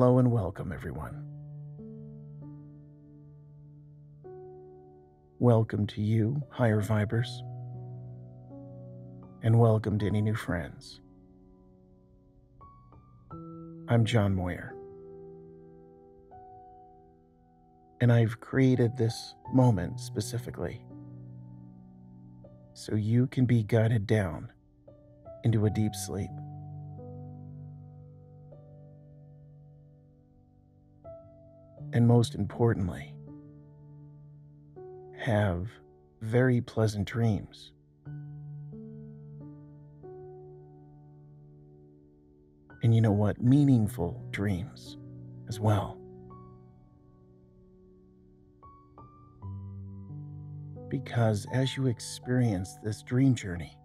Hello and welcome, everyone. Welcome to you, higher vibers, and welcome to any new friends. I'm John Moyer, and I've created this moment specifically so you can be guided down into a deep sleep. And most importantly, have very pleasant dreams. And you know what? Meaningful dreams as well. Because as you experience this dream journey,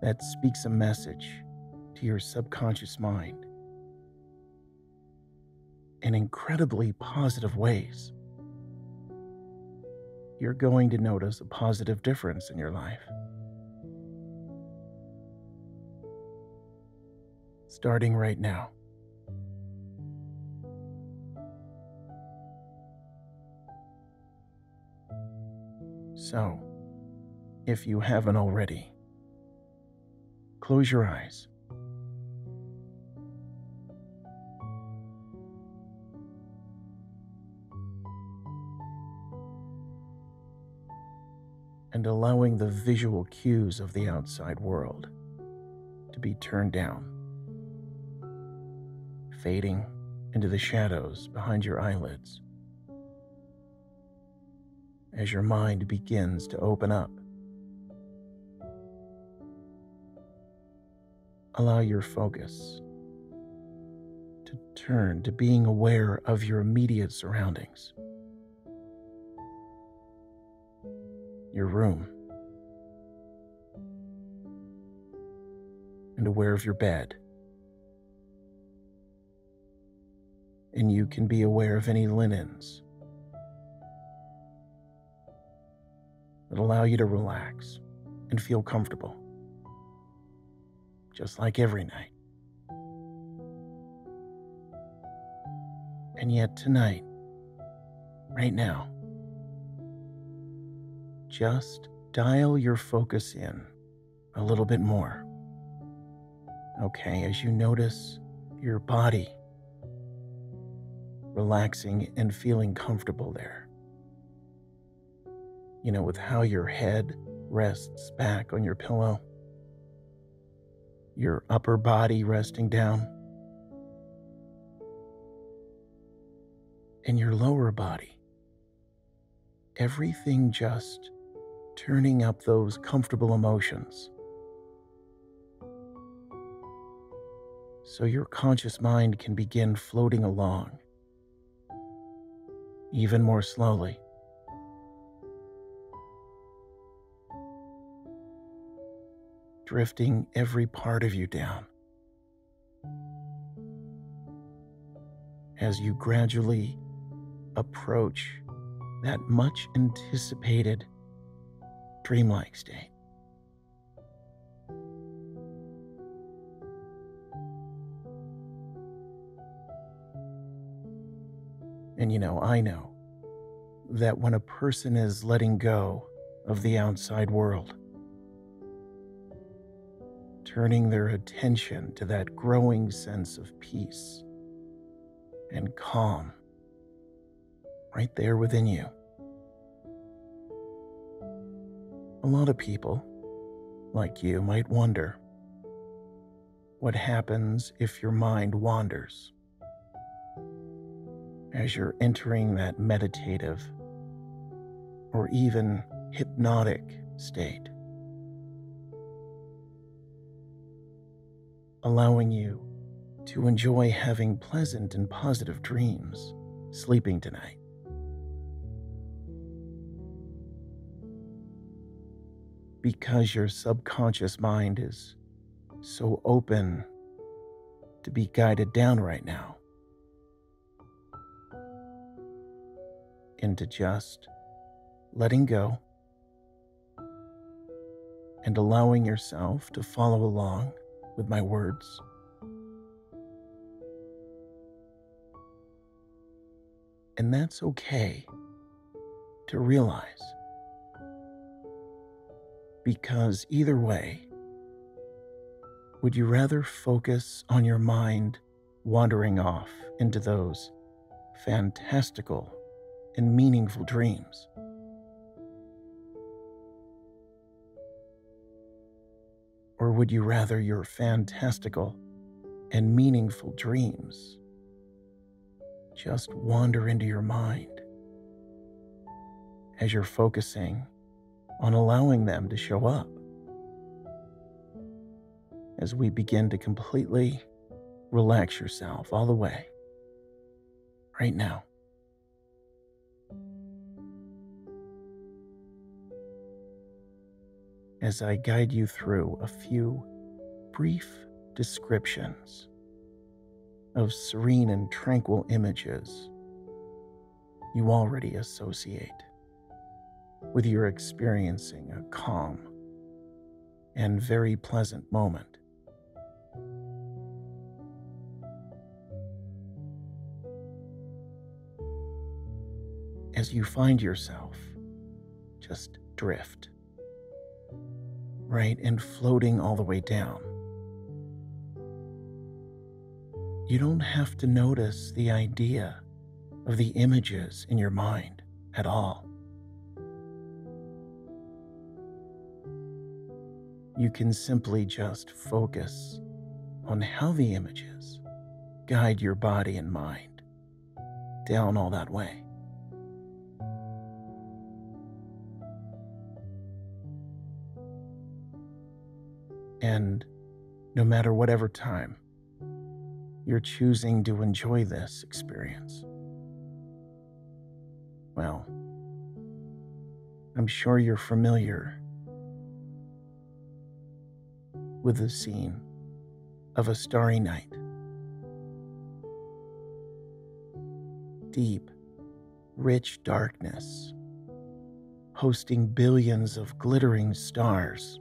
that speaks a message to your subconscious mind in incredibly positive ways. You're going to notice a positive difference in your life. Starting right now. So, if you haven't already, close your eyes. And allowing the visual cues of the outside world to be turned down, fading into the shadows behind your eyelids as your mind begins to open up. Allow your focus to turn to being aware of your immediate surroundings, your room, and aware of your bed. And you can be aware of any linens that allow you to relax and feel comfortable, just like every night. And yet, tonight, right now, just dial your focus in a little bit more. Okay, as you notice your body relaxing and feeling comfortable there you know, with how your head rests back on your pillow, your upper body resting down, and your lower body. Everything just turning up those comfortable emotions. So your conscious mind can begin floating along even more slowly. drifting every part of you down. As you gradually approach that much anticipated dreamlike state. And you know, I know that when a person is letting go of the outside world, turning their attention to that growing sense of peace and calm right there within you. A lot of people, like you, might wonder what happens if your mind wanders as you're entering that meditative or even hypnotic state. allowing you to enjoy having pleasant and positive dreams sleeping tonight. Because your subconscious mind is so open to be guided down right now into just letting go and allowing yourself to follow along with my words. And that's okay to realize. Because either way, would you rather focus on your mind wandering off into those fantastical and meaningful dreams? Or would you rather your fantastical and meaningful dreams just wander into your mind as you're focusing on allowing them to show up? As we begin to completely relax yourself all the way right now. as I guide you through a few brief descriptions of serene and tranquil images you already associate with your experiencing a calm and very pleasant moment. As you find yourself just drift right, and floating all the way down. You don't have to notice the idea of the images in your mind at all. You can simply just focus on how the images guide your body and mind down all that way. And no matter whatever time you're choosing to enjoy this experience, well, I'm sure you're familiar with the scene of a starry night. Deep, rich darkness, hosting billions of glittering stars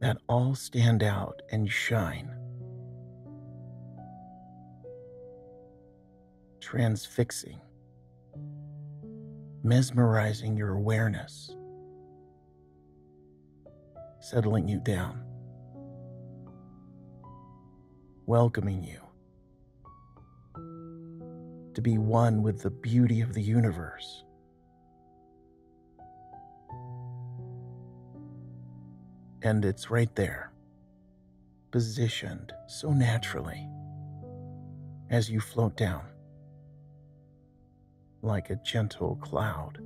that all stand out and shine. Transfixing, mesmerizing your awareness, settling you down, welcoming you to be one with the beauty of the universe. And it's right there, positioned so naturally as you float down like a gentle cloud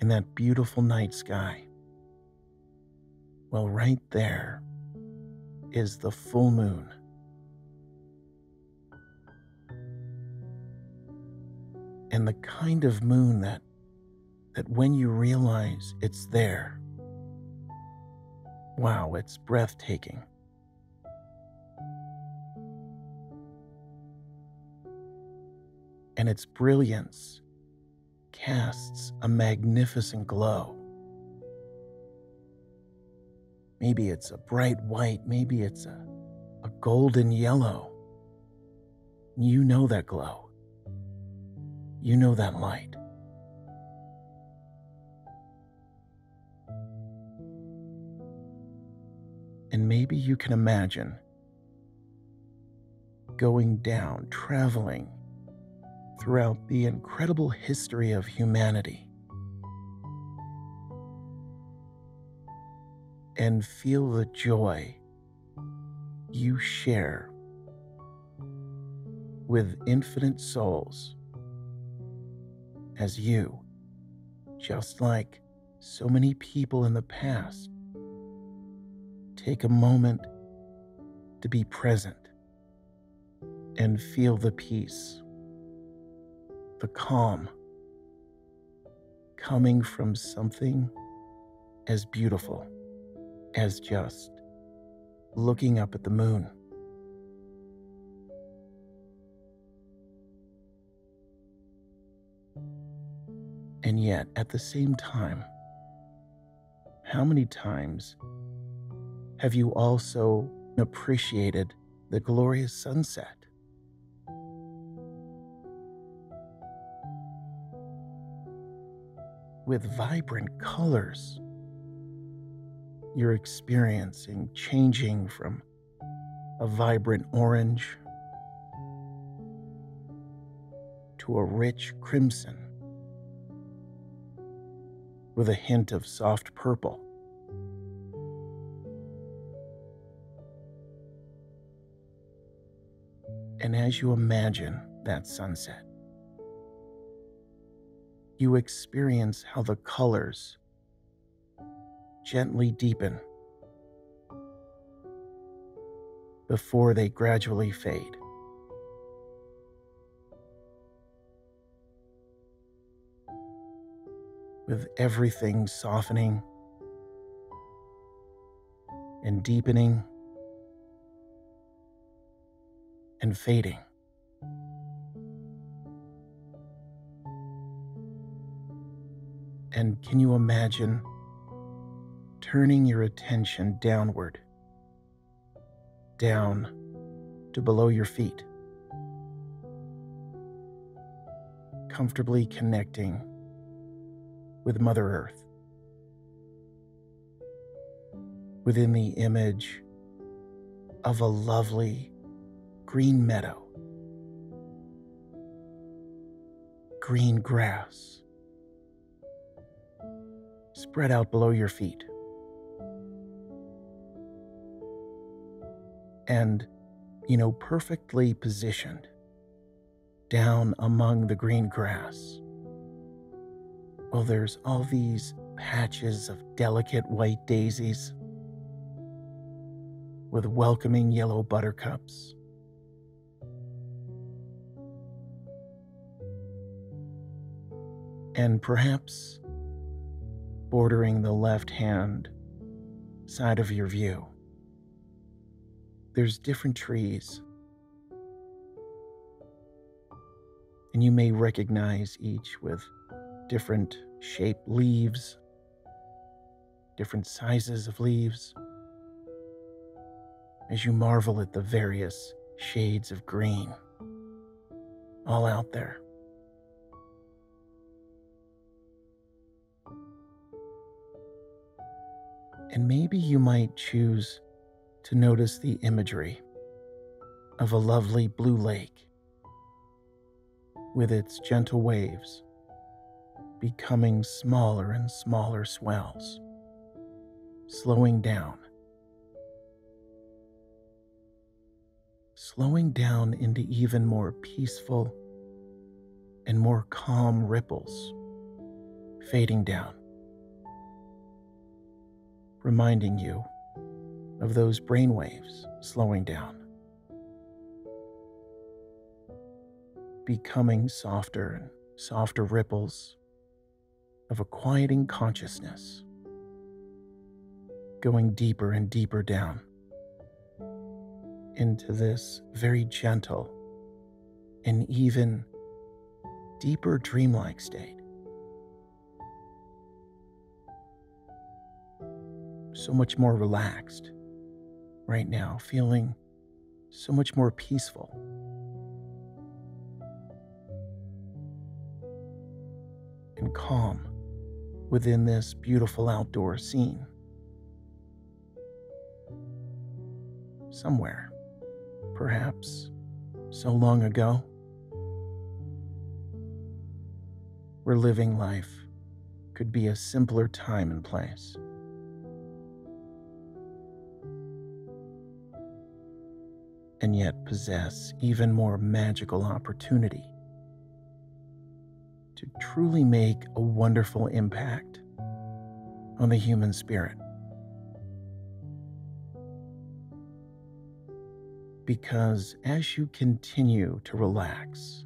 in that beautiful night sky. Well, right there is the full moon. And the kind of moon that that when you realize it's there, Wow, it's breathtaking. And its brilliance casts a magnificent glow. Maybe it's a bright white, maybe it's a, a golden yellow. You know that glow. You know that light. And maybe you can imagine going down, traveling throughout the incredible history of humanity. And feel the joy you share with infinite souls as you, just like so many people in the past, Take a moment to be present and feel the peace, the calm coming from something as beautiful as just looking up at the moon. And yet, at the same time, how many times have you also appreciated the glorious sunset? With vibrant colors you're experiencing changing from a vibrant orange to a rich crimson with a hint of soft purple. And as you imagine that sunset, you experience how the colors gently deepen before they gradually fade. With everything softening and deepening and fading. And can you imagine turning your attention downward, down to below your feet, comfortably connecting with Mother Earth? Within the image of a lovely green meadow, green grass spread out below your feet. And, you know, perfectly positioned down among the green grass. Well, there's all these patches of delicate white daisies with welcoming yellow buttercups. And perhaps bordering the left hand side of your view. There's different trees, and you may recognize each with different shaped leaves, different sizes of leaves, as you marvel at the various shades of green all out there. And maybe you might choose to notice the imagery of a lovely blue lake with its gentle waves becoming smaller and smaller swells, slowing down, slowing down into even more peaceful and more calm ripples, fading down reminding you of those brainwaves slowing down, becoming softer and softer ripples of a quieting consciousness, going deeper and deeper down into this very gentle and even deeper dreamlike state. so much more relaxed right now, feeling so much more peaceful. And calm within this beautiful outdoor scene. Somewhere, perhaps so long ago, where living life could be a simpler time and place. And yet possess even more magical opportunity to truly make a wonderful impact on the human spirit. Because as you continue to relax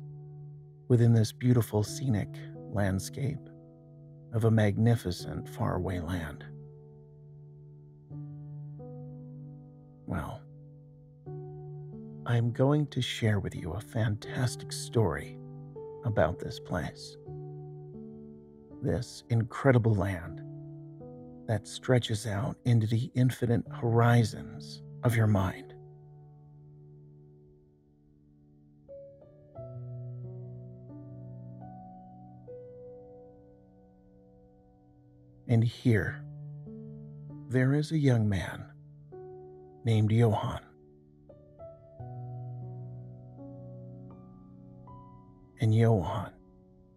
within this beautiful scenic landscape of a magnificent faraway land, well, I'm going to share with you a fantastic story about this place. This incredible land that stretches out into the infinite horizons of your mind. And here, there is a young man named Johann. And Johann,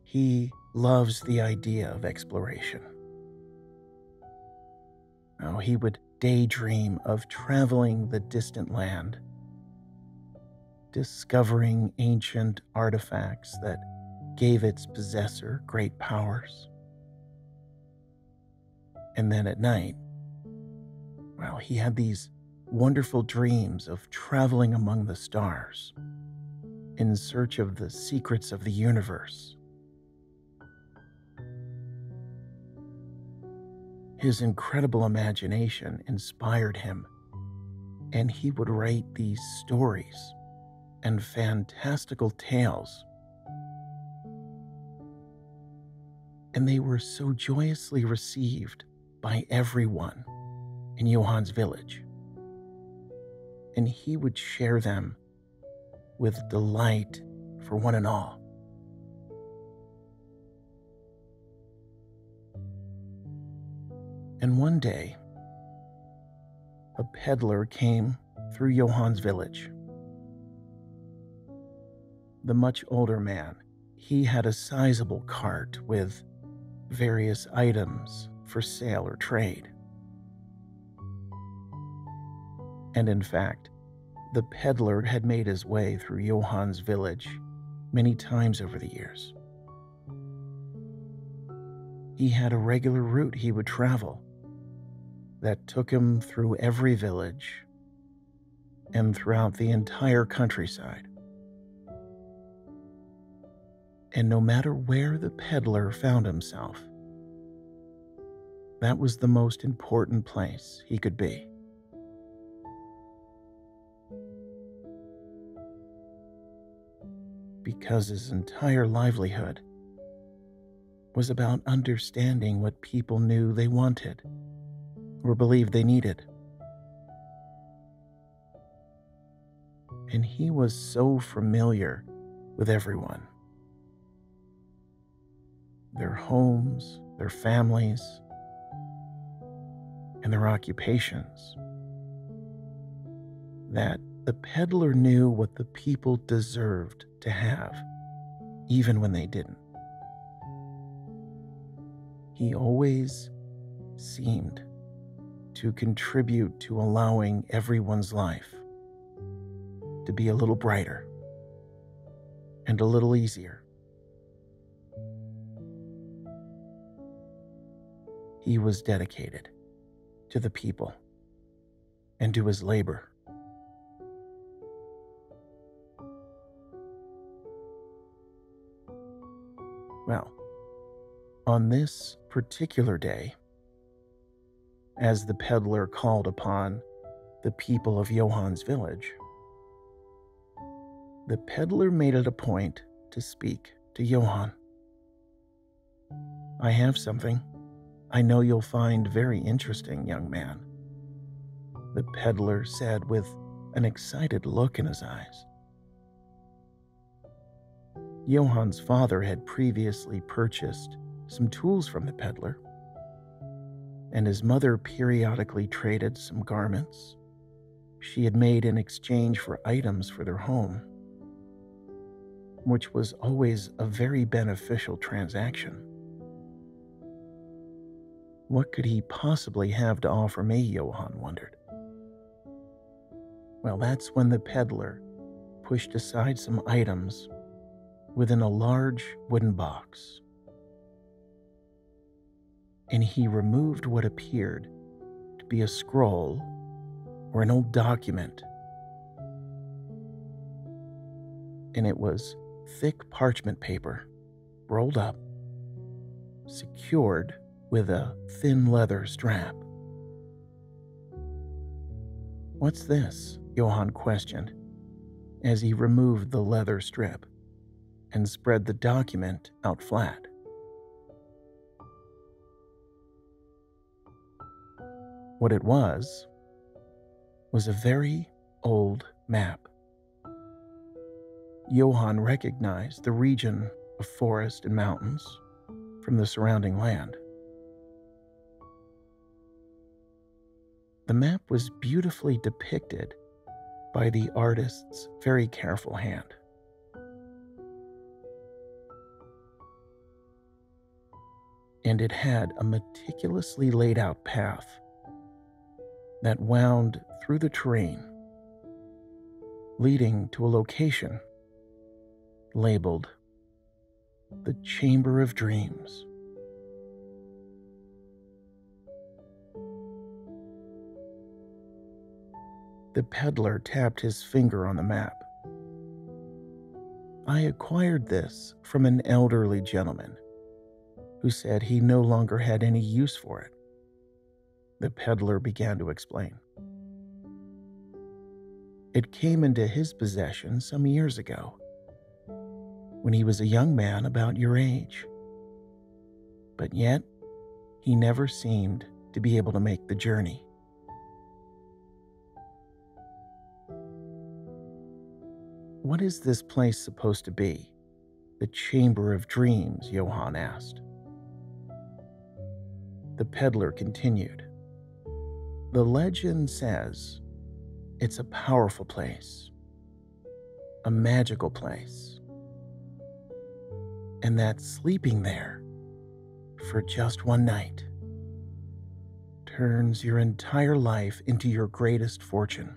he loves the idea of exploration. Oh, he would daydream of traveling the distant land, discovering ancient artifacts that gave its possessor great powers. And then at night, well, he had these wonderful dreams of traveling among the stars in search of the secrets of the universe. His incredible imagination inspired him, and he would write these stories and fantastical tales. And they were so joyously received by everyone in Johann's village. And he would share them with delight for one and all. And one day, a peddler came through Johann's village. The much older man, he had a sizable cart with various items for sale or trade. And in fact, the peddler had made his way through Johann's village many times over the years. He had a regular route he would travel that took him through every village and throughout the entire countryside. And no matter where the peddler found himself, that was the most important place he could be. Because his entire livelihood was about understanding what people knew they wanted or believed they needed. And he was so familiar with everyone their homes, their families, and their occupations that the peddler knew what the people deserved to have, even when they didn't. He always seemed to contribute to allowing everyone's life to be a little brighter and a little easier. He was dedicated to the people and to his labor. Well, on this particular day, as the peddler called upon the people of Johann's village. The peddler made it a point to speak to Johann. I have something I know you'll find very interesting, young man, the peddler said with an excited look in his eyes. Johann's father had previously purchased some tools from the peddler and his mother periodically traded some garments she had made in exchange for items for their home, which was always a very beneficial transaction. What could he possibly have to offer me, Johann wondered. Well, that's when the peddler pushed aside some items within a large wooden box and he removed what appeared to be a scroll or an old document. And it was thick parchment paper, rolled up, secured with a thin leather strap. What's this? Johann questioned as he removed the leather strip and spread the document out flat. What it was, was a very old map. Johann recognized the region of forest and mountains from the surrounding land. The map was beautifully depicted by the artist's very careful hand. And it had a meticulously laid out path that wound through the terrain, leading to a location labeled the Chamber of Dreams. The peddler tapped his finger on the map. I acquired this from an elderly gentleman who said he no longer had any use for it. The peddler began to explain. It came into his possession some years ago when he was a young man about your age. But yet, he never seemed to be able to make the journey. What is this place supposed to be? The Chamber of Dreams, Johann asked. The peddler continued. The legend says it's a powerful place, a magical place and that sleeping there for just one night turns your entire life into your greatest fortune.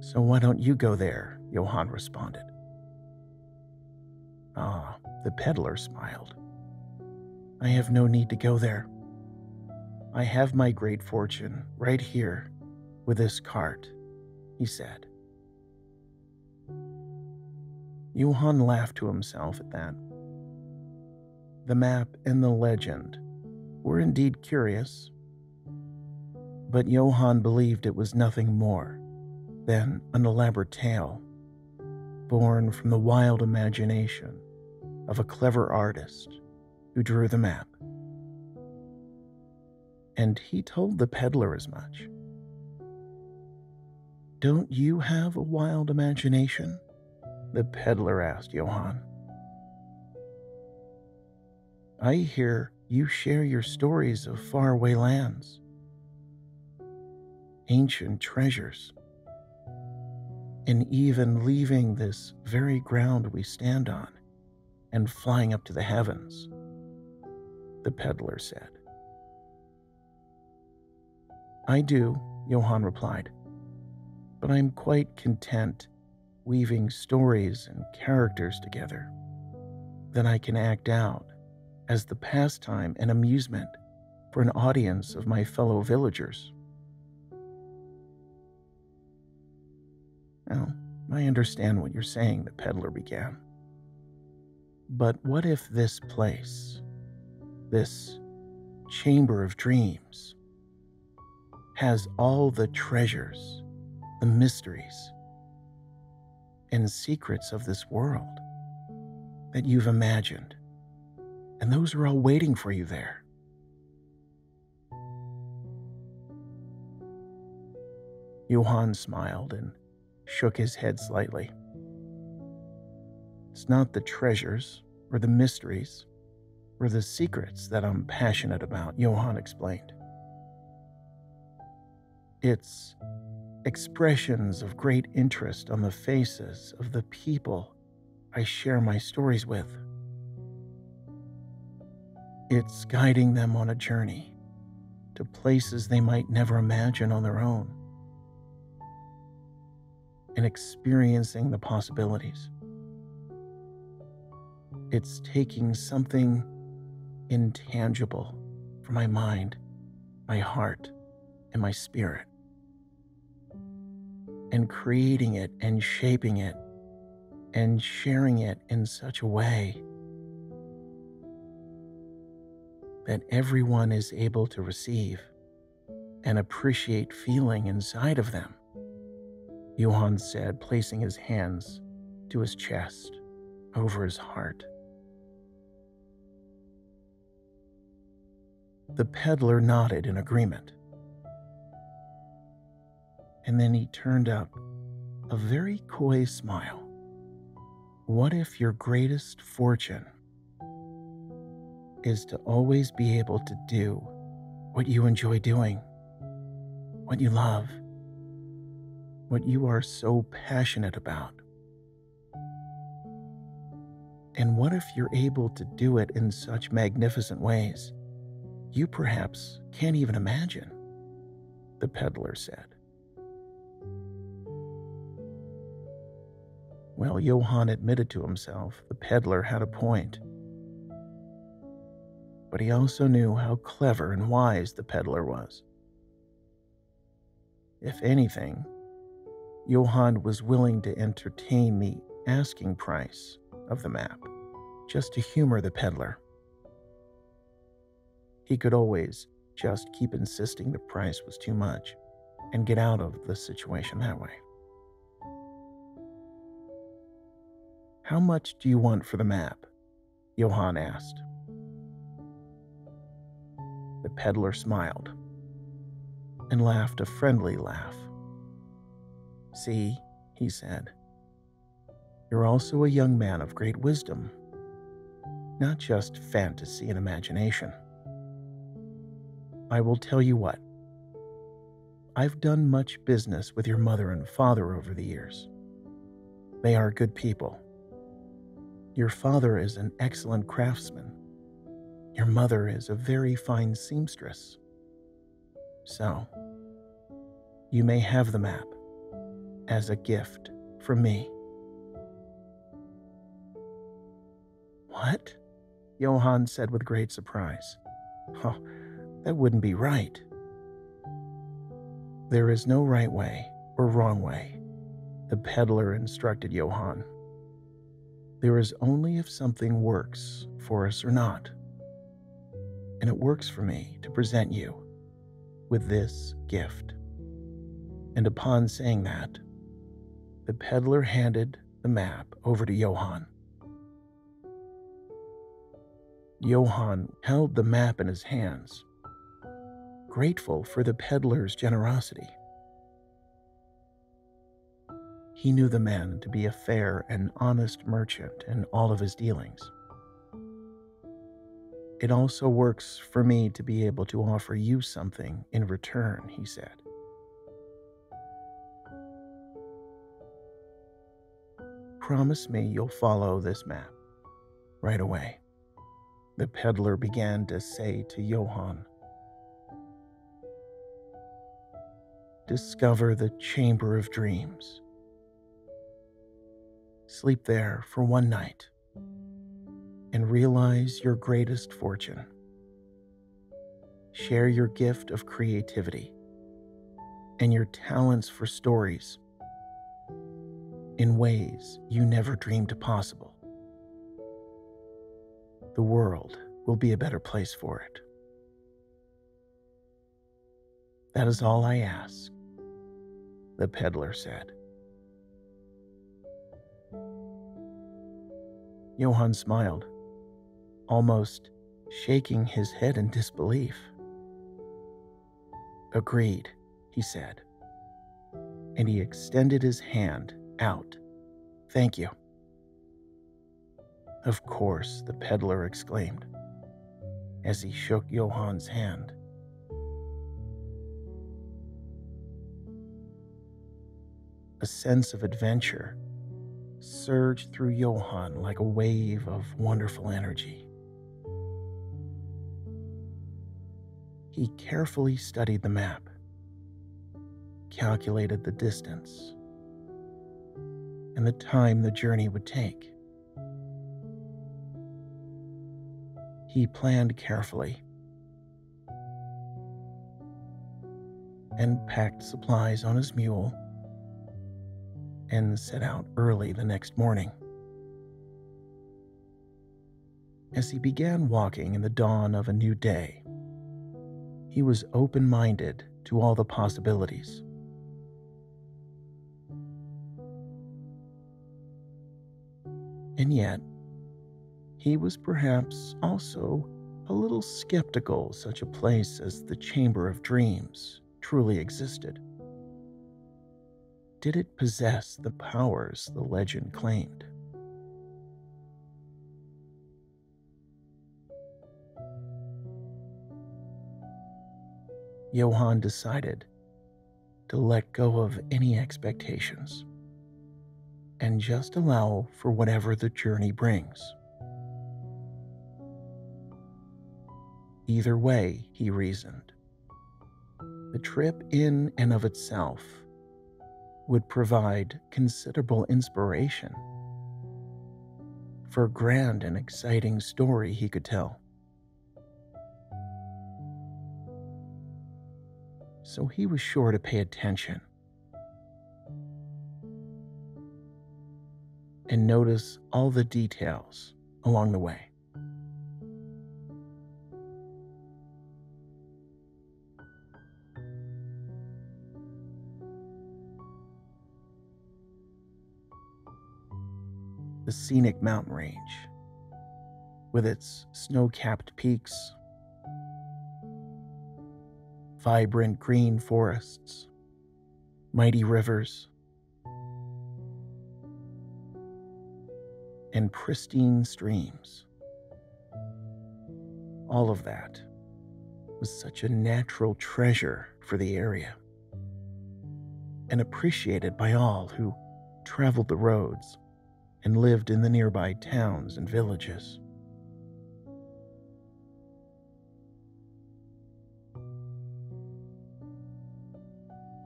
So why don't you go there? Johann responded. Ah, the peddler smiled. I have no need to go there. I have my great fortune right here with this cart he said. Johann laughed to himself at that. The map and the legend were indeed curious, but Johann believed it was nothing more than an elaborate tale born from the wild imagination of a clever artist who drew the map. And he told the peddler as much. Don't you have a wild imagination? The peddler asked Johann. I hear you share your stories of faraway lands, ancient treasures, and even leaving this very ground we stand on and flying up to the heavens, the peddler said. I do, Johann replied but I'm quite content weaving stories and characters together that I can act out as the pastime and amusement for an audience of my fellow villagers. Now, I understand what you're saying, the peddler began. But what if this place, this chamber of dreams, has all the treasures the mysteries and secrets of this world that you've imagined. And those are all waiting for you there. Johann smiled and shook his head slightly. It's not the treasures or the mysteries or the secrets that I'm passionate about, Johann explained. It's expressions of great interest on the faces of the people I share my stories with. It's guiding them on a journey to places they might never imagine on their own and experiencing the possibilities. It's taking something intangible from my mind, my heart, and my spirit and creating it and shaping it and sharing it in such a way that everyone is able to receive and appreciate feeling inside of them. Johann said, placing his hands to his chest over his heart. The peddler nodded in agreement and then he turned up a very coy smile. What if your greatest fortune is to always be able to do what you enjoy doing, what you love, what you are so passionate about. And what if you're able to do it in such magnificent ways you perhaps can't even imagine? The peddler said. Well, Johann admitted to himself the peddler had a point. But he also knew how clever and wise the peddler was. If anything, Johann was willing to entertain the asking price of the map, just to humor the peddler. He could always just keep insisting the price was too much and get out of the situation that way. How much do you want for the map? Johann asked. The peddler smiled and laughed a friendly laugh. See, he said, you're also a young man of great wisdom, not just fantasy and imagination. I will tell you what. I've done much business with your mother and father over the years. They are good people. Your father is an excellent craftsman. Your mother is a very fine seamstress. So, you may have the map as a gift from me. What? Johann said with great surprise. Oh, that wouldn't be right. There is no right way or wrong way, the peddler instructed Johann. There is only if something works for us or not. And it works for me to present you with this gift. And upon saying that, the peddler handed the map over to Johann. Johann held the map in his hands, grateful for the peddler's generosity. He knew the man to be a fair and honest merchant in all of his dealings. It also works for me to be able to offer you something in return, he said. Promise me you'll follow this map right away, the peddler began to say to Johann. Discover the Chamber of Dreams. Sleep there for one night and realize your greatest fortune. Share your gift of creativity and your talents for stories in ways you never dreamed possible. The world will be a better place for it. That is all I ask, the peddler said. Johann smiled, almost shaking his head in disbelief. Agreed, he said, and he extended his hand out. Thank you. Of course, the peddler exclaimed as he shook Johann's hand. A sense of adventure surged through Johann like a wave of wonderful energy. He carefully studied the map, calculated the distance, and the time the journey would take. He planned carefully and packed supplies on his mule and set out early the next morning. As he began walking in the dawn of a new day, he was open minded to all the possibilities. And yet, he was perhaps also a little skeptical such a place as the Chamber of Dreams truly existed did it possess the powers the legend claimed? Johann decided to let go of any expectations and just allow for whatever the journey brings. Either way, he reasoned, the trip in and of itself would provide considerable inspiration for a grand and exciting story he could tell. So he was sure to pay attention and notice all the details along the way. Scenic mountain range, with its snow capped peaks, vibrant green forests, mighty rivers, and pristine streams. All of that was such a natural treasure for the area and appreciated by all who traveled the roads and lived in the nearby towns and villages.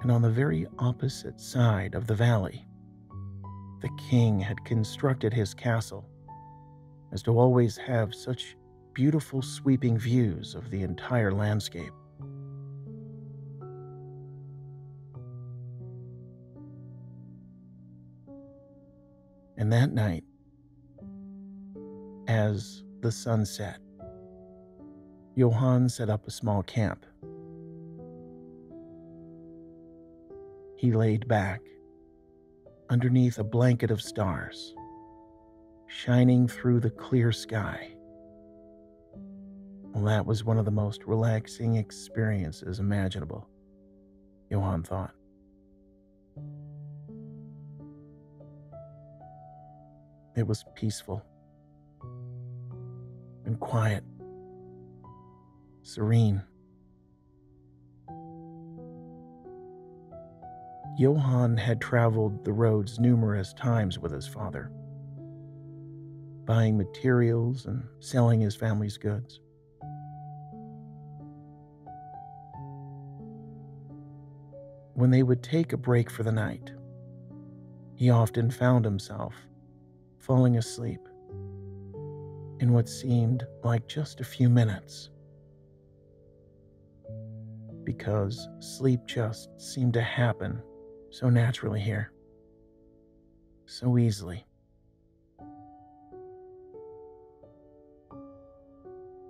And on the very opposite side of the valley, the king had constructed his castle as to always have such beautiful sweeping views of the entire landscape. And that night, as the sun set, Johann set up a small camp. He laid back underneath a blanket of stars, shining through the clear sky. Well, that was one of the most relaxing experiences imaginable, Johann thought. It was peaceful and quiet, serene. Johann had traveled the roads numerous times with his father, buying materials and selling his family's goods. When they would take a break for the night, he often found himself falling asleep in what seemed like just a few minutes. Because sleep just seemed to happen so naturally here, so easily.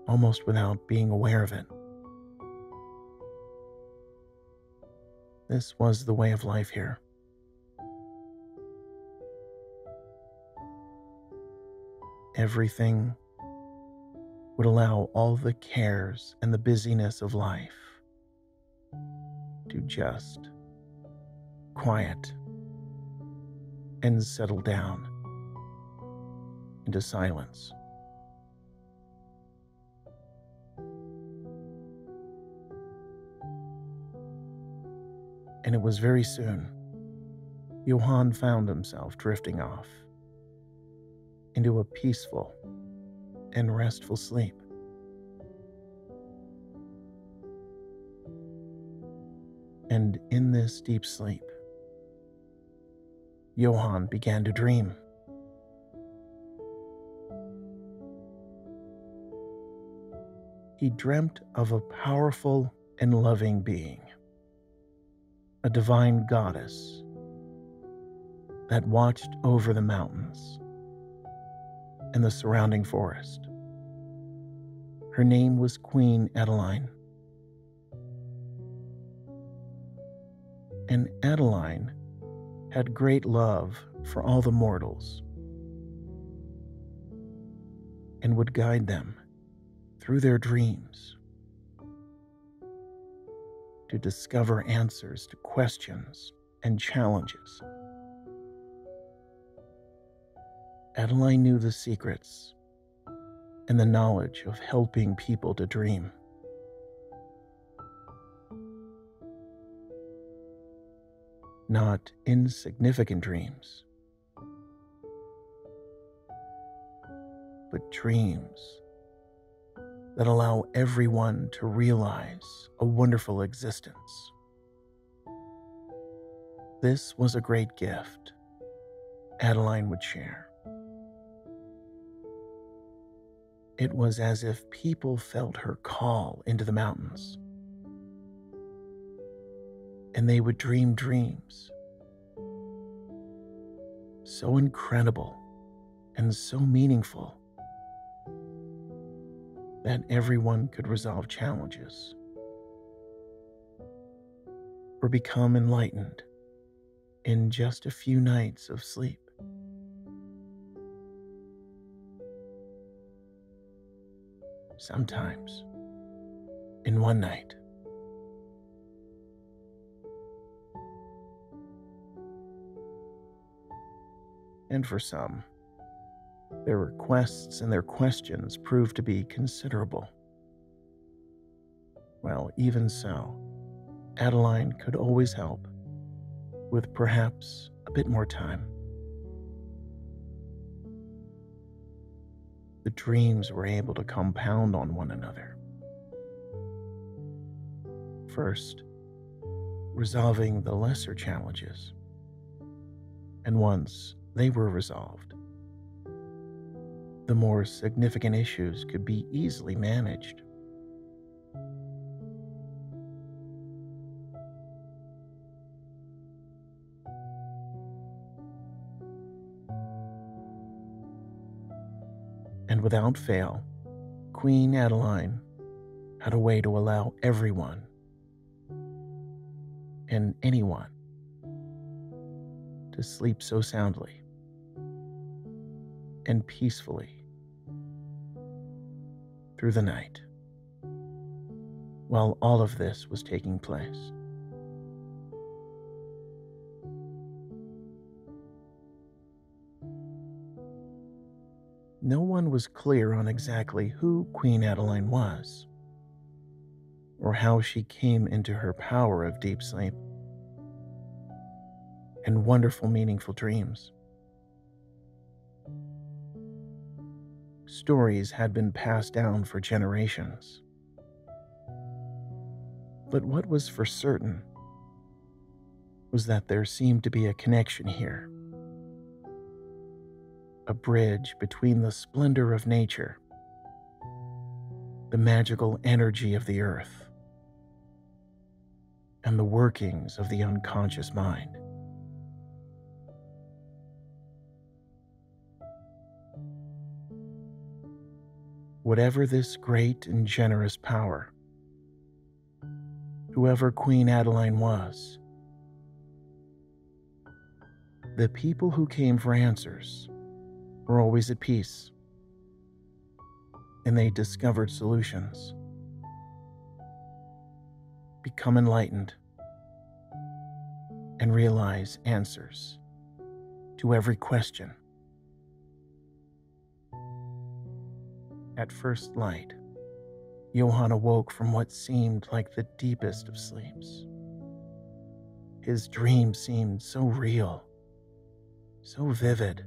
Almost without being aware of it. This was the way of life here. Everything would allow all the cares and the busyness of life to just quiet and settle down into silence. And it was very soon Johann found himself drifting off into a peaceful and restful sleep. And in this deep sleep, Johann began to dream. He dreamt of a powerful and loving being, a divine goddess that watched over the mountains and the surrounding forest. Her name was Queen Adeline. And Adeline had great love for all the mortals and would guide them through their dreams to discover answers to questions and challenges. Adeline knew the secrets and the knowledge of helping people to dream. not insignificant dreams, but dreams that allow everyone to realize a wonderful existence. This was a great gift Adeline would share. It was as if people felt her call into the mountains. And they would dream dreams so incredible and so meaningful that everyone could resolve challenges or become enlightened in just a few nights of sleep. Sometimes in one night. And for some, their requests and their questions proved to be considerable. Well, even so, Adeline could always help with perhaps a bit more time. The dreams were able to compound on one another. First, resolving the lesser challenges. And once they were resolved, the more significant issues could be easily managed. Without fail, Queen Adeline had a way to allow everyone and anyone to sleep so soundly and peacefully through the night while all of this was taking place. No one was clear on exactly who Queen Adeline was, or how she came into her power of deep sleep and wonderful, meaningful dreams. stories had been passed down for generations. But what was for certain was that there seemed to be a connection here, a bridge between the splendor of nature, the magical energy of the earth, and the workings of the unconscious mind. whatever this great and generous power, whoever Queen Adeline was, the people who came for answers were always at peace, and they discovered solutions, become enlightened, and realize answers to every question. At first light, Johann awoke from what seemed like the deepest of sleeps. His dream seemed so real, so vivid.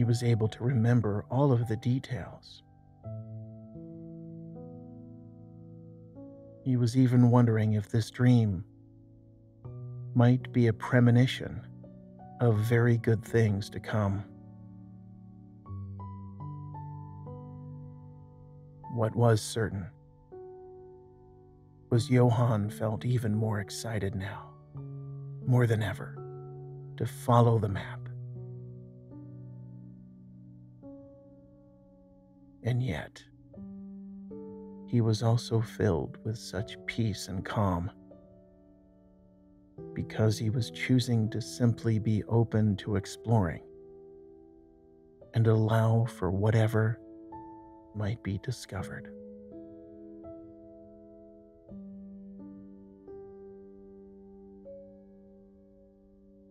He was able to remember all of the details. He was even wondering if this dream might be a premonition of very good things to come. What was certain was Johann felt even more excited now, more than ever, to follow the map. And yet, he was also filled with such peace and calm because he was choosing to simply be open to exploring and allow for whatever might be discovered.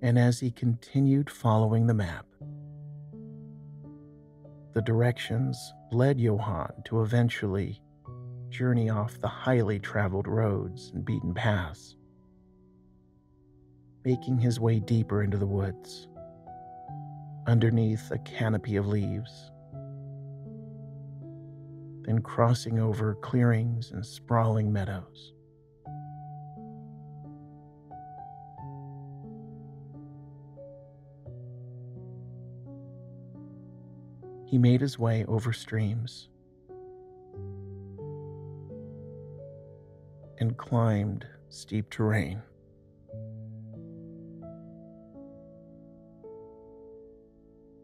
And as he continued following the map, the directions led Johann to eventually journey off the highly traveled roads and beaten paths making his way deeper into the woods, underneath a canopy of leaves, then crossing over clearings and sprawling meadows. He made his way over streams and climbed steep terrain.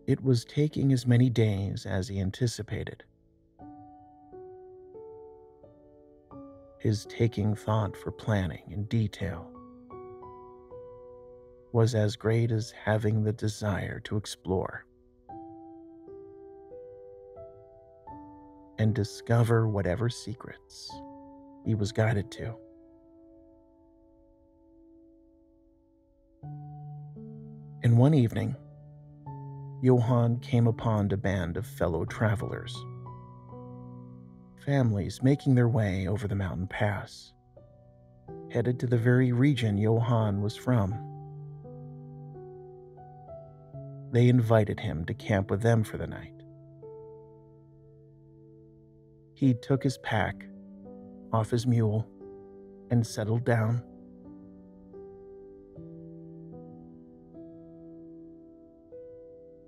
It was taking as many days as he anticipated. His taking thought for planning in detail was as great as having the desire to explore and discover whatever secrets he was guided to. In one evening, Johann came upon a band of fellow travelers. Families making their way over the mountain pass, headed to the very region Johann was from. They invited him to camp with them for the night. He took his pack off his mule and settled down.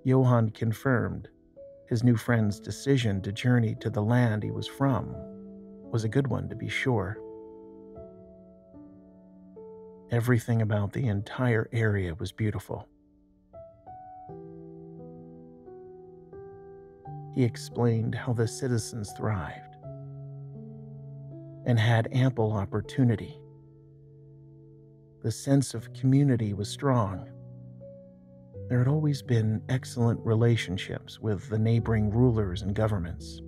Johann confirmed his new friend's decision to journey to the land he was from was a good one to be sure. Everything about the entire area was beautiful. He explained how the citizens thrived and had ample opportunity. The sense of community was strong there had always been excellent relationships with the neighboring rulers and governments.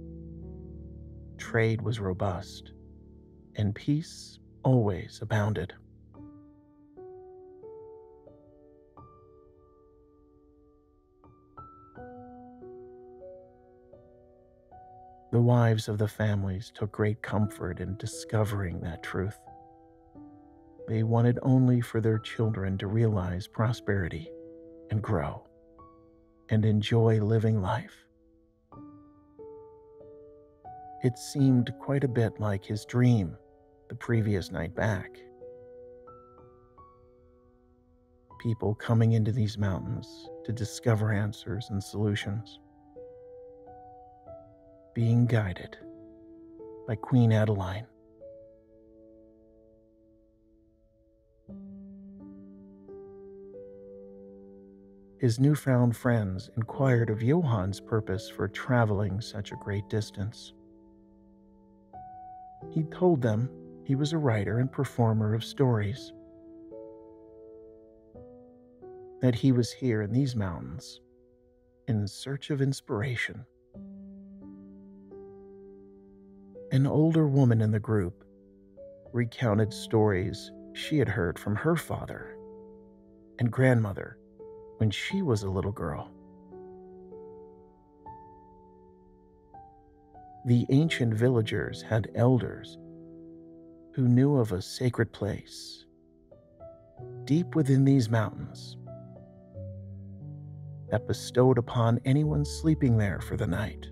Trade was robust, and peace always abounded. The wives of the families took great comfort in discovering that truth. They wanted only for their children to realize prosperity and grow and enjoy living life. It seemed quite a bit like his dream the previous night back. People coming into these mountains to discover answers and solutions. Being guided by Queen Adeline. his newfound friends inquired of Johann's purpose for traveling such a great distance. He told them he was a writer and performer of stories, that he was here in these mountains in search of inspiration. An older woman in the group recounted stories she had heard from her father and grandmother when she was a little girl. The ancient villagers had elders who knew of a sacred place deep within these mountains that bestowed upon anyone sleeping there for the night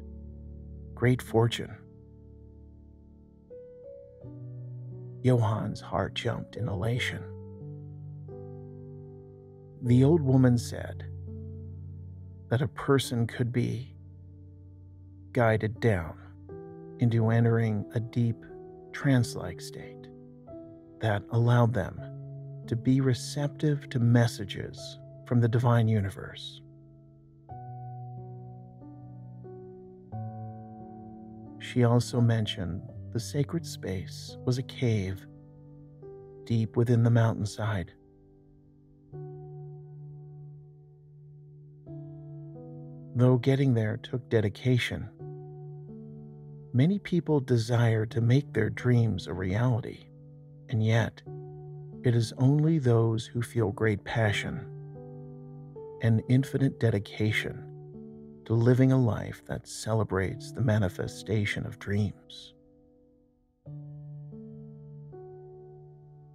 great fortune. Johann's heart jumped in elation. The old woman said that a person could be guided down into entering a deep trance like state that allowed them to be receptive to messages from the divine universe. She also mentioned the sacred space was a cave deep within the mountainside Though getting there took dedication, many people desire to make their dreams a reality, and yet it is only those who feel great passion and infinite dedication to living a life that celebrates the manifestation of dreams.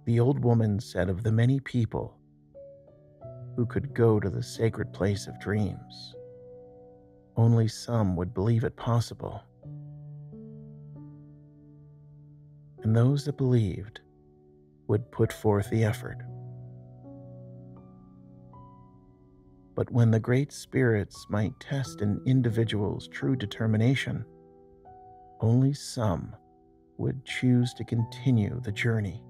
The old woman said of the many people who could go to the sacred place of dreams. Only some would believe it possible. And those that believed would put forth the effort. But when the great spirits might test an individual's true determination, only some would choose to continue the journey.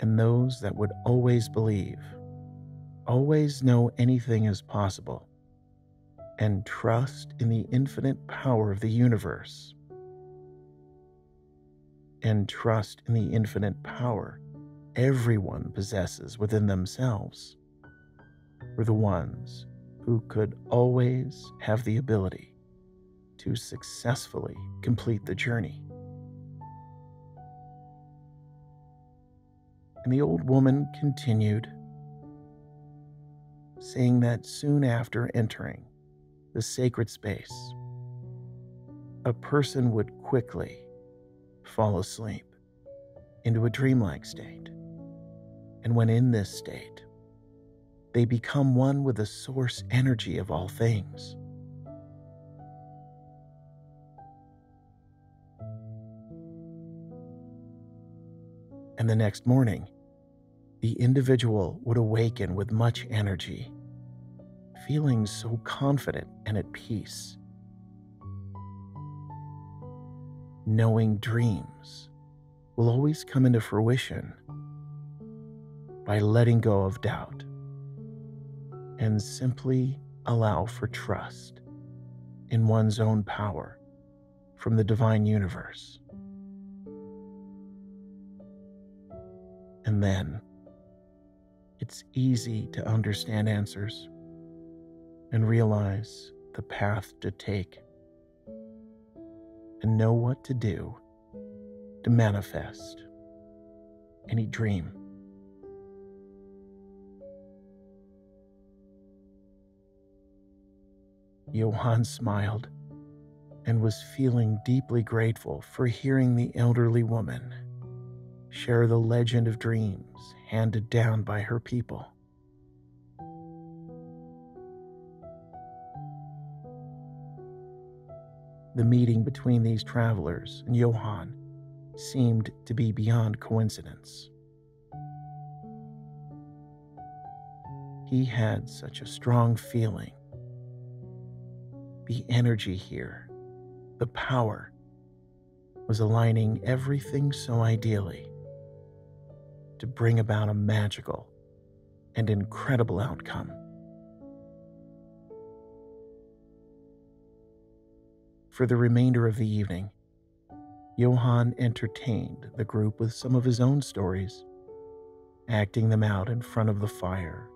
And those that would always believe, always know anything is possible, and trust in the infinite power of the universe, and trust in the infinite power everyone possesses within themselves were the ones who could always have the ability to successfully complete the journey. And the old woman continued, saying that soon after entering the sacred space, a person would quickly fall asleep into a dreamlike state. And when in this state, they become one with the source energy of all things. And the next morning, the individual would awaken with much energy, feeling so confident and at peace, knowing dreams will always come into fruition by letting go of doubt and simply allow for trust in one's own power from the divine universe. And then it's easy to understand answers and realize the path to take and know what to do to manifest any dream. Johann smiled and was feeling deeply grateful for hearing the elderly woman share the legend of dreams handed down by her people. The meeting between these travelers and Johann seemed to be beyond coincidence. He had such a strong feeling. The energy here, the power, was aligning everything so ideally to bring about a magical and incredible outcome. For the remainder of the evening, Johann entertained the group with some of his own stories, acting them out in front of the fire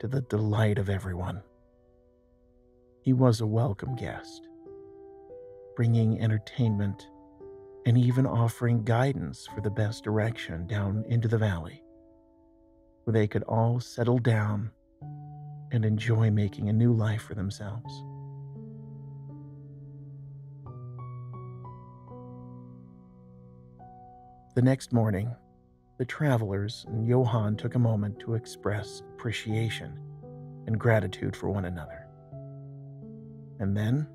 to the delight of everyone. He was a welcome guest, bringing entertainment and even offering guidance for the best direction down into the valley, where they could all settle down and enjoy making a new life for themselves. The next morning, the travelers and Johann took a moment to express appreciation and gratitude for one another. And then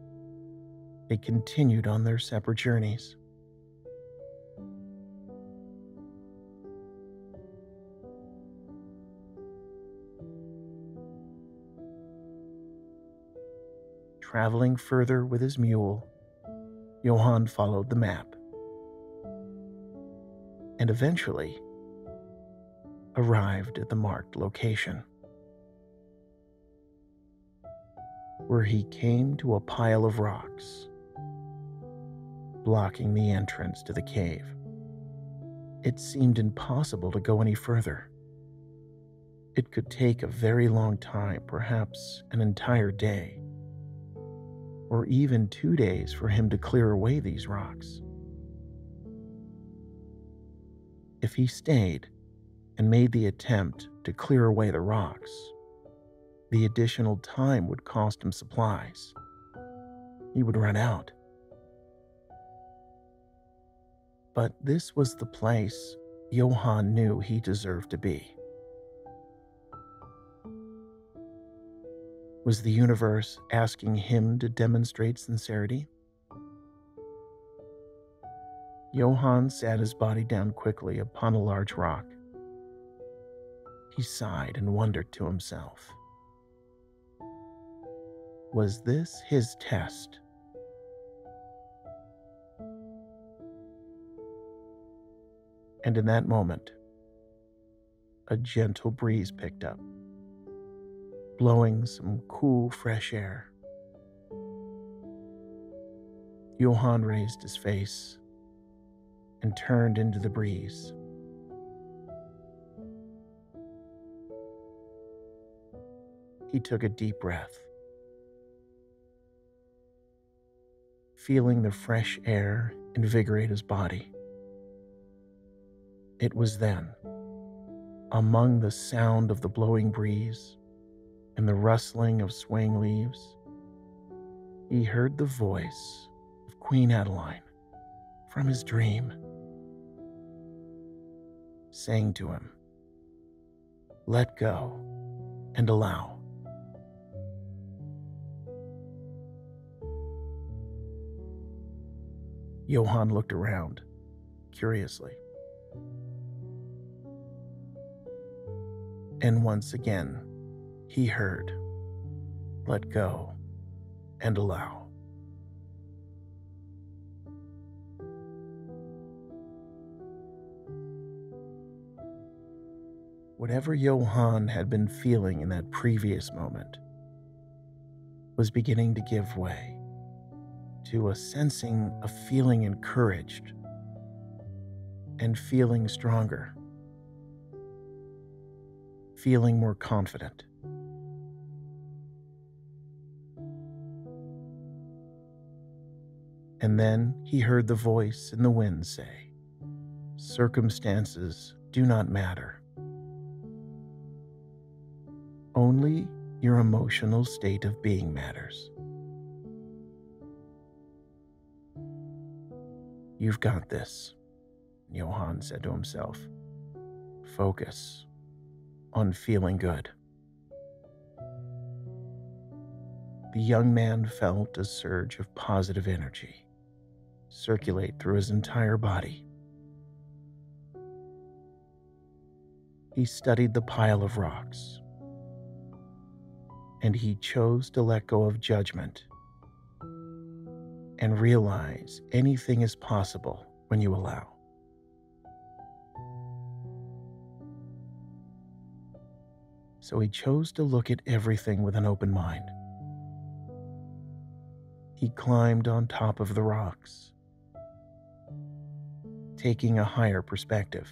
they continued on their separate journeys. Traveling further with his mule, Johann followed the map and eventually arrived at the marked location, where he came to a pile of rocks blocking the entrance to the cave. It seemed impossible to go any further. It could take a very long time, perhaps an entire day, or even two days for him to clear away these rocks. If he stayed and made the attempt to clear away the rocks, the additional time would cost him supplies. He would run out. But this was the place Johann knew he deserved to be. Was the universe asking him to demonstrate sincerity? Johann sat his body down quickly upon a large rock. He sighed and wondered to himself. Was this his test? And in that moment, a gentle breeze picked up, blowing some cool, fresh air. Johann raised his face and turned into the breeze. He took a deep breath, feeling the fresh air invigorate his body. It was then, among the sound of the blowing breeze and the rustling of swaying leaves, he heard the voice of Queen Adeline from his dream, saying to him, Let go and allow. Johann looked around curiously. And once again, he heard, Let go and allow. Whatever Johann had been feeling in that previous moment was beginning to give way to a sensing of feeling encouraged and feeling stronger, feeling more confident. And then he heard the voice in the wind say, Circumstances do not matter. Only your emotional state of being matters. You've got this, Johann said to himself. Focus on feeling good. The young man felt a surge of positive energy circulate through his entire body. He studied the pile of rocks, and he chose to let go of judgment and realize anything is possible when you allow. So he chose to look at everything with an open mind. He climbed on top of the rocks, taking a higher perspective.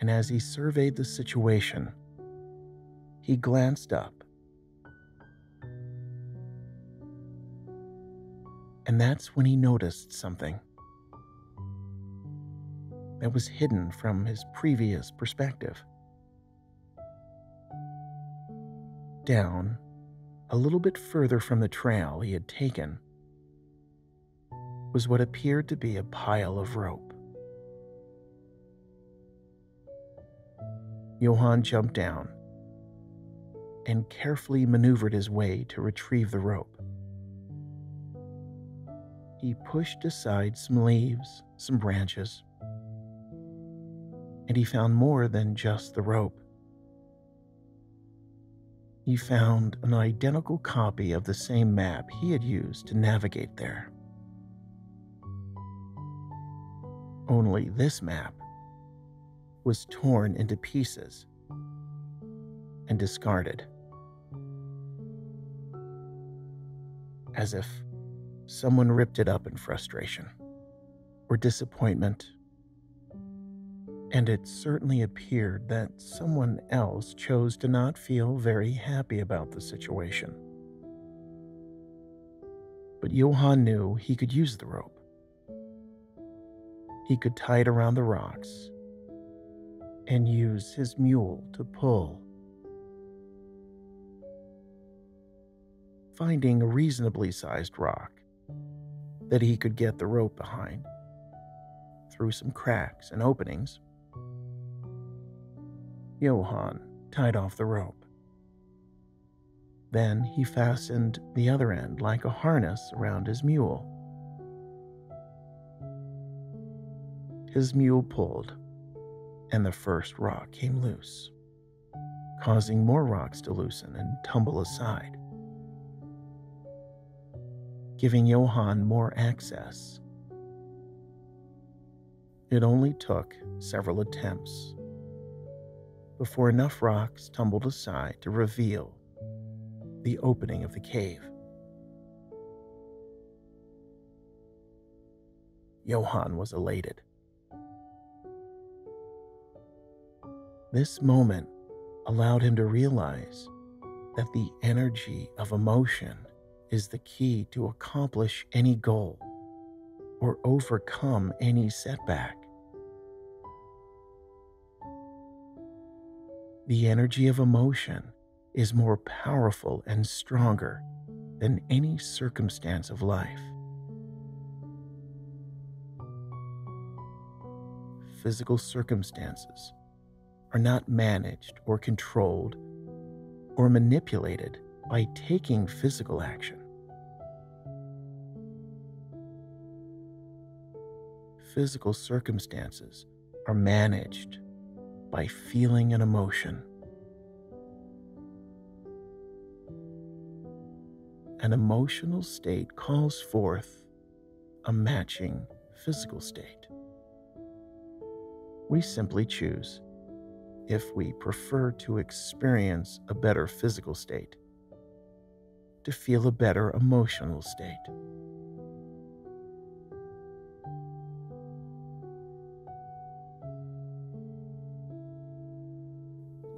And as he surveyed the situation, he glanced up And that's when he noticed something that was hidden from his previous perspective. Down, a little bit further from the trail he had taken, was what appeared to be a pile of rope. Johann jumped down and carefully maneuvered his way to retrieve the rope he pushed aside some leaves, some branches, and he found more than just the rope. He found an identical copy of the same map he had used to navigate there. Only this map was torn into pieces and discarded. As if someone ripped it up in frustration or disappointment. And it certainly appeared that someone else chose to not feel very happy about the situation. But Johann knew he could use the rope. He could tie it around the rocks and use his mule to pull. Finding a reasonably sized rock, that he could get the rope behind. through some cracks and openings. Johann tied off the rope. Then he fastened the other end like a harness around his mule. His mule pulled, and the first rock came loose, causing more rocks to loosen and tumble aside, giving Johann more access. It only took several attempts before enough rocks tumbled aside to reveal the opening of the cave. Johann was elated. This moment allowed him to realize that the energy of emotion is the key to accomplish any goal or overcome any setback. The energy of emotion is more powerful and stronger than any circumstance of life. Physical circumstances are not managed or controlled or manipulated by taking physical action. Physical circumstances are managed by feeling and emotion. An emotional state calls forth a matching physical state. We simply choose if we prefer to experience a better physical state, to feel a better emotional state.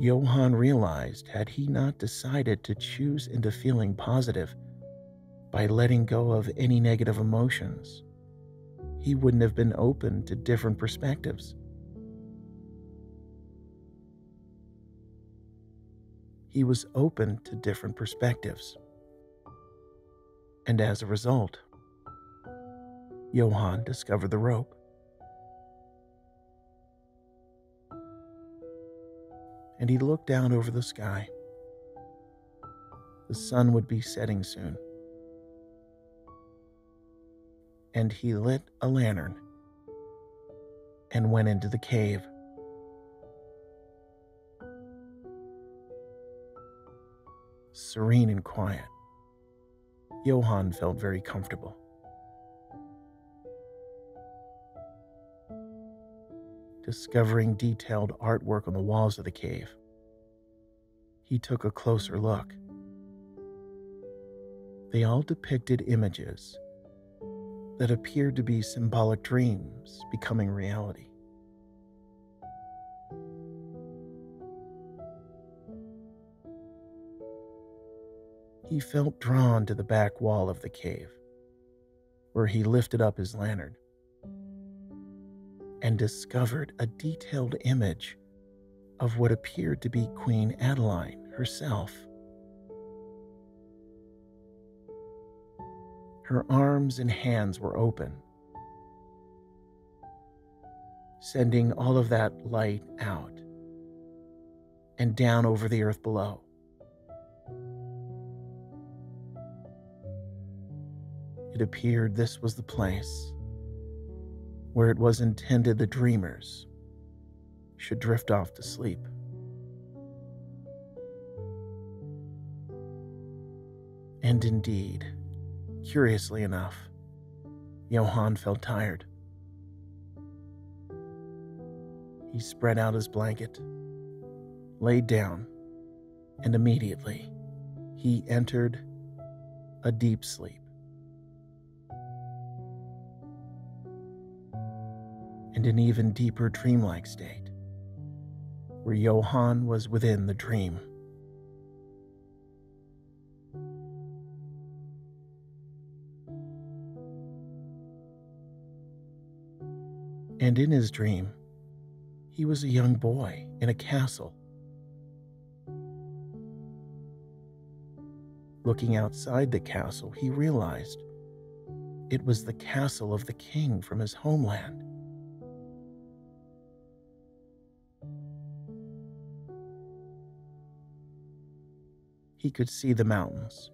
Johann realized had he not decided to choose into feeling positive by letting go of any negative emotions, he wouldn't have been open to different perspectives he was open to different perspectives. And as a result, Johann discovered the rope. And he looked down over the sky. The sun would be setting soon. And he lit a lantern and went into the cave. Serene and quiet. Johann felt very comfortable. Discovering detailed artwork on the walls of the cave, he took a closer look. They all depicted images that appeared to be symbolic dreams becoming reality. He felt drawn to the back wall of the cave, where he lifted up his lantern and discovered a detailed image of what appeared to be Queen Adeline herself. Her arms and hands were open, sending all of that light out and down over the earth below. It appeared this was the place where it was intended the dreamers should drift off to sleep. And indeed, curiously enough, Johann felt tired. He spread out his blanket, laid down, and immediately he entered a deep sleep. And an even deeper dreamlike state, where Johann was within the dream. And in his dream, he was a young boy in a castle. Looking outside the castle, he realized it was the castle of the king from his homeland he could see the mountains,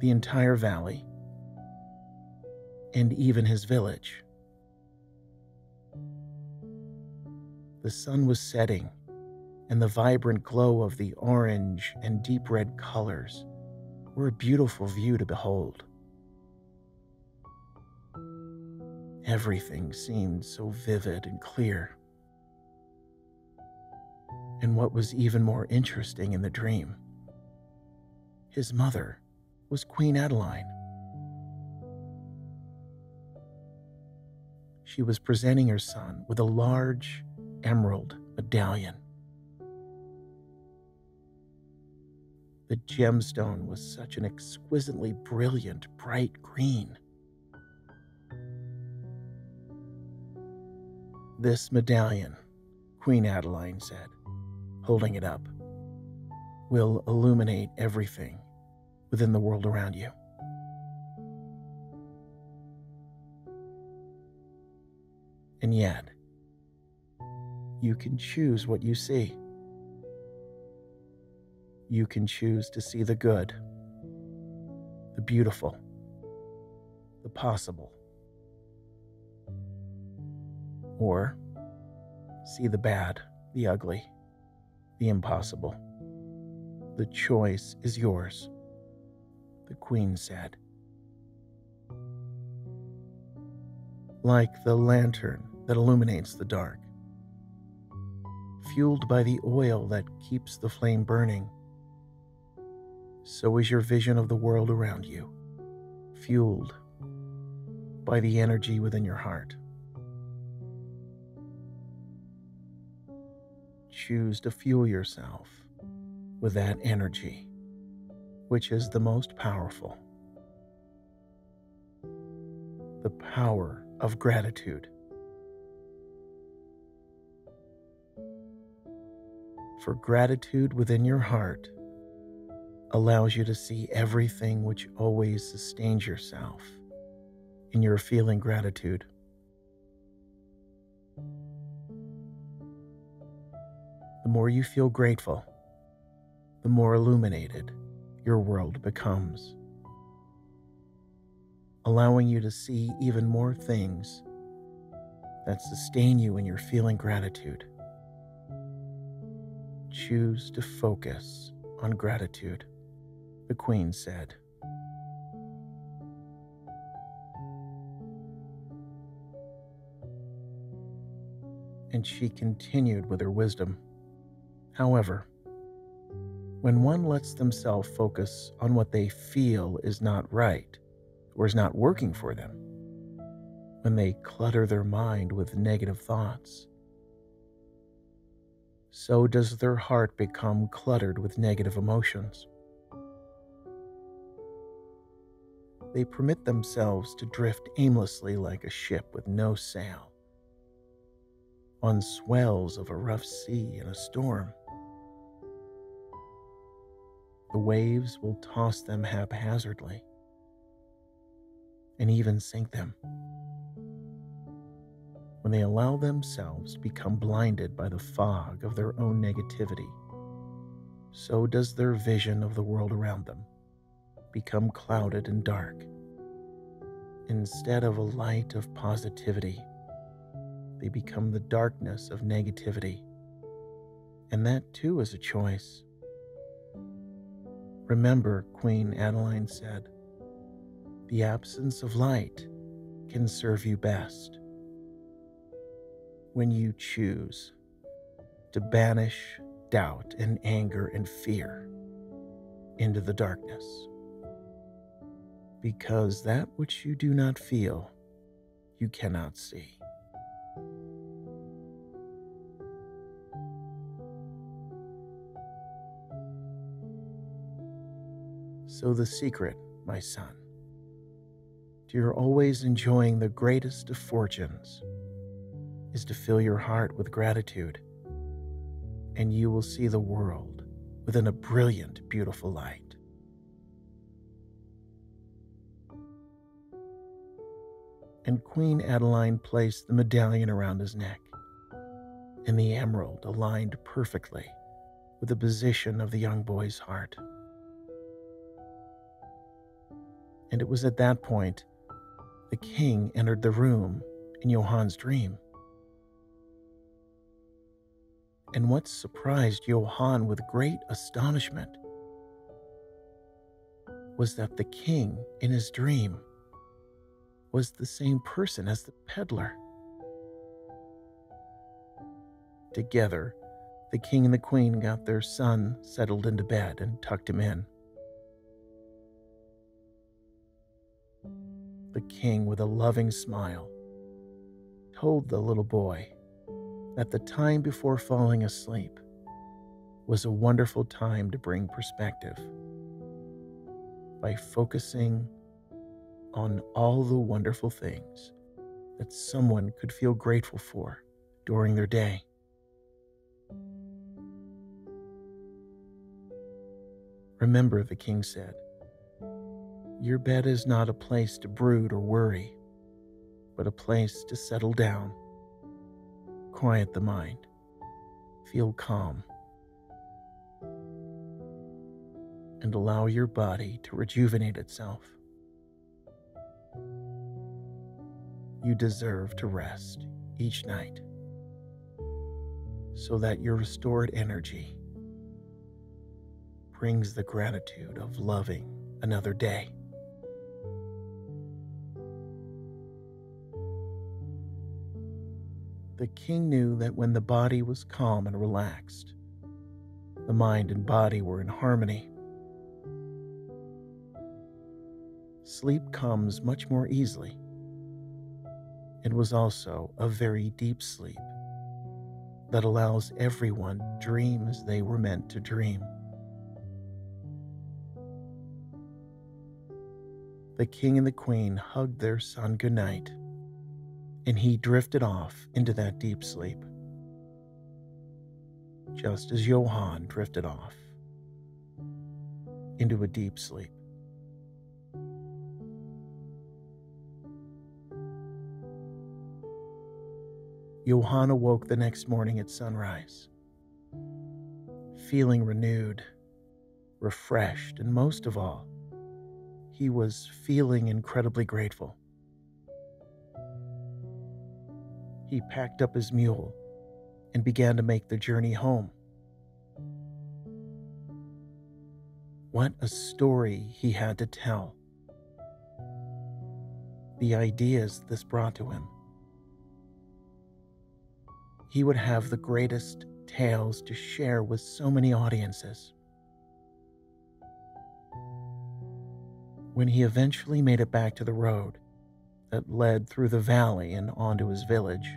the entire valley, and even his village. The sun was setting, and the vibrant glow of the orange and deep red colors were a beautiful view to behold. Everything seemed so vivid and clear. And what was even more interesting in the dream, his mother was Queen Adeline. She was presenting her son with a large emerald medallion. The gemstone was such an exquisitely brilliant, bright green. This medallion, Queen Adeline said, holding it up, will illuminate everything within the world around you. And yet, you can choose what you see. You can choose to see the good, the beautiful, the possible, or see the bad, the ugly, the impossible. The choice is yours, the Queen said. Like the lantern that illuminates the dark, fueled by the oil that keeps the flame burning, so is your vision of the world around you, fueled by the energy within your heart. Choose to fuel yourself with that energy, which is the most powerful. The power of gratitude. For gratitude within your heart allows you to see everything which always sustains yourself in your feeling gratitude. The more you feel grateful, the more illuminated your world becomes, allowing you to see even more things that sustain you in your feeling gratitude choose to focus on gratitude, the Queen said. And she continued with her wisdom. However, when one lets themselves focus on what they feel is not right or is not working for them, when they clutter their mind with negative thoughts, so does their heart become cluttered with negative emotions. They permit themselves to drift aimlessly like a ship with no sail on swells of a rough sea in a storm. The waves will toss them haphazardly and even sink them when they allow themselves to become blinded by the fog of their own negativity, so does their vision of the world around them become clouded and dark. Instead of a light of positivity, they become the darkness of negativity. And that too is a choice. Remember, Queen Adeline said, the absence of light can serve you best when you choose to banish doubt and anger and fear into the darkness. Because that which you do not feel, you cannot see. So, the secret, my son, to your always enjoying the greatest of fortunes is to fill your heart with gratitude, and you will see the world within a brilliant, beautiful light. And Queen Adeline placed the medallion around his neck, and the emerald aligned perfectly with the position of the young boy's heart. And it was at that point the king entered the room in Johann's dream. And what surprised Johann with great astonishment was that the king in his dream was the same person as the peddler. Together, the king and the queen got their son settled into bed and tucked him in. The king, with a loving smile, told the little boy that the time before falling asleep was a wonderful time to bring perspective by focusing on all the wonderful things that someone could feel grateful for during their day. Remember, the king said, your bed is not a place to brood or worry, but a place to settle down, quiet the mind, feel calm, and allow your body to rejuvenate itself. You deserve to rest each night so that your restored energy brings the gratitude of loving another day. The king knew that when the body was calm and relaxed, the mind and body were in harmony. Sleep comes much more easily. It was also a very deep sleep that allows everyone dream as they were meant to dream. the king and the queen hugged their son goodnight, and he drifted off into that deep sleep, just as Johann drifted off into a deep sleep. Johann awoke the next morning at sunrise, feeling renewed, refreshed, and most of all, he was feeling incredibly grateful. He packed up his mule and began to make the journey home. What a story he had to tell. The ideas this brought to him. He would have the greatest tales to share with so many audiences. when he eventually made it back to the road that led through the valley and onto his village,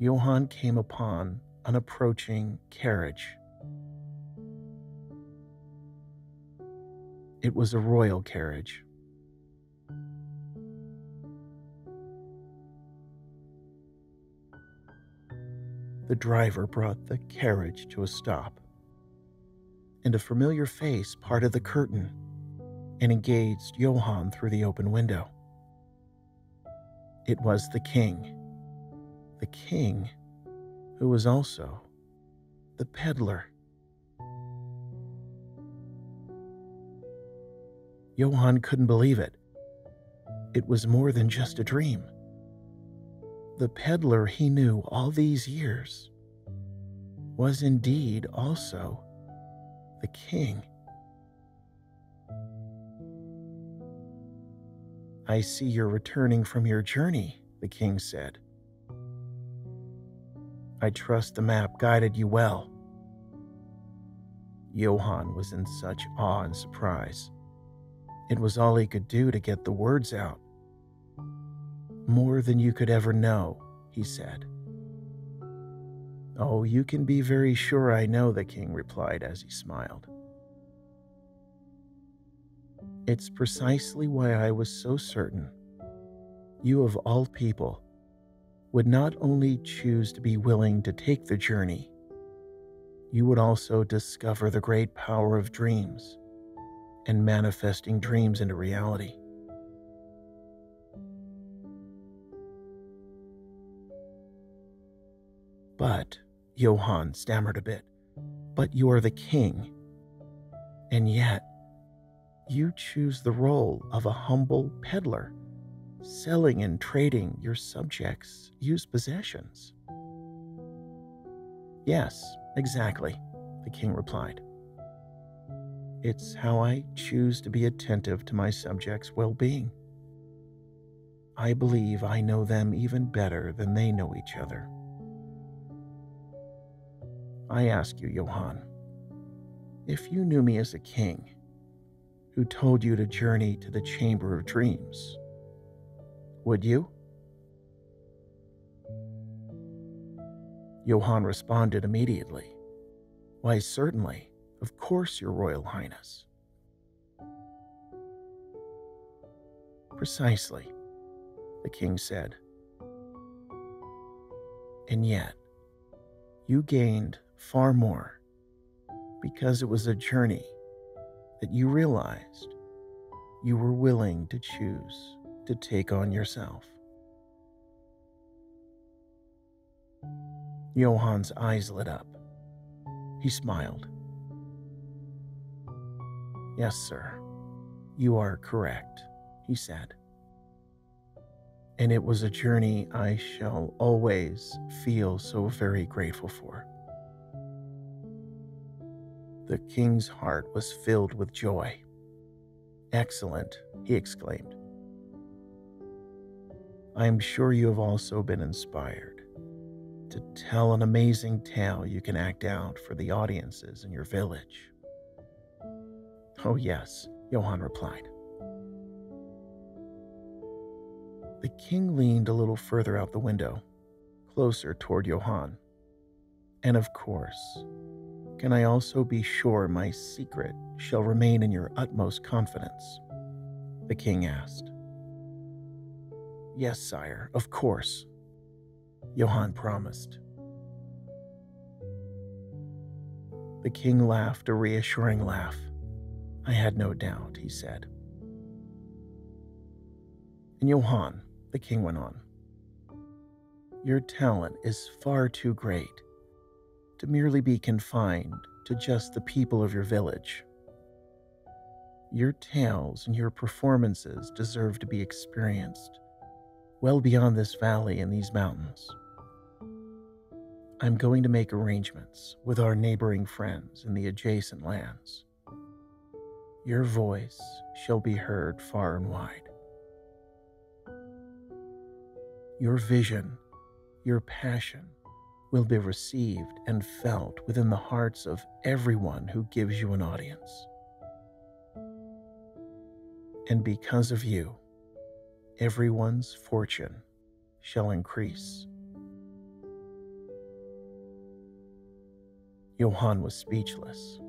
Johann came upon an approaching carriage. It was a royal carriage. The driver brought the carriage to a stop, and a familiar face parted the curtain and engaged Johann through the open window. It was the king, the king who was also the peddler. Johann couldn't believe it. It was more than just a dream. The peddler he knew all these years was indeed also the king. I see you're returning from your journey, the king said. I trust the map guided you well. Johann was in such awe and surprise. It was all he could do to get the words out. More than you could ever know, he said. Oh, you can be very sure I know, the king replied as he smiled. It's precisely why I was so certain you, of all people, would not only choose to be willing to take the journey, you would also discover the great power of dreams and manifesting dreams into reality. But, Johann stammered a bit, but you are the king. And yet, you choose the role of a humble peddler, selling and trading your subjects' used possessions. Yes, exactly, the king replied. It's how I choose to be attentive to my subjects' well being. I believe I know them even better than they know each other. I ask you, Johann, if you knew me as a king who told you to journey to the Chamber of Dreams, would you? Johann responded immediately. Why, certainly. Of course, Your Royal Highness. Precisely, the king said. And yet, you gained far more because it was a journey that you realized you were willing to choose to take on yourself. Johann's eyes lit up. He smiled. Yes, sir, you are correct, he said. And it was a journey I shall always feel so very grateful for. The king's heart was filled with joy. Excellent, he exclaimed. I am sure you have also been inspired to tell an amazing tale you can act out for the audiences in your village. Oh, yes, Johann replied. The king leaned a little further out the window, closer toward Johann. And of course, can I also be sure my secret shall remain in your utmost confidence? The king asked. Yes, sire, of course, Johann promised. The king laughed a reassuring laugh. I had no doubt, he said. And Johann, the king went on, your talent is far too great to merely be confined to just the people of your village. Your tales and your performances deserve to be experienced well beyond this valley and these mountains. I'm going to make arrangements with our neighboring friends in the adjacent lands your voice shall be heard far and wide. Your vision, your passion will be received and felt within the hearts of everyone who gives you an audience. And because of you, everyone's fortune shall increase. Johann was speechless.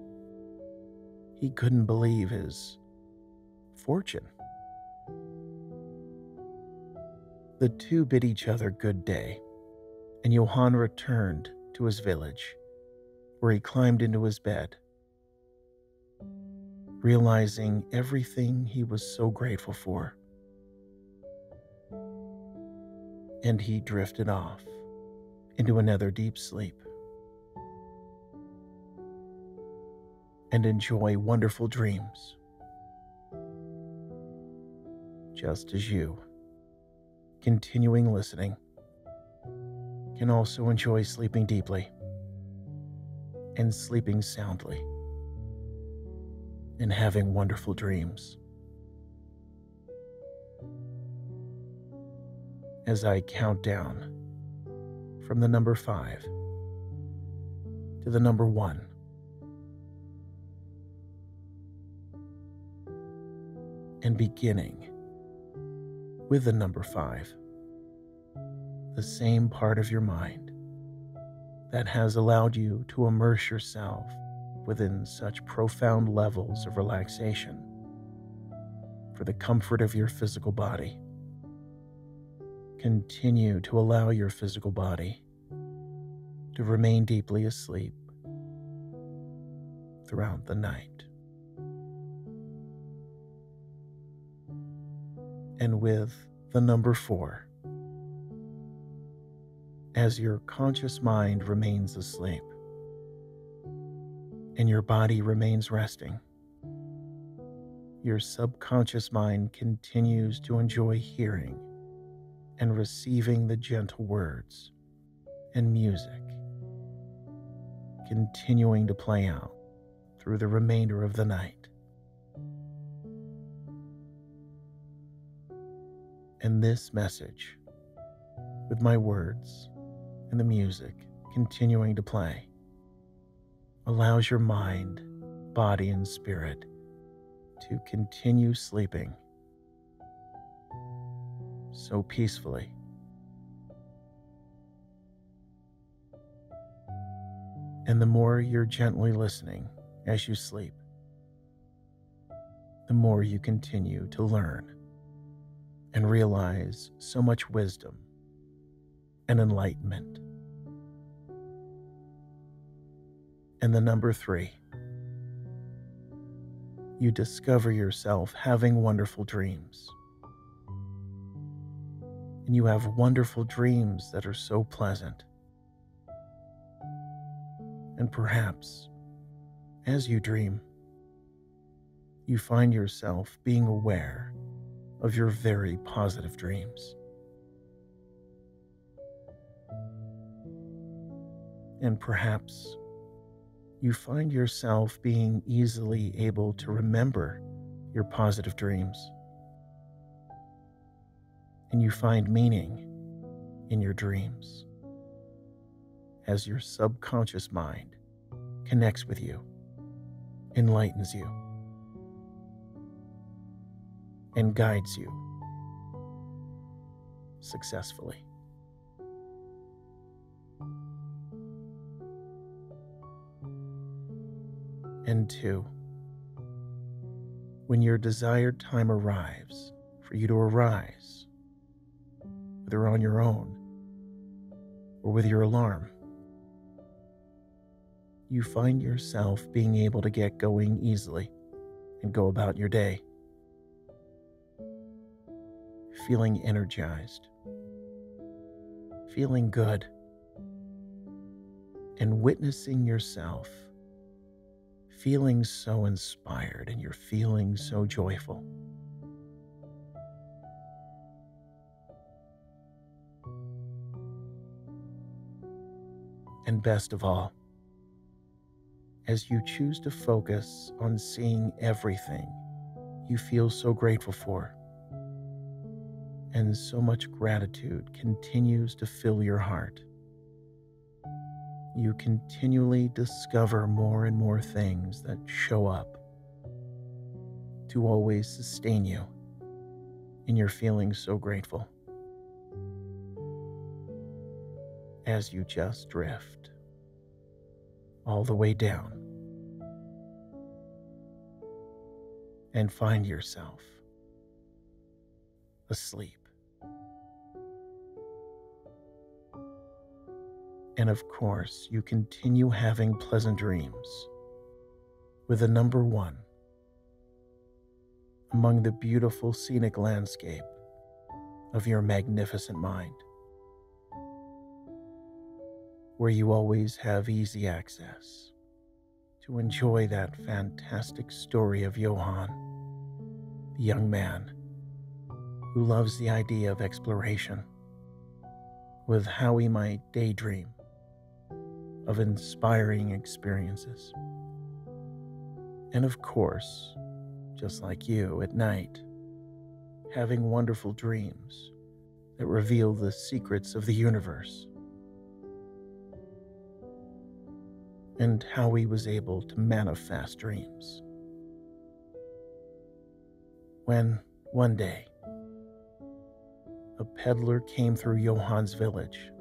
He couldn't believe his fortune. The two bid each other good day, and Johann returned to his village, where he climbed into his bed, realizing everything he was so grateful for. And he drifted off into another deep sleep. and enjoy wonderful dreams. Just as you, continuing listening, can also enjoy sleeping deeply and sleeping soundly and having wonderful dreams. As I count down from the number five to the number one. and beginning with the number five, the same part of your mind that has allowed you to immerse yourself within such profound levels of relaxation for the comfort of your physical body. Continue to allow your physical body to remain deeply asleep throughout the night. and with the number four. As your conscious mind remains asleep and your body remains resting, your subconscious mind continues to enjoy hearing and receiving the gentle words and music, continuing to play out through the remainder of the night. And this message, with my words and the music continuing to play, allows your mind, body, and spirit to continue sleeping so peacefully. And the more you're gently listening as you sleep, the more you continue to learn and realize so much wisdom and enlightenment. And the number three, you discover yourself having wonderful dreams. And you have wonderful dreams that are so pleasant. And perhaps, as you dream, you find yourself being aware of your very positive dreams. And perhaps you find yourself being easily able to remember your positive dreams. And you find meaning in your dreams as your subconscious mind connects with you, enlightens you, and guides you successfully. And two, when your desired time arrives for you to arise, whether on your own or with your alarm, you find yourself being able to get going easily and go about your day, feeling energized, feeling good, and witnessing yourself feeling so inspired and you're feeling so joyful. And best of all, as you choose to focus on seeing everything you feel so grateful for, and so much gratitude continues to fill your heart you continually discover more and more things that show up to always sustain you and you're feeling so grateful as you just drift all the way down and find yourself asleep. And of course, you continue having pleasant dreams with a number one among the beautiful scenic landscape of your magnificent mind, where you always have easy access to enjoy that fantastic story of Johann, the young man who loves the idea of exploration, with how he might daydream of inspiring experiences. And of course, just like you at night, having wonderful dreams that reveal the secrets of the universe and how he was able to manifest dreams. When, one day, a peddler came through Johann's village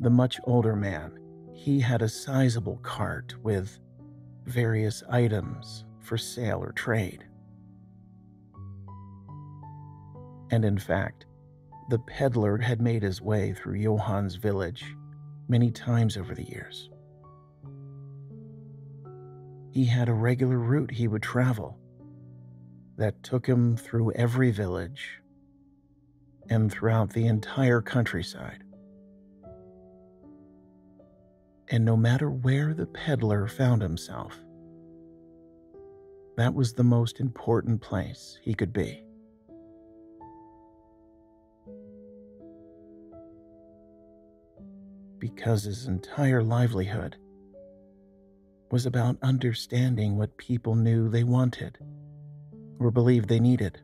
the much older man, he had a sizable cart with various items for sale or trade. And in fact, the peddler had made his way through Johann's village many times over the years. He had a regular route he would travel that took him through every village and throughout the entire countryside And no matter where the peddler found himself, that was the most important place he could be. Because his entire livelihood was about understanding what people knew they wanted or believed they needed.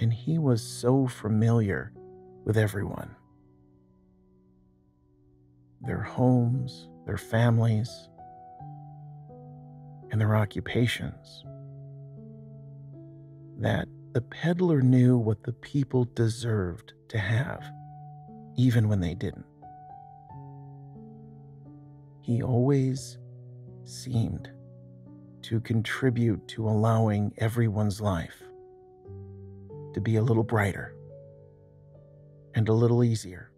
And he was so familiar with everyone their homes, their families, and their occupations that the peddler knew what the people deserved to have, even when they didn't. He always seemed to contribute to allowing everyone's life to be a little brighter and a little easier.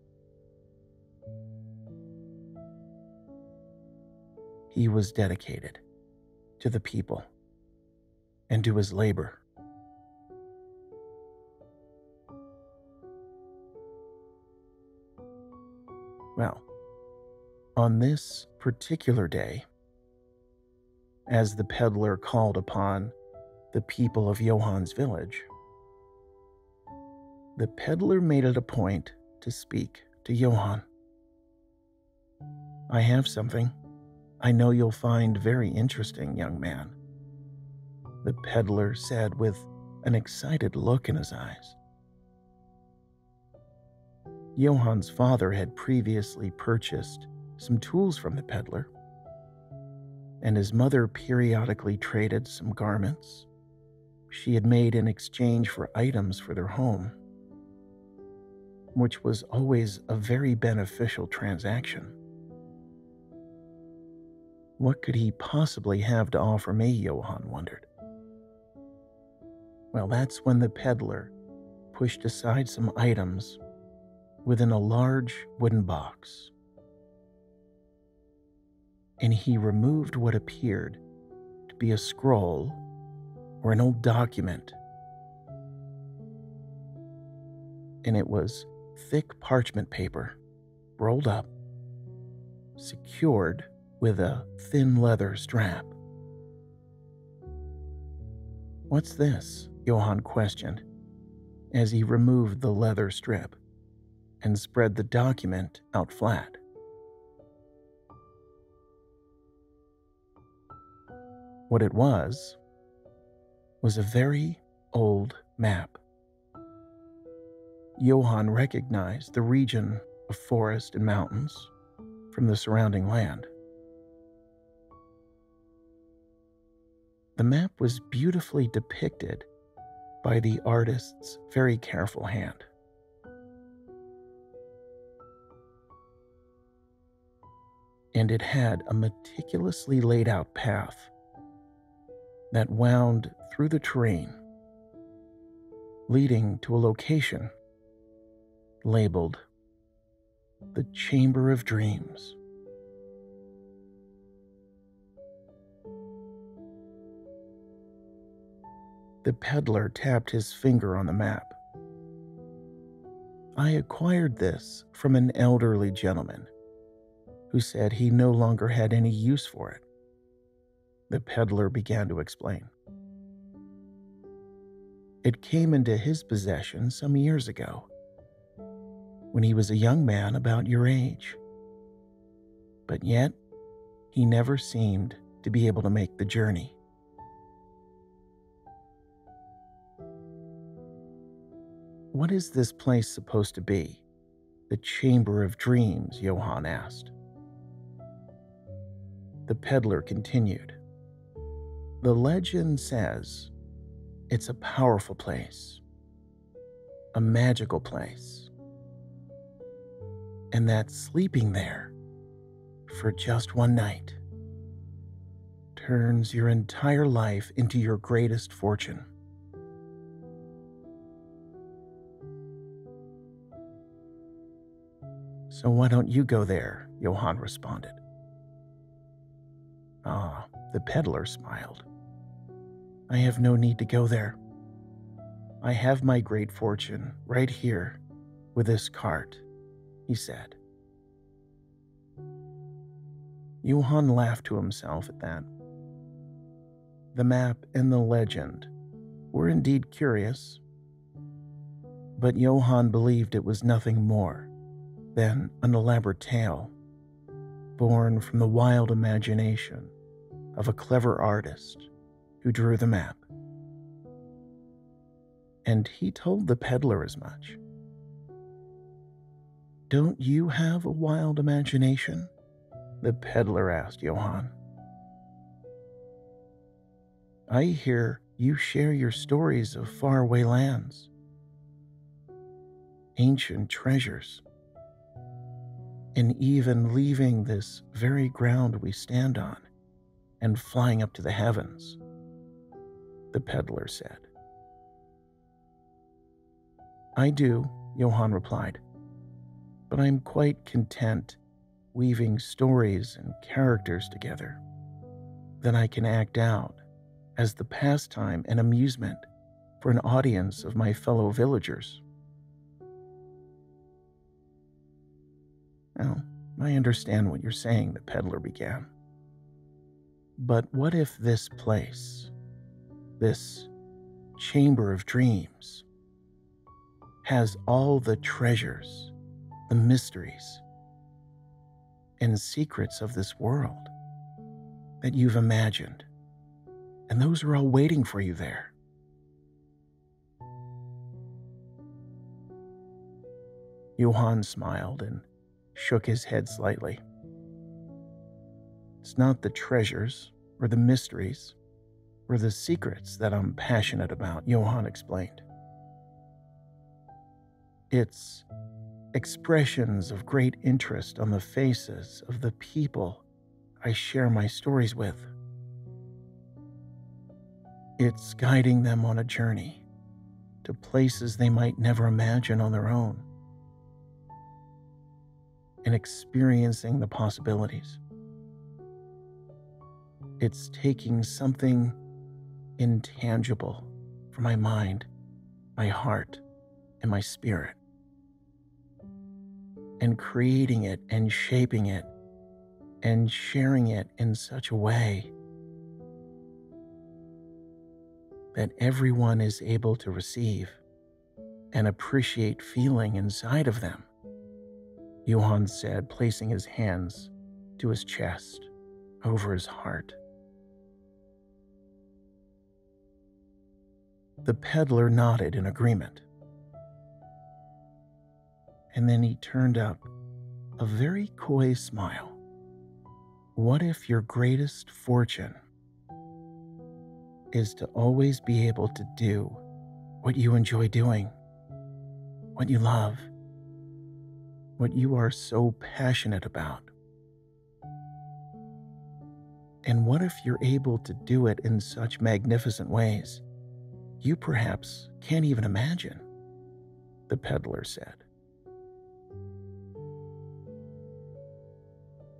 He was dedicated to the people and to his labor. Well, on this particular day, as the peddler called upon the people of Johann's village, the peddler made it a point to speak to Johann. I have something I know you'll find very interesting, young man, the peddler said with an excited look in his eyes. Johann's father had previously purchased some tools from the peddler, and his mother periodically traded some garments she had made in exchange for items for their home, which was always a very beneficial transaction. What could he possibly have to offer me, Johann wondered. Well, that's when the peddler pushed aside some items within a large wooden box and he removed what appeared to be a scroll or an old document. And it was thick parchment paper, rolled up, secured with a thin leather strap. What's this? Johann questioned as he removed the leather strip and spread the document out flat. What it was, was a very old map. Johann recognized the region of forest and mountains from the surrounding land. The map was beautifully depicted by the artist's very careful hand. And it had a meticulously laid out path that wound through the terrain, leading to a location labeled the Chamber of Dreams. The peddler tapped his finger on the map. I acquired this from an elderly gentleman who said he no longer had any use for it the peddler began to explain. It came into his possession some years ago, when he was a young man about your age. But yet, he never seemed to be able to make the journey. What is this place supposed to be? The Chamber of Dreams, Johann asked. The peddler continued. The legend says it's a powerful place, a magical place, and that sleeping there for just one night turns your entire life into your greatest fortune. So why don't you go there? Johann responded. Ah, the peddler smiled. I have no need to go there. I have my great fortune right here with this cart he said. Johann laughed to himself at that. The map and the legend were indeed curious, but Johann believed it was nothing more than an elaborate tale born from the wild imagination of a clever artist who drew the map. And he told the peddler as much. Don't you have a wild imagination? The peddler asked Johann. I hear you share your stories of faraway lands, ancient treasures, and even leaving this very ground we stand on and flying up to the heavens, the peddler said. I do, Johann replied, but I'm quite content weaving stories and characters together that I can act out as the pastime and amusement for an audience of my fellow villagers. Now, I understand what you're saying, the peddler began. But what if this place, this chamber of dreams, has all the treasures, the mysteries, and secrets of this world that you've imagined? And those are all waiting for you there. Johann smiled and shook his head slightly. It's not the treasures or the mysteries or the secrets that I'm passionate about, Johann explained. It's expressions of great interest on the faces of the people I share my stories with. It's guiding them on a journey to places they might never imagine on their own and experiencing the possibilities. It's taking something intangible for my mind, my heart, and my spirit, and creating it and shaping it and sharing it in such a way that everyone is able to receive and appreciate feeling inside of them. Johann said, placing his hands to his chest over his heart. The peddler nodded in agreement. And then he turned up a very coy smile. What if your greatest fortune is to always be able to do what you enjoy doing, what you love? what you are so passionate about? And what if you're able to do it in such magnificent ways you perhaps can't even imagine? The peddler said.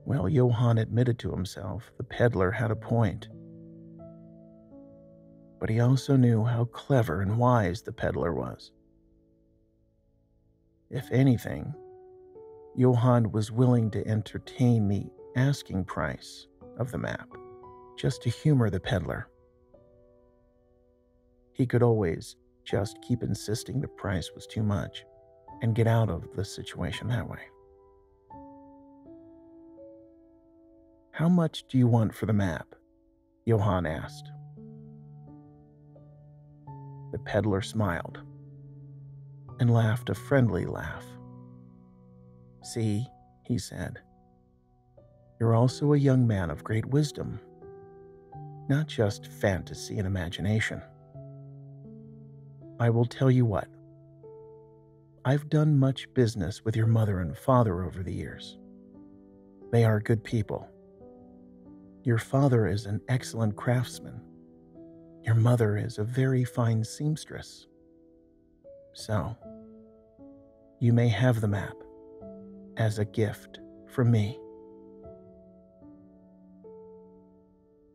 Well, Johann admitted to himself the peddler had a point. But he also knew how clever and wise the peddler was. If anything, Johann was willing to entertain the asking price of the map just to humor the peddler. He could always just keep insisting the price was too much and get out of the situation that way. How much do you want for the map? Johann asked. The peddler smiled and laughed a friendly laugh. See, he said, you're also a young man of great wisdom, not just fantasy and imagination. I will tell you what. I've done much business with your mother and father over the years. They are good people. Your father is an excellent craftsman. Your mother is a very fine seamstress. So, you may have the map as a gift from me.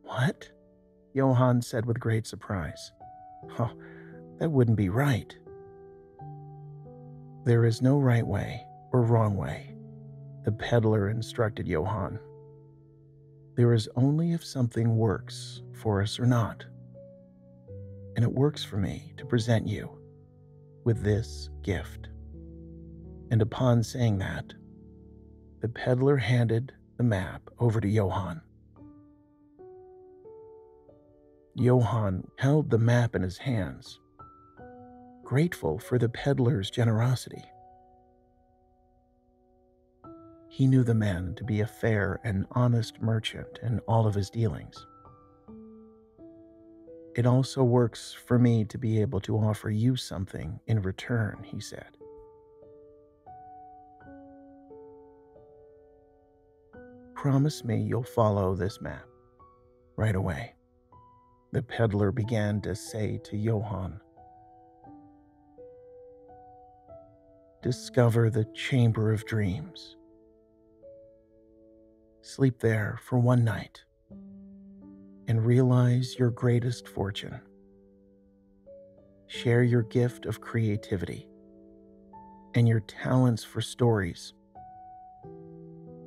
What? Johann said with great surprise. Oh, that wouldn't be right. There is no right way, or wrong way, the peddler instructed Johann. There is only if something works for us or not. And it works for me to present you with this gift. And upon saying that, the peddler handed the map over to Johann. Johann held the map in his hands, grateful for the peddler's generosity. He knew the man to be a fair and honest merchant in all of his dealings. It also works for me to be able to offer you something in return, he said. Promise me you'll follow this map right away. The peddler began to say to Johann. Discover the Chamber of Dreams. Sleep there for one night and realize your greatest fortune. Share your gift of creativity and your talents for stories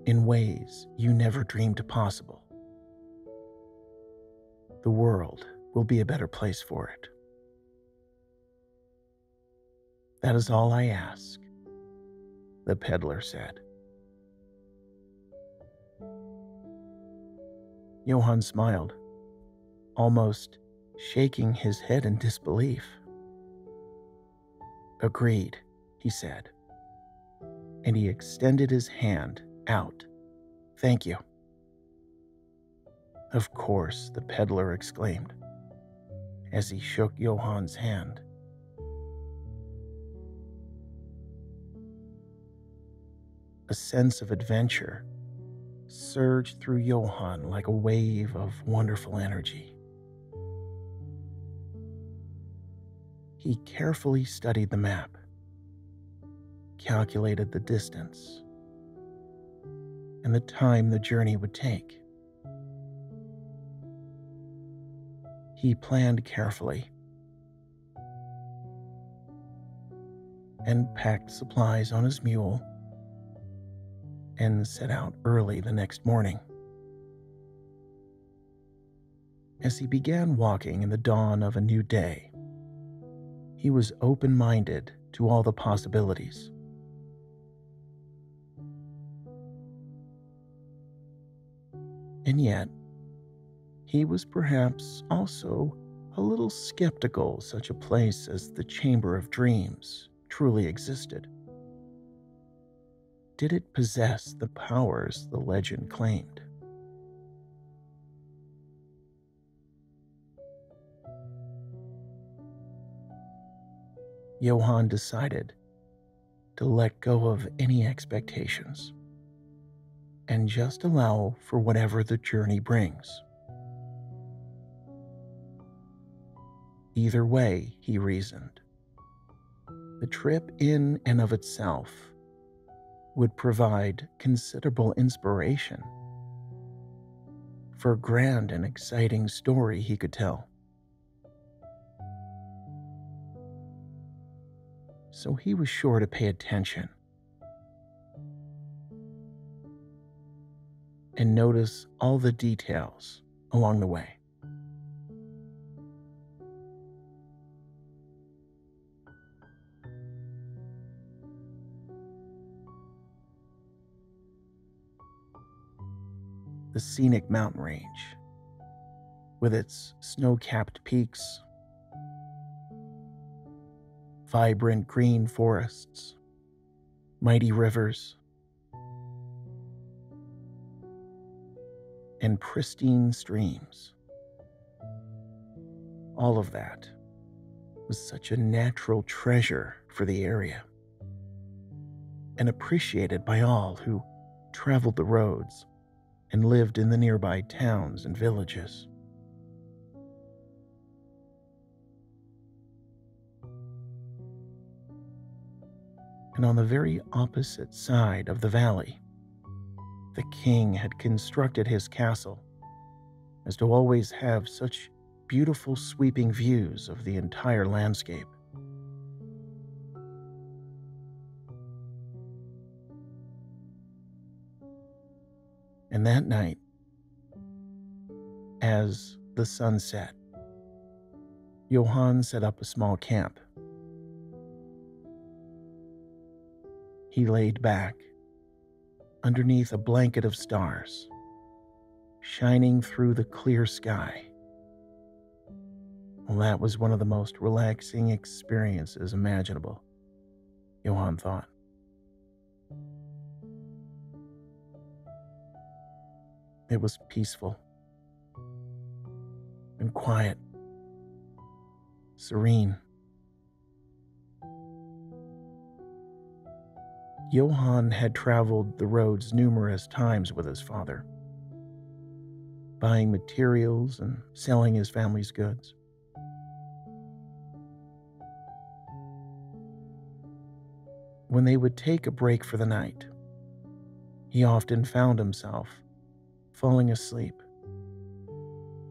in ways you never dreamed possible. The world will be a better place for it. That is all I ask, the peddler said. Johann smiled, almost shaking his head in disbelief. Agreed, he said, and he extended his hand out. Thank you. Of course, the peddler exclaimed as he shook Johann's hand. A sense of adventure surged through Johann like a wave of wonderful energy. He carefully studied the map, calculated the distance, and the time the journey would take. He planned carefully and packed supplies on his mule and set out early the next morning. As he began walking in the dawn of a new day, he was open minded to all the possibilities. And yet, he was perhaps also a little skeptical such a place as the Chamber of Dreams truly existed. Did it possess the powers the legend claimed? Johann decided to let go of any expectations and just allow for whatever the journey brings. Either way, he reasoned, the trip in and of itself would provide considerable inspiration for a grand and exciting story he could tell. So he was sure to pay attention and notice all the details along the way. The scenic mountain range, with its snow capped peaks, vibrant green forests, mighty rivers, and pristine streams. All of that was such a natural treasure for the area and appreciated by all who traveled the roads and lived in the nearby towns and villages. And on the very opposite side of the valley the king had constructed his castle as to always have such beautiful sweeping views of the entire landscape. And that night, as the sun set, Johann set up a small camp. He laid back underneath a blanket of stars, shining through the clear sky. Well, that was one of the most relaxing experiences imaginable, Johann thought. It was peaceful and quiet, serene. Johann had traveled the roads numerous times with his father, buying materials and selling his family's goods. When they would take a break for the night, he often found himself falling asleep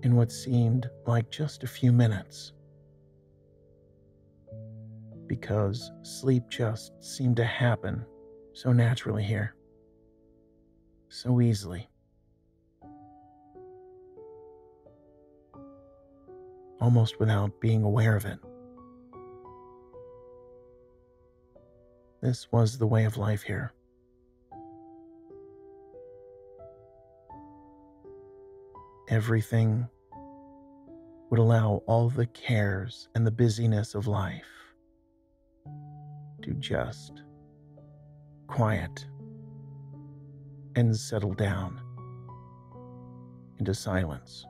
in what seemed like just a few minutes. Because sleep just seemed to happen so naturally here, so easily. Almost without being aware of it. This was the way of life here. Everything would allow all the cares and the busyness of life to just quiet and settle down into silence.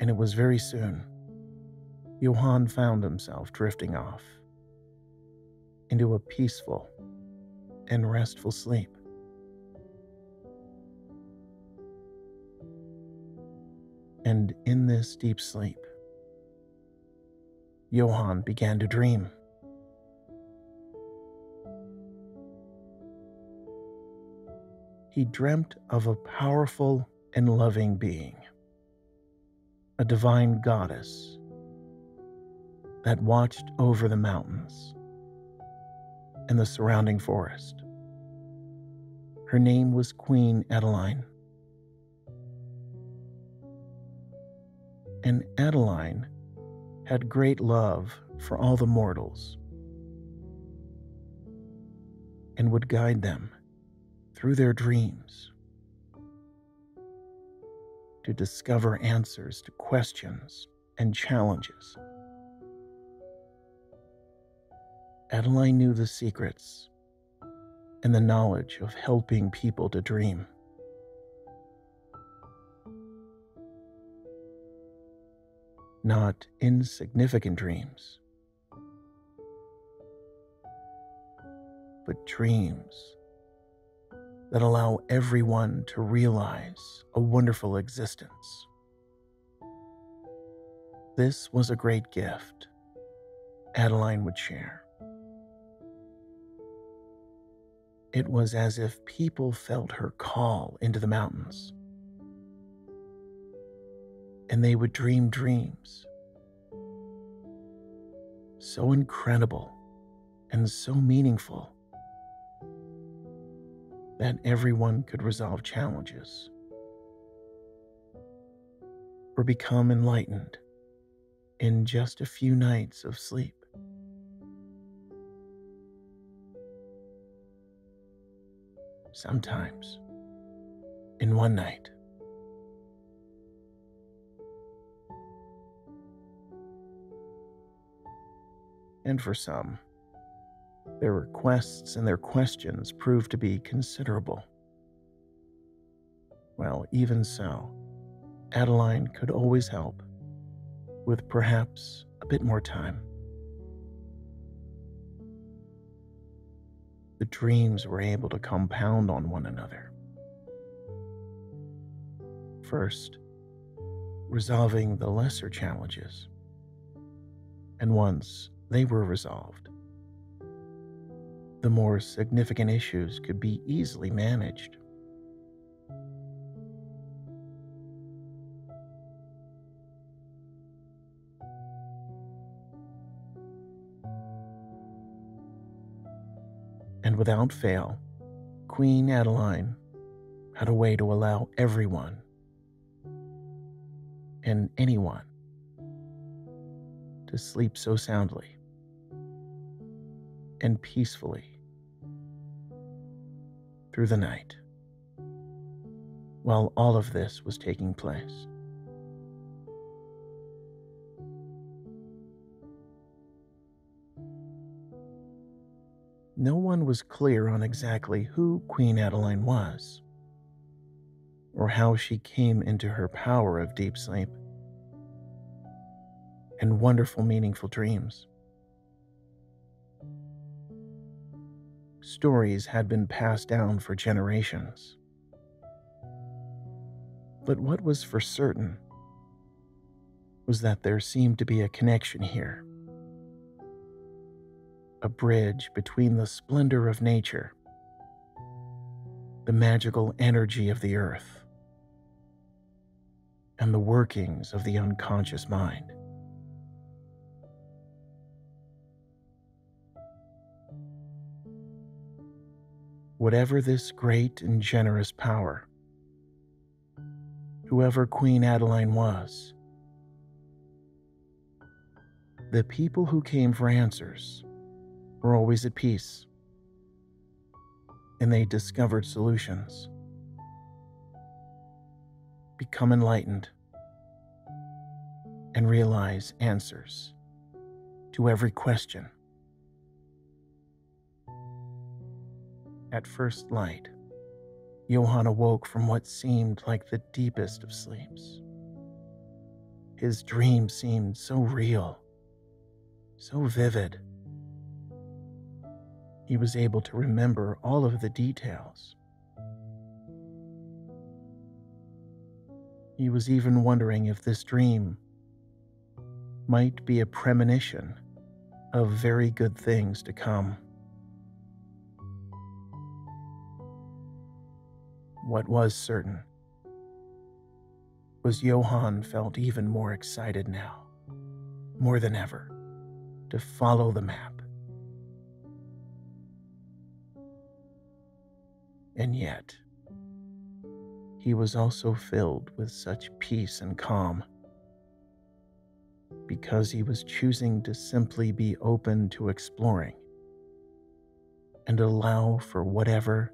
And it was very soon, Johann found himself drifting off into a peaceful and restful sleep. And in this deep sleep, Johann began to dream. He dreamt of a powerful and loving being, a divine goddess that watched over the mountains and the surrounding forest. Her name was Queen Adeline. And Adeline had great love for all the mortals and would guide them through their dreams to discover answers to questions and challenges. Adeline knew the secrets and the knowledge of helping people to dream. Not insignificant dreams, but dreams that allow everyone to realize a wonderful existence. This was a great gift Adeline would share. It was as if people felt her call into the mountains. And they would dream dreams so incredible and so meaningful that everyone could resolve challenges or become enlightened in just a few nights of sleep. Sometimes in one night. And for some, their requests and their questions proved to be considerable. Well, even so, Adeline could always help with perhaps a bit more time. The dreams were able to compound on one another. First, resolving the lesser challenges. And once they were resolved, the more significant issues could be easily managed. Without fail, Queen Adeline had a way to allow everyone and anyone to sleep so soundly and peacefully through the night while all of this was taking place. No one was clear on exactly who Queen Adeline was, or how she came into her power of deep sleep and wonderful, meaningful dreams. Stories had been passed down for generations. But what was for certain was that there seemed to be a connection here. A bridge between the splendor of nature, the magical energy of the earth, and the workings of the unconscious mind. Whatever this great and generous power, whoever Queen Adeline was. The people who came for answers were always at peace, and they discovered solutions. Become enlightened and realize answers to every question. At first light, Johann awoke from what seemed like the deepest of sleeps. His dream seemed so real, so vivid. He was able to remember all of the details. He was even wondering if this dream might be a premonition of very good things to come. What was certain was Johann felt even more excited now, more than ever, to follow the map. And yet, he was also filled with such peace and calm because he was choosing to simply be open to exploring and allow for whatever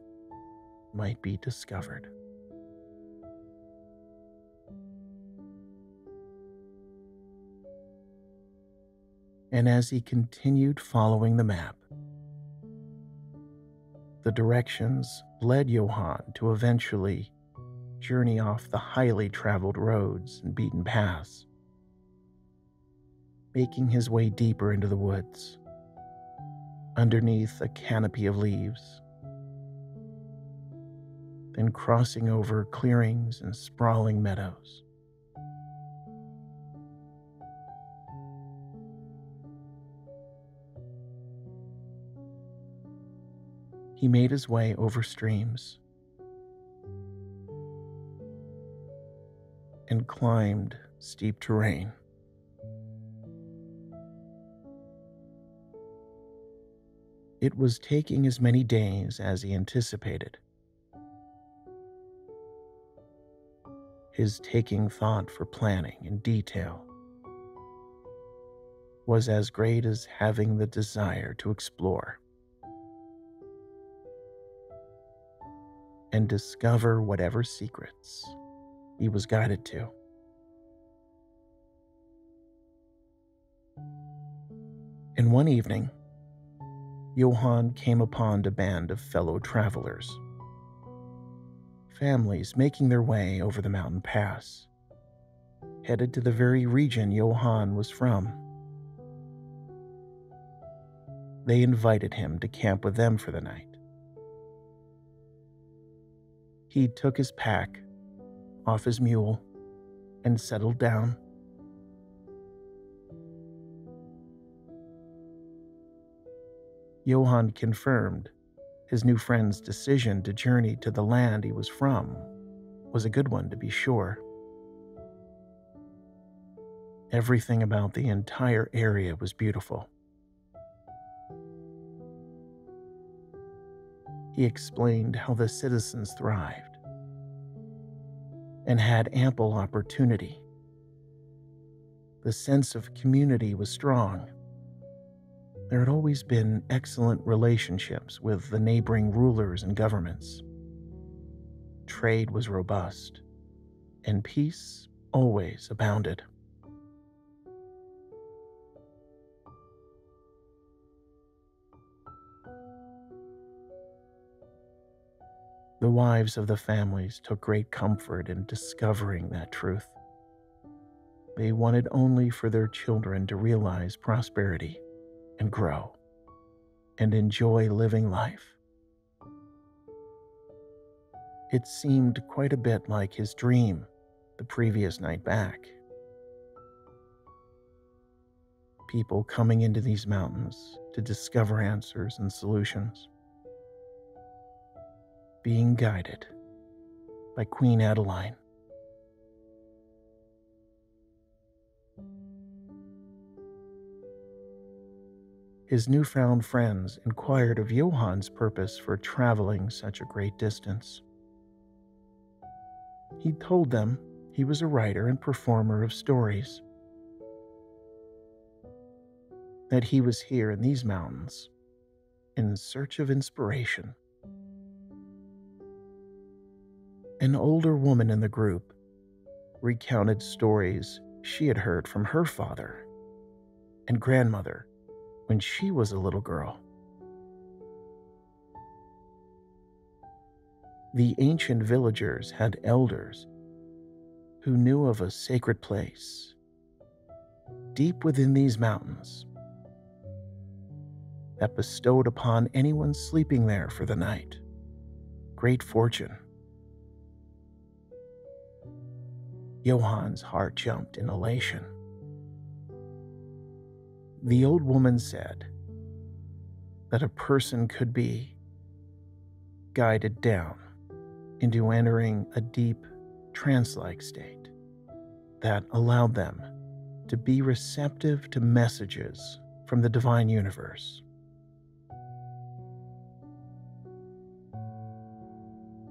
might be discovered. And as he continued following the map, the directions led Johann to eventually journey off the highly traveled roads and beaten paths, making his way deeper into the woods, underneath a canopy of leaves then crossing over clearings and sprawling meadows. He made his way over streams and climbed steep terrain. It was taking as many days as he anticipated. his taking thought for planning in detail was as great as having the desire to explore and discover whatever secrets he was guided to. In one evening, Johann came upon a band of fellow travelers families making their way over the mountain pass, headed to the very region Johann was from. They invited him to camp with them for the night. He took his pack off his mule and settled down. Johann confirmed his new friend's decision to journey to the land he was from was a good one, to be sure. Everything about the entire area was beautiful. He explained how the citizens thrived and had ample opportunity. The sense of community was strong. There had always been excellent relationships with the neighboring rulers and governments. Trade was robust, and peace always abounded. The wives of the families took great comfort in discovering that truth. They wanted only for their children to realize prosperity and grow and enjoy living life. It seemed quite a bit like his dream the previous night back. People coming into these mountains to discover answers and solutions being Guided by Queen Adeline. His newfound friends inquired of Johann's purpose for traveling such a great distance. He told them he was a writer and performer of stories, that he was here in these mountains in search of inspiration An older woman in the group recounted stories she had heard from her father and grandmother when she was a little girl. The ancient villagers had elders who knew of a sacred place deep within these mountains that bestowed upon anyone sleeping there for the night great fortune. Johann's heart jumped in elation. The old woman said that a person could be guided down into entering a deep trance like state that allowed them to be receptive to messages from the divine universe.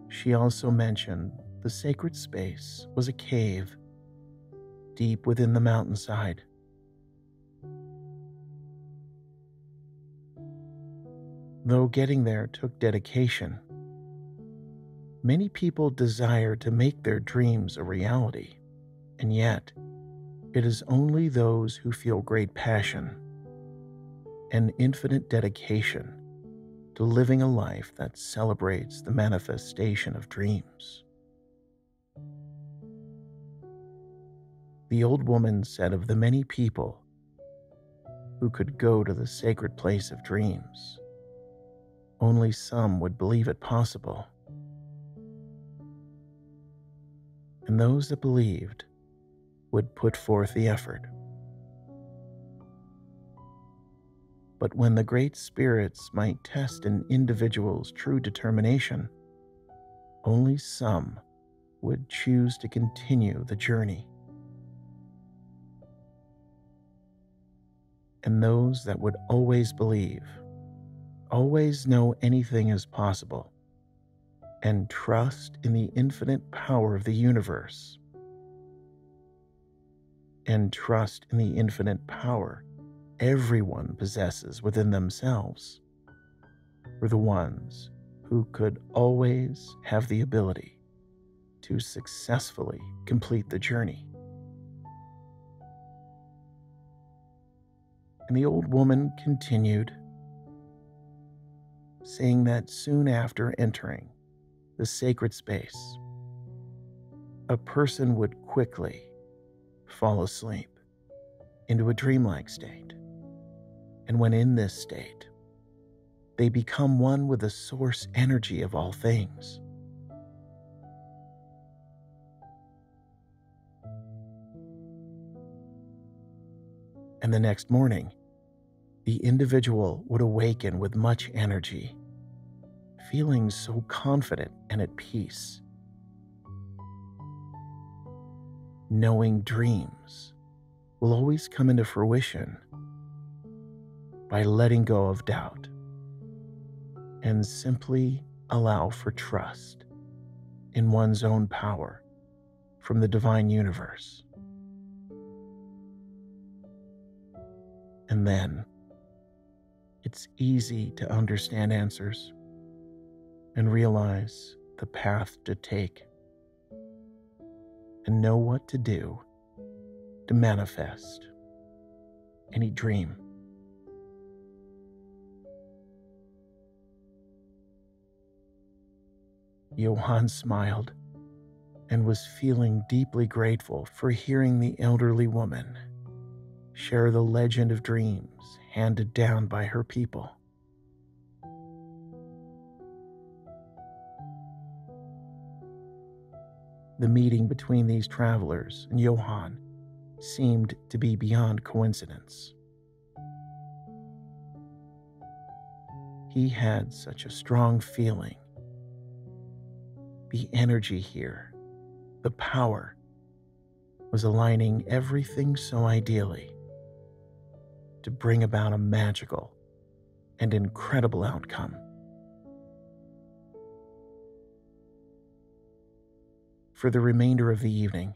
She also mentioned the sacred space was a cave deep within the mountainside. Though getting there took dedication, many people desire to make their dreams a reality, and yet it is only those who feel great passion and infinite dedication to living a life that celebrates the manifestation of dreams. The old woman said of the many people who could go to the sacred place of dreams, only some would believe it possible. And those that believed would put forth the effort. But when the great spirits might test an individual's true determination, only some would choose to continue the journey. And those that would always believe, always know anything is possible, and trust in the infinite power of the universe, and trust in the infinite power everyone possesses within themselves, were the ones who could always have the ability to successfully complete the journey. And the old woman continued, saying that soon after entering the sacred space, a person would quickly fall asleep into a dreamlike state. And when in this state, they become one with the source energy of all things. And the next morning, the individual would awaken with much energy, feeling so confident and at peace. Knowing dreams will always come into fruition by letting go of doubt and simply allow for trust in one's own power from the divine universe. And then it's easy to understand answers and realize the path to take and know what to do to manifest any dream. Johann smiled and was feeling deeply grateful for hearing the elderly woman share the legend of dreams handed down by her people. The meeting between these travelers and Johann seemed to be beyond coincidence. He had such a strong feeling. The energy here, the power, was aligning everything so ideally to bring about a magical and incredible outcome. For the remainder of the evening,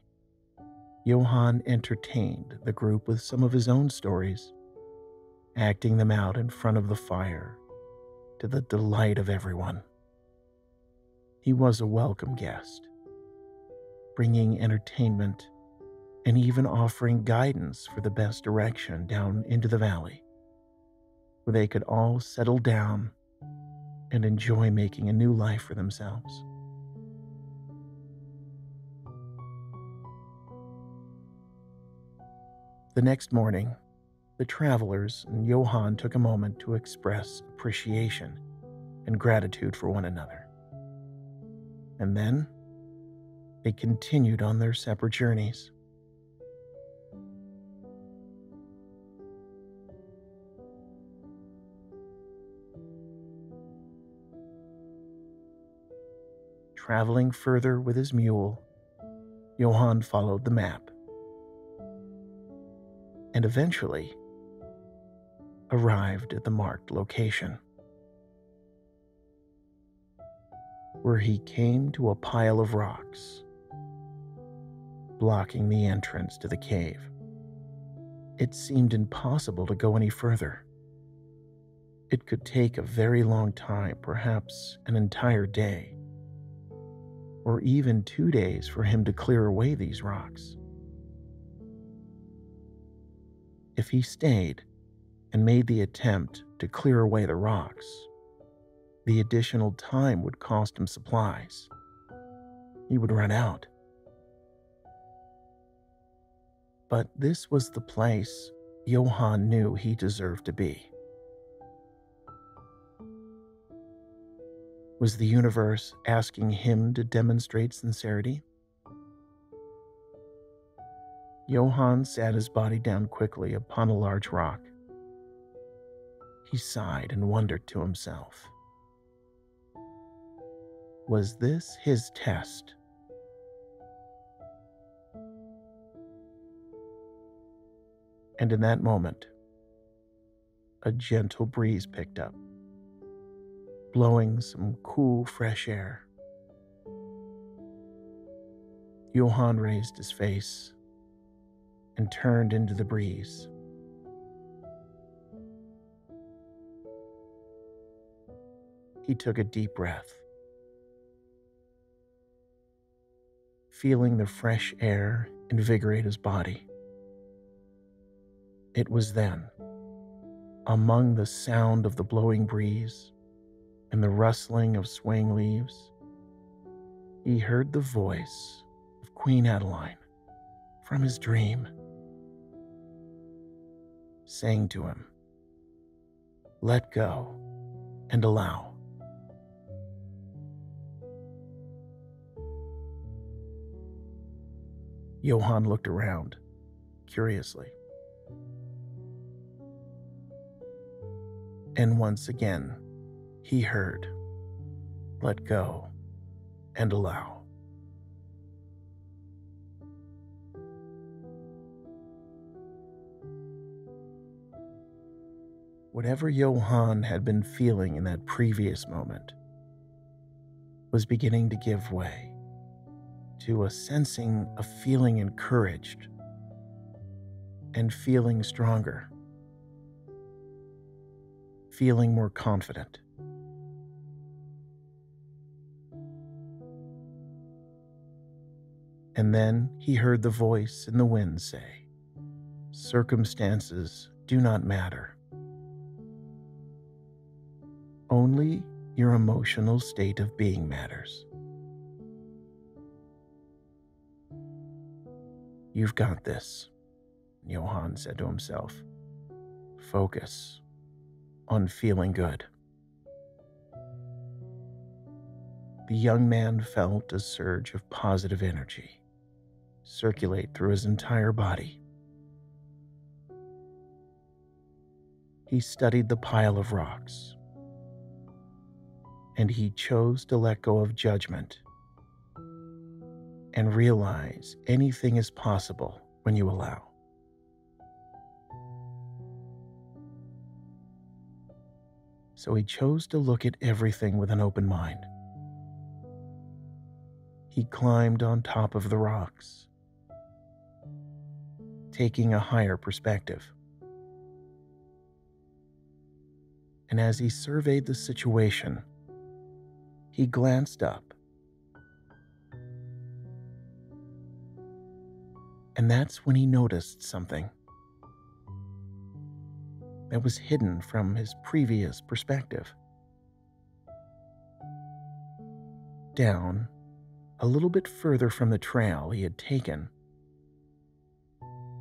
Johann entertained the group with some of his own stories, acting them out in front of the fire to the delight of everyone. He was a welcome guest, bringing entertainment and even offering guidance for the best direction down into the valley, where they could all settle down and enjoy making a new life for themselves. The next morning, the travelers and Johann took a moment to express appreciation and gratitude for one another. And then they continued on their separate journeys. Traveling further with his mule, Johann followed the map and eventually arrived at the marked location, where he came to a pile of rocks, blocking the entrance to the cave. It seemed impossible to go any further. It could take a very long time, perhaps an entire day, or even two days for him to clear away these rocks. If he stayed and made the attempt to clear away the rocks, the additional time would cost him supplies. He would run out. But this was the place Johann knew he deserved to be. Was the universe asking him to demonstrate sincerity? Johann sat his body down quickly upon a large rock. He sighed and wondered to himself. Was this his test? And in that moment, a gentle breeze picked up, blowing some cool, fresh air. Johann raised his face and turned into the breeze. He took a deep breath, feeling the fresh air invigorate his body. It was then, among the sound of the blowing breeze and the rustling of swaying leaves, he heard the voice of Queen Adeline from his dream saying to him, Let go and allow. Johann looked around curiously. And once again, he heard, Let go and allow. Whatever Johann had been feeling in that previous moment was beginning to give way to a sensing of feeling encouraged and feeling stronger, feeling more confident. And then he heard the voice in the wind say, Circumstances do not matter. Only your emotional state of being matters. You've got this, Johann said to himself. Focus on feeling good. The young man felt a surge of positive energy circulate through his entire body. He studied the pile of rocks and he chose to let go of judgment and realize anything is possible when you allow. So he chose to look at everything with an open mind. He climbed on top of the rocks, taking a higher perspective. And as he surveyed the situation, he glanced up. And that's when he noticed something that was hidden from his previous perspective. Down, a little bit further from the trail he had taken,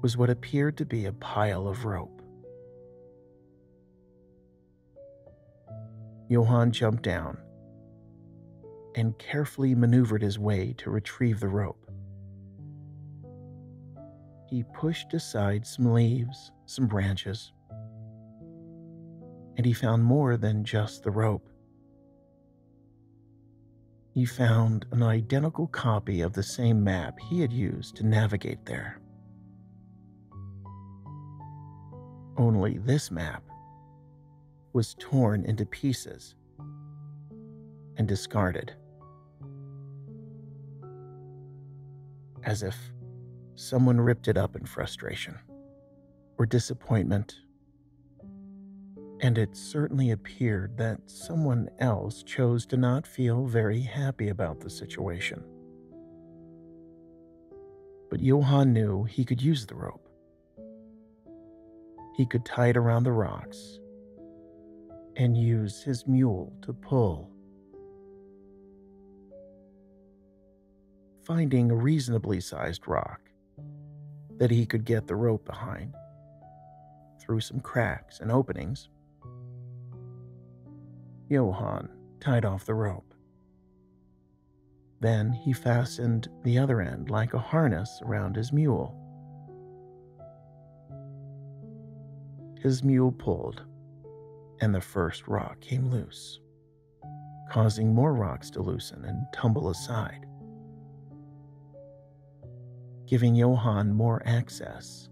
was what appeared to be a pile of rope. Johann jumped down and carefully maneuvered his way to retrieve the rope. He pushed aside some leaves, some branches, and he found more than just the rope. He found an identical copy of the same map he had used to navigate there. Only this map was torn into pieces and discarded. as if someone ripped it up in frustration or disappointment. And it certainly appeared that someone else chose to not feel very happy about the situation. But Johann knew he could use the rope. He could tie it around the rocks and use his mule to pull finding a reasonably sized rock that he could get the rope behind. Through some cracks and openings, Johann tied off the rope. Then he fastened the other end like a harness around his mule. His mule pulled, and the first rock came loose, causing more rocks to loosen and tumble aside giving Johann more access.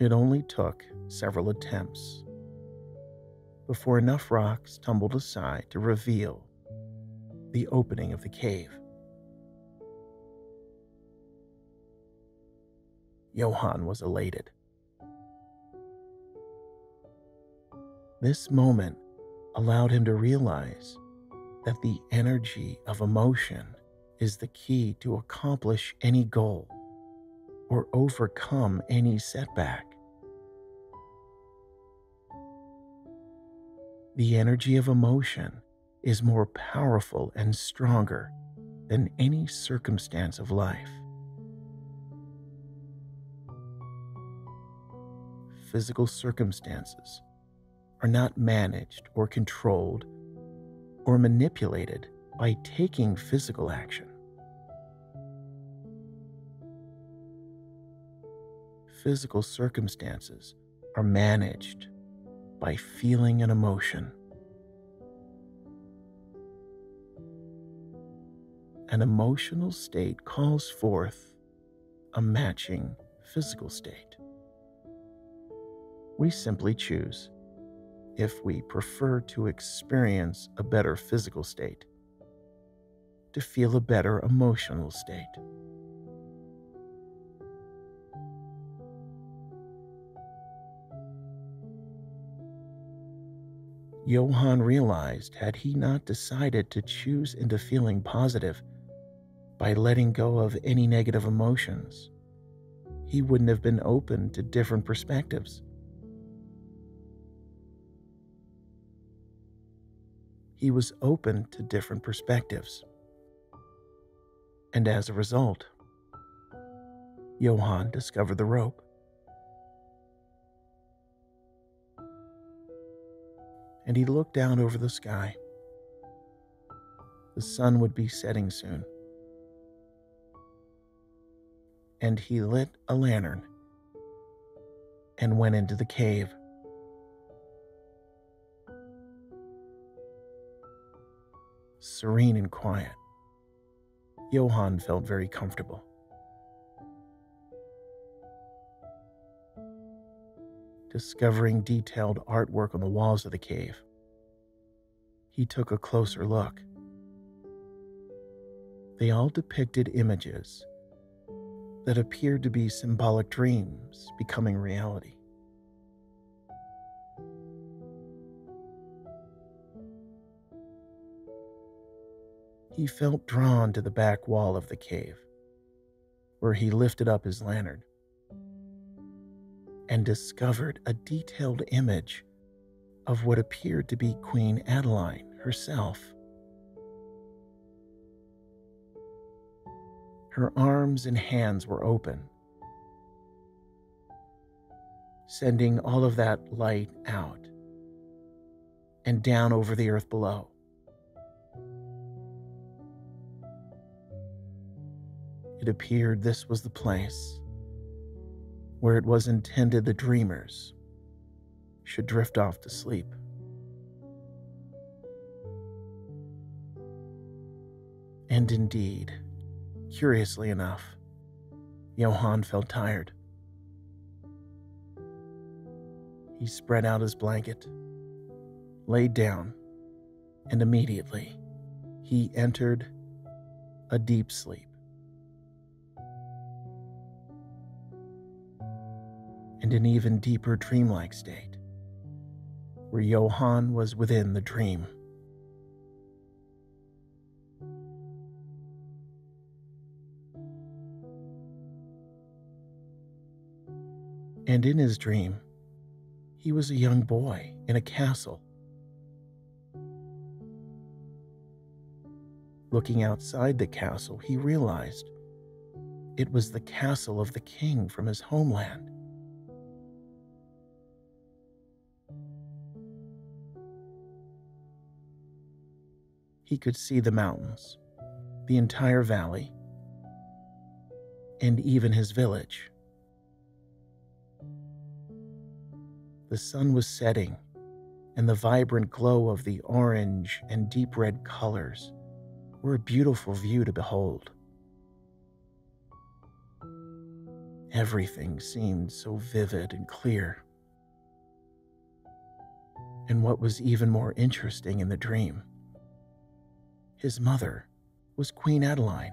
It only took several attempts before enough rocks tumbled aside to reveal the opening of the cave. Johann was elated. This moment allowed him to realize that the energy of emotion is the key to accomplish any goal or overcome any setback. The energy of emotion is more powerful and stronger than any circumstance of life. Physical circumstances are not managed or controlled or manipulated by taking physical action. physical circumstances are managed by feeling and emotion. An emotional state calls forth a matching physical state. We simply choose if we prefer to experience a better physical state, to feel a better emotional state. Johann realized had he not decided to choose into feeling positive by letting go of any negative emotions, he wouldn't have been open to different perspectives. He was open to different perspectives. And as a result, Johann discovered the rope. And he looked down over the sky. The sun would be setting soon. And he lit a lantern and went into the cave. Serene and quiet. Johann felt very comfortable. Discovering detailed artwork on the walls of the cave, he took a closer look. They all depicted images that appeared to be symbolic dreams becoming reality. He felt drawn to the back wall of the cave, where he lifted up his lantern and discovered a detailed image of what appeared to be Queen Adeline herself. Her arms and hands were open, sending all of that light out and down over the earth below. It appeared this was the place where it was intended the dreamers should drift off to sleep. And indeed, curiously enough, Johann felt tired. He spread out his blanket, laid down, and immediately he entered a deep sleep. And an even deeper dreamlike state, where Johann was within the dream. And in his dream, he was a young boy in a castle. Looking outside the castle, he realized it was the castle of the king from his homeland. He could see the mountains, the entire valley, and even his village. The sun was setting, and the vibrant glow of the orange and deep red colors were a beautiful view to behold. Everything seemed so vivid and clear. And what was even more interesting in the dream his mother was Queen Adeline.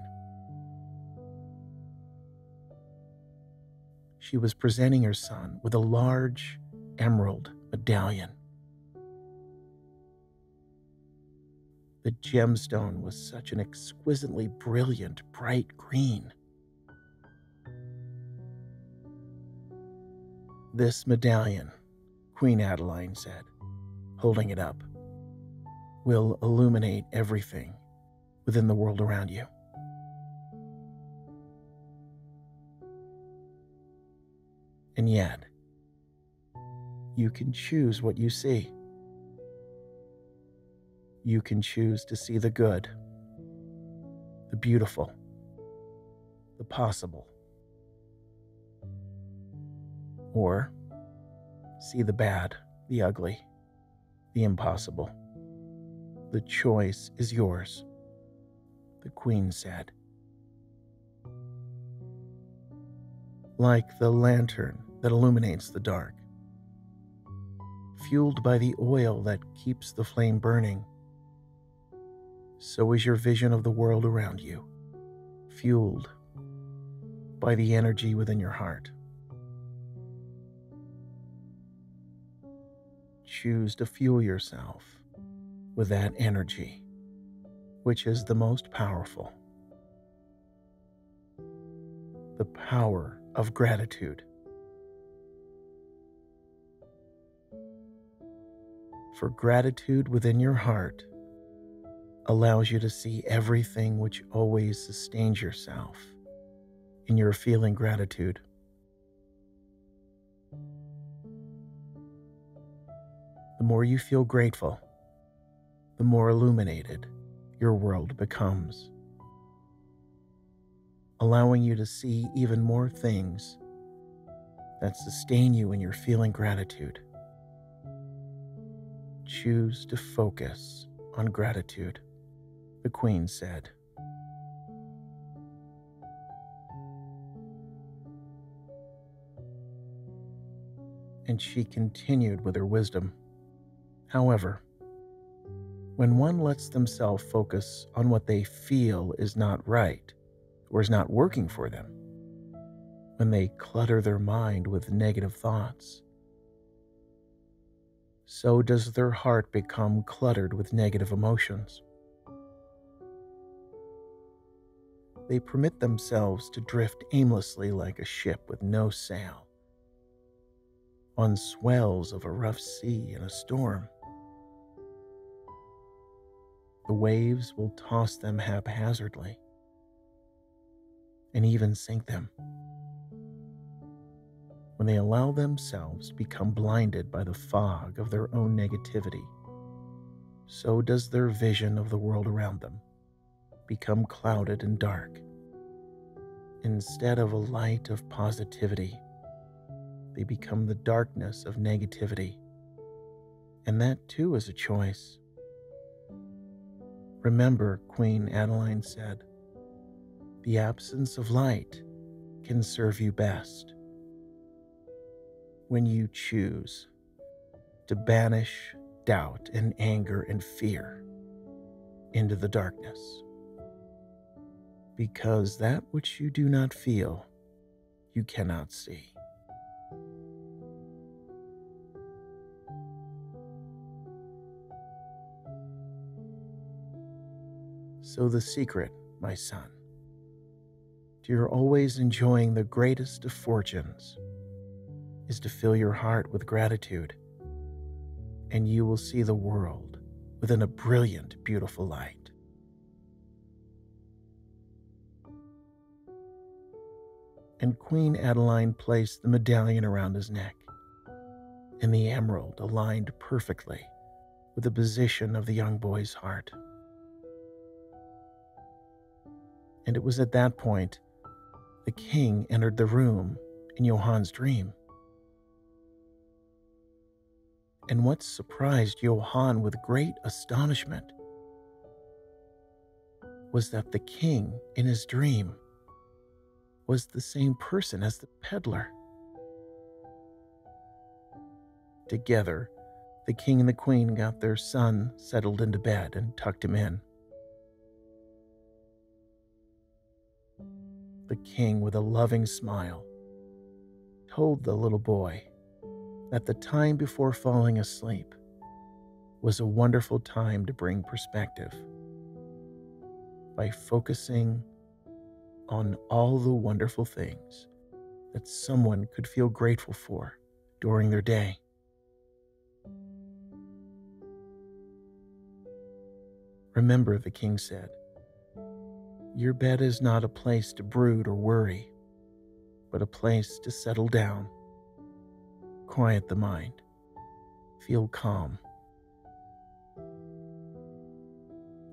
She was presenting her son with a large emerald medallion. The gemstone was such an exquisitely brilliant, bright green. This medallion, Queen Adeline said, holding it up, will illuminate everything within the world around you. And yet, you can choose what you see. You can choose to see the good, the beautiful, the possible, or see the bad, the ugly, the impossible. The choice is yours the Queen said. Like the lantern that illuminates the dark, fueled by the oil that keeps the flame burning, so is your vision of the world around you, fueled by the energy within your heart. Choose to fuel yourself with that energy, which is the most powerful. The power of gratitude. For gratitude within your heart allows you to see everything which always sustains yourself in your feeling gratitude. The more you feel grateful, the more illuminated your world becomes, allowing you to see even more things that sustain you in your feeling gratitude. Choose to focus on gratitude, the Queen said. And she continued with her wisdom. However, when one lets themselves focus on what they feel is not right or is not working for them, when they clutter their mind with negative thoughts, so does their heart become cluttered with negative emotions. They permit themselves to drift aimlessly like a ship with no sail on swells of a rough sea in a storm. The waves will toss them haphazardly and even sink them when they allow themselves to become blinded by the fog of their own negativity, so does their vision of the world around them become clouded and dark. Instead of a light of positivity, they become the darkness of negativity. And that too is a choice. Remember, Queen Adeline said, the absence of light can serve you best when you choose to banish doubt and anger and fear into the darkness. Because that which you do not feel, you cannot see. So, the secret, my son, to your always enjoying the greatest of fortunes is to fill your heart with gratitude, and you will see the world within a brilliant, beautiful light. And Queen Adeline placed the medallion around his neck, and the emerald aligned perfectly with the position of the young boy's heart. And it was at that point the king entered the room in Johann's dream. and what surprised Johann with great astonishment was that the king in his dream was the same person as the peddler. Together, the king and the queen got their son settled into bed and tucked him in. The king, with a loving smile, told the little boy that the time before falling asleep was a wonderful time to bring perspective by focusing on all the wonderful things that someone could feel grateful for during their day. Remember, the king said, your bed is not a place to brood or worry, but a place to settle down quiet the mind, feel calm,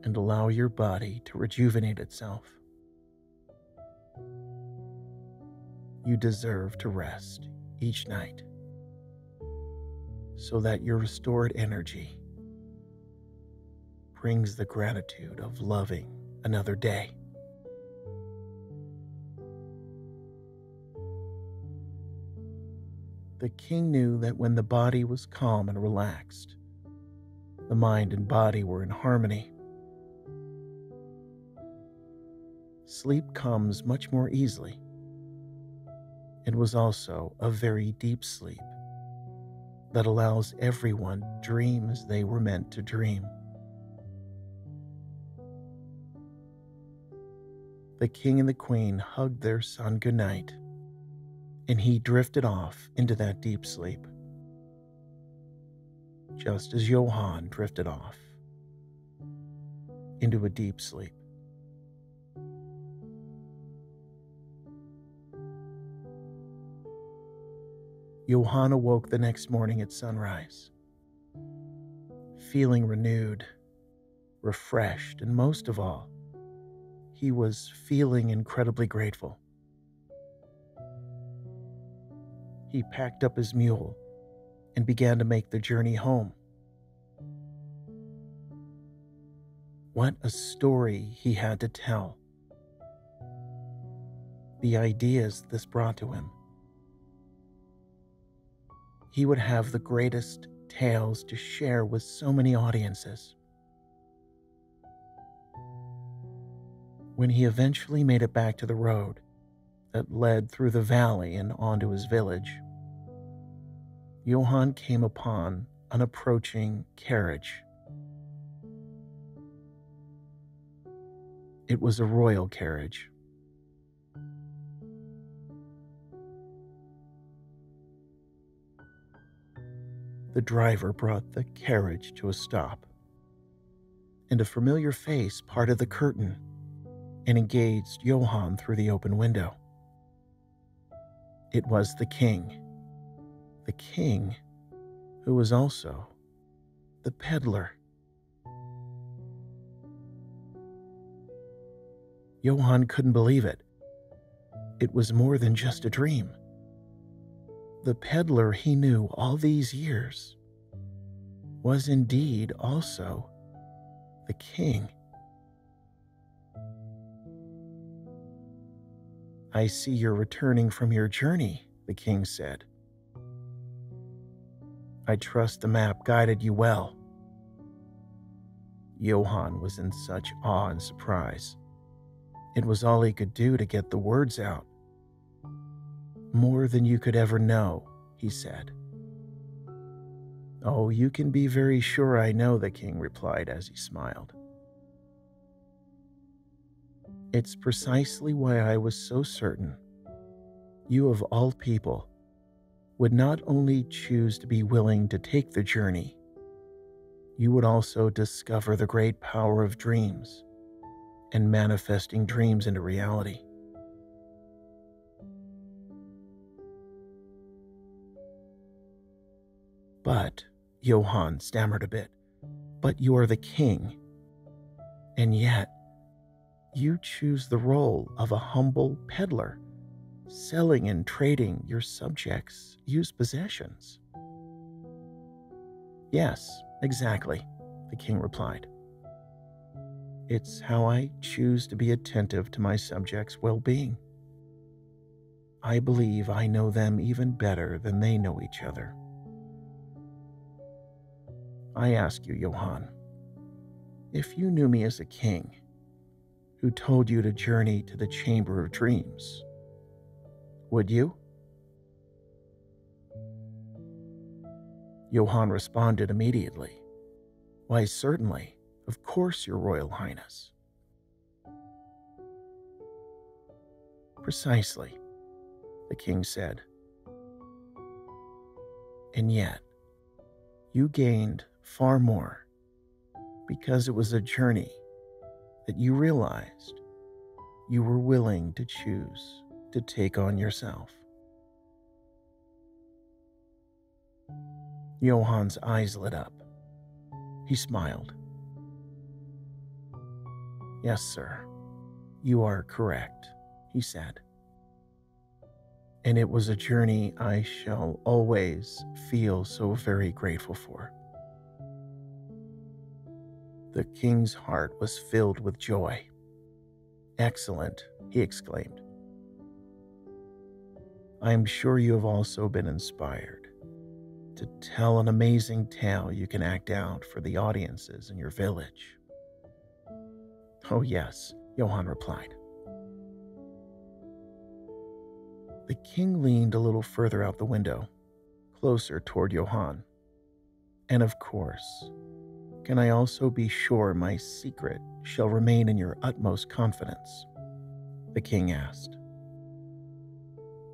and allow your body to rejuvenate itself. You deserve to rest each night so that your restored energy brings the gratitude of loving another day. The king knew that when the body was calm and relaxed, the mind and body were in harmony. Sleep comes much more easily. It was also a very deep sleep that allows everyone to dream as they were meant to dream. The king and the queen hugged their son goodnight, and he drifted off into that deep sleep, just as Johann drifted off into a deep sleep. Johann awoke the next morning at sunrise, feeling renewed, refreshed, and most of all, he was feeling incredibly grateful. He packed up his mule and began to make the journey home. What a story he had to tell. The ideas this brought to him he would have the greatest tales to share with so many audiences. When he eventually made it back to the road that led through the valley and onto his village, Johann came upon an approaching carriage. It was a royal carriage the driver brought the carriage to a stop, and a familiar face parted the curtain and engaged Johann through the open window. It was the king, the king who was also the peddler. Johann couldn't believe it. It was more than just a dream the peddler he knew all these years was indeed also the king. I see you're returning from your journey, the king said. I trust the map guided you well. Johann was in such awe and surprise. It was all he could do to get the words out. More than you could ever know, he said. Oh, you can be very sure I know, the king replied as he smiled. It's precisely why I was so certain you, of all people, would not only choose to be willing to take the journey, you would also discover the great power of dreams and manifesting dreams into reality. But, Johann stammered a bit, but you are the king. And yet, you choose the role of a humble peddler, selling and trading your subjects' used possessions. Yes, exactly, the king replied. It's how I choose to be attentive to my subjects' well being. I believe I know them even better than they know each other. I ask you, Johann, if you knew me as a king who told you to journey to the Chamber of Dreams, would you? Johann responded immediately. Why, certainly, of course, Your Royal Highness. Precisely, the king said. And yet, you gained far more because it was a journey that you realized you were willing to choose to take on yourself. Johann's eyes lit up. He smiled. Yes, sir, you are correct, he said. And it was a journey I shall always feel so very grateful for. The king's heart was filled with joy. Excellent, he exclaimed. I am sure you have also been inspired to tell an amazing tale you can act out for the audiences in your village. Oh, yes, Johann replied. The king leaned a little further out the window, closer toward Johann. And of course, can I also be sure my secret shall remain in your utmost confidence? The king asked.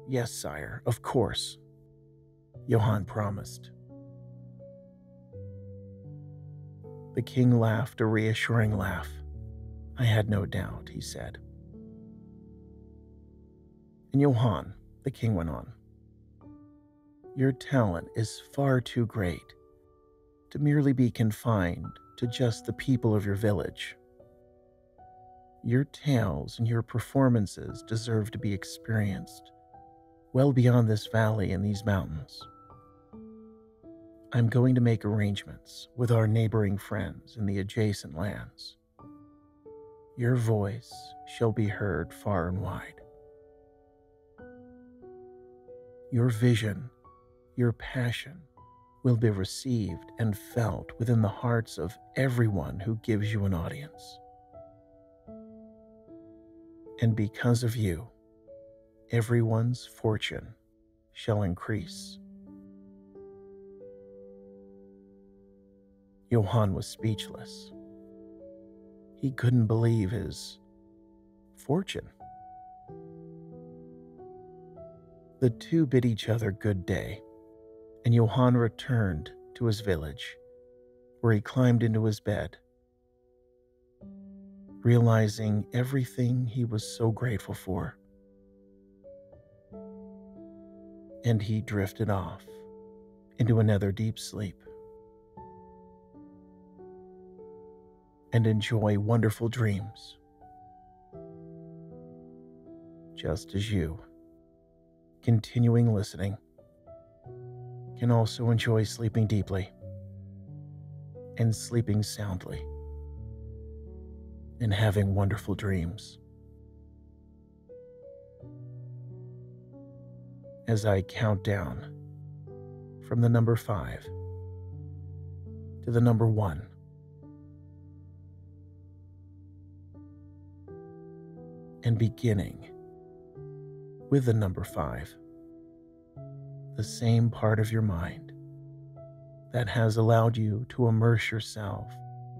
Yes, sire, of course, Johann promised. The king laughed a reassuring laugh. I had no doubt, he said. And Johann, the king went on, your talent is far too great to merely be confined to just the people of your village. Your tales and your performances deserve to be experienced well beyond this valley and these mountains. I'm going to make arrangements with our neighboring friends in the adjacent lands. Your voice shall be heard far and wide. Your vision, your passion will be received and felt within the hearts of everyone who gives you an audience. And because of you, everyone's fortune shall increase. Johann was speechless. He couldn't believe his fortune. The two bid each other good day, and Johann returned to his village, where he climbed into his bed, realizing everything he was so grateful for. And he drifted off into another deep sleep. And enjoy wonderful dreams, just as you, continuing listening, can also enjoy sleeping deeply and sleeping soundly and having wonderful dreams. As I count down from the number five to the number one. And beginning with the number five, the same part of your mind that has allowed you to immerse yourself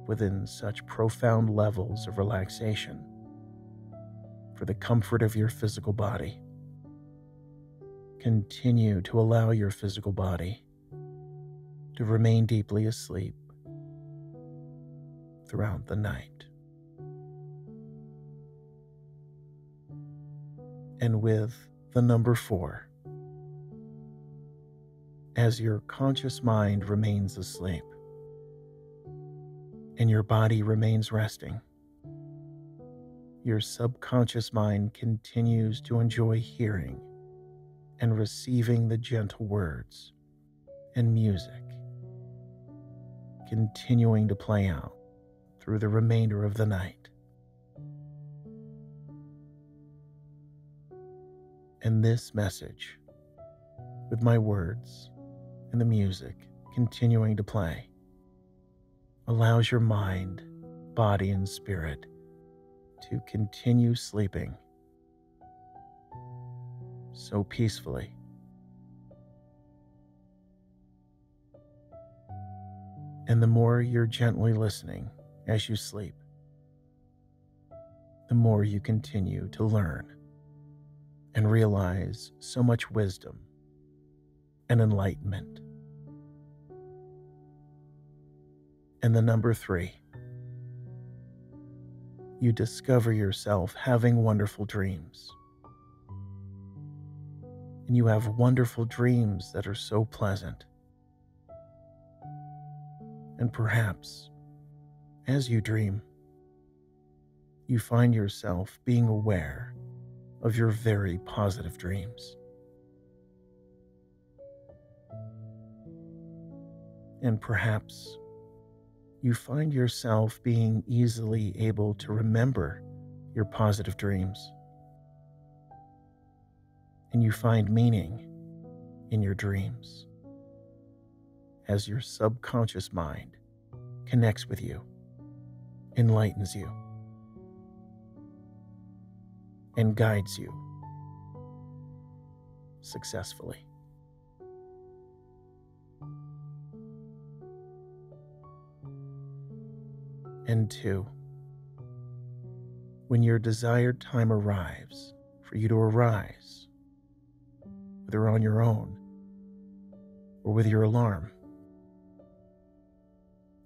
within such profound levels of relaxation for the comfort of your physical body Continue to allow your physical body to remain deeply asleep throughout the night. And with the number four, as your conscious mind remains asleep and your body remains resting, your subconscious mind continues to enjoy hearing and receiving the gentle words and music, continuing to play out through the remainder of the night. And this message, with my words and the music continuing to play, allows your mind, body, and spirit to continue sleeping so peacefully. And the more you're gently listening as you sleep, the more you continue to learn and realize so much wisdom and enlightenment. And the number three, you discover yourself having wonderful dreams and you have wonderful dreams that are so pleasant. And perhaps, as you dream, you find yourself being aware of your very positive dreams. And perhaps you find yourself being easily able to remember your positive dreams and you find meaning in your dreams as your subconscious mind connects with you, enlightens you, and guides you successfully. And two, when your desired time arrives for you to arise, whether on your own or with your alarm,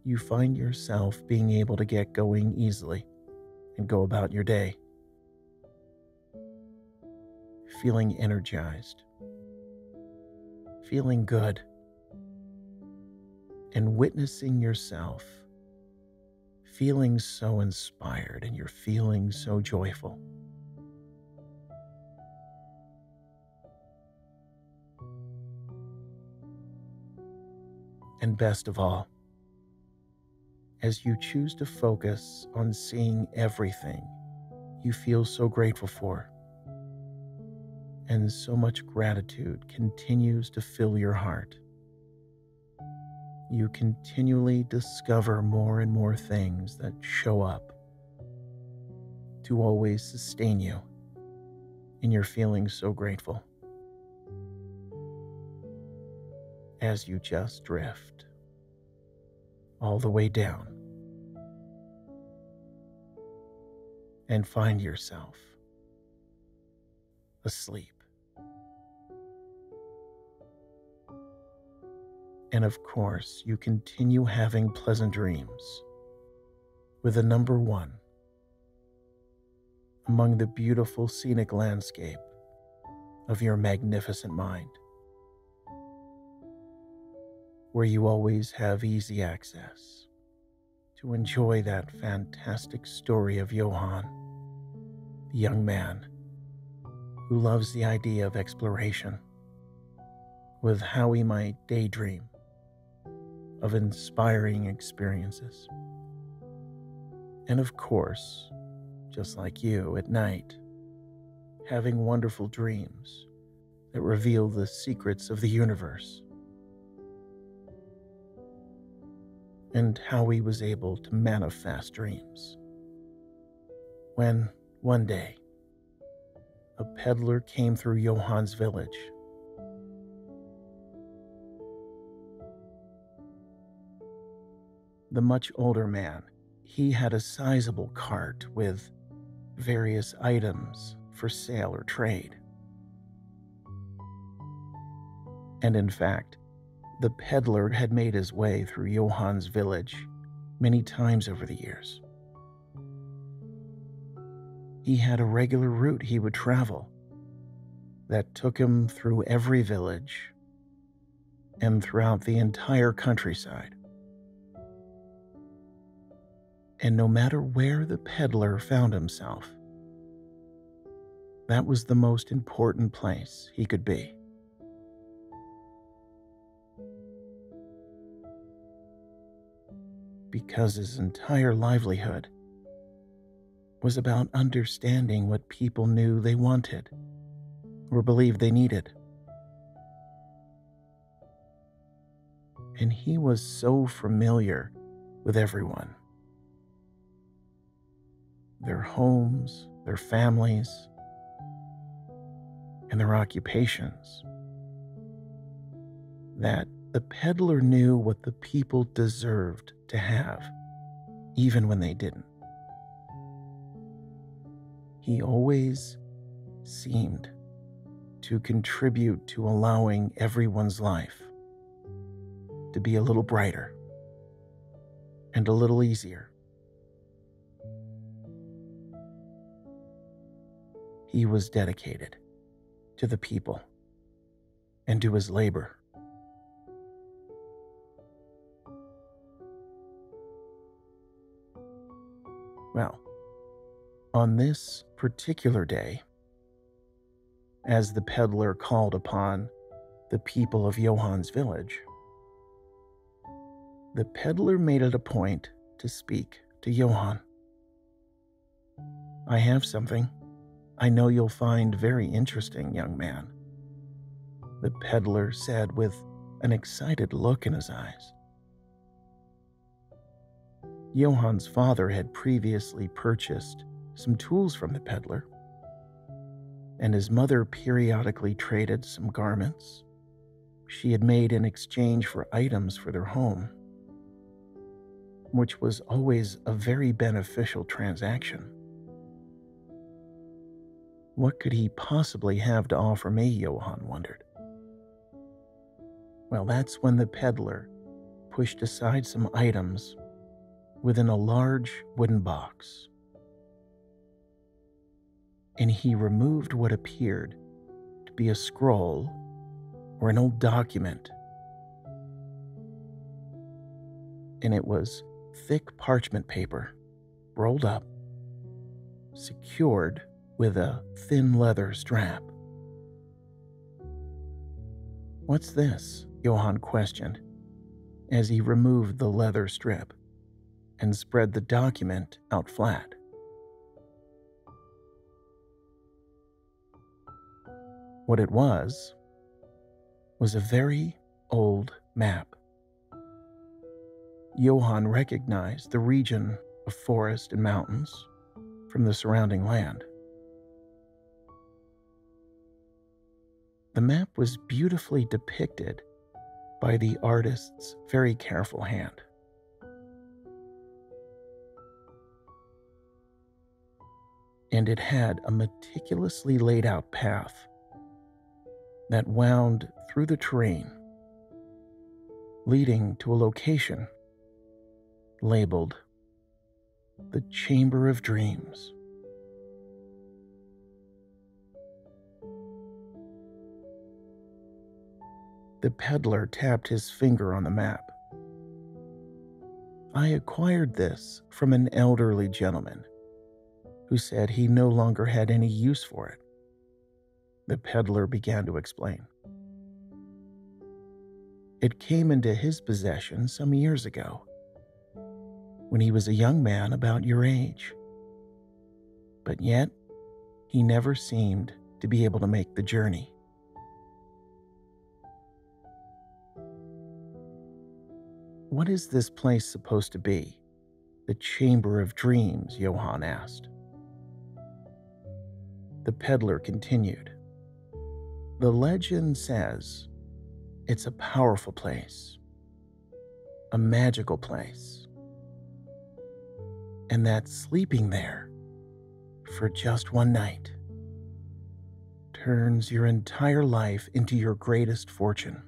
you find yourself being able to get going easily and go about your day, feeling energized, feeling good, and witnessing yourself feeling so inspired and you're feeling so joyful. And best of all, as you choose to focus on seeing everything you feel so grateful for, and so much gratitude continues to fill your heart you continually discover more and more things that show up to always sustain you in your feeling so grateful. As you just drift all the way down and find yourself asleep. And of course, you continue having pleasant dreams with the number one among the beautiful scenic landscape of your magnificent mind, where you always have easy access to enjoy that fantastic story of Johann, the young man who loves the idea of exploration, with how he might daydream of inspiring experiences. And of course, just like you at night, having wonderful dreams that reveal the secrets of the universe and how he was able to manifest dreams. When, one day, a peddler came through Johann's village the much older man, he had a sizable cart with various items for sale or trade. And in fact, the peddler had made his way through Johann's village many times over the years. He had a regular route he would travel that took him through every village and throughout the entire countryside and no matter where the peddler found himself, that was the most important place he could be. Because his entire livelihood was about understanding what people knew they wanted or believed they needed. And he was so familiar with everyone their homes, their families, and their occupations. That the peddler knew what the people deserved to have, even when they didn't. He always seemed to contribute to allowing everyone's life to be a little brighter and a little easier. He was dedicated to the people and to his labor. Well, on this particular day, as the peddler called upon the people of Johann's village, the peddler made it a point to speak to Johann. I have something I know you'll find very interesting, young man, the peddler said with an excited look in his eyes. Johann's father had previously purchased some tools from the peddler, and his mother periodically traded some garments she had made in exchange for items for their home, which was always a very beneficial transaction. What could he possibly have to offer me? Johann wondered. Well, that's when the peddler pushed aside some items within a large wooden box. And he removed what appeared to be a scroll or an old document. And it was thick parchment paper, rolled up, secured with a thin leather strap. What's this? Johann questioned as he removed the leather strip and spread the document out flat. What it was was a very old map. Johann recognized the region of forest and mountains from the surrounding land. The map was beautifully depicted by the artist's very careful hand. And it had a meticulously laid out path that wound through the terrain, leading to a location labeled the Chamber of Dreams. The peddler tapped his finger on the map. I acquired this from an elderly gentleman who said he no longer had any use for it. The peddler began to explain. It came into his possession some years ago, when he was a young man about your age. But yet, he never seemed to be able to make the journey. What is this place supposed to be? The Chamber of Dreams, Johann asked. The peddler continued. The legend says it's a powerful place, a magical place, and that sleeping there for just one night turns your entire life into your greatest fortune.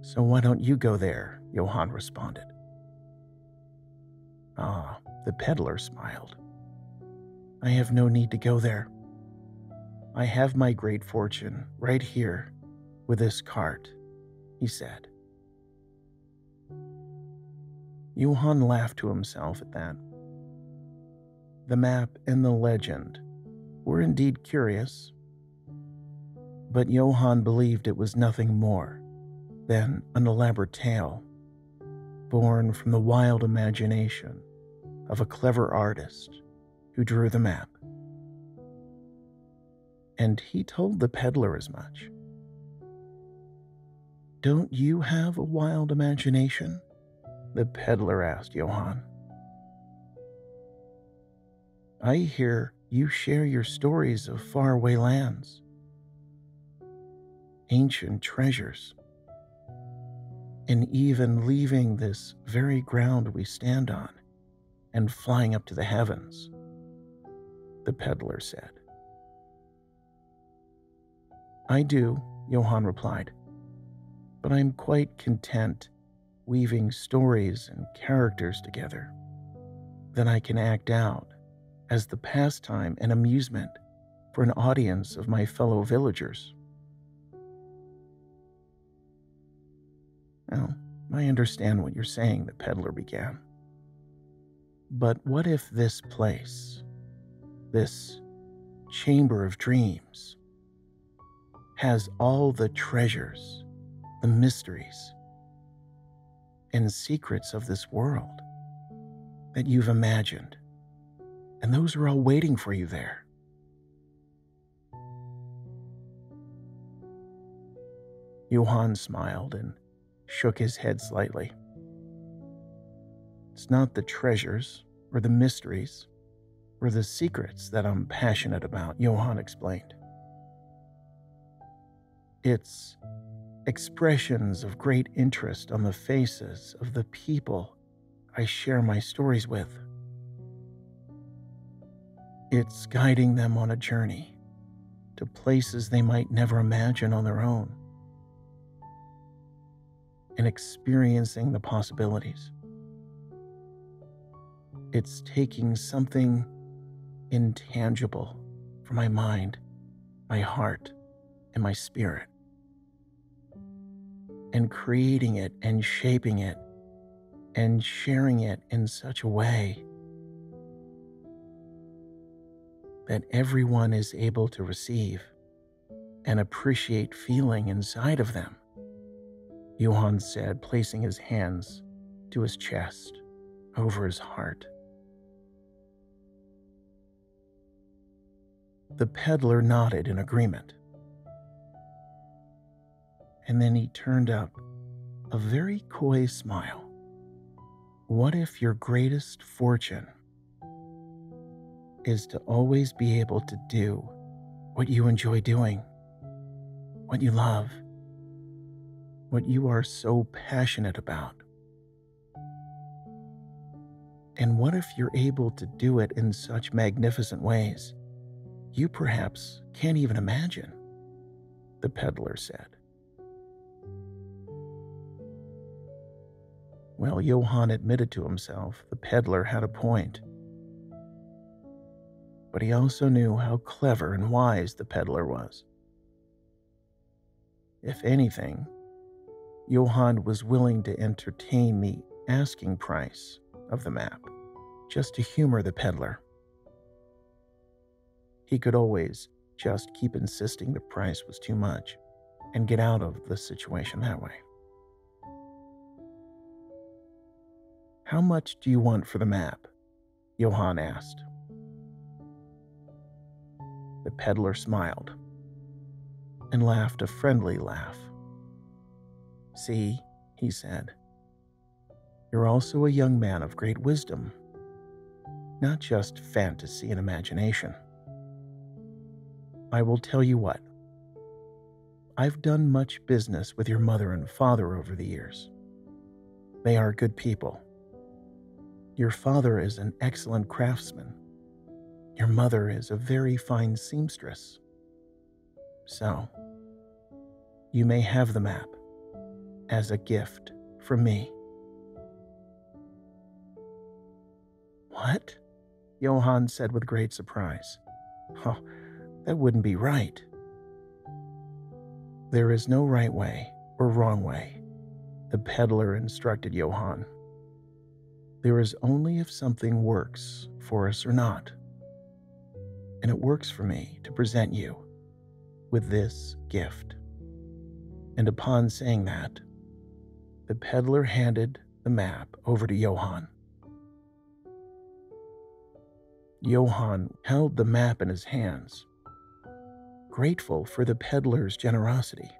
So why don't you go there? Johann responded. Ah, the peddler smiled. I have no need to go there. I have my great fortune right here with this cart, he said. Johann laughed to himself at that. The map and the legend were indeed curious, but Johann believed it was nothing more than an elaborate tale born from the wild imagination of a clever artist who drew the map. And he told the peddler as much. Don't you have a wild imagination? The peddler asked Johann. I hear you share your stories of faraway lands, ancient treasures and even leaving this very ground we stand on and flying up to the heavens, the peddler said. I do, Johann replied, but I'm quite content weaving stories and characters together that I can act out as the pastime and amusement for an audience of my fellow villagers. Well, I understand what you're saying, the peddler began. But what if this place, this chamber of dreams, has all the treasures, the mysteries, and secrets of this world that you've imagined and those are all waiting for you there. Johann smiled and shook his head slightly. It's not the treasures or the mysteries or the secrets that I'm passionate about, Johann explained. It's expressions of great interest on the faces of the people I share my stories with. It's guiding them on a journey to places they might never imagine on their own and experiencing the possibilities. It's taking something intangible from my mind, my heart, and my spirit and creating it and shaping it and sharing it in such a way that everyone is able to receive and appreciate feeling inside of them. Johann said, placing his hands to his chest over his heart. The peddler nodded in agreement and then he turned up a very coy smile. What if your greatest fortune is to always be able to do what you enjoy doing, what you love, what you are so passionate about? And what if you're able to do it in such magnificent ways you perhaps can't even imagine? The peddler said. Well, Johann admitted to himself the peddler had a point. But he also knew how clever and wise the peddler was. If anything, Johann was willing to entertain the asking price of the map, just to humor the peddler. He could always just keep insisting the price was too much and get out of the situation that way. How much do you want for the map? Johann asked. The peddler smiled and laughed a friendly laugh. See, he said, you're also a young man of great wisdom, not just fantasy and imagination. I will tell you what. I've done much business with your mother and father over the years. They are good people your father is an excellent craftsman. Your mother is a very fine seamstress. So, you may have the map as a gift from me. What? Johann said with great surprise. Oh, that wouldn't be right. There is no right way or wrong way, the peddler instructed Johann. There is only if something works for us or not. And it works for me to present you with this gift. And upon saying that, the peddler handed the map over to Johann. Johann held the map in his hands, grateful for the peddler's generosity.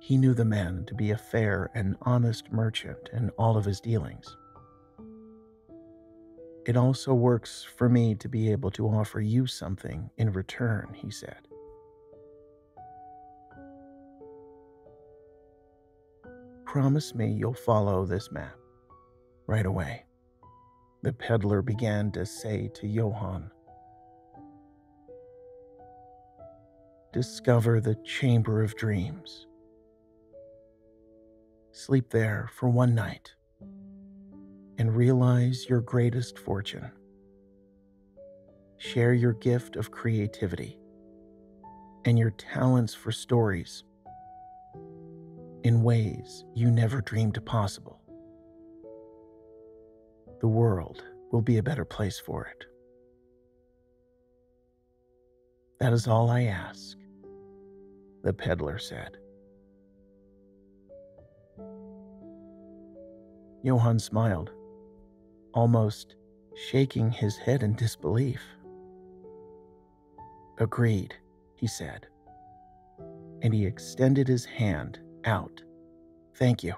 He knew the man to be a fair and honest merchant in all of his dealings. It also works for me to be able to offer you something in return, he said. Promise me you'll follow this map right away. The peddler began to say to Johann. Discover the Chamber of Dreams Sleep there for one night and realize your greatest fortune. Share your gift of creativity and your talents for stories in ways you never dreamed possible. The world will be a better place for it. That is all I ask, the peddler said. Johann smiled. almost shaking his head in disbelief. Agreed, he said, and he extended his hand out. Thank you.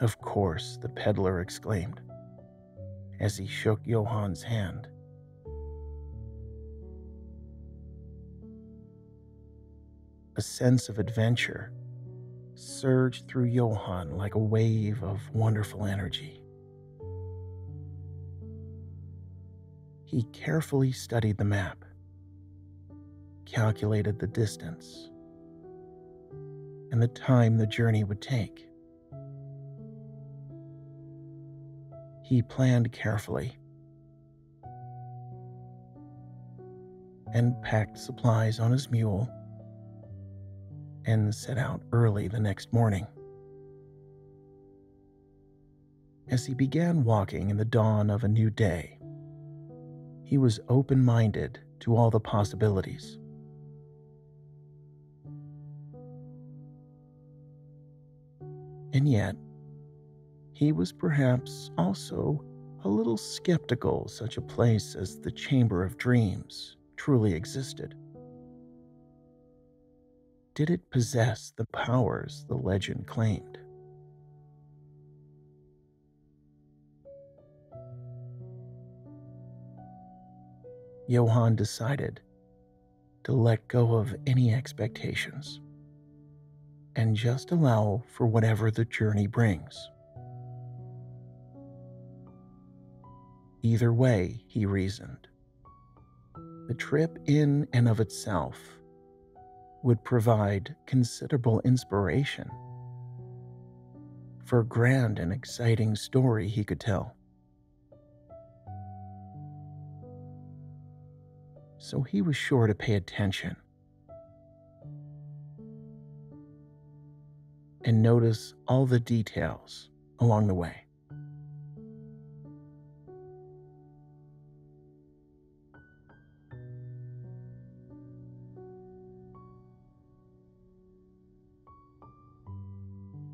Of course, the peddler exclaimed as he shook Johann's hand. A sense of adventure surged through Johann like a wave of wonderful energy. He carefully studied the map, calculated the distance, and the time the journey would take. He planned carefully and packed supplies on his mule and set out early the next morning. As he began walking in the dawn of a new day, he was open minded to all the possibilities. And yet, he was perhaps also a little skeptical such a place as the Chamber of Dreams truly existed. Did it possess the powers the legend claimed? Johann decided to let go of any expectations and just allow for whatever the journey brings. Either way, he reasoned, the trip in and of itself would provide considerable inspiration for a grand and exciting story he could tell. So he was sure to pay attention and notice all the details along the way.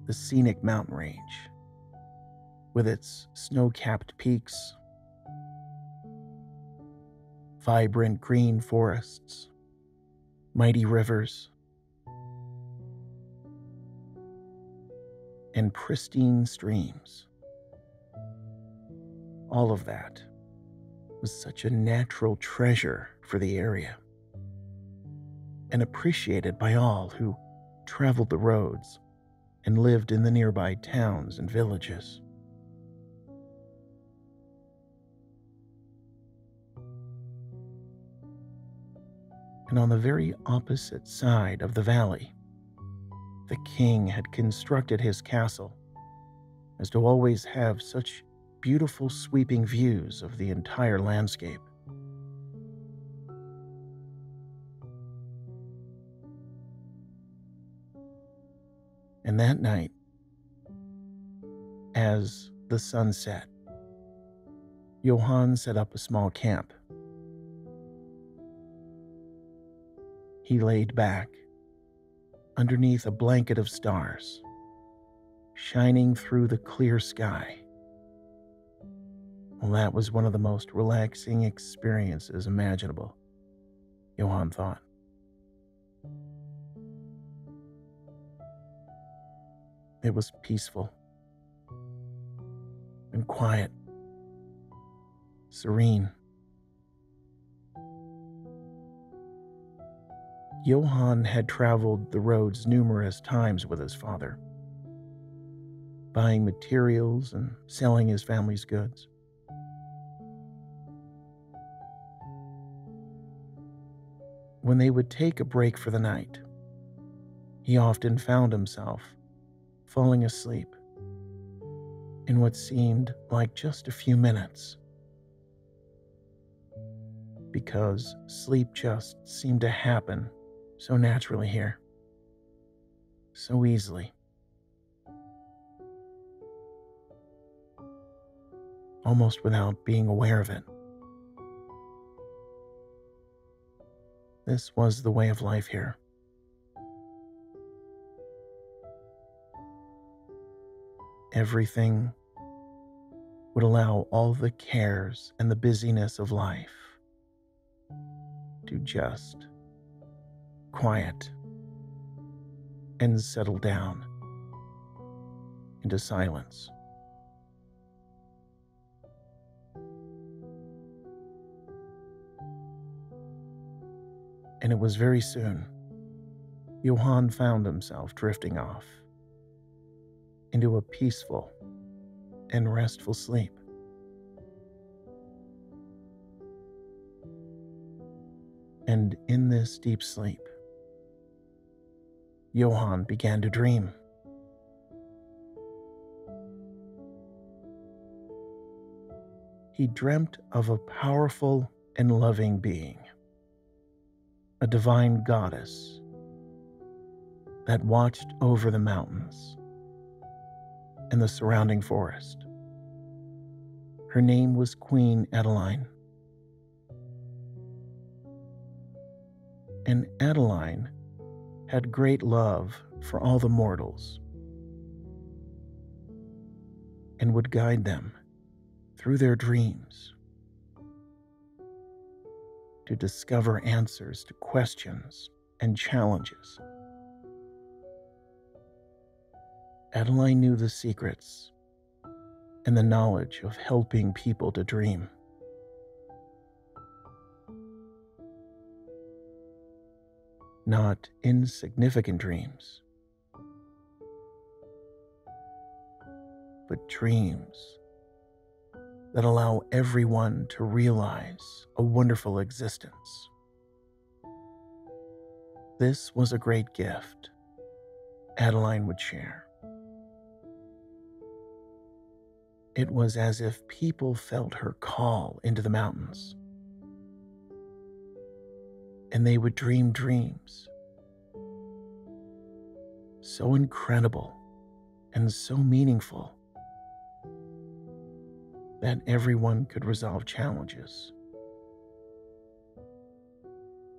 The scenic mountain range, with its snow capped peaks, vibrant green forests, mighty rivers, and pristine streams. All of that was such a natural treasure for the area and appreciated by all who traveled the roads and lived in the nearby towns and villages. And on the very opposite side of the valley, the king had constructed his castle as to always have such beautiful sweeping views of the entire landscape. And that night, as the sun set, Johann set up a small camp. He laid back underneath a blanket of stars, shining through the clear sky. Well, that was one of the most relaxing experiences imaginable, Johann thought. It was peaceful and quiet, serene. Johann had traveled the roads numerous times with his father, buying materials and selling his family's goods. When they would take a break for the night, he often found himself falling asleep in what seemed like just a few minutes. Because sleep just seemed to happen so naturally here, so easily. Almost without being aware of it. This was the way of life here. Everything would allow all the cares and the busyness of life to just quiet and settle down into silence. And it was very soon Johann found himself drifting off into a peaceful and restful sleep. And in this deep sleep, Johann began to dream. He dreamt of a powerful and loving being, a divine goddess that watched over the mountains and the surrounding forest. Her name was Queen Adeline. And Adeline had great love for all the mortals and would guide them through their dreams to discover answers to questions and challenges. Adeline knew the secrets and the knowledge of helping people to dream. not insignificant dreams, but dreams that allow everyone to realize a wonderful existence. This was a great gift Adeline would share. It was as if people felt her call into the mountains and they would dream dreams. So incredible and so meaningful that everyone could resolve challenges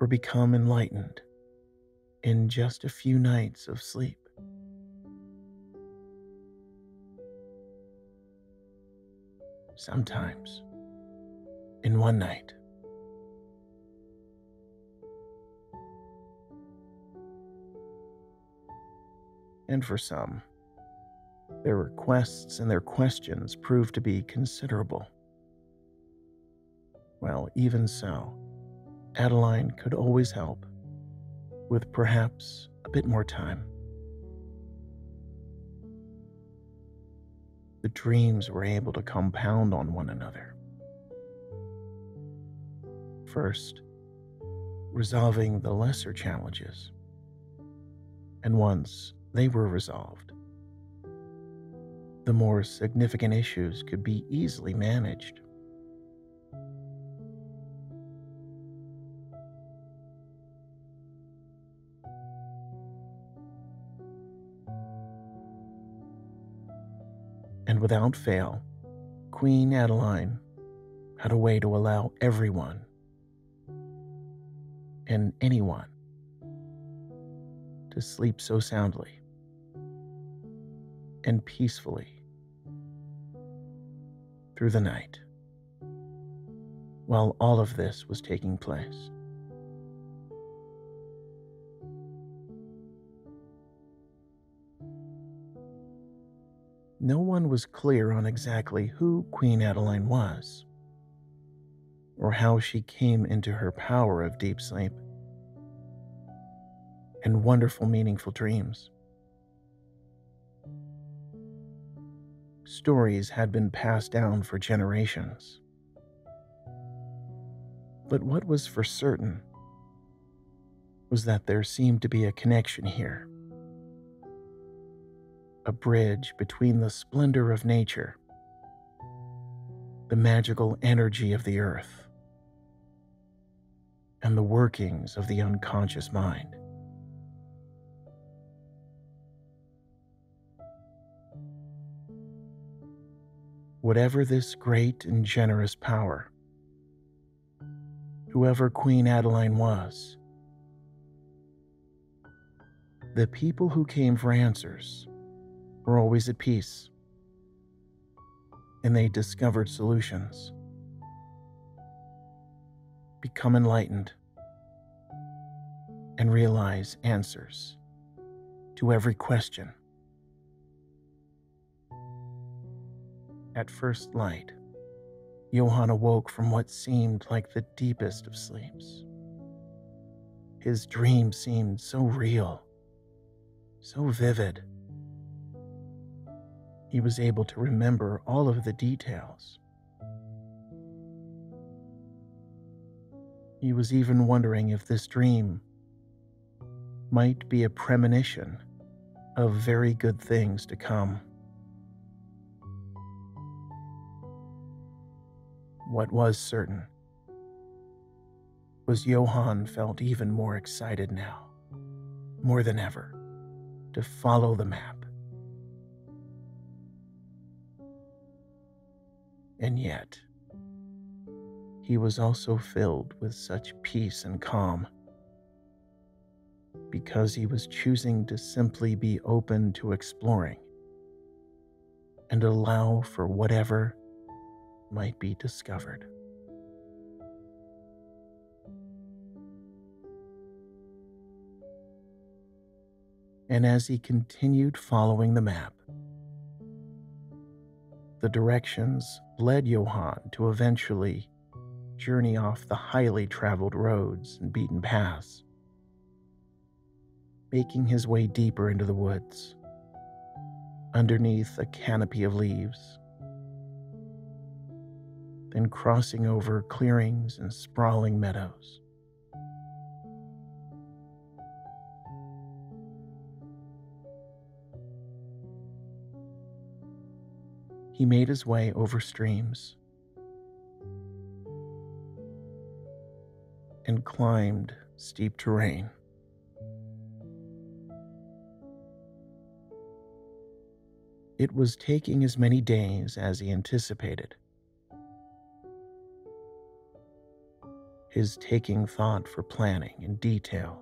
or become enlightened in just a few nights of sleep. Sometimes in one night. and for some, their requests and their questions proved to be considerable. Well, even so, Adeline could always help, with perhaps a bit more time. The dreams were able to compound on one another. First, resolving the lesser challenges, and once they were resolved. The more significant issues could be easily managed. Without fail, Queen Adeline had a way to allow everyone and anyone to sleep so soundly and peacefully through the night while all of this was taking place. No one was clear on exactly who Queen Adeline was, or how she came into her power of deep sleep and wonderful, meaningful dreams. stories had been passed down for generations. But what was for certain was that there seemed to be a connection here, a bridge between the splendor of nature, the magical energy of the earth, and the workings of the unconscious mind. whatever this great and generous power, whoever Queen Adeline was, the people who came for answers were always at peace and they discovered solutions. Become enlightened and realize answers to every question. At first light, Johann awoke from what seemed like the deepest of sleeps. His dream seemed so real, so vivid. He was able to remember all of the details. He was even wondering if this dream might be a premonition of very good things to come. What was certain was Johann felt even more excited now, more than ever, to follow the map. And yet, he was also filled with such peace and calm because he was choosing to simply be open to exploring and allow for whatever might be discovered. And as he continued following the map, the directions led Johann to eventually journey off the highly traveled roads and beaten paths, making his way deeper into the woods, underneath a canopy of leaves then crossing over clearings and sprawling meadows. He made his way over streams and climbed steep terrain. It was taking as many days as he anticipated. his taking thought for planning in detail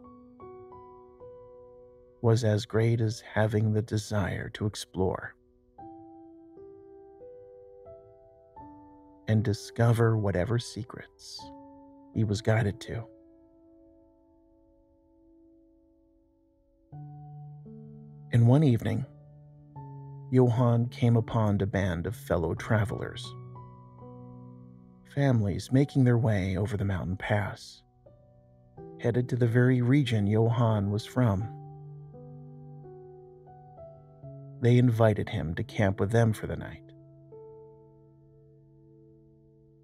was as great as having the desire to explore and discover whatever secrets he was guided to. In one evening, Johann came upon a band of fellow travelers families making their way over the mountain pass, headed to the very region Johann was from. They invited him to camp with them for the night.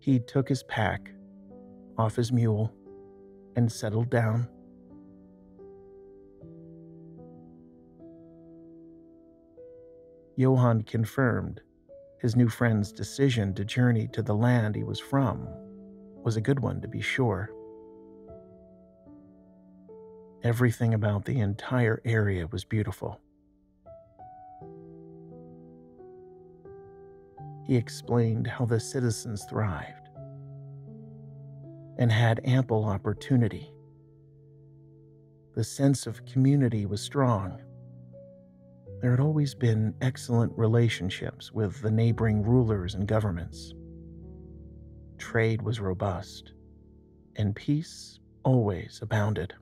He took his pack off his mule and settled down. Johann confirmed his new friend's decision to journey to the land he was from was a good one, to be sure. Everything about the entire area was beautiful. He explained how the citizens thrived and had ample opportunity. The sense of community was strong there had always been excellent relationships with the neighboring rulers and governments. Trade was robust, and peace always abounded.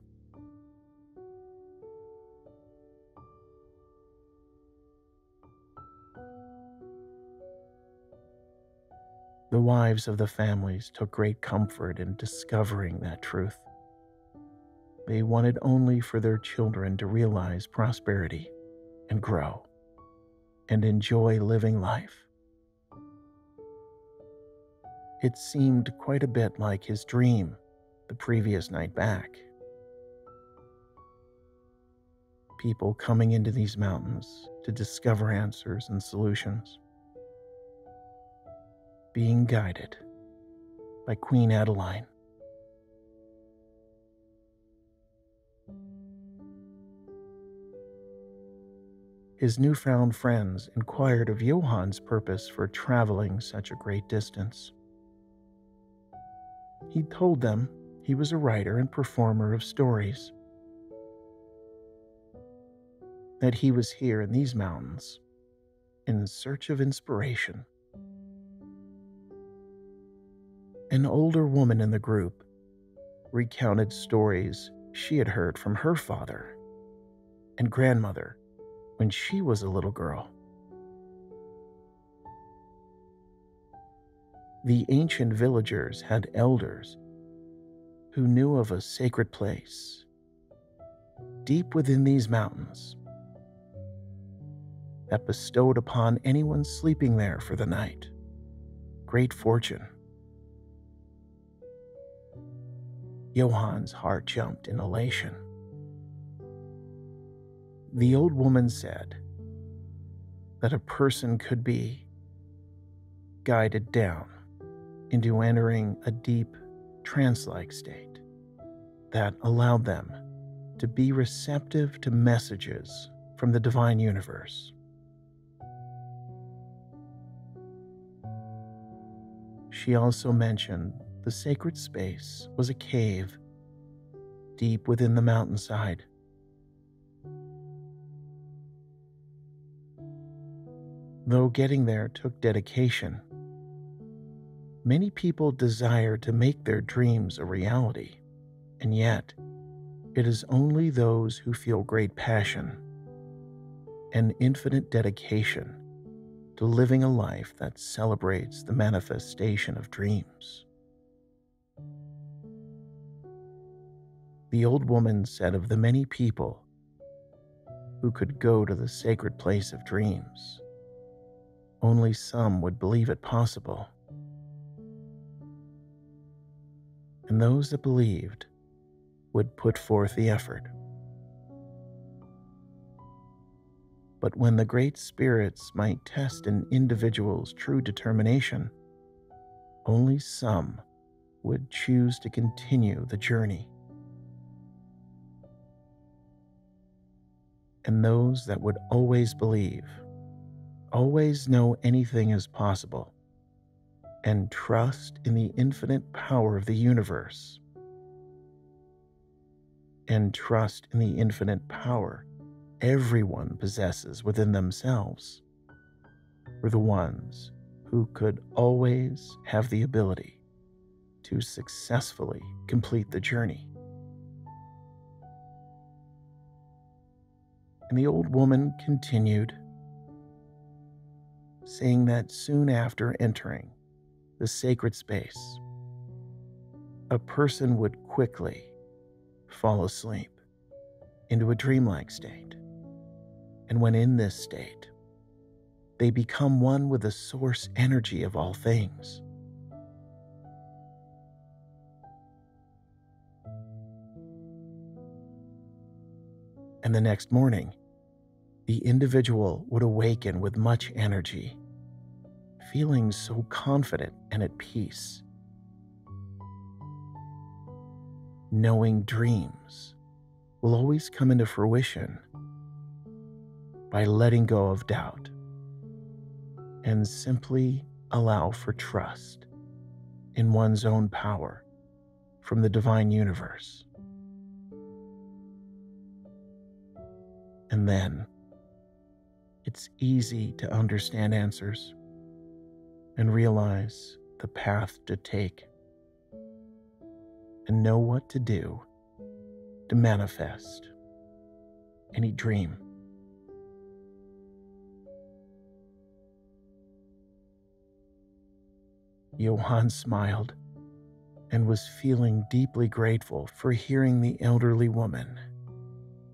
The wives of the families took great comfort in discovering that truth. They wanted only for their children to realize prosperity and grow and enjoy living life. It seemed quite a bit like his dream the previous night back. People coming into these mountains to discover answers and solutions. Being guided by Queen Adeline. his newfound friends inquired of Johann's purpose for traveling such a great distance. He told them he was a writer and performer of stories, that he was here in these mountains in search of inspiration An older woman in the group recounted stories she had heard from her father and grandmother when she was a little girl. The ancient villagers had elders who knew of a sacred place deep within these mountains that bestowed upon anyone sleeping there for the night great fortune. Johann's heart jumped in elation. The old woman said that a person could be guided down into entering a deep trance like state that allowed them to be receptive to messages from the divine universe. She also mentioned the sacred space was a cave deep within the mountainside. Though getting there took dedication, many people desire to make their dreams a reality, and yet it is only those who feel great passion and infinite dedication to living a life that celebrates the manifestation of dreams. The old woman said of the many people who could go to the sacred place of dreams, only some would believe it possible. And those that believed would put forth the effort. But when the great spirits might test an individual's true determination, only some would choose to continue the journey. And those that would always believe, always know anything is possible, and trust in the infinite power of the universe, and trust in the infinite power everyone possesses within themselves, were the ones who could always have the ability to successfully complete the journey. And the old woman continued, saying that soon after entering the sacred space, a person would quickly fall asleep into a dreamlike state. And when in this state, they become one with the source energy of all things. And the next morning, the individual would awaken with much energy, feeling so confident and at peace. Knowing dreams will always come into fruition by letting go of doubt and simply allow for trust in one's own power from the divine universe. And then it's easy to understand answers and realize the path to take and know what to do to manifest any dream. Johann smiled and was feeling deeply grateful for hearing the elderly woman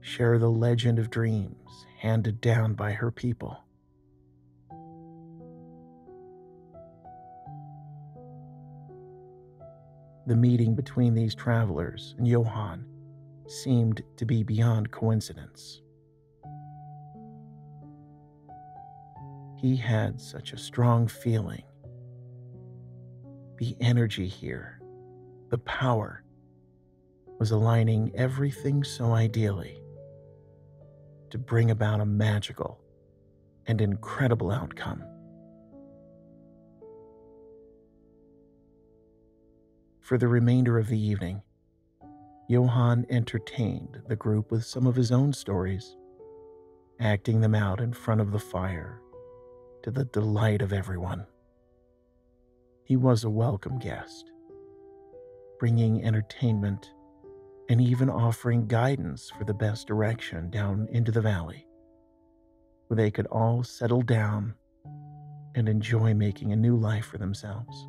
share the legend of dreams handed down by her people. The meeting between these travelers and Johann seemed to be beyond coincidence. He had such a strong feeling. The energy here, the power, was aligning everything so ideally to bring about a magical and incredible outcome. For the remainder of the evening, Johann entertained the group with some of his own stories, acting them out in front of the fire to the delight of everyone. He was a welcome guest bringing entertainment and even offering guidance for the best direction down into the valley, where they could all settle down and enjoy making a new life for themselves.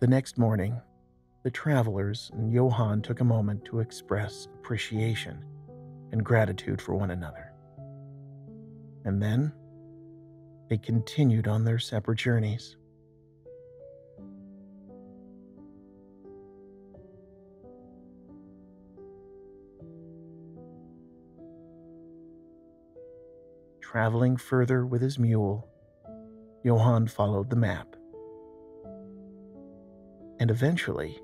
The next morning, the travelers and Johann took a moment to express appreciation and gratitude for one another. And then they continued on their separate journeys. Traveling further with his mule, Johann followed the map and eventually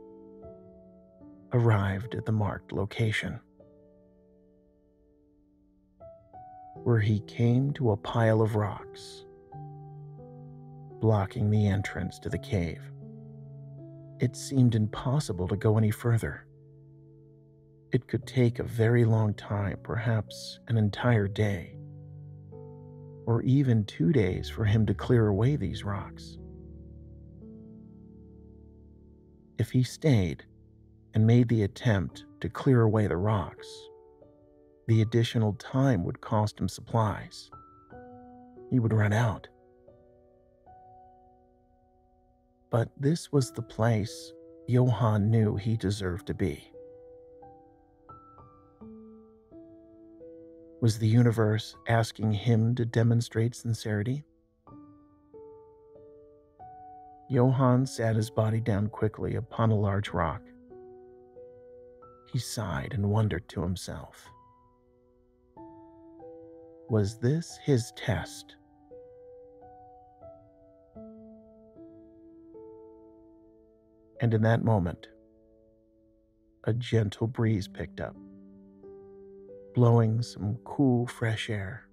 arrived at the marked location, where he came to a pile of rocks blocking the entrance to the cave. It seemed impossible to go any further. It could take a very long time, perhaps an entire day, or even two days for him to clear away these rocks. If he stayed and made the attempt to clear away the rocks, the additional time would cost him supplies. He would run out. But this was the place Johann knew he deserved to be. Was the universe asking him to demonstrate sincerity? Johann sat his body down quickly upon a large rock. He sighed and wondered to himself. Was this his test? and in that moment, a gentle breeze picked up, blowing some cool, fresh air.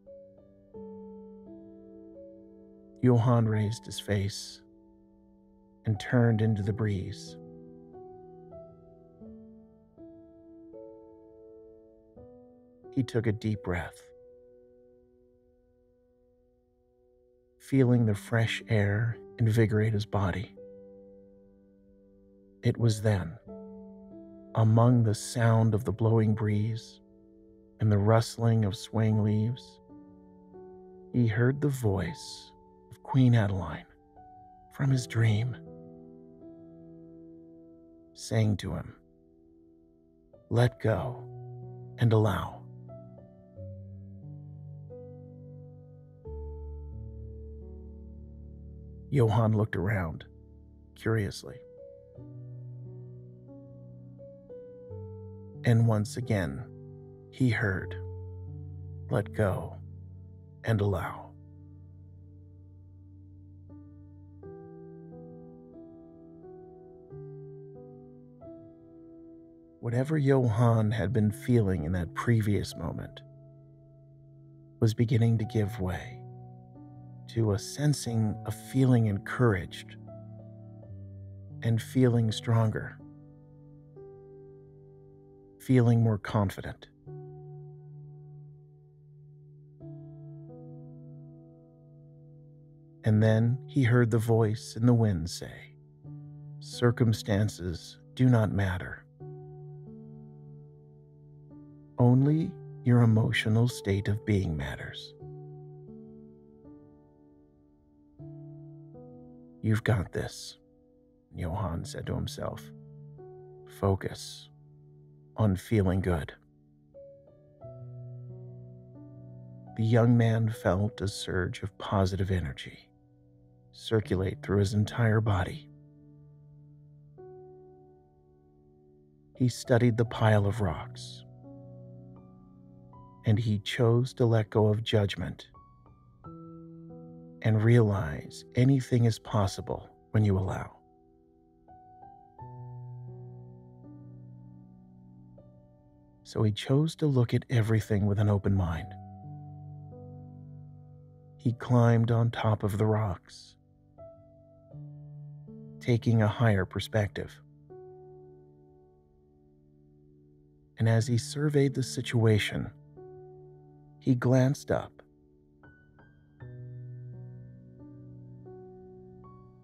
Johann raised his face and turned into the breeze. He took a deep breath, feeling the fresh air invigorate his body. It was then, among the sound of the blowing breeze and the rustling of swaying leaves, he heard the voice of Queen Adeline from his dream, saying to him, Let go and allow. Johann looked around curiously. And once again, he heard, let go and allow. Whatever Johann had been feeling in that previous moment was beginning to give way to a sensing of feeling encouraged and feeling stronger feeling more confident. And then he heard the voice in the wind say, Circumstances do not matter. Only your emotional state of being matters. You've got this, Johann said to himself. Focus on feeling good. The young man felt a surge of positive energy circulate through his entire body. He studied the pile of rocks, and he chose to let go of judgment and realize anything is possible when you allow. so he chose to look at everything with an open mind. He climbed on top of the rocks, taking a higher perspective. And as he surveyed the situation, he glanced up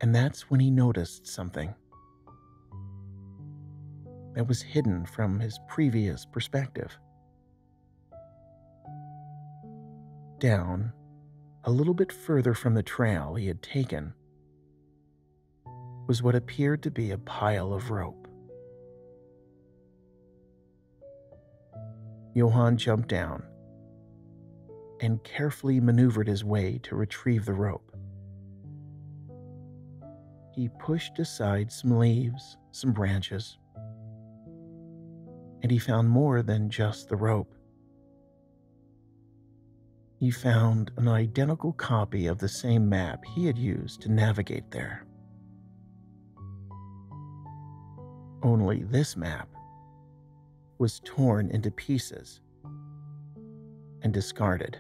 And that's when he noticed something that was hidden from his previous perspective. Down, a little bit further from the trail he had taken, was what appeared to be a pile of rope. Johann jumped down and carefully maneuvered his way to retrieve the rope. He pushed aside some leaves, some branches, and he found more than just the rope. He found an identical copy of the same map he had used to navigate there. Only this map was torn into pieces and discarded.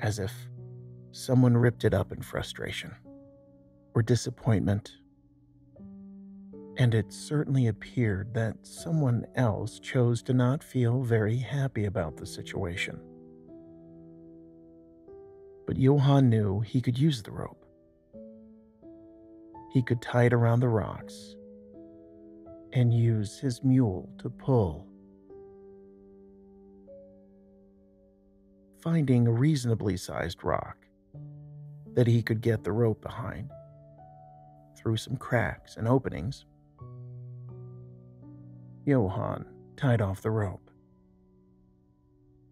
As if someone ripped it up in frustration or disappointment. And it certainly appeared that someone else chose to not feel very happy about the situation. But Johann knew he could use the rope he could tie it around the rocks and use his mule to pull. Finding a reasonably sized rock that he could get the rope behind through some cracks and openings, Johann tied off the rope.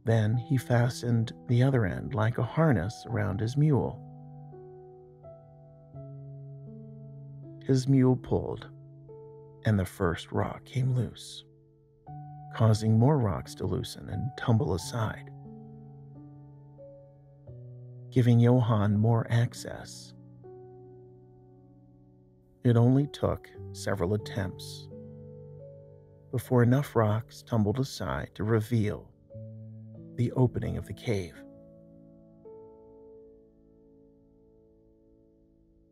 Then he fastened the other end like a harness around his mule. His mule pulled, and the first rock came loose, causing more rocks to loosen and tumble aside, giving Johann more access. It only took several attempts before enough rocks tumbled aside to reveal the opening of the cave.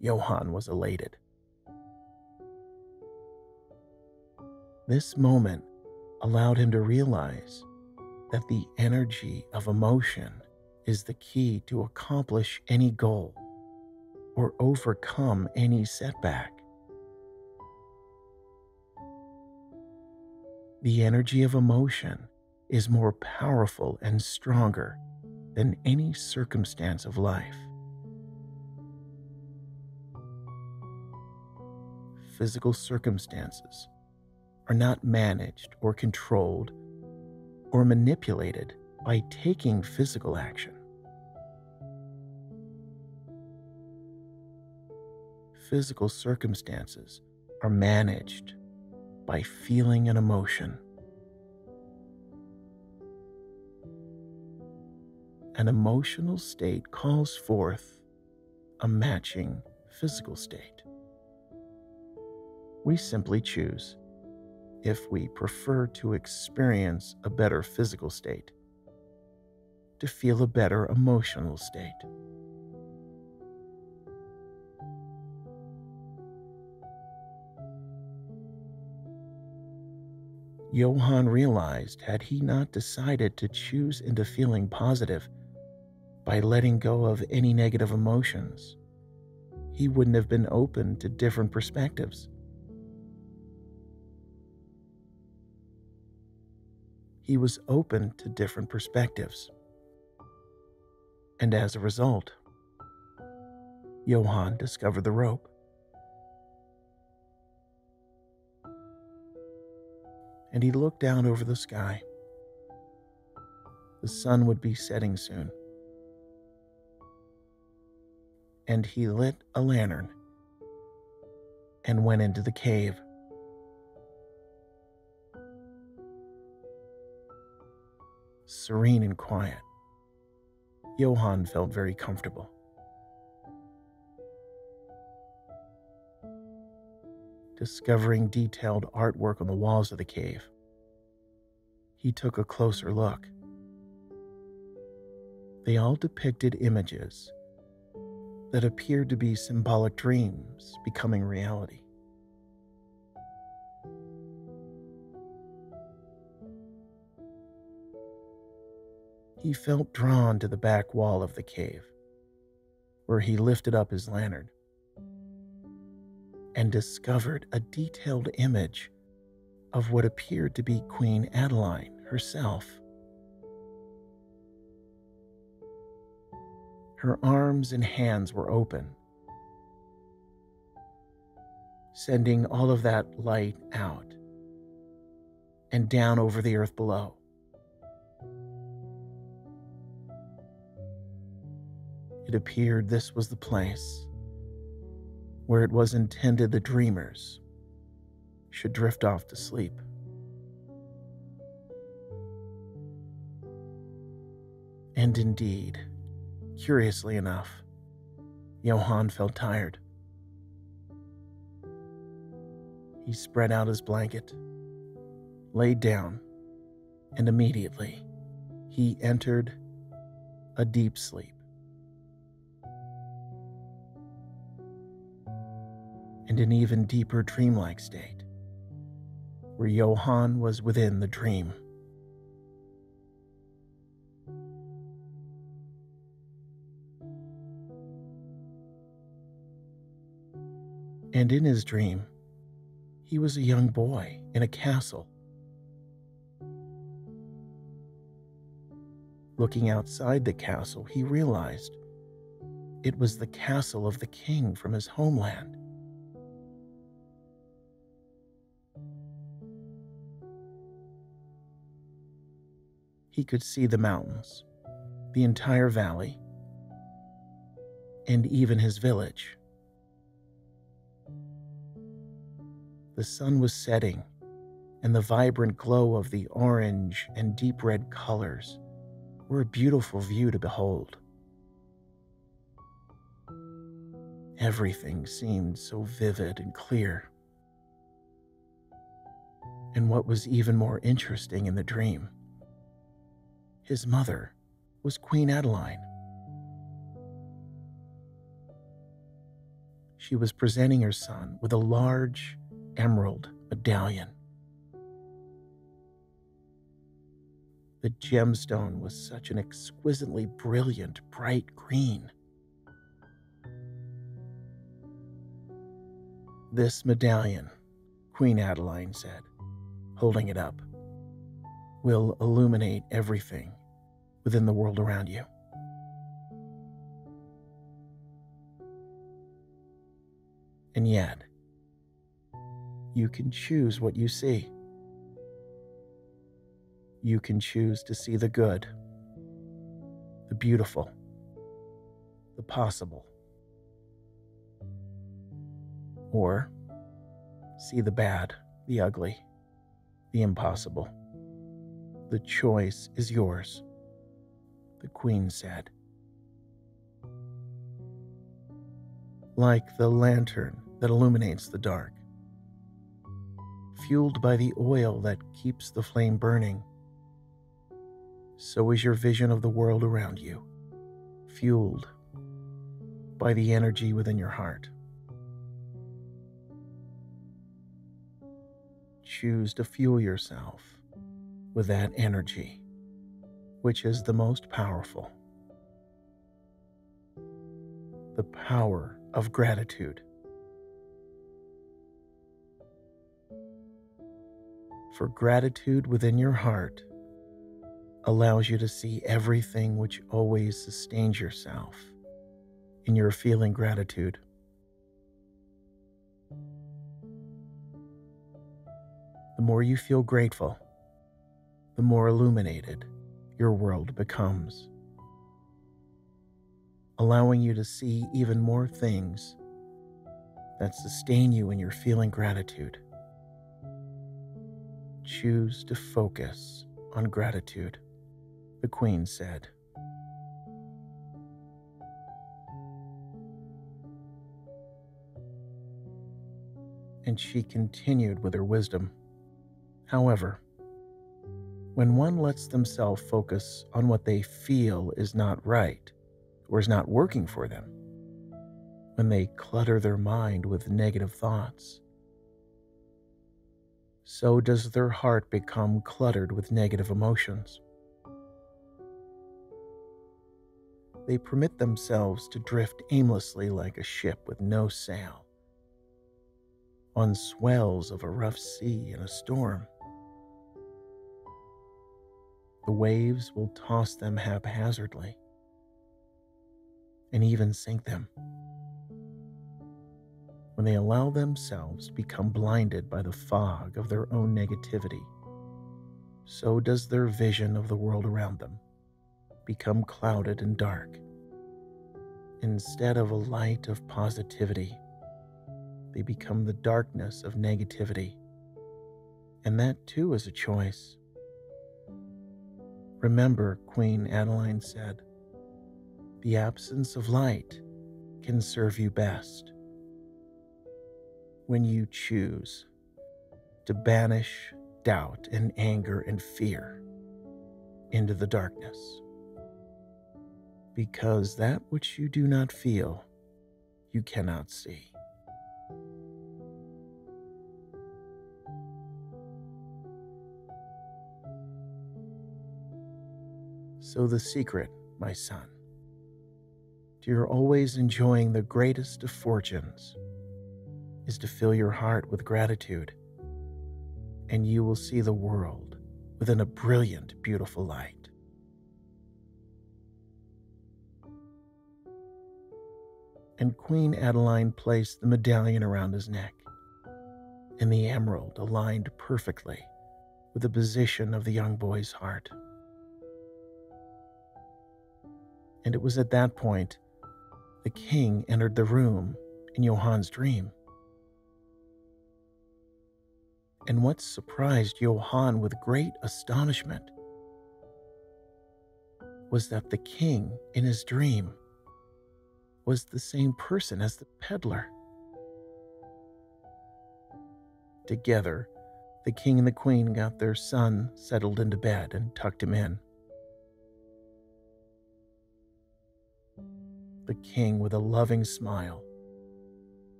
Johann was elated. This moment allowed him to realize that the energy of emotion is the key to accomplish any goal or overcome any setback. The energy of emotion is more powerful and stronger than any circumstance of life. Physical circumstances are not managed or controlled or manipulated by taking physical action. Physical circumstances are managed by feeling an emotion. An emotional state calls forth a matching physical state. We simply choose if we prefer to experience a better physical state, to feel a better emotional state. Johann realized had he not decided to choose into feeling positive by letting go of any negative emotions, he wouldn't have been open to different perspectives. He was open to different perspectives. And as a result, Johann discovered the rope. And he looked down over the sky. The sun would be setting soon. And he lit a lantern and went into the cave. Serene and quiet. Johann felt very comfortable. Discovering detailed artwork on the walls of the cave, he took a closer look. They all depicted images that appeared to be symbolic dreams becoming reality. He felt drawn to the back wall of the cave, where he lifted up his lantern and discovered a detailed image of what appeared to be Queen Adeline herself. Her arms and hands were open, sending all of that light out and down over the earth below. It appeared this was the place where it was intended the dreamers should drift off to sleep. And indeed, curiously enough, Johann felt tired. He spread out his blanket, laid down, and immediately he entered a deep sleep. And an even deeper dreamlike state, where Johann was within the dream. And in his dream, he was a young boy in a castle. Looking outside the castle, he realized it was the castle of the king from his homeland. He could see the mountains, the entire valley, and even his village. The sun was setting, and the vibrant glow of the orange and deep red colors were a beautiful view to behold. Everything seemed so vivid and clear. And what was even more interesting in the dream his mother was Queen Adeline. She was presenting her son with a large emerald medallion. The gemstone was such an exquisitely brilliant, bright green. This medallion, Queen Adeline said, holding it up, will illuminate everything within the world around you. And yet, you can choose what you see. You can choose to see the good, the beautiful, the possible, or see the bad, the ugly, the impossible. The choice is yours, the Queen said. Like the lantern that illuminates the dark, fueled by the oil that keeps the flame burning, so is your vision of the world around you, fueled by the energy within your heart. Choose to fuel yourself with that energy, which is the most powerful. The power of gratitude. For gratitude within your heart allows you to see everything which always sustains yourself in your feeling gratitude. The more you feel grateful, the more illuminated your world becomes, allowing you to see even more things that sustain you in your feeling gratitude. Choose to focus on gratitude, the Queen said. And she continued with her wisdom. However, when one lets themselves focus on what they feel is not right or is not working for them, when they clutter their mind with negative thoughts, so does their heart become cluttered with negative emotions. they permit themselves to drift aimlessly like a ship with no sail, on swells of a rough sea in a storm. The waves will toss them haphazardly and even sink them. When they allow themselves to become blinded by the fog of their own negativity, so does their vision of the world around them become clouded and dark. Instead of a light of positivity, they become the darkness of negativity. And that too is a choice. Remember, Queen Adeline said, the absence of light can serve you best. When you choose to banish doubt and anger and fear into the darkness because that which you do not feel, you cannot see. So, the secret, my son, to your always enjoying the greatest of fortunes is to fill your heart with gratitude, and you will see the world within a brilliant, beautiful light. and Queen Adeline placed the medallion around his neck, and the emerald aligned perfectly with the position of the young boy's heart. And it was at that point the king entered the room in Johann's dream. And what surprised Johann with great astonishment was that the king in his dream was the same person as the peddler. Together, the king and the queen got their son settled into bed and tucked him in. The king, with a loving smile,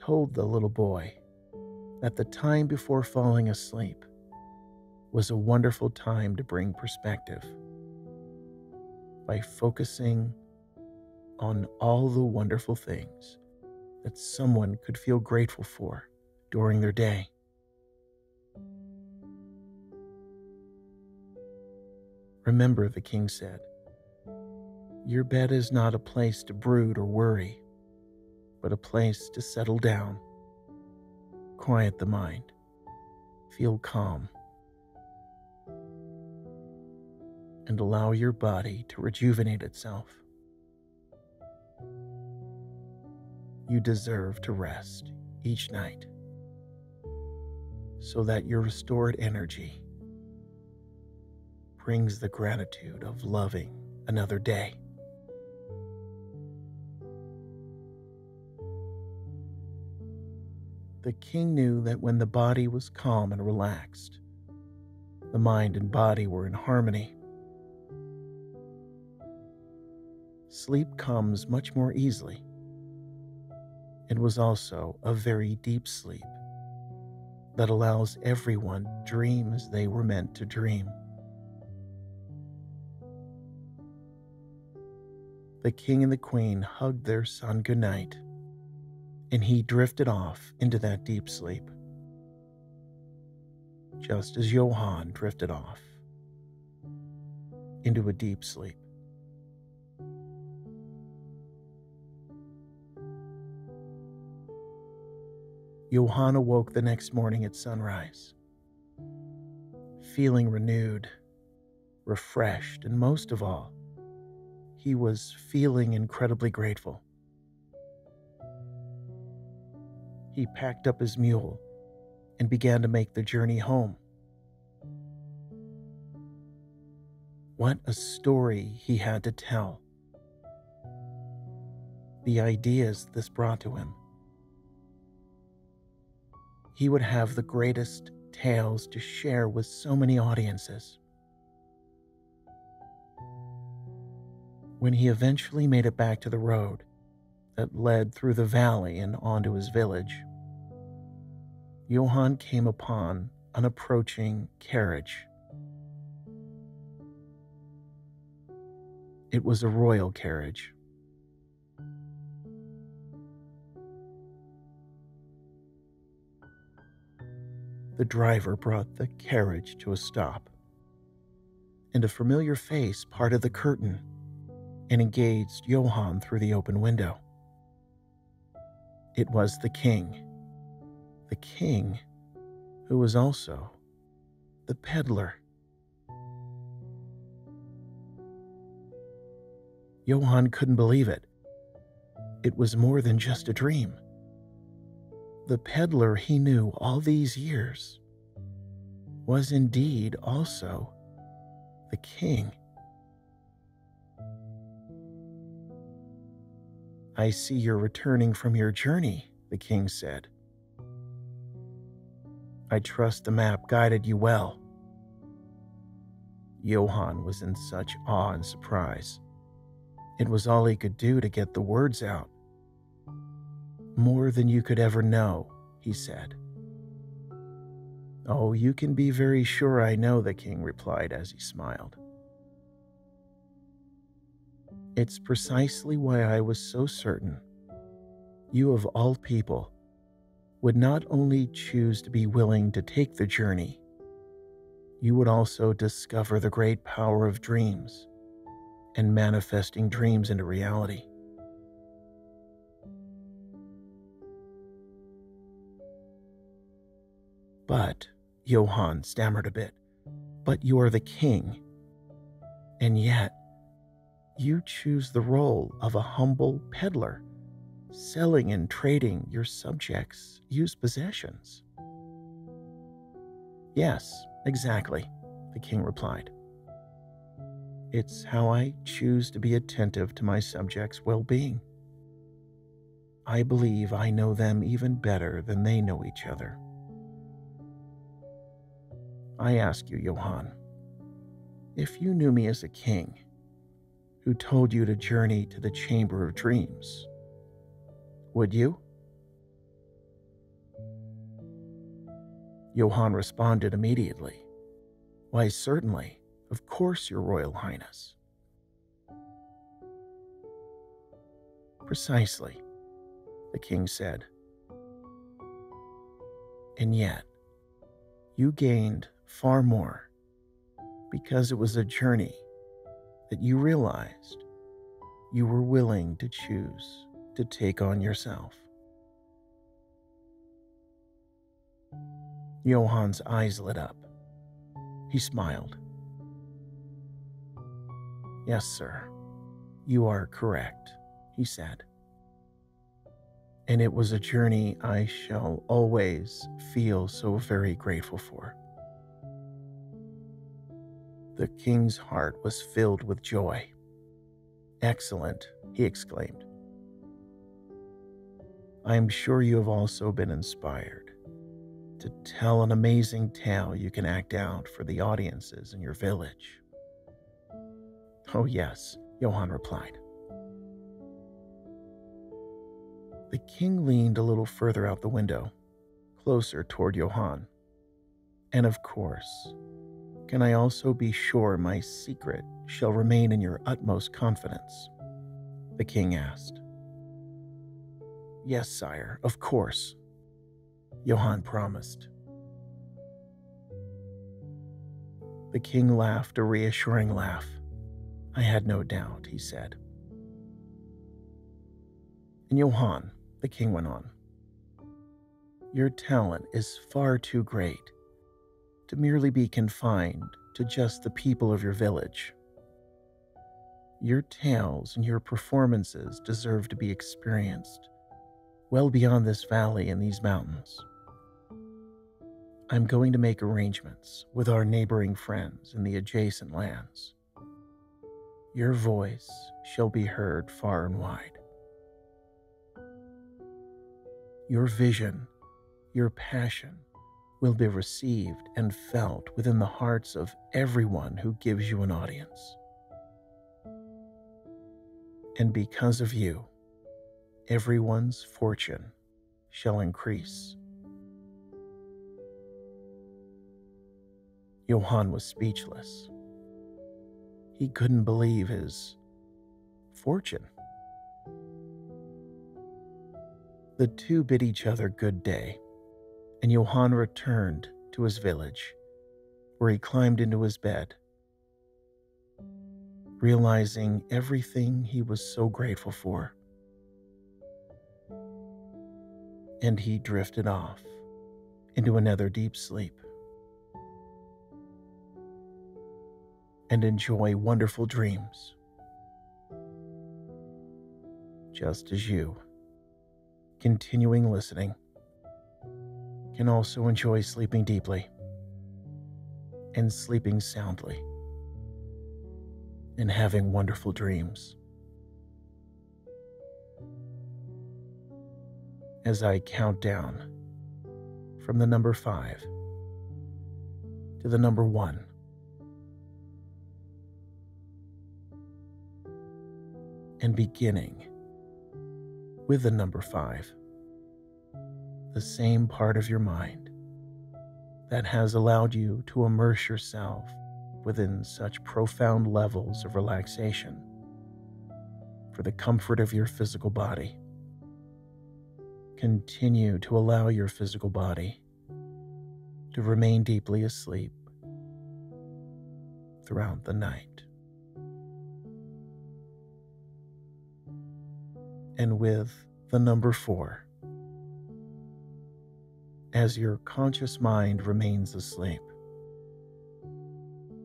told the little boy that the time before falling asleep was a wonderful time to bring perspective by focusing on all the wonderful things that someone could feel grateful for during their day. Remember, the king said, your bed is not a place to brood or worry, but a place to settle down, quiet the mind, feel calm, and allow your body to rejuvenate itself. you deserve to rest each night so that your restored energy brings the gratitude of loving another day. The king knew that when the body was calm and relaxed, the mind and body were in harmony. Sleep comes much more easily it was also a very deep sleep that allows everyone dreams they were meant to dream. The king and the queen hugged their son goodnight, and he drifted off into that deep sleep, just as Johann drifted off into a deep sleep. Johann awoke the next morning at sunrise, feeling renewed, refreshed, and most of all, he was feeling incredibly grateful. He packed up his mule and began to make the journey home. What a story he had to tell. The ideas this brought to him he would have the greatest tales to share with so many audiences. When he eventually made it back to the road that led through the valley and onto his village. Johann came upon an approaching carriage. It was a royal carriage. The driver brought the carriage to a stop, and a familiar face parted the curtain and engaged Johann through the open window. It was the king. The king, who was also the peddler. Johann couldn't believe it. It was more than just a dream. The peddler he knew all these years was indeed also the king. I see you're returning from your journey, the king said. I trust the map guided you well. Johann was in such awe and surprise. It was all he could do to get the words out. More than you could ever know, he said. Oh, you can be very sure I know, the king replied as he smiled. It's precisely why I was so certain you, of all people, would not only choose to be willing to take the journey, you would also discover the great power of dreams and manifesting dreams into reality. But, Johann stammered a bit, but you are the king. And yet, you choose the role of a humble peddler, selling and trading your subjects' used possessions. Yes, exactly, the king replied. It's how I choose to be attentive to my subjects' well being. I believe I know them even better than they know each other. I ask you, Johann, if you knew me as a king, who told you to journey to the Chamber of Dreams. Would you? Johann responded immediately. Why, certainly. Of course, Your Royal Highness. Precisely, the king said. And yet, you gained far more because it was a journey that you realized you were willing to choose to take on yourself. Johann's eyes lit up. He smiled. Yes, sir, you are correct, he said. And it was a journey I shall always feel so very grateful for. The king's heart was filled with joy. Excellent, he exclaimed. I am sure you have also been inspired to tell an amazing tale you can act out for the audiences in your village. Oh, yes, Johann replied. The king leaned a little further out the window, closer toward Johann. And of course, can I also be sure my secret shall remain in your utmost confidence? The king asked. Yes, sire, of course, Johann promised. The king laughed a reassuring laugh. I had no doubt, he said. And Johann, the king went on, your talent is far too great to merely be confined to just the people of your village. Your tales and your performances deserve to be experienced well beyond this valley and these mountains. I'm going to make arrangements with our neighboring friends in the adjacent lands. Your voice shall be heard far and wide. Your vision, your passion, will be received and felt within the hearts of everyone who gives you an audience. And because of you, everyone's fortune shall increase. Johann was speechless. He couldn't believe his fortune. The two bid each other good day and Johann returned to his village, where he climbed into his bed, realizing everything he was so grateful for. And he drifted off into another deep sleep. And enjoy wonderful dreams, just as you, continuing listening, can also enjoy sleeping deeply and sleeping soundly and having wonderful dreams. As I count down from the number five to the number one. And beginning with the number five, the same part of your mind that has allowed you to immerse yourself within such profound levels of relaxation for the comfort of your physical body. Continue to allow your physical body to remain deeply asleep throughout the night. And with the number four, as your conscious mind remains asleep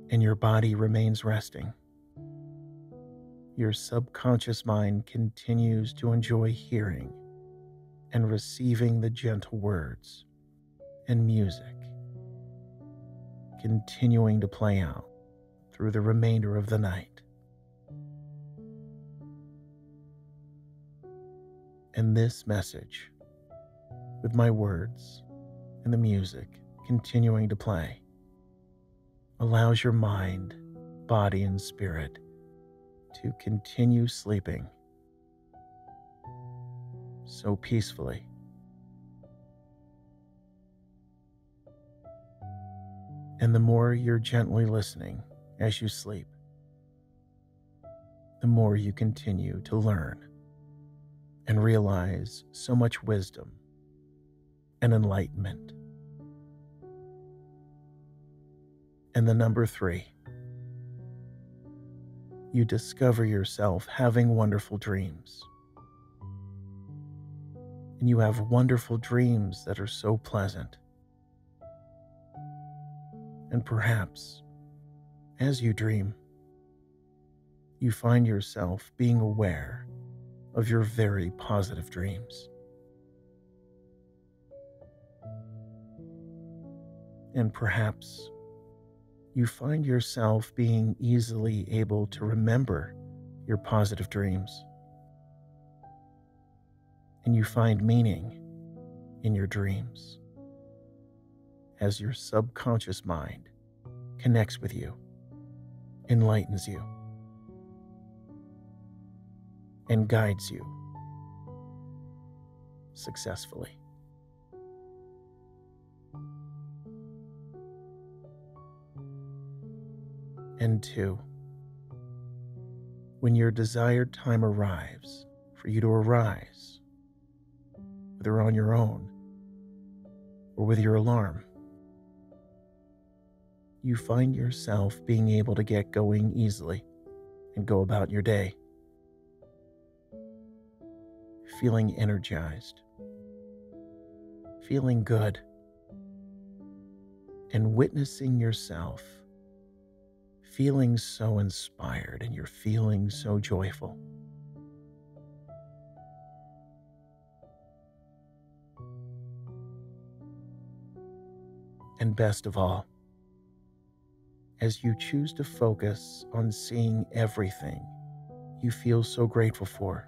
and your body remains resting, your subconscious mind continues to enjoy hearing and receiving the gentle words and music, continuing to play out through the remainder of the night. And this message, with my words, and the music continuing to play allows your mind, body, and spirit to continue sleeping so peacefully. And the more you're gently listening as you sleep, the more you continue to learn and realize so much wisdom and enlightenment. And the number three, you discover yourself having wonderful dreams. And you have wonderful dreams that are so pleasant. And perhaps, as you dream, you find yourself being aware of your very positive dreams. And perhaps you find yourself being easily able to remember your positive dreams. And you find meaning in your dreams as your subconscious mind connects with you, enlightens you, and guides you successfully. And two. When your desired time arrives for you to arise, whether on your own or with your alarm, you find yourself being able to get going easily and go about your day, feeling energized, feeling good, and witnessing yourself feeling so inspired and you're feeling so joyful. And best of all, as you choose to focus on seeing everything you feel so grateful for,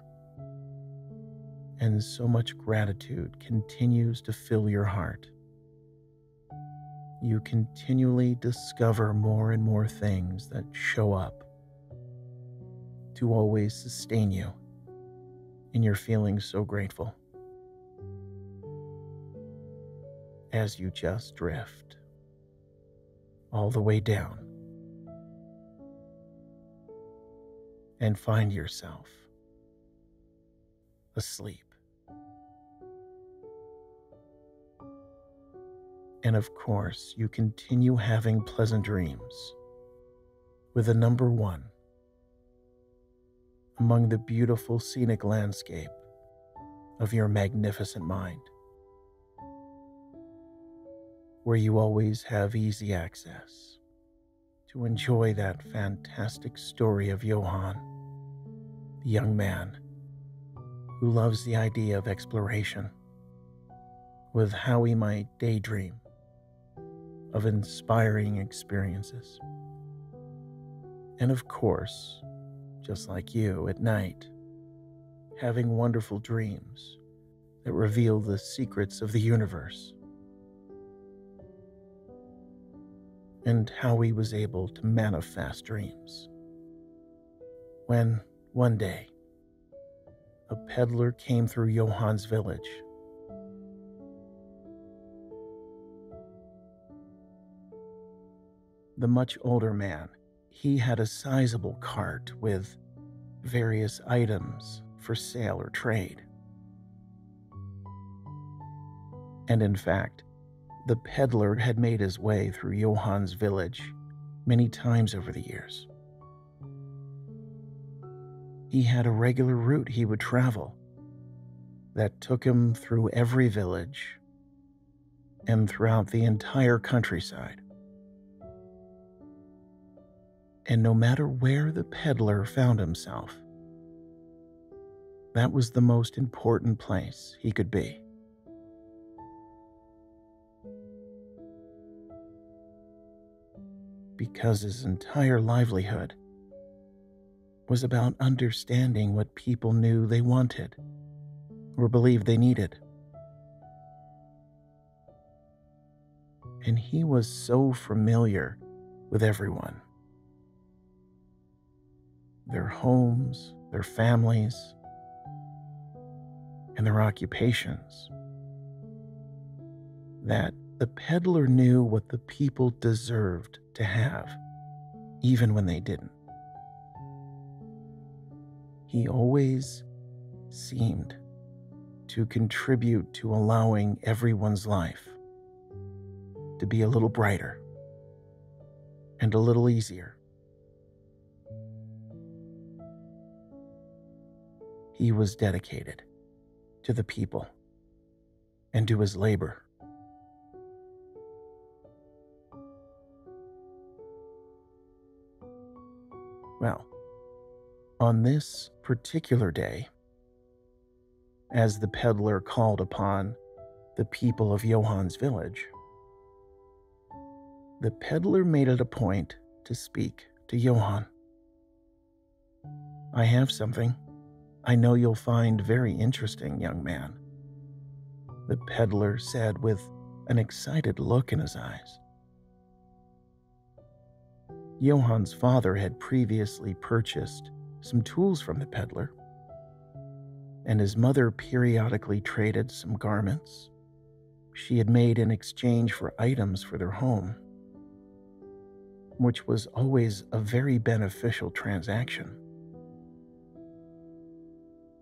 and so much gratitude continues to fill your heart you continually discover more and more things that show up to always sustain you in your feeling so grateful. As you just drift all the way down and find yourself asleep. And of course, you continue having pleasant dreams with a number one among the beautiful scenic landscape of your magnificent mind, where you always have easy access to enjoy that fantastic story of Johann, the young man who loves the idea of exploration, with how he might daydream of inspiring experiences. And of course, just like you at night, having wonderful dreams that reveal the secrets of the universe. And how he was able to manifest dreams. When, one day, a peddler came through Johann's village. The much older man he had a sizable cart with various items for sale or trade. And in fact, the peddler had made his way through Johann's village many times over the years. He had a regular route he would travel that took him through every village and throughout the entire countryside and no matter where the peddler found himself, that was the most important place he could be. Because his entire livelihood was about understanding what people knew they wanted or believed they needed. And he was so familiar with everyone their homes, their families, and their occupations. That the peddler knew what the people deserved to have, even when they didn't. He always seemed to contribute to allowing everyone's life to be a little brighter and a little easier He was dedicated to the people and to his labor. Well, on this particular day, as the peddler called upon the people of Johann's village, the peddler made it a point to speak to Johann. I have something I know you'll find very interesting, young man, the peddler said with an excited look in his eyes. Johann's father had previously purchased some tools from the peddler, and his mother periodically traded some garments she had made in exchange for items for their home, which was always a very beneficial transaction.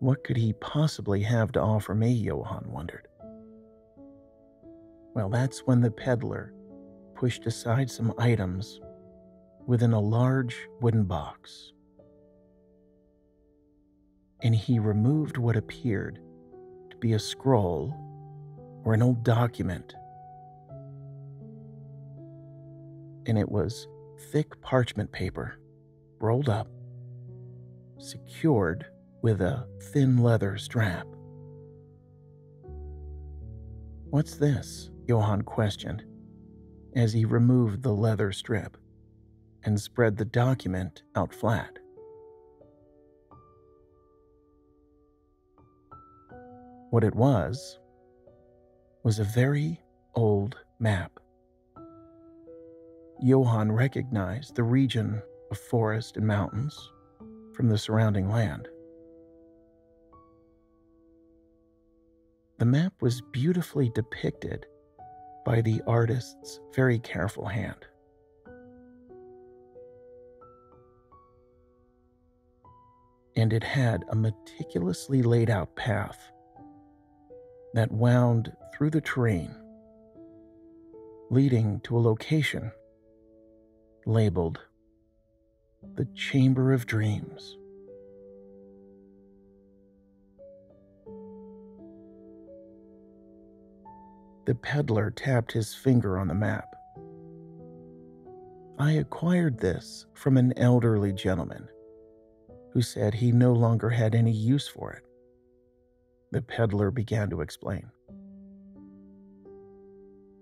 What could he possibly have to offer me, Johann wondered. Well, that's when the peddler pushed aside some items within a large wooden box. And he removed what appeared to be a scroll or an old document. And it was thick parchment paper, rolled up, secured with a thin leather strap. What's this? Johann questioned as he removed the leather strip and spread the document out flat. What it was was a very old map. Johann recognized the region of forest and mountains from the surrounding land. The map was beautifully depicted by the artist's very careful hand. And it had a meticulously laid out path that wound through the terrain leading to a location labeled the Chamber of Dreams. The peddler tapped his finger on the map. I acquired this from an elderly gentleman who said he no longer had any use for it. The peddler began to explain.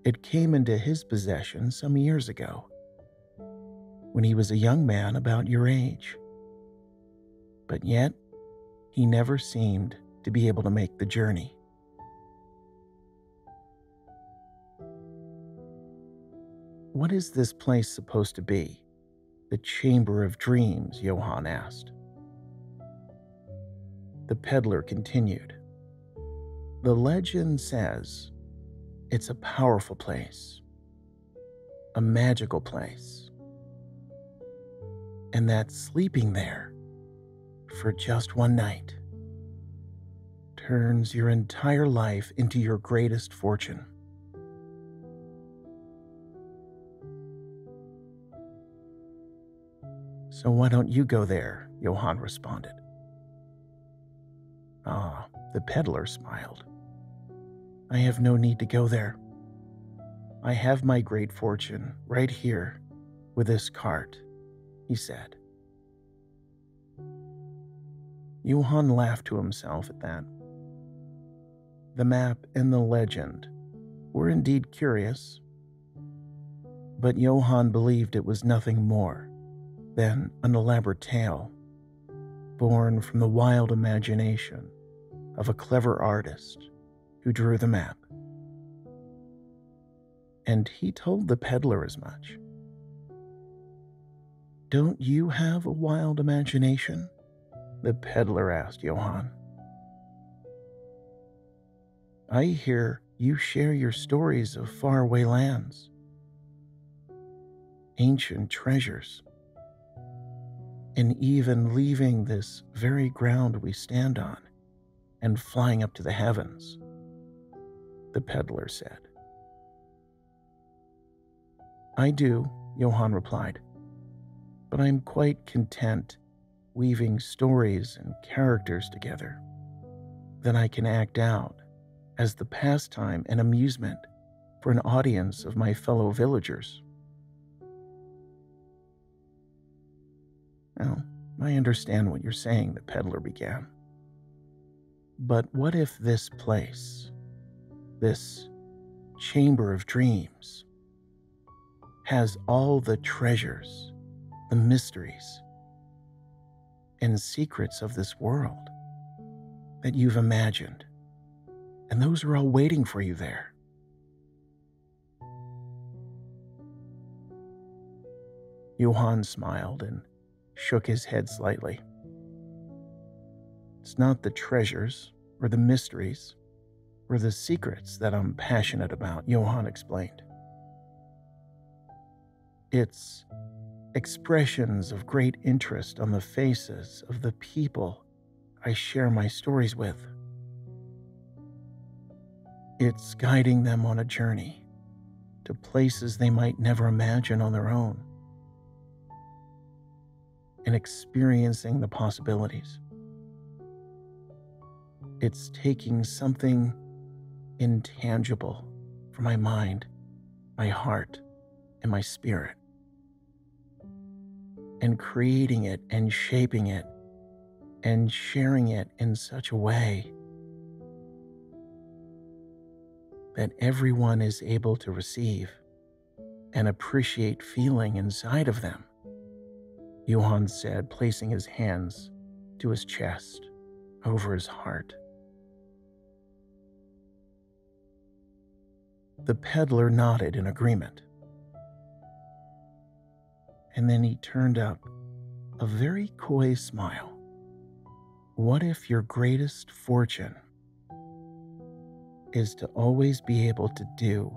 It came into his possession some years ago, when he was a young man about your age. But yet, he never seemed to be able to make the journey. What is this place supposed to be? The Chamber of Dreams, Johann asked. The peddler continued. The legend says it's a powerful place, a magical place, and that sleeping there for just one night turns your entire life into your greatest fortune. So why don't you go there? Johann responded. Ah, the peddler smiled. I have no need to go there. I have my great fortune right here with this cart, he said. Johann laughed to himself at that. The map and the legend were indeed curious, but Johann believed it was nothing more than an elaborate tale born from the wild imagination of a clever artist who drew the map. And he told the peddler as much. Don't you have a wild imagination? The peddler asked Johann. I hear you share your stories of faraway lands, ancient treasures in even leaving this very ground we stand on and flying up to the heavens, the peddler said. I do, Johann replied, but I'm quite content weaving stories and characters together that I can act out as the pastime and amusement for an audience of my fellow villagers. Well, I understand what you're saying, the peddler began. But what if this place, this chamber of dreams, has all the treasures, the mysteries, and secrets of this world that you've imagined? And those are all waiting for you there. Johann smiled and shook his head slightly. It's not the treasures or the mysteries or the secrets that I'm passionate about, Johann explained. It's expressions of great interest on the faces of the people I share my stories with. It's guiding them on a journey to places they might never imagine on their own and experiencing the possibilities. It's taking something intangible from my mind, my heart, and my spirit, and creating it and shaping it and sharing it in such a way that everyone is able to receive and appreciate feeling inside of them. Johann said, placing his hands to his chest over his heart. The peddler nodded in agreement. And then he turned up a very coy smile. What if your greatest fortune is to always be able to do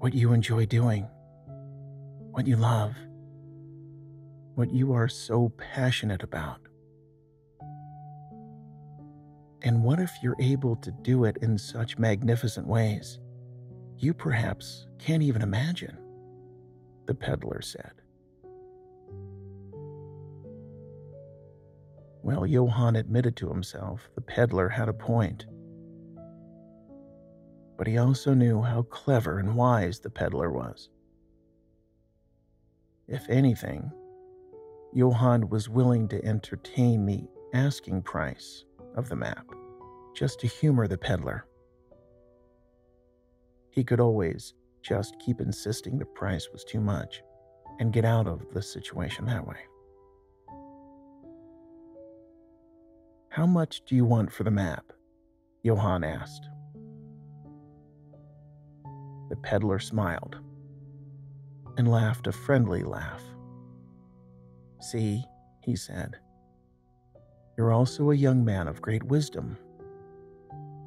what you enjoy doing, what you love? What you are so passionate about? And what if you're able to do it in such magnificent ways you perhaps can't even imagine, the peddler said. Well, Johann admitted to himself the peddler had a point. But he also knew how clever and wise the peddler was. If anything, Johann was willing to entertain the asking price of the map just to humor the peddler. He could always just keep insisting the price was too much and get out of the situation that way. How much do you want for the map? Johann asked. The peddler smiled and laughed a friendly laugh. See, he said, you're also a young man of great wisdom,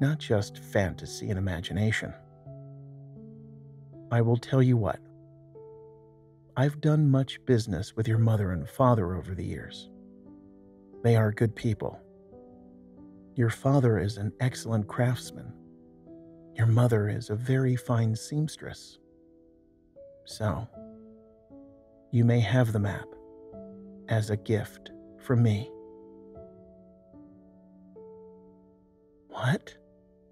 not just fantasy and imagination. I will tell you what. I've done much business with your mother and father over the years. They are good people. Your father is an excellent craftsman. Your mother is a very fine seamstress. So, you may have the map as a gift from me. What?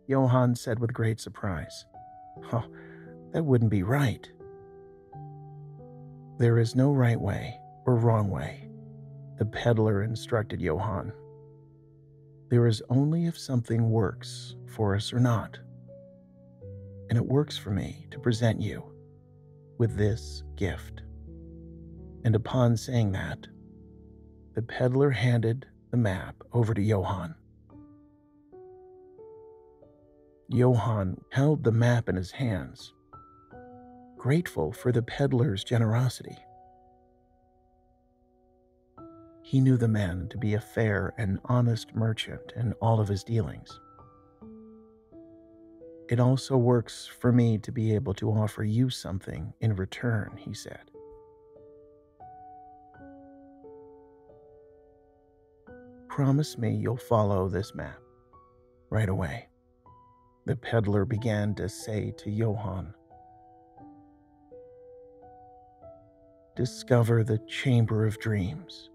Johann said with great surprise. Oh, that wouldn't be right. There is no right way or wrong way, the peddler instructed Johann. There is only if something works for us or not. And it works for me to present you with this gift. And upon saying that, the peddler handed the map over to Johann. Johann held the map in his hands, grateful for the peddler's generosity. He knew the man to be a fair and honest merchant in all of his dealings. It also works for me to be able to offer you something in return, he said. Promise me you'll follow this map right away, the peddler began to say to Johann. Discover the Chamber of Dreams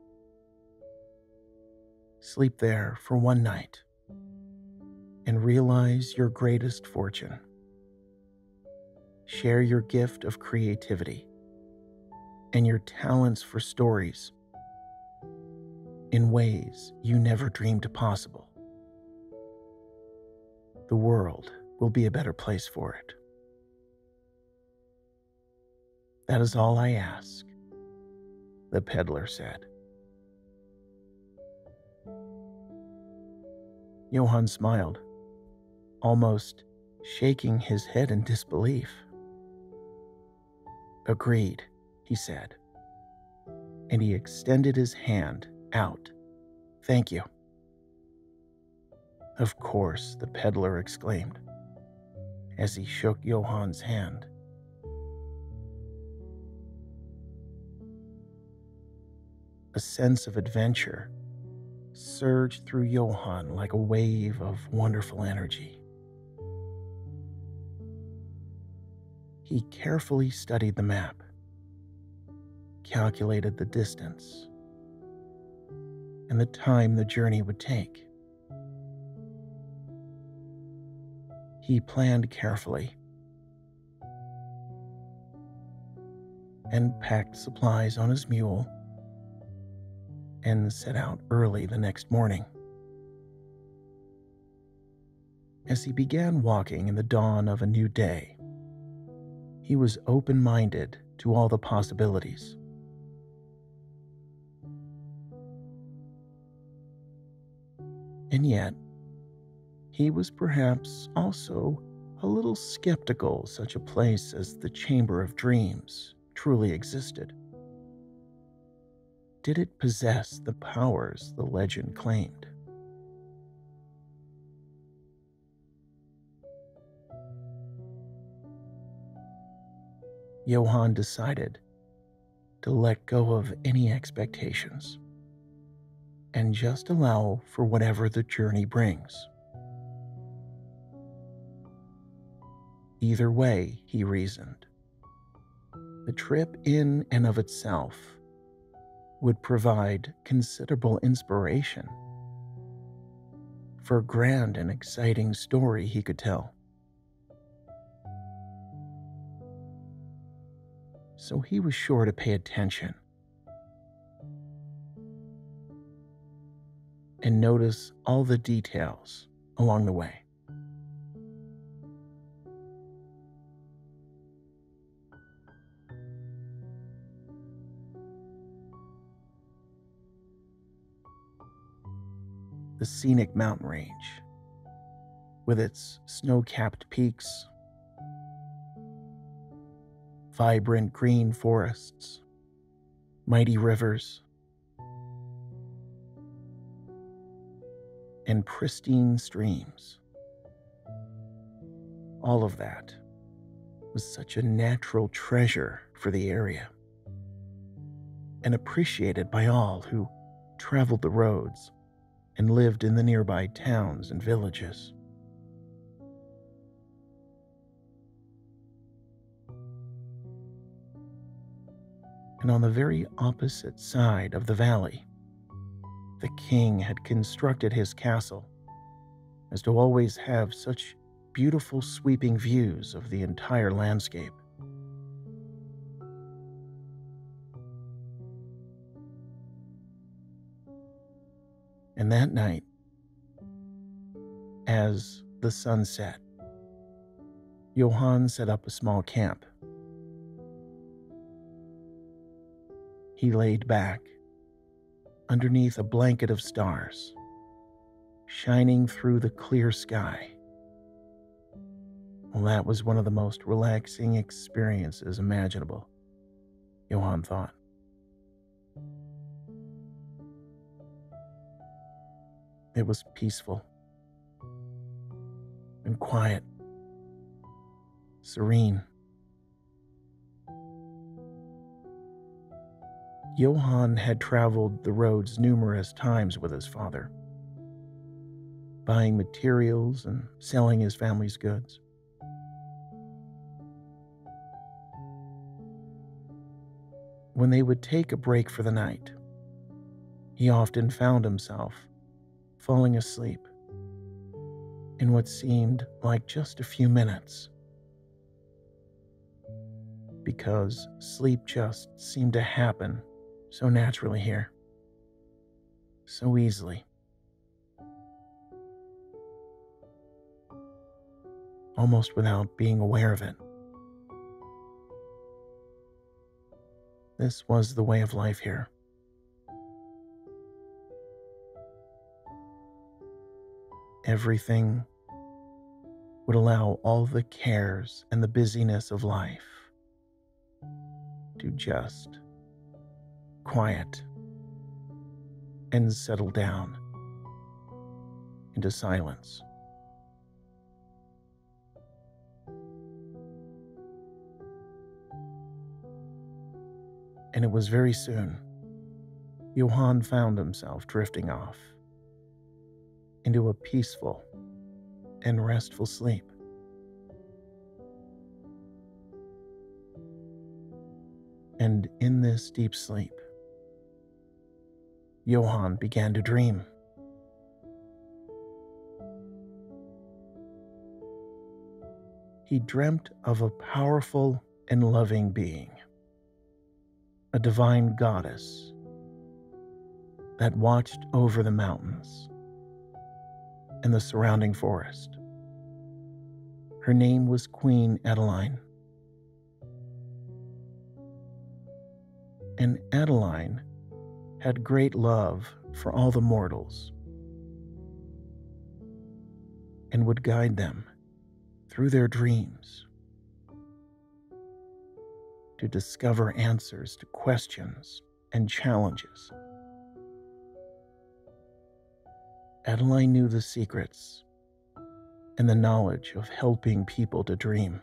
sleep there for one night, and realize your greatest fortune. Share your gift of creativity and your talents for stories in ways you never dreamed possible. The world will be a better place for it. That is all I ask, the peddler said. Johann smiled, almost shaking his head in disbelief. Agreed, he said, and he extended his hand out. Thank you. Of course, the peddler exclaimed as he shook Johann's hand. A sense of adventure surged through Johann like a wave of wonderful energy. He carefully studied the map, calculated the distance, and the time the journey would take. He planned carefully and packed supplies on his mule and set out early the next morning. As he began walking in the dawn of a new day, he was open minded to all the possibilities. And yet, he was perhaps also a little skeptical such a place as the Chamber of Dreams truly existed. Did it possess the powers the legend claimed? Johann decided to let go of any expectations and just allow for whatever the journey brings. Either way, he reasoned, the trip in and of itself would provide considerable inspiration for a grand and exciting story he could tell. So he was sure to pay attention and notice all the details along the way. The scenic mountain range, with its snow capped peaks, vibrant green forests, mighty rivers, and pristine streams. All of that was such a natural treasure for the area and appreciated by all who traveled the roads and lived in the nearby towns and villages. And on the very opposite side of the valley, the king had constructed his castle as to always have such beautiful sweeping views of the entire landscape. And that night, as the sun set, Johann set up a small camp. He laid back underneath a blanket of stars, shining through the clear sky. Well, that was one of the most relaxing experiences imaginable, Johann thought. It was peaceful and quiet, serene. Johann had traveled the roads numerous times with his father, buying materials and selling his family's goods. When they would take a break for the night, he often found himself falling asleep in what seemed like just a few minutes because sleep just seemed to happen so naturally here, so easily. Almost without being aware of it. This was the way of life here. Everything would allow all the cares and the busyness of life to just quiet, and settle down into silence. And it was very soon, Johann found himself drifting off into a peaceful and restful sleep. And in this deep sleep, Johann began to dream. He dreamt of a powerful and loving being, a divine goddess that watched over the mountains and the surrounding forest. Her name was Queen Adeline. And Adeline had great love for all the mortals and would guide them through their dreams to discover answers to questions and challenges. Adeline knew the secrets and the knowledge of helping people to dream.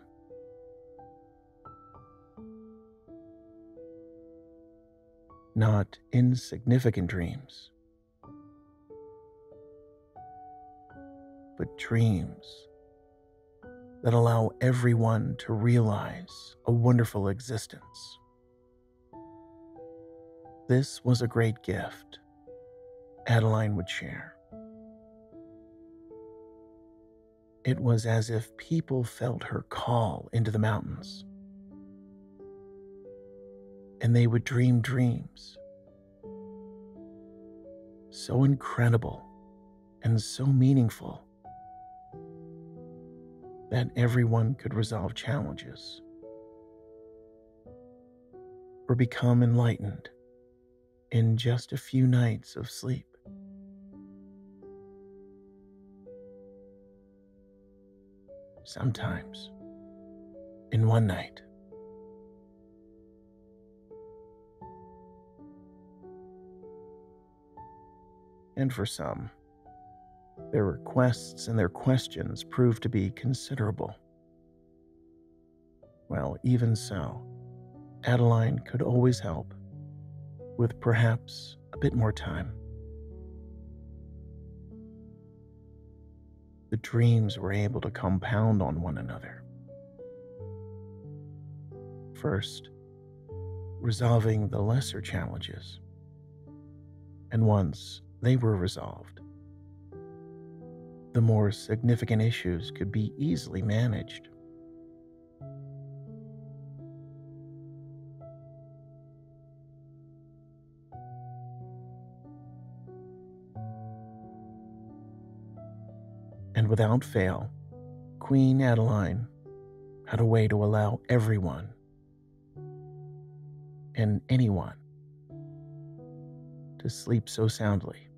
Not insignificant dreams, but dreams that allow everyone to realize a wonderful existence. This was a great gift Adeline would share. It was as if people felt her call into the mountains, and they would dream dreams so incredible and so meaningful that everyone could resolve challenges or become enlightened in just a few nights of sleep. Sometimes in one night. And for some, their requests and their questions proved to be considerable. Well, even so, Adeline could always help with perhaps a bit more time. The dreams were able to compound on one another. First, resolving the lesser challenges, and once they were resolved, the more significant issues could be easily managed. And without fail, Queen Adeline had a way to allow everyone and anyone to sleep so soundly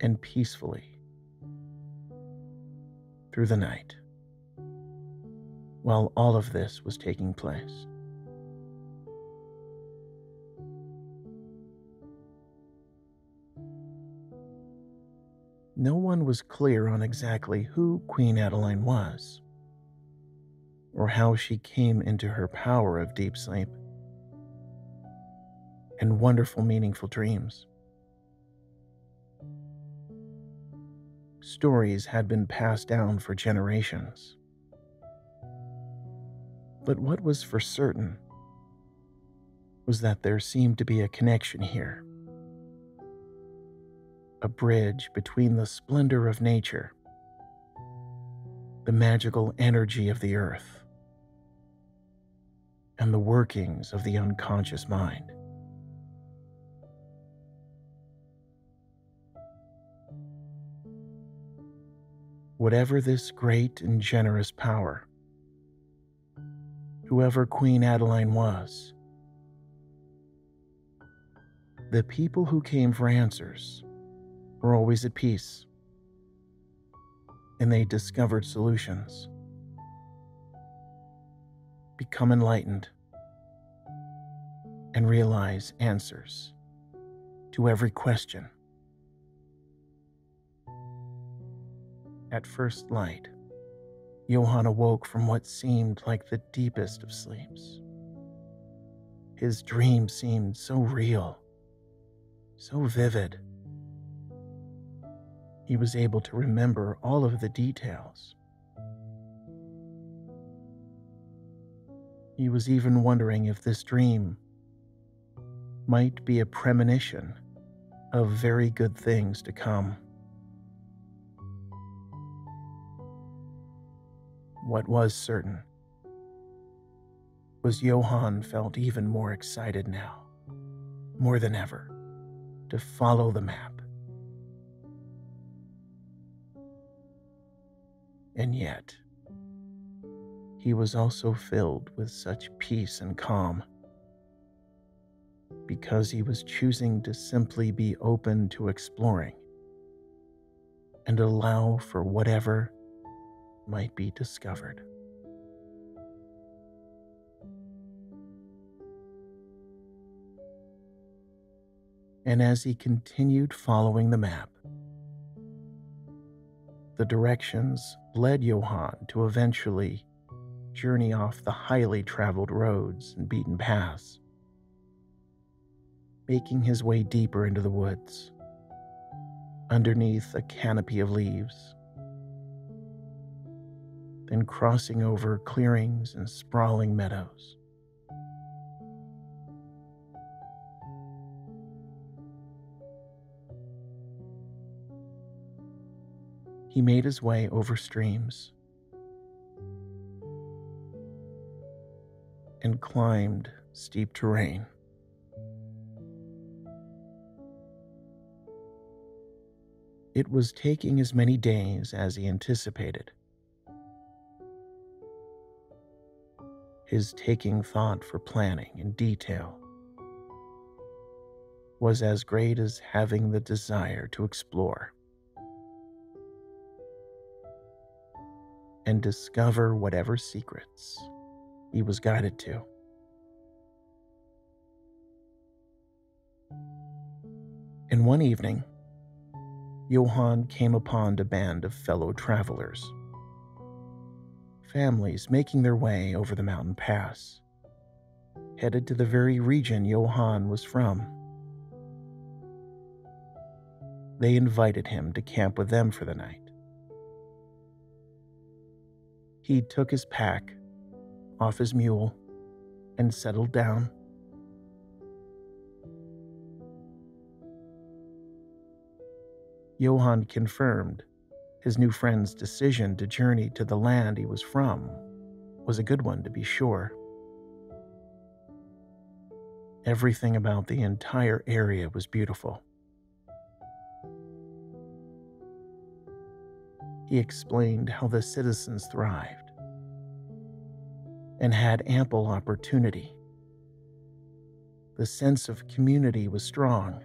and peacefully through the night while all of this was taking place. No one was clear on exactly who Queen Adeline was, or how she came into her power of deep sleep and wonderful, meaningful dreams. Stories had been passed down for generations. But what was for certain was that there seemed to be a connection here, a bridge between the splendor of nature, the magical energy of the earth, and the workings of the unconscious mind. Whatever this great and generous power, whoever Queen Adeline was, the people who came for answers were always at peace, and they discovered solutions, become enlightened, and realize answers to every question. At first light, Johann awoke from what seemed like the deepest of sleeps. His dream seemed so real, so vivid. He was able to remember all of the details. He was even wondering if this dream might be a premonition of very good things to come. What was certain was Johann felt even more excited now, more than ever, to follow the map. And yet, he was also filled with such peace and calm because he was choosing to simply be open to exploring and allow for whatever might be discovered. And as he continued following the map, the directions led Johann to eventually journey off the highly traveled roads and beaten paths, making his way deeper into the woods, underneath a canopy of leaves then crossing over clearings and sprawling meadows. He made his way over streams and climbed steep terrain. It was taking as many days as he anticipated. His taking thought for planning in detail was as great as having the desire to explore and discover whatever secrets he was guided to. In one evening, Johann came upon a band of fellow travelers. Families making their way over the mountain pass, headed to the very region Johann was from. They invited him to camp with them for the night. He took his pack off his mule and settled down. Johann confirmed his new friend's decision to journey to the land he was from was a good one to be sure. Everything about the entire area was beautiful. He explained how the citizens thrived and had ample opportunity. The sense of community was strong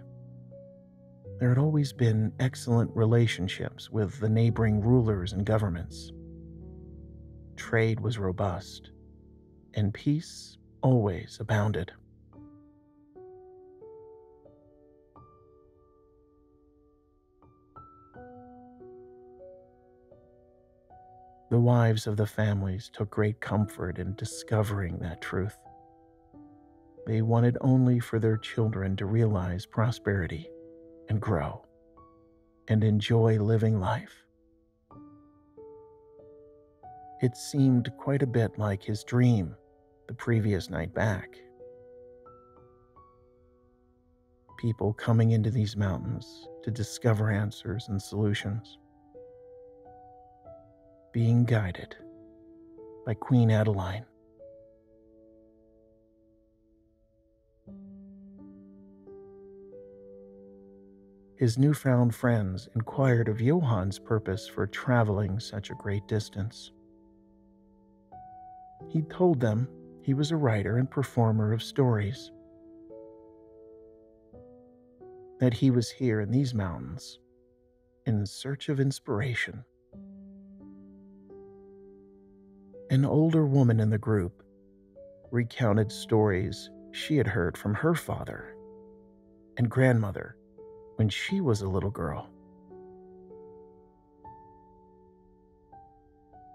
there had always been excellent relationships with the neighboring rulers and governments. Trade was robust, and peace always abounded. The wives of the families took great comfort in discovering that truth. They wanted only for their children to realize prosperity and grow and enjoy living life. It seemed quite a bit like his dream the previous night back. People coming into these mountains to discover answers and solutions. Being guided by Queen Adeline. His newfound friends inquired of Johann's purpose for traveling such a great distance. He told them he was a writer and performer of stories, that he was here in these mountains in search of inspiration. An older woman in the group recounted stories she had heard from her father and grandmother when she was a little girl.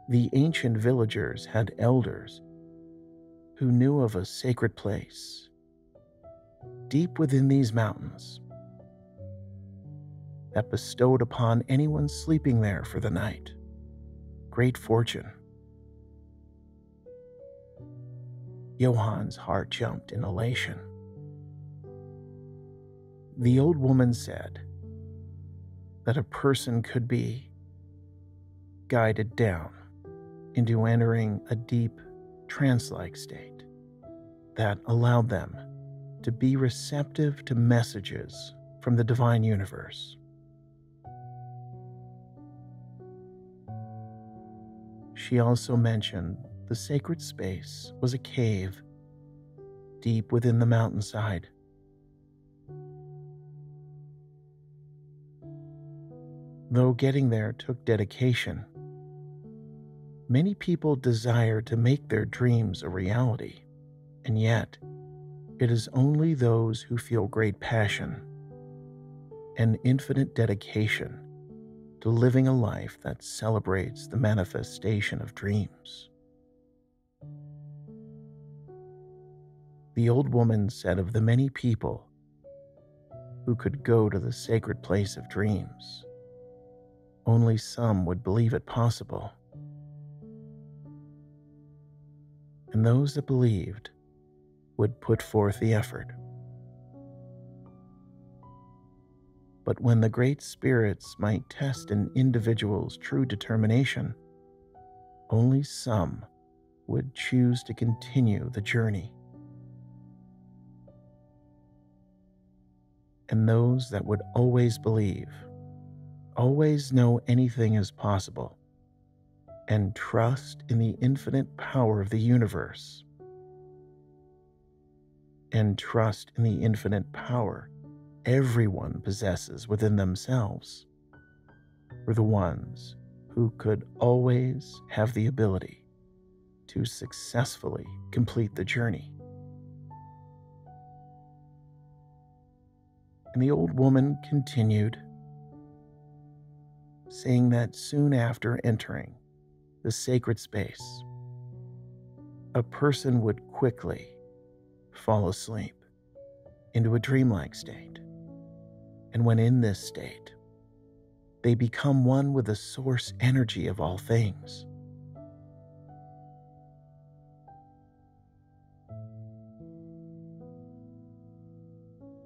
The ancient villagers had elders who knew of a sacred place deep within these mountains that bestowed upon anyone sleeping there for the night great fortune. Johann's heart jumped in elation the old woman said that a person could be guided down into entering a deep trance like state that allowed them to be receptive to messages from the divine universe. She also mentioned the sacred space was a cave deep within the mountainside Though getting there took dedication, many people desire to make their dreams a reality, and yet it is only those who feel great passion and infinite dedication to living a life that celebrates the manifestation of dreams. The old woman said of the many people who could go to the sacred place of dreams only some would believe it possible. and those that believed would put forth the effort. But when the great spirits might test an individual's true determination, only some would choose to continue the journey. And those that would always believe, always know anything is possible, and trust in the infinite power of the universe, and trust in the infinite power everyone possesses within themselves, were the ones who could always have the ability to successfully complete the journey. And the old woman continued, saying that soon after entering the sacred space, a person would quickly fall asleep into a dreamlike state. And when in this state, they become one with the source energy of all things.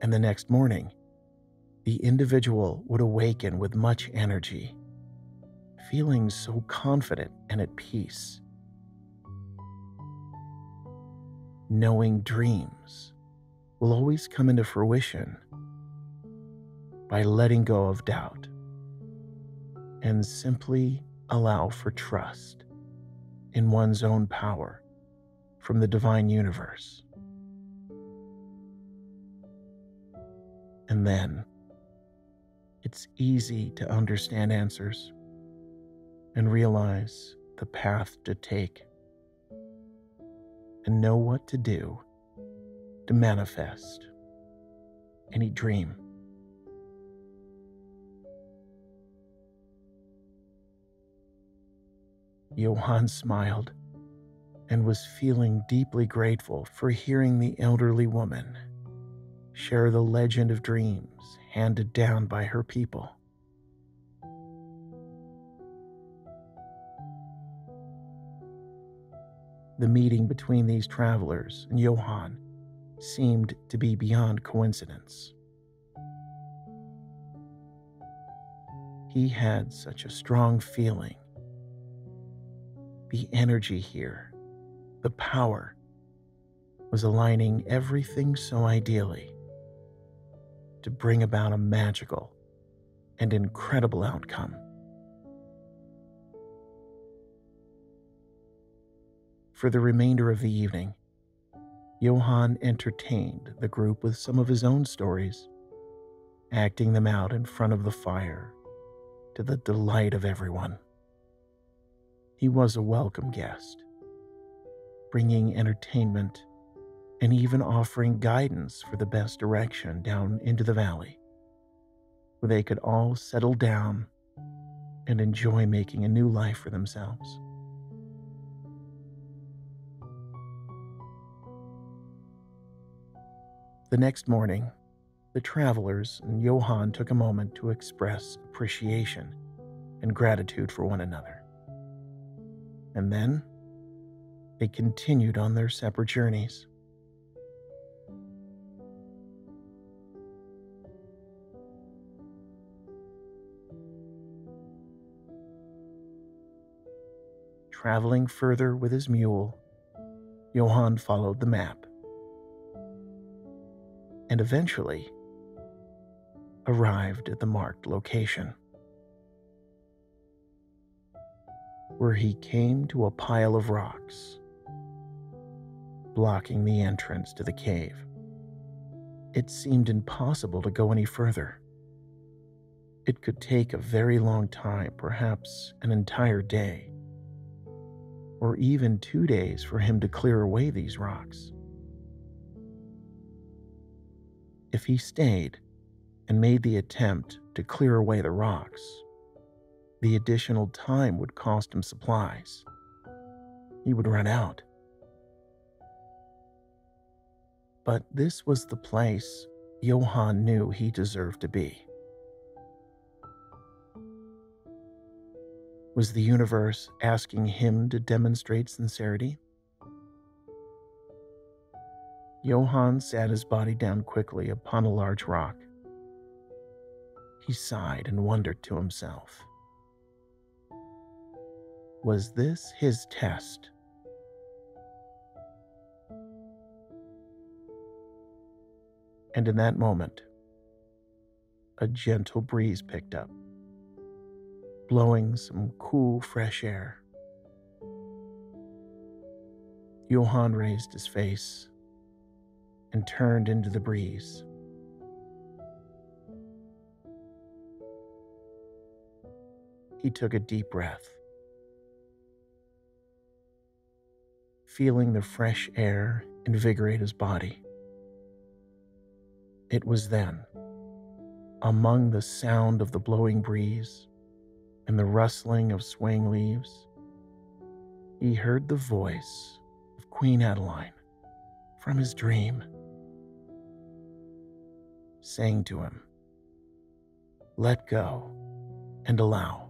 And the next morning, the individual would awaken with much energy, feeling so confident and at peace. Knowing dreams will always come into fruition by letting go of doubt and simply allow for trust in one's own power from the divine universe. And then it's easy to understand answers and realize the path to take and know what to do to manifest any dream. Johann smiled and was feeling deeply grateful for hearing the elderly woman share the legend of dreams handed down by her people. The meeting between these travelers and Johann seemed to be beyond coincidence. He had such a strong feeling the energy here, the power, was aligning everything so ideally to bring about a magical and incredible outcome. For the remainder of the evening, Johann entertained the group with some of his own stories, acting them out in front of the fire to the delight of everyone. He was a welcome guest, bringing entertainment and even offering guidance for the best direction down into the valley, where they could all settle down and enjoy making a new life for themselves. The next morning, the travelers and Johann took a moment to express appreciation and gratitude for one another and then they continued on their separate journeys. Traveling further with his mule, Johann followed the map and eventually arrived at the marked location. where he came to a pile of rocks, blocking the entrance to the cave. It seemed impossible to go any further. It could take a very long time, perhaps an entire day, or even two days for him to clear away these rocks. If he stayed and made the attempt to clear away the rocks, the additional time would cost him supplies. He would run out. But this was the place Johann knew he deserved to be. Was the universe asking him to demonstrate sincerity? Johann sat his body down quickly upon a large rock. He sighed and wondered to himself Was this his test? And in that moment, a gentle breeze picked up, blowing some cool, fresh air. Johann raised his face and turned into the breeze. He took a deep breath, feeling the fresh air invigorate his body. It was then, among the sound of the blowing breeze and the rustling of swaying leaves, he heard the voice of Queen Adeline from his dream saying to him, Let go and allow.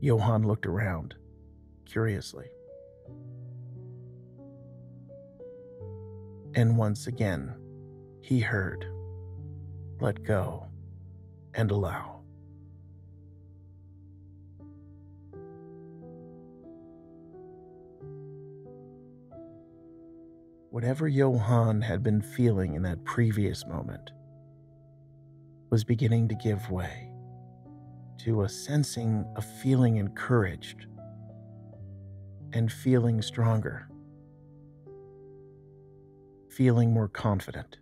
Johann looked around curiously. And once again, he heard, Let go and allow. Whatever Johann had been feeling in that previous moment was beginning to give way to a sensing of feeling encouraged and feeling stronger, feeling more confident.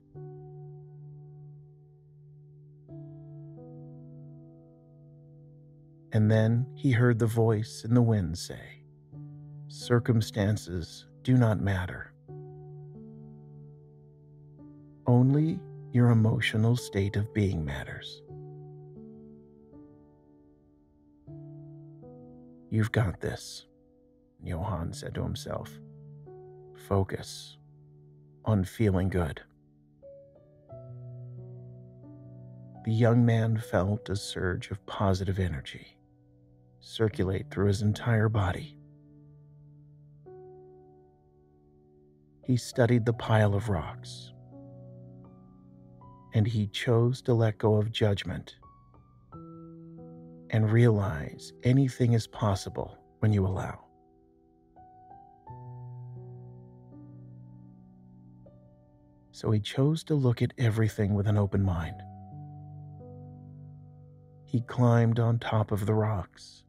And then he heard the voice in the wind say, Circumstances do not matter. Only your emotional state of being matters. You've got this, Johann said to himself. Focus on feeling good. The young man felt a surge of positive energy circulate through his entire body. He studied the pile of rocks and he chose to let go of judgment and realize anything is possible when you allow. So he chose to look at everything with an open mind. He climbed on top of the rocks,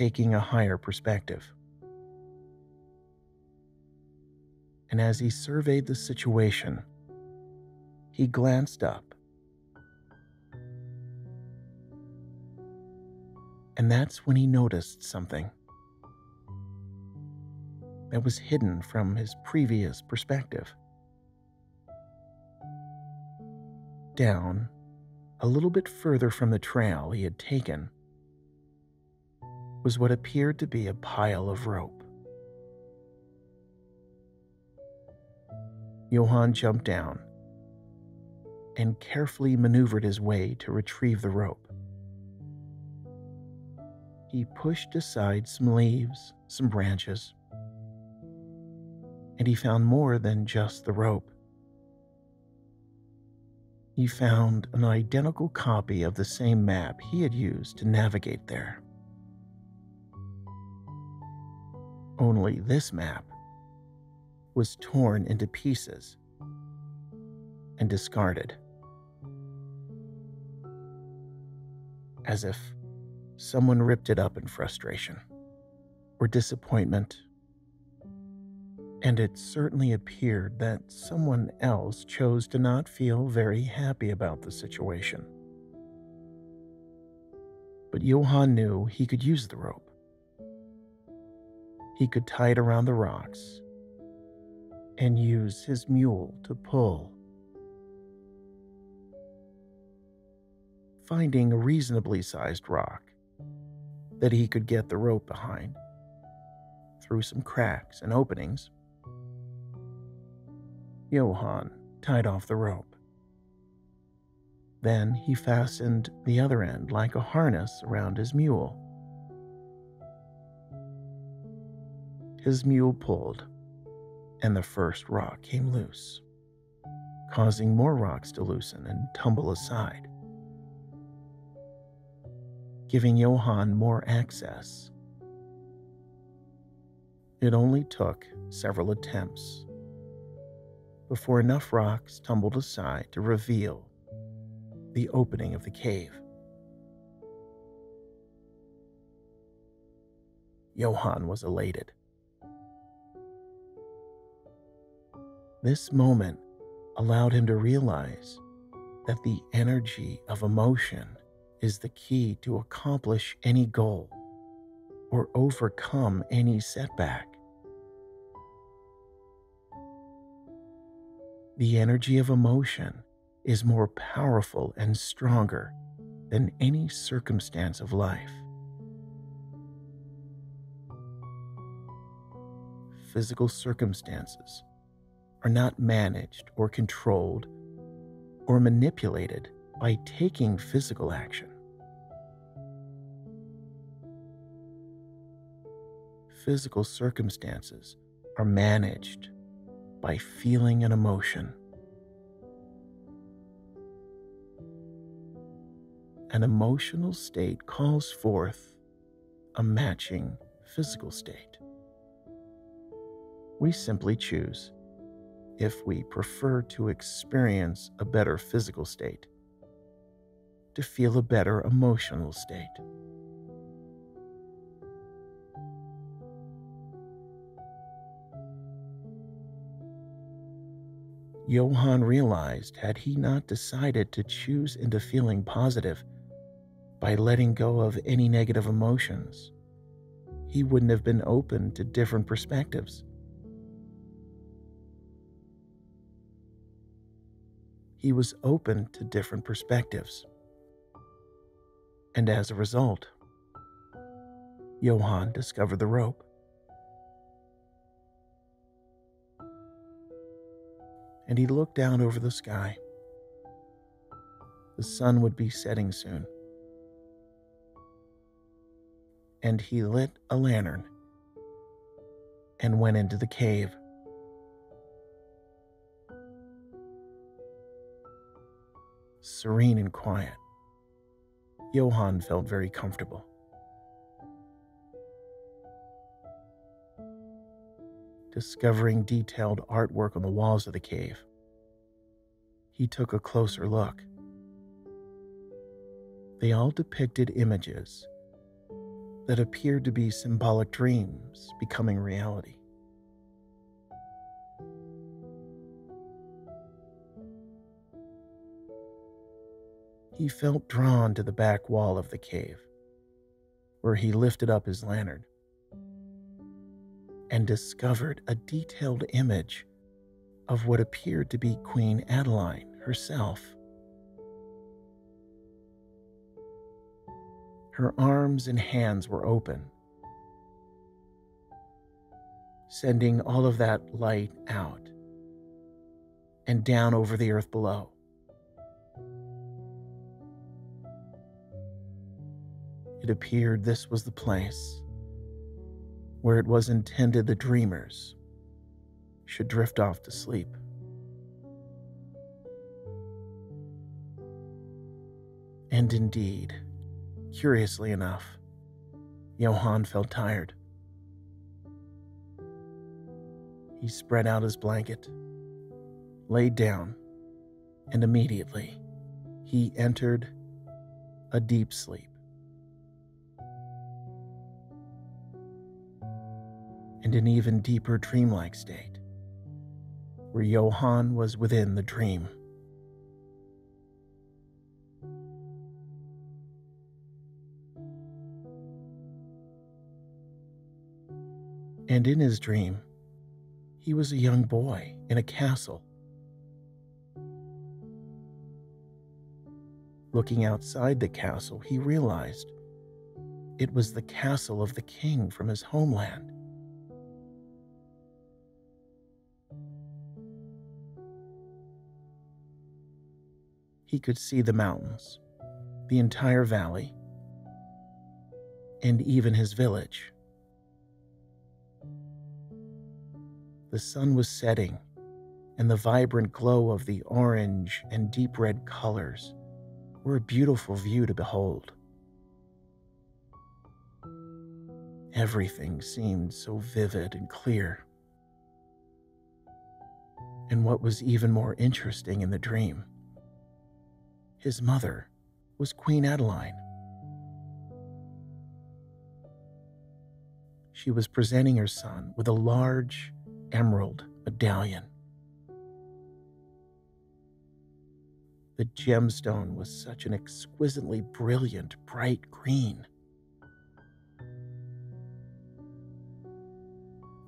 taking a higher perspective. And as he surveyed the situation, he glanced up. And that's when he noticed something that was hidden from his previous perspective. Down, a little bit further from the trail he had taken, was what appeared to be a pile of rope. Johann jumped down and carefully maneuvered his way to retrieve the rope. He pushed aside some leaves, some branches, and he found more than just the rope. He found an identical copy of the same map he had used to navigate there. Only this map was torn into pieces and discarded. As if someone ripped it up in frustration or disappointment. And it certainly appeared that someone else chose to not feel very happy about the situation. But Johann knew he could use the rope. He could tie it around the rocks and use his mule to pull finding a reasonably sized rock that he could get the rope behind. Through some cracks and openings, Johann tied off the rope. Then he fastened the other end like a harness around his mule His mule pulled, and the first rock came loose, causing more rocks to loosen and tumble aside, giving Johann more access. It only took several attempts before enough rocks tumbled aside to reveal the opening of the cave. Johann was elated. This moment allowed him to realize that the energy of emotion is the key to accomplish any goal or overcome any setback. The energy of emotion is more powerful and stronger than any circumstance of life. Physical circumstances are not managed or controlled or manipulated by taking physical action. Physical circumstances are managed by feeling an emotion. An emotional state calls forth a matching physical state. We simply choose if we prefer to experience a better physical state, to feel a better emotional state. Johann realized had he not decided to choose into feeling positive by letting go of any negative emotions, he wouldn't have been open to different perspectives. He was open to different perspectives. And as a result, Johann discovered the rope. and he looked down over the sky. The sun would be setting soon. And he lit a lantern and went into the cave. Serene and quiet, Johann felt very comfortable. discovering detailed artwork on the walls of the cave. He took a closer look. They all depicted images that appeared to be symbolic dreams becoming reality. He felt drawn to the back wall of the cave, where he lifted up his lantern and discovered a detailed image of what appeared to be Queen Adeline herself. Her arms and hands were open, sending all of that light out and down over the earth below. It appeared this was the place where it was intended the dreamers should drift off to sleep. And indeed, curiously enough, Johann felt tired. He spread out his blanket, laid down, and immediately he entered a deep sleep. And an even deeper dreamlike state, where Johann was within the dream. And in his dream, he was a young boy in a castle. Looking outside the castle, he realized it was the castle of the king from his homeland. He could see the mountains, the entire valley, and even his village. The sun was setting, and the vibrant glow of the orange and deep red colors were a beautiful view to behold. Everything seemed so vivid and clear. And what was even more interesting in the dream, his mother was Queen Adeline. She was presenting her son with a large emerald medallion. The gemstone was such an exquisitely brilliant, bright green.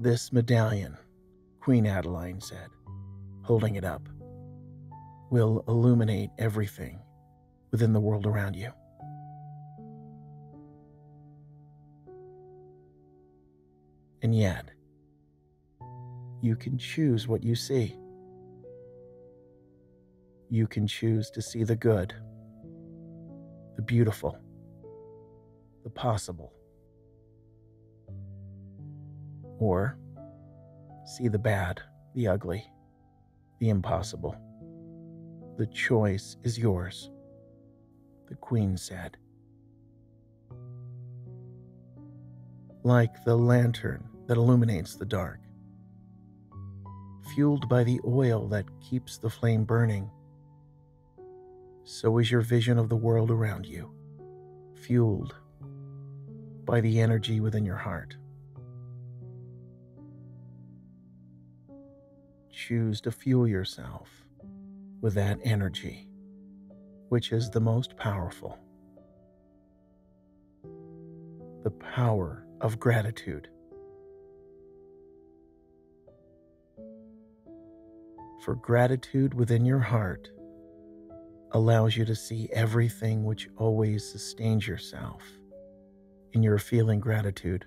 This medallion, Queen Adeline said, holding it up, will illuminate everything within the world around you. And yet, you can choose what you see. You can choose to see the good, the beautiful, the possible, or see the bad, the ugly, the impossible. The choice is yours, the Queen said. Like the lantern that illuminates the dark, fueled by the oil that keeps the flame burning, so is your vision of the world around you, fueled by the energy within your heart. Choose to fuel yourself with that energy, which is the most powerful. The power of gratitude. For gratitude within your heart allows you to see everything which always sustains yourself in your feeling gratitude.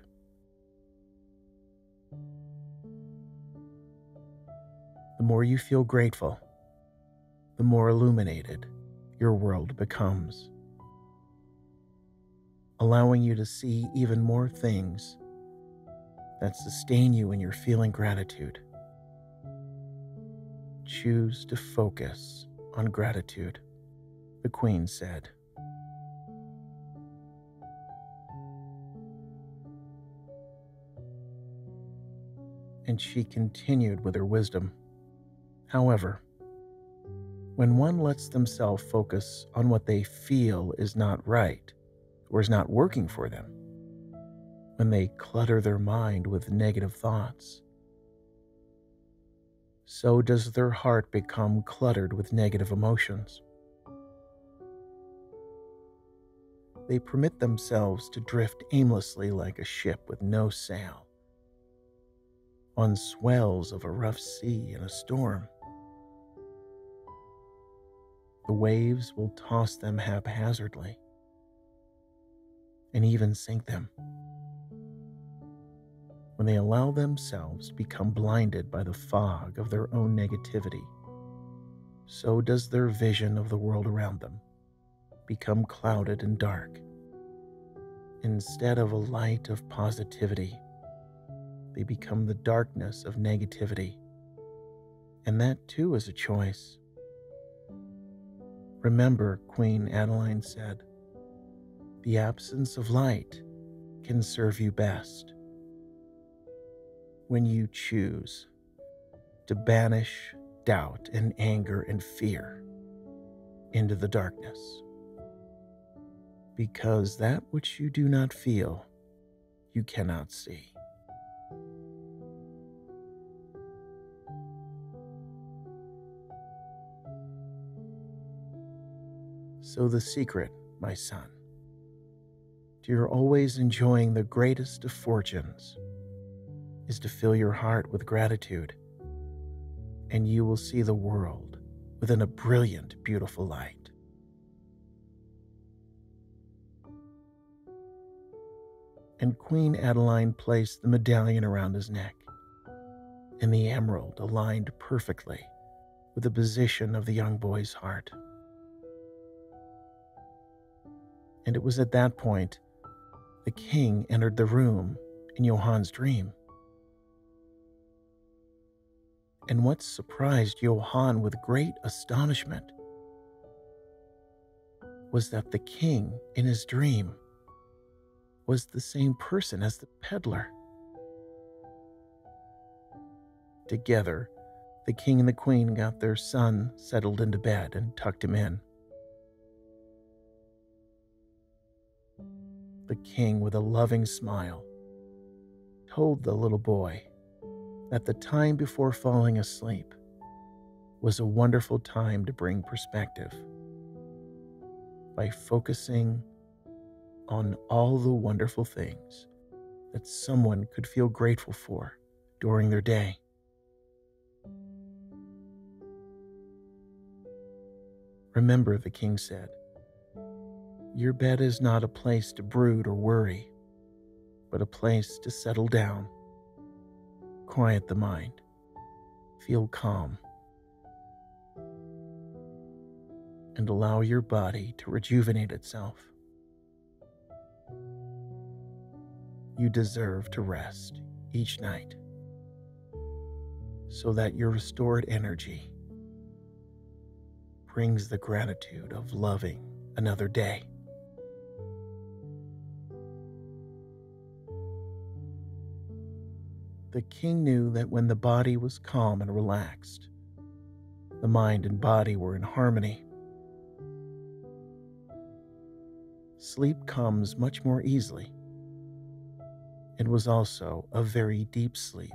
The more you feel grateful, the more illuminated your world becomes, allowing you to see even more things that sustain you in your feeling gratitude. Choose to focus on gratitude, the Queen said. And she continued with her wisdom. However, when one lets themselves focus on what they feel is not right or is not working for them, when they clutter their mind with negative thoughts, so does their heart become cluttered with negative emotions. They permit themselves to drift aimlessly like a ship with no sail on swells of a rough sea in a storm. The waves will toss them haphazardly and even sink them when they allow themselves to become blinded by the fog of their own negativity, so does their vision of the world around them become clouded and dark. Instead of a light of positivity, they become the darkness of negativity. And that too is a choice. Remember, Queen Adeline said, the absence of light can serve you best when you choose to banish doubt and anger and fear into the darkness. Because that which you do not feel, you cannot see. So, the secret, my son, to your always enjoying the greatest of fortunes is to fill your heart with gratitude, and you will see the world within a brilliant, beautiful light. And Queen Adeline placed the medallion around his neck, and the emerald aligned perfectly with the position of the young boy's heart. And it was at that point the king entered the room in Johann's dream. And what surprised Johann with great astonishment was that the king in his dream was the same person as the peddler. Together, the king and the queen got their son settled into bed and tucked him in. The king, with a loving smile, told the little boy that the time before falling asleep was a wonderful time to bring perspective by focusing on all the wonderful things that someone could feel grateful for during their day. Remember, the king said, your bed is not a place to brood or worry, but a place to settle down, quiet the mind, feel calm, and allow your body to rejuvenate itself. You deserve to rest each night so that your restored energy brings the gratitude of loving another day. The king knew that when the body was calm and relaxed, the mind and body were in harmony. Sleep comes much more easily it was also a very deep sleep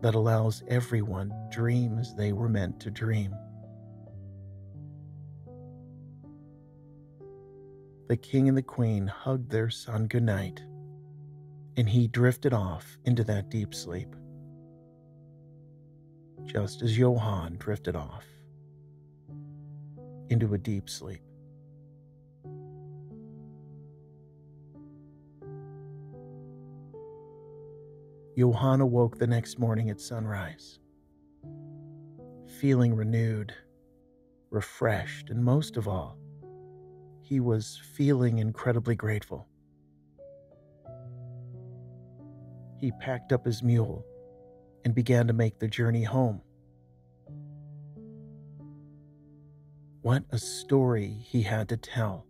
that allows everyone dreams they were meant to dream. The king and the queen hugged their son goodnight, and he drifted off into that deep sleep, just as Johann drifted off into a deep sleep. Johann awoke the next morning at sunrise, feeling renewed, refreshed, and most of all, he was feeling incredibly grateful. He packed up his mule and began to make the journey home. What a story he had to tell.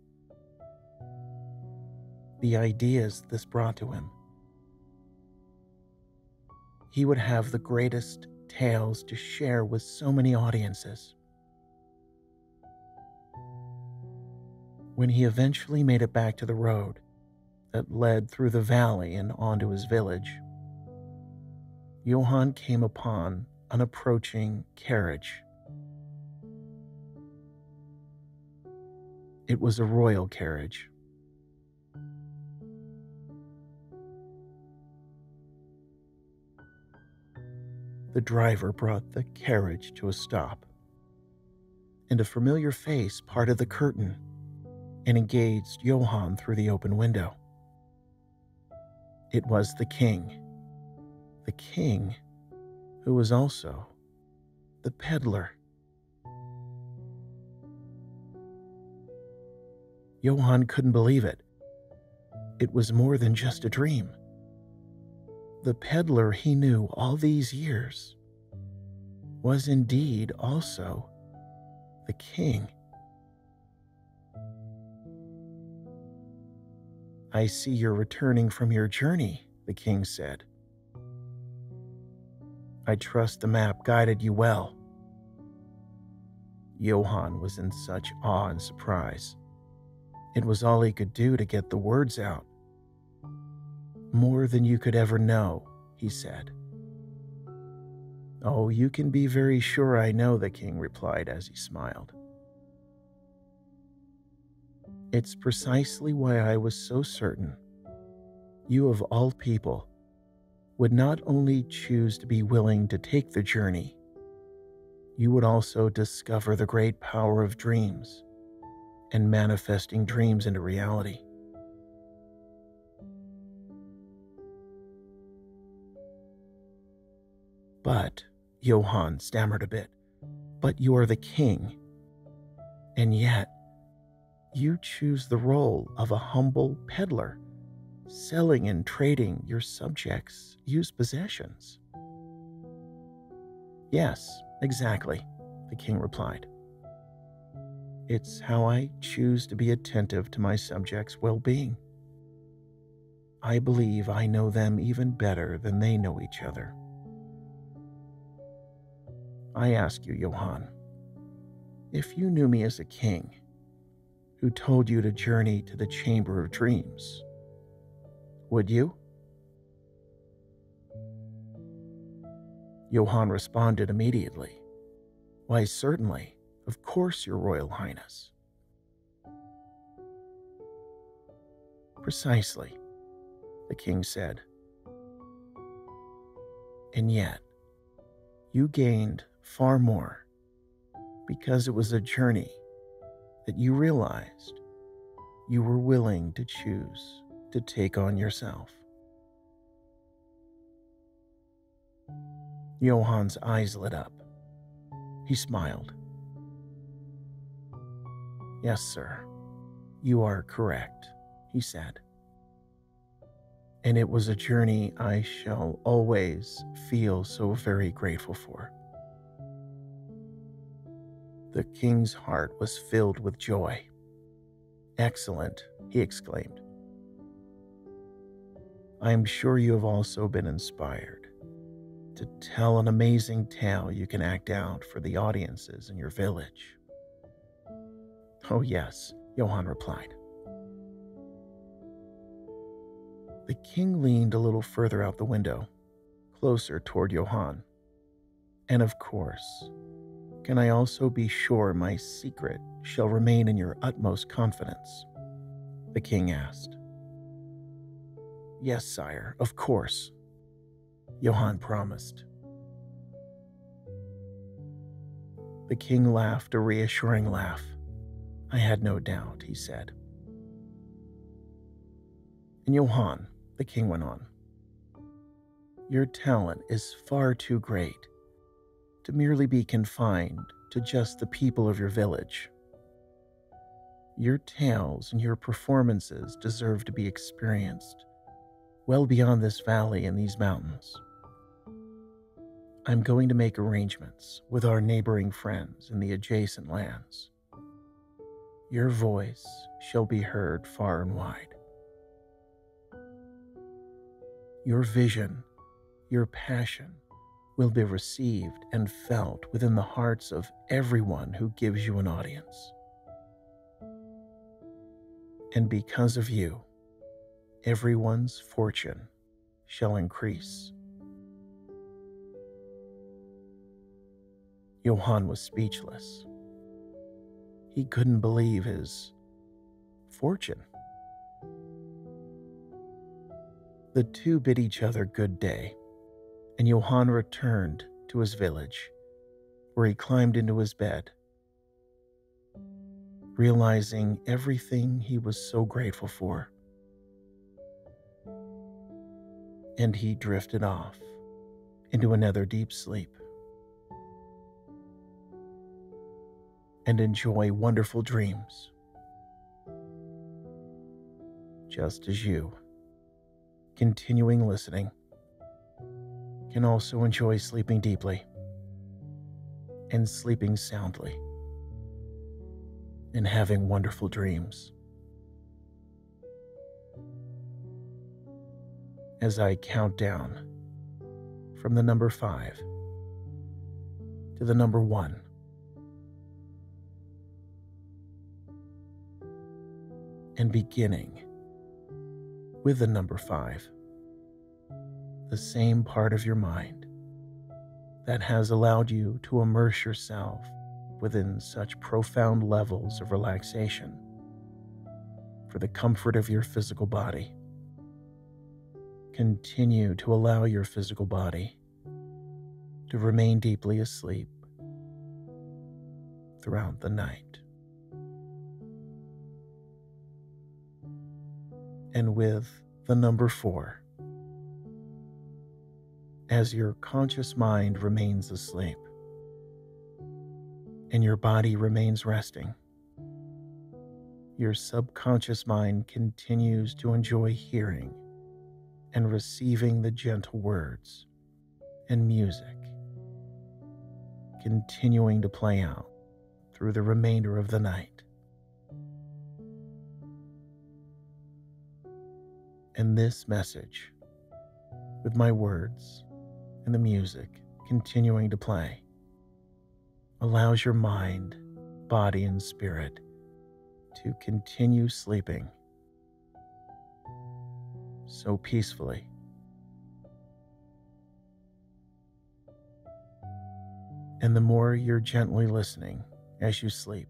The ideas this brought to him he would have the greatest tales to share with so many audiences. When he eventually made it back to the road that led through the valley and onto his village, Johann came upon an approaching carriage. It was a royal carriage. the driver brought the carriage to a stop, and a familiar face parted the curtain and engaged Johann through the open window. It was the king, the king who was also the peddler. Johann couldn't believe it. It was more than just a dream the peddler he knew all these years was indeed also the king. I see you're returning from your journey, the king said. I trust the map guided you well. Johann was in such awe and surprise. It was all he could do to get the words out. More than you could ever know, he said. Oh, you can be very sure I know, the king replied as he smiled. It's precisely why I was so certain you, of all people, would not only choose to be willing to take the journey, you would also discover the great power of dreams and manifesting dreams into reality. But, Johann stammered a bit, but you are the king. And yet, you choose the role of a humble peddler, selling and trading your subjects' used possessions. Yes, exactly, the king replied. It's how I choose to be attentive to my subjects' well being. I believe I know them even better than they know each other. I ask you, Johann, if you knew me as a king who told you to journey to the Chamber of Dreams, would you? Johann responded immediately. Why, certainly. Of course, Your Royal Highness. Precisely, the king said. And yet, you gained far more because it was a journey that you realized you were willing to choose to take on yourself. Johann's eyes lit up. He smiled. Yes, sir, you are correct, he said. And it was a journey I shall always feel so very grateful for. The king's heart was filled with joy. Excellent, he exclaimed. I am sure you have also been inspired to tell an amazing tale you can act out for the audiences in your village. Oh, yes, Johann replied. The king leaned a little further out the window, closer toward Johann. And of course, can I also be sure my secret shall remain in your utmost confidence? The king asked. Yes, sire, of course, Johann promised. The king laughed a reassuring laugh. I had no doubt, he said. And Johann, the king went on, your talent is far too great to merely be confined to just the people of your village. Your tales and your performances deserve to be experienced well beyond this valley and these mountains. I'm going to make arrangements with our neighboring friends in the adjacent lands your voice shall be heard far and wide. Your vision, your passion will be received and felt within the hearts of everyone who gives you an audience. And because of you, everyone's fortune shall increase. Johann was speechless. He couldn't believe his fortune. The two bid each other good day, and Johann returned to his village, where he climbed into his bed, realizing everything he was so grateful for. And he drifted off into another deep sleep. and enjoy wonderful dreams. Just as you, continuing listening, can also enjoy sleeping deeply and sleeping soundly and having wonderful dreams. As I count down from the number five to the number one. and beginning with the number five, the same part of your mind that has allowed you to immerse yourself within such profound levels of relaxation for the comfort of your physical body. Continue to allow your physical body to remain deeply asleep throughout the night. and with the number four. As your conscious mind remains asleep and your body remains resting, your subconscious mind continues to enjoy hearing and receiving the gentle words and music continuing to play out through the remainder of the night. And this message, with my words and the music continuing to play, allows your mind, body, and spirit to continue sleeping so peacefully. And the more you're gently listening as you sleep,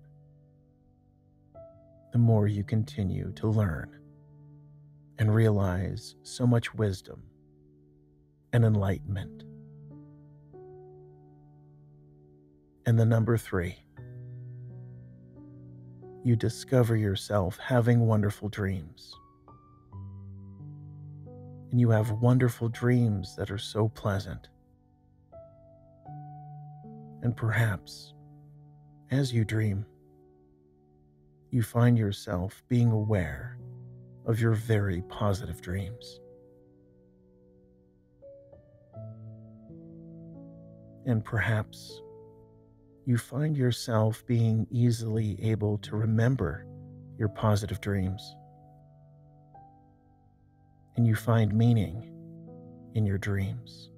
the more you continue to learn and realize so much wisdom and enlightenment. And the number three, you discover yourself having wonderful dreams. And you have wonderful dreams that are so pleasant. And perhaps, as you dream, you find yourself being aware of your very positive dreams. And perhaps you find yourself being easily able to remember your positive dreams. And you find meaning in your dreams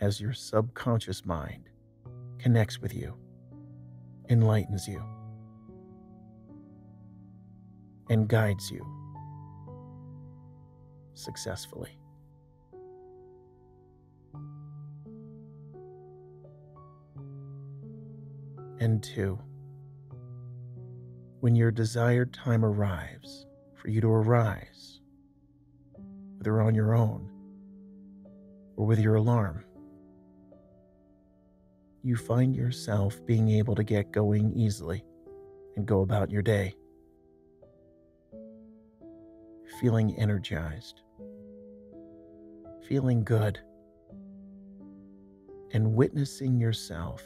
as your subconscious mind connects with you, enlightens you, and guides you successfully. And two, when your desired time arrives for you to arise, whether on your own or with your alarm, you find yourself being able to get going easily and go about your day, feeling energized, feeling good, and witnessing yourself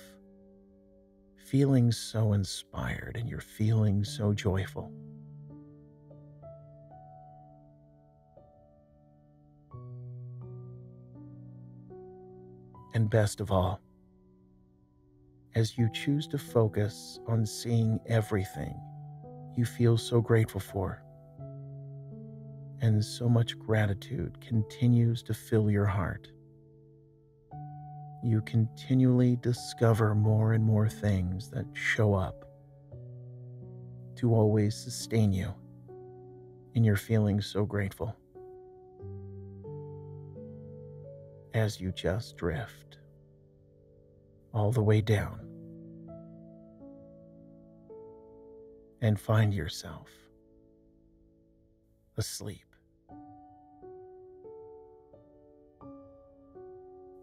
feeling so inspired and you're feeling so joyful. And best of all, as you choose to focus on seeing everything you feel so grateful for, and so much gratitude continues to fill your heart you continually discover more and more things that show up to always sustain you in your feeling so grateful. As you just drift all the way down and find yourself asleep.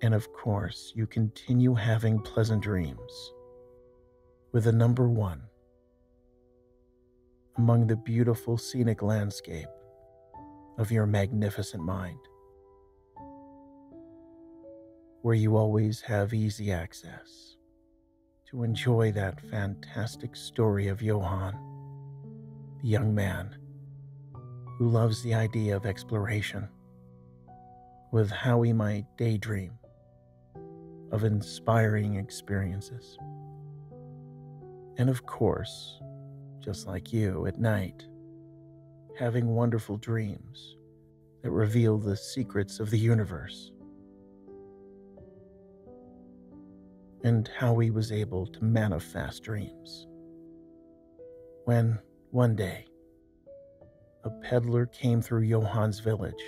And of course, you continue having pleasant dreams with the number one among the beautiful scenic landscape of your magnificent mind, where you always have easy access to enjoy that fantastic story of Johann, the young man who loves the idea of exploration, with how he might daydream of inspiring experiences. And of course, just like you at night, having wonderful dreams that reveal the secrets of the universe. And how he was able to manifest dreams. When, one day, a peddler came through Johann's village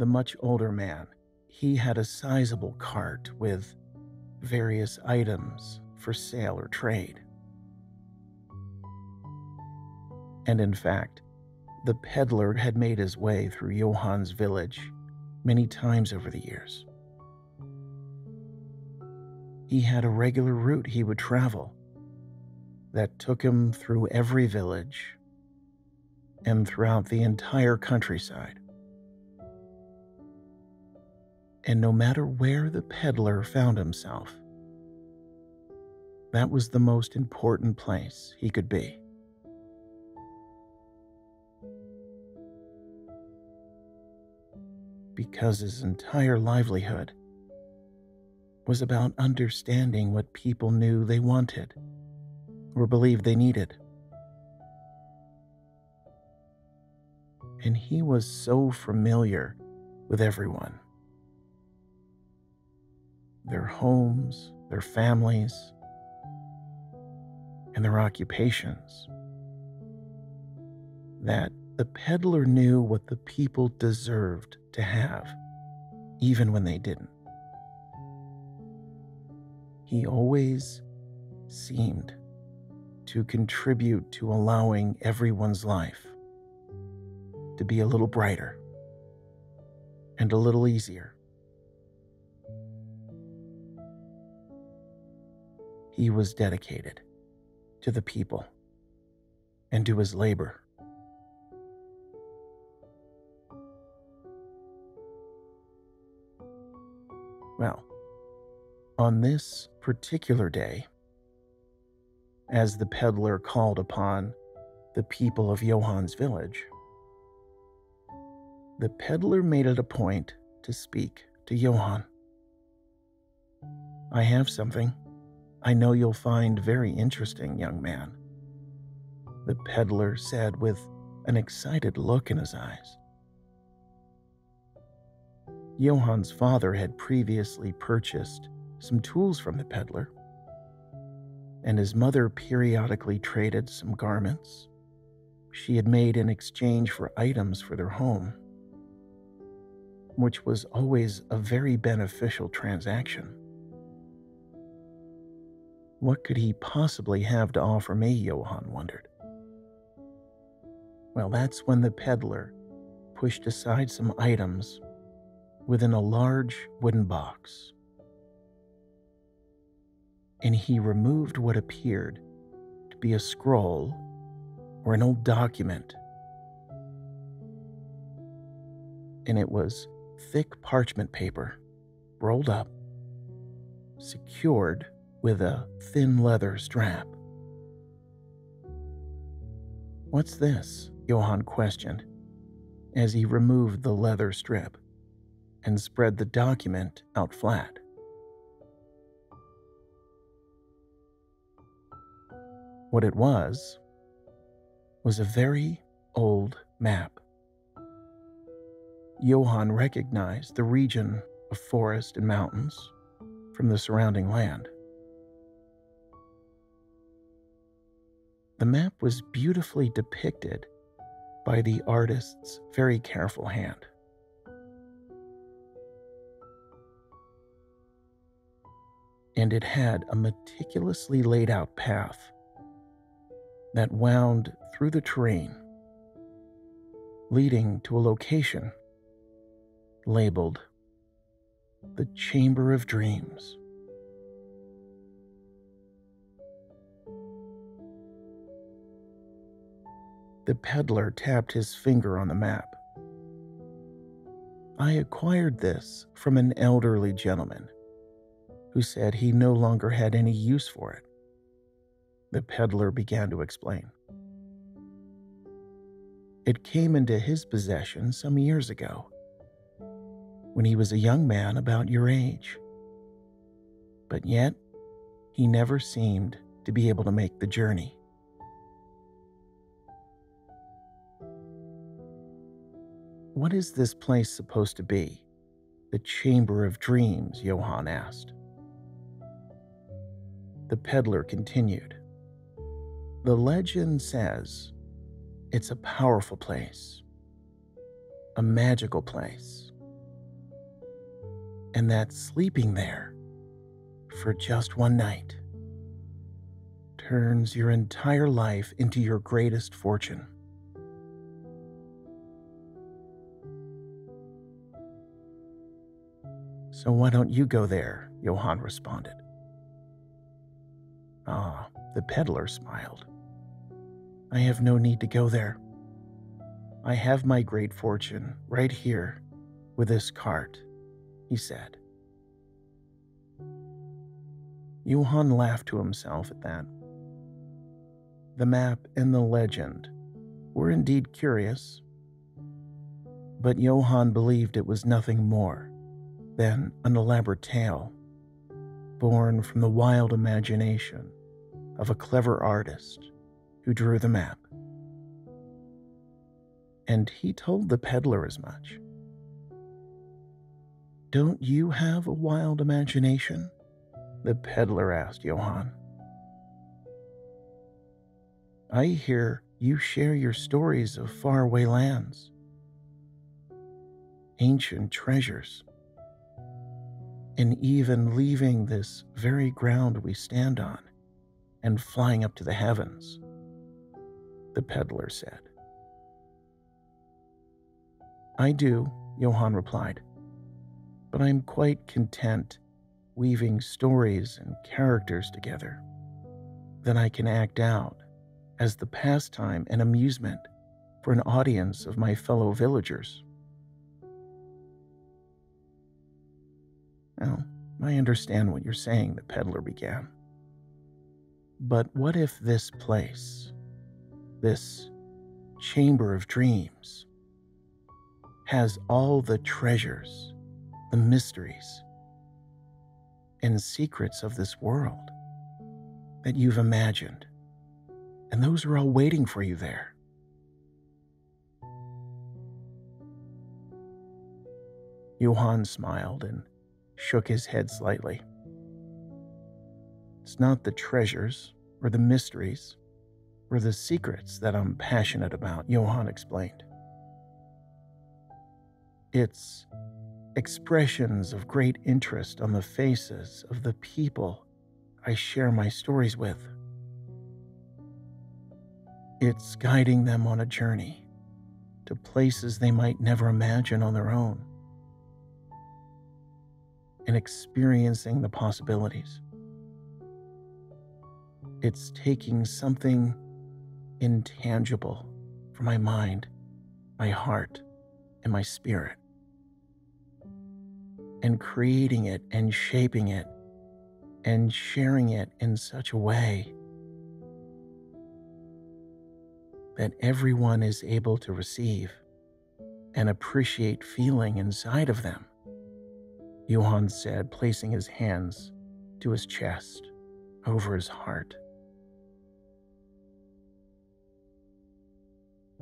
the much older man, he had a sizable cart with various items for sale or trade. And in fact, the peddler had made his way through Johann's village many times over the years. He had a regular route he would travel that took him through every village and throughout the entire countryside and no matter where the peddler found himself, that was the most important place he could be. Because his entire livelihood was about understanding what people knew they wanted or believed they needed. And he was so familiar with everyone their homes, their families, and their occupations that the peddler knew what the people deserved to have, even when they didn't. He always seemed to contribute to allowing everyone's life to be a little brighter and a little easier. He was dedicated to the people and to his labor. Well, on this particular day, as the peddler called upon the people of Johann's village, the peddler made it a point to speak to Johann. I have something I know you'll find very interesting, young man, the peddler said with an excited look in his eyes. Johann's father had previously purchased some tools from the peddler, and his mother periodically traded some garments she had made in exchange for items for their home, which was always a very beneficial transaction. What could he possibly have to offer me, Johann wondered. Well, that's when the peddler pushed aside some items within a large wooden box. And he removed what appeared to be a scroll or an old document. And it was thick parchment paper, rolled up, secured with a thin leather strap. What's this? Johann questioned as he removed the leather strip and spread the document out flat. What it was was a very old map. Johann recognized the region of forest and mountains from the surrounding land. The map was beautifully depicted by the artist's very careful hand. And it had a meticulously laid out path that wound through the terrain, leading to a location labeled the Chamber of Dreams. The peddler tapped his finger on the map. I acquired this from an elderly gentleman who said he no longer had any use for it. The peddler began to explain. It came into his possession some years ago, when he was a young man about your age. But yet, he never seemed to be able to make the journey. What is this place supposed to be? The Chamber of Dreams, Johann asked. The peddler continued. The legend says it's a powerful place, a magical place, and that sleeping there for just one night turns your entire life into your greatest fortune. So why don't you go there? Johann responded. Ah, the peddler smiled. I have no need to go there. I have my great fortune right here with this cart, he said. Johann laughed to himself at that. The map and the legend were indeed curious, But Johann believed it was nothing more than an elaborate tale born from the wild imagination of a clever artist who drew the map. And he told the peddler as much. Don't you have a wild imagination? The peddler asked Johann. I hear you share your stories of faraway lands, ancient treasures, and even leaving this very ground we stand on and flying up to the heavens, the peddler said. I do, Johann replied, but I'm quite content weaving stories and characters together that I can act out as the pastime and amusement for an audience of my fellow villagers. Now, I understand what you're saying, the peddler began. But what if this place, this chamber of dreams, has all the treasures, the mysteries, and secrets of this world that you've imagined? and those are all waiting for you there. Johann smiled and shook his head slightly. It's not the treasures or the mysteries or the secrets that I'm passionate about, Johann explained. It's expressions of great interest on the faces of the people I share my stories with. It's guiding them on a journey to places they might never imagine on their own and experiencing the possibilities. It's taking something intangible from my mind, my heart, and my spirit and creating it and shaping it and sharing it in such a way that everyone is able to receive and appreciate feeling inside of them. Johann said, placing his hands to his chest over his heart.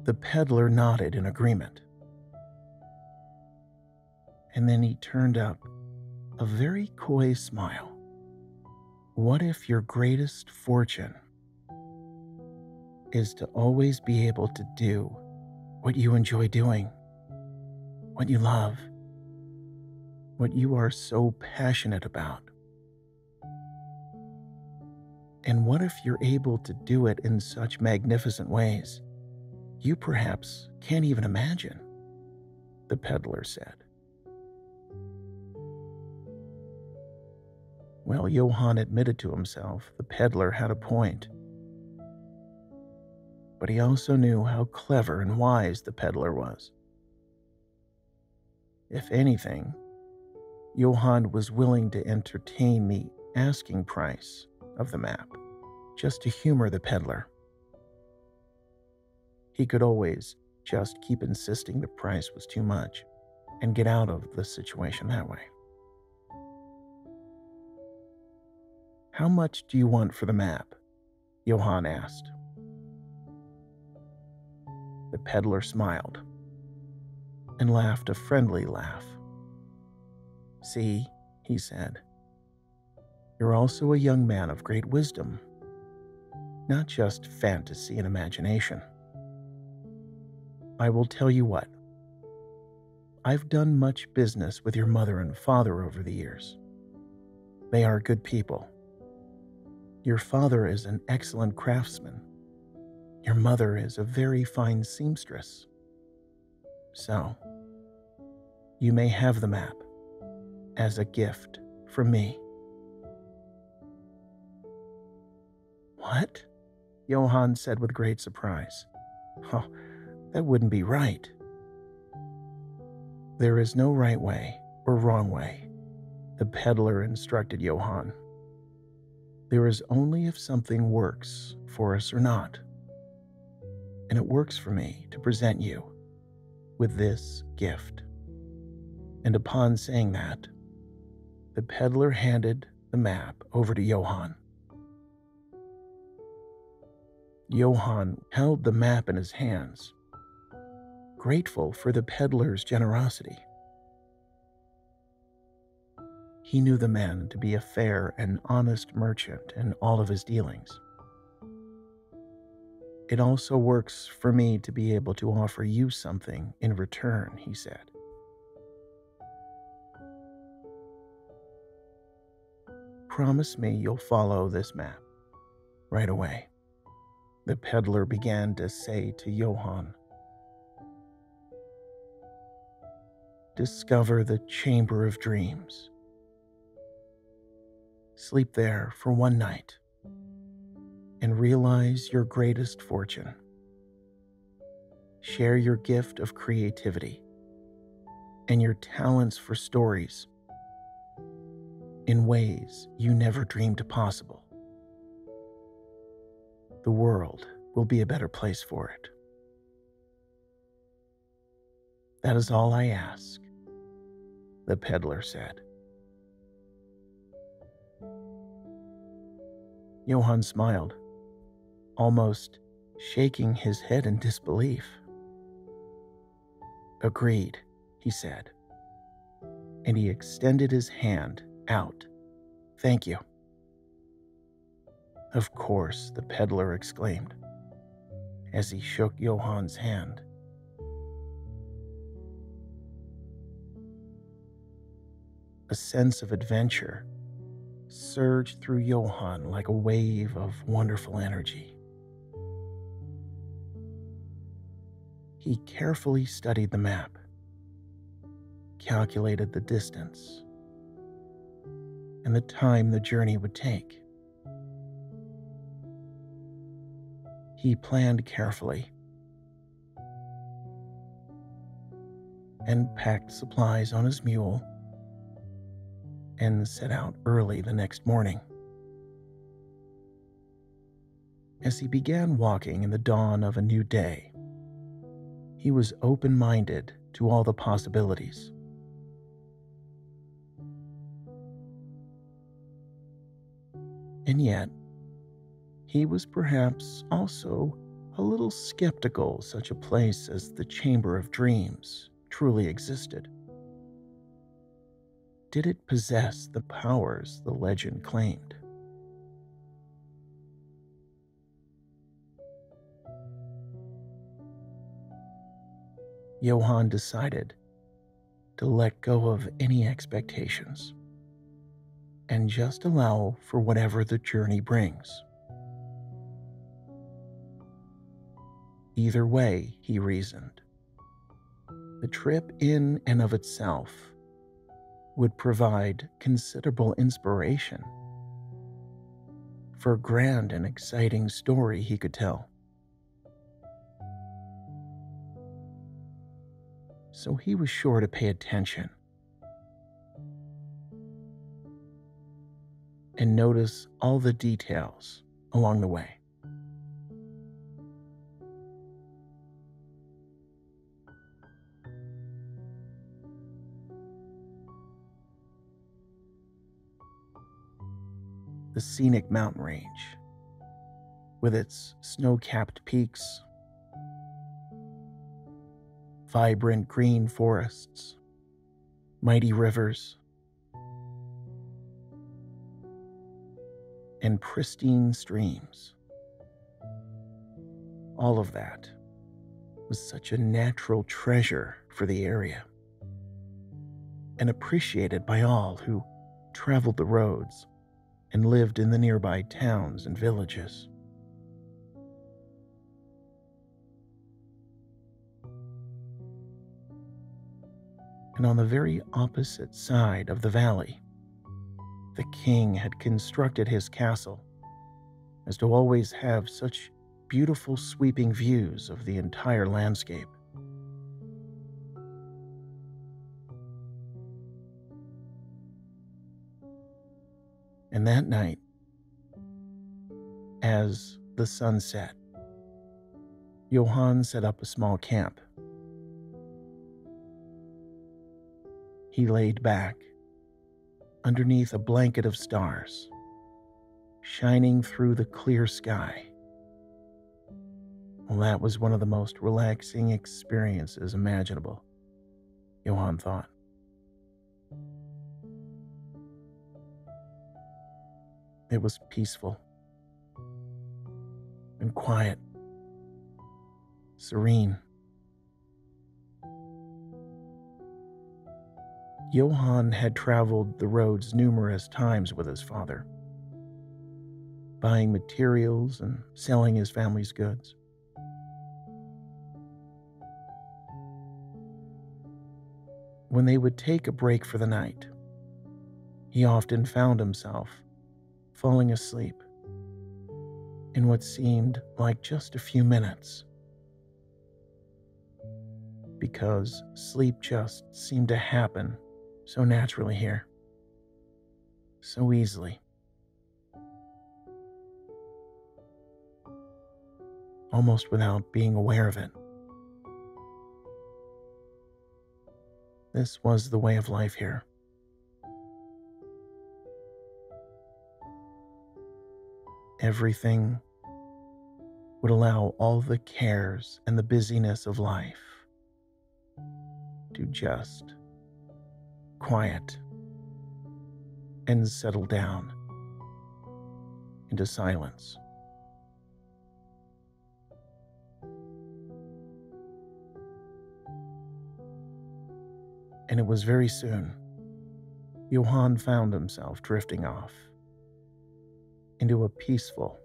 The peddler nodded in agreement. And then he turned up a very coy smile. What if your greatest fortune is to always be able to do what you enjoy doing, what you love, what you are so passionate about. And what if you're able to do it in such magnificent ways you perhaps can't even imagine? The peddler said. Well, Johann admitted to himself the peddler had a point but he also knew how clever and wise the peddler was. If anything, Johann was willing to entertain the asking price of the map just to humor the peddler. He could always just keep insisting the price was too much and get out of the situation that way. How much do you want for the map? Johann asked. The peddler smiled and laughed a friendly laugh. See, he said, you're also a young man of great wisdom, not just fantasy and imagination. I will tell you what. I've done much business with your mother and father over the years. They are good people. Your father is an excellent craftsman your mother is a very fine seamstress. So, you may have the map as a gift from me. What? Johann said with great surprise. Oh, that wouldn't be right. There is no right way or wrong way, the peddler instructed Johann. There is only if something works for us or not and it works for me to present you with this gift. And upon saying that, the peddler handed the map over to Johann. Johann held the map in his hands, grateful for the peddler's generosity. He knew the man to be a fair and honest merchant in all of his dealings. It also works for me to be able to offer you something in return, he said. Promise me you'll follow this map right away the peddler began to say to Johann. Discover the Chamber of Dreams. Sleep there for one night and realize your greatest fortune. Share your gift of creativity and your talents for stories in ways you never dreamed possible the world will be a better place for it. That is all I ask, the peddler said. Johann smiled, almost shaking his head in disbelief. Agreed, he said, and he extended his hand out. Thank you. Of course, the peddler exclaimed as he shook Johann's hand. A sense of adventure surged through Johann like a wave of wonderful energy. He carefully studied the map, calculated the distance, and the time the journey would take. he planned carefully and packed supplies on his mule and set out early the next morning. As he began walking in the dawn of a new day, he was open minded to all the possibilities. And yet, he was perhaps also a little skeptical such a place as the Chamber of Dreams truly existed. Did it possess the powers the legend claimed? Johann decided to let go of any expectations and just allow for whatever the journey brings. Either way, he reasoned, the trip in and of itself would provide considerable inspiration for a grand and exciting story he could tell. So he was sure to pay attention and notice all the details along the way. the scenic mountain range, with its snow capped peaks, vibrant green forests, mighty rivers, and pristine streams. All of that was such a natural treasure for the area and appreciated by all who traveled the roads and lived in the nearby towns and villages. And on the very opposite side of the valley, the king had constructed his castle as to always have such beautiful sweeping views of the entire landscape. And that night, as the sun set, Johann set up a small camp he laid back underneath a blanket of stars, shining through the clear sky. Well, that was one of the most relaxing experiences imaginable, Johann thought. It was peaceful and quiet, serene. Johann had traveled the roads numerous times with his father, buying materials and selling his family's goods. When they would take a break for the night, he often found himself falling asleep in what seemed like just a few minutes. Because sleep just seemed to happen so naturally here, so easily. Almost without being aware of it. This was the way of life here. Everything would allow all the cares and the busyness of life to just quiet, and settle down into silence. And it was very soon, Johann found himself drifting off into a peaceful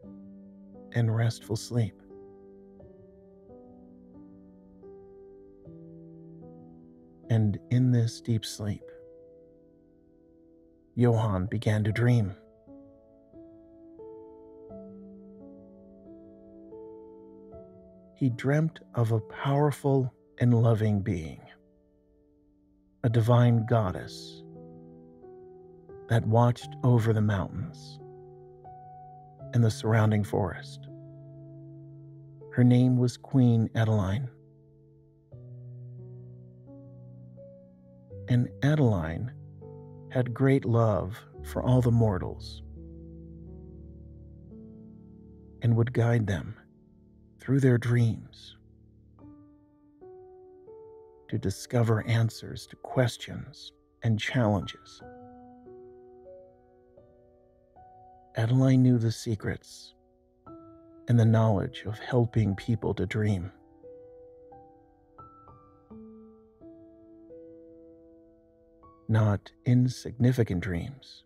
and restful sleep. And in this deep sleep, Johann began to dream. He dreamt of a powerful and loving being, a divine goddess that watched over the mountains and the surrounding forest. Her name was Queen Adeline. And Adeline had great love for all the mortals and would guide them through their dreams to discover answers to questions and challenges. Adeline knew the secrets and the knowledge of helping people to dream. Not insignificant dreams,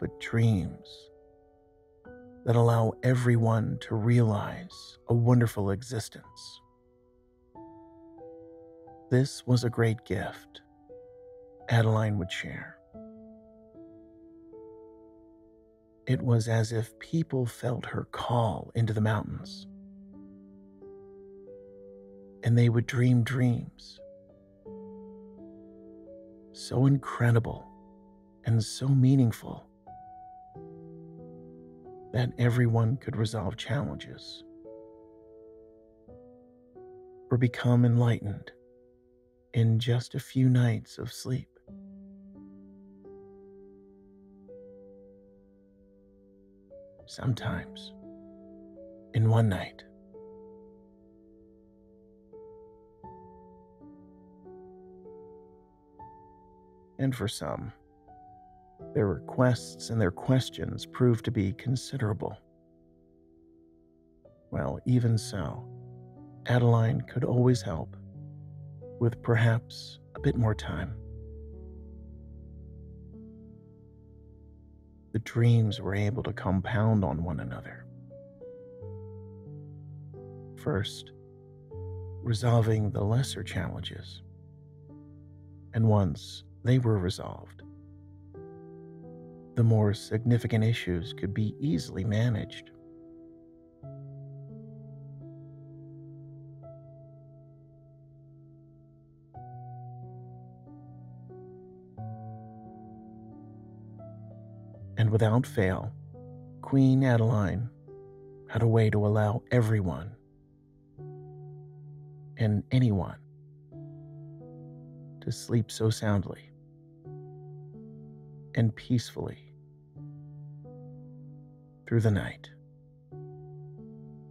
but dreams that allow everyone to realize a wonderful existence. This was a great gift Adeline would share. It was as if people felt her call into the mountains and they would dream dreams. So incredible and so meaningful that everyone could resolve challenges or become enlightened in just a few nights of sleep. Sometimes in one night. And for some, their requests and their questions proved to be considerable. Well, even so, Adeline could always help, with perhaps a bit more time. The dreams were able to compound on one another. First, resolving the lesser challenges, and once they were resolved. The more significant issues could be easily managed. And without fail, Queen Adeline had a way to allow everyone and anyone to sleep so soundly and peacefully through the night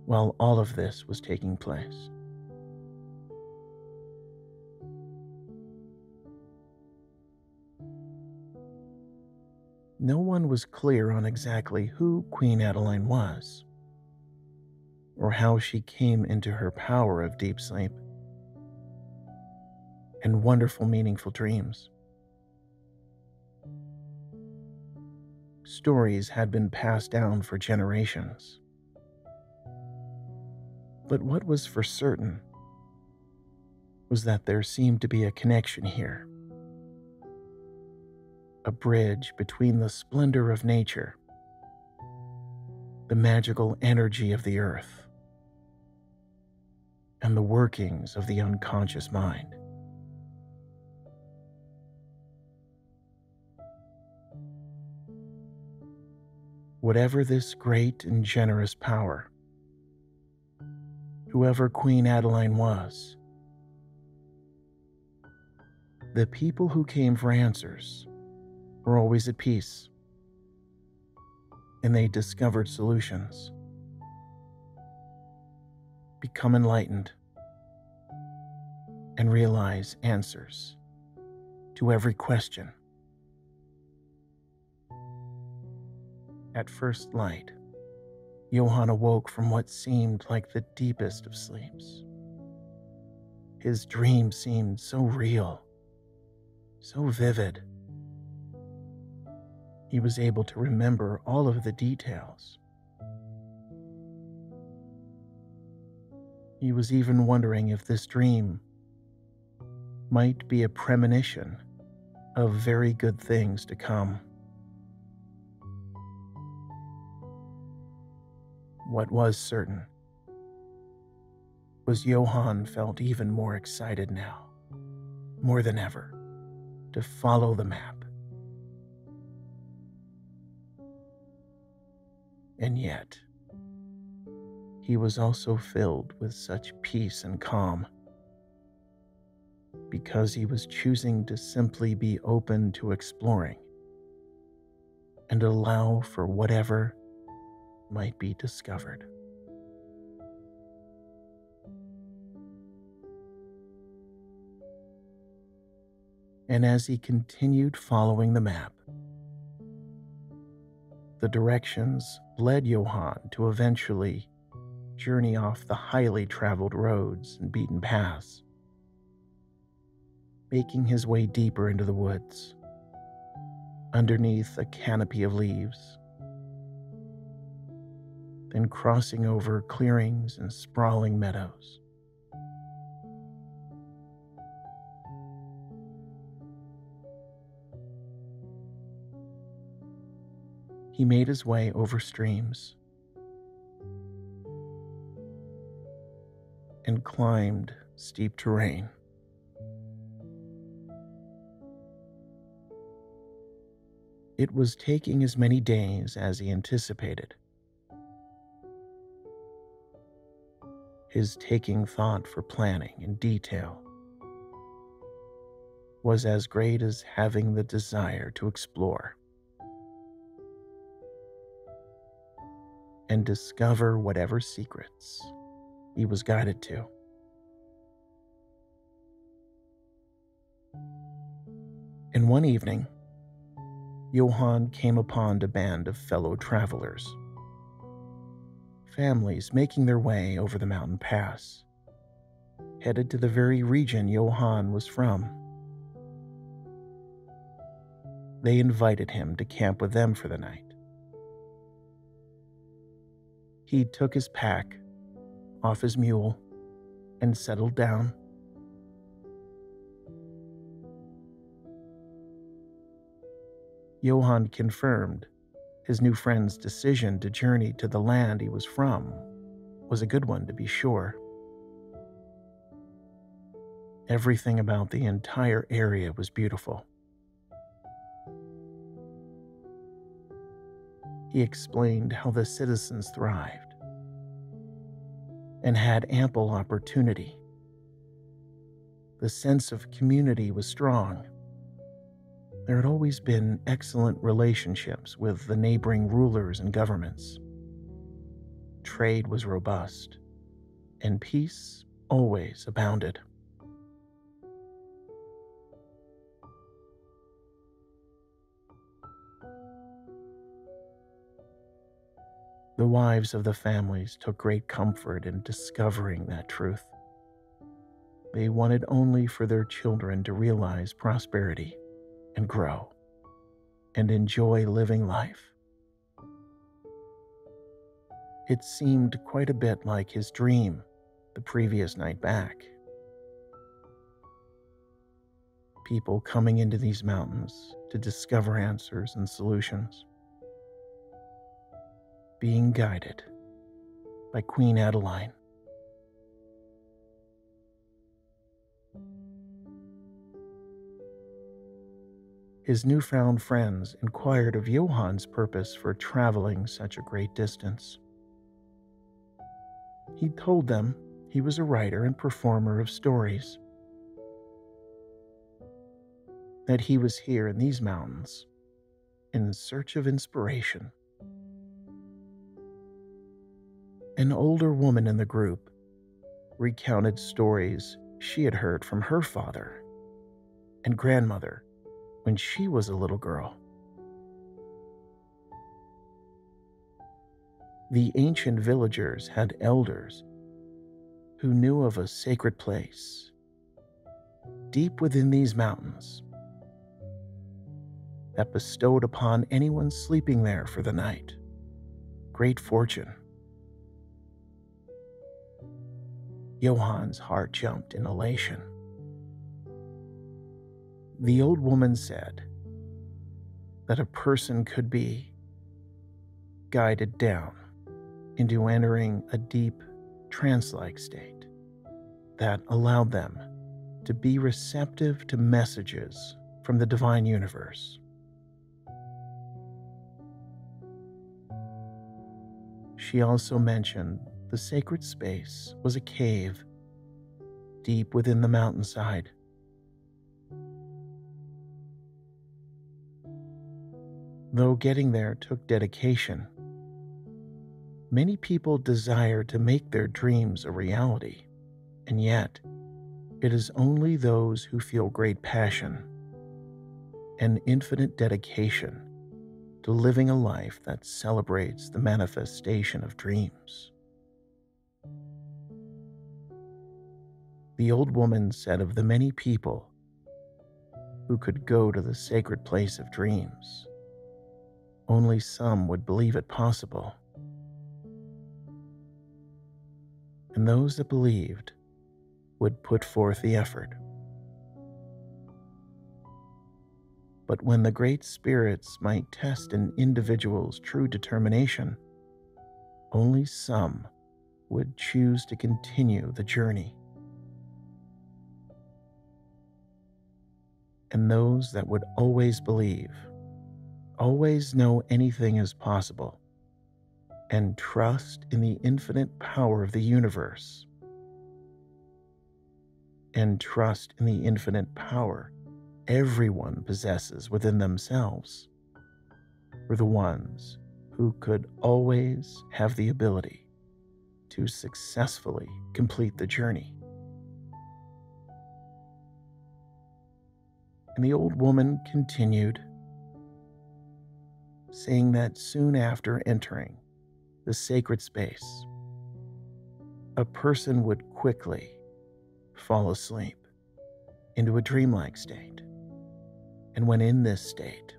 while all of this was taking place. No one was clear on exactly who Queen Adeline was, or how she came into her power of deep sleep and wonderful, meaningful dreams. Stories had been passed down for generations. But what was for certain was that there seemed to be a connection here. A bridge between the splendor of nature, the magical energy of the earth, and the workings of the unconscious mind. Whatever this great and generous power, whoever Queen Adeline was. The people who came for answers were always at peace, and they discovered solutions. Become enlightened and realize answers to every question. At first light, Johann awoke from what seemed like the deepest of sleeps. His dream seemed so real, so vivid. He was able to remember all of the details. He was even wondering if this dream might be a premonition of very good things to come. What was certain was Johann felt even more excited now, more than ever, to follow the map. And yet, he was also filled with such peace and calm because he was choosing to simply be open to exploring and allow for whatever might be discovered. And as he continued following the map, the directions led Johann to eventually journey off the highly traveled roads and beaten paths, making his way deeper into the woods, underneath a canopy of leaves then crossing over clearings and sprawling meadows. He made his way over streams and climbed steep terrain. It was taking as many days as he anticipated. His taking thought for planning in detail was as great as having the desire to explore and discover whatever secrets he was guided to. In one evening, Johann came upon a band of fellow travelers families making their way over the mountain pass, headed to the very region Johann was from. They invited him to camp with them for the night. He took his pack off his mule and settled down. Johann confirmed his new friend's decision to journey to the land he was from was a good one, to be sure. Everything about the entire area was beautiful. He explained how the citizens thrived and had ample opportunity. the sense of community was strong. There had always been excellent relationships with the neighboring rulers and governments. Trade was robust, and peace always abounded. The wives of the families took great comfort in discovering that truth. They wanted only for their children to realize prosperity and grow and enjoy living life. It seemed quite a bit like his dream the previous night back. People coming into these mountains to discover answers and solutions being guided by Queen Adeline. His newfound friends inquired of Johann's purpose for traveling such a great distance. He told them he was a writer and performer of stories, that he was here in these mountains in search of inspiration. An older woman in the group recounted stories she had heard from her father and grandmother when she was a little girl. The ancient villagers had elders who knew of a sacred place deep within these mountains that bestowed upon anyone sleeping there for the night great fortune. Johann's heart jumped in elation. The old woman said that a person could be guided down into entering a deep trance like state that allowed them to be receptive to messages from the divine universe. She also mentioned the sacred space was a cave deep within the mountainside. Though getting there took dedication, many people desire to make their dreams a reality, and yet it is only those who feel great passion and infinite dedication to living a life that celebrates the manifestation of dreams. The old woman said of the many people who could go to the sacred place of dreams, only some would believe it possible. And those that believed would put forth the effort. But when the great spirits might test an individual's true determination, only some would choose to continue the journey. and those that would always believe, always know anything is possible, and trust in the infinite power of the universe, and trust in the infinite power everyone possesses within themselves, were the ones who could always have the ability to successfully complete the journey. And the old woman continued, saying that soon after entering the sacred space, a person would quickly fall asleep into a dreamlike state. And when in this state,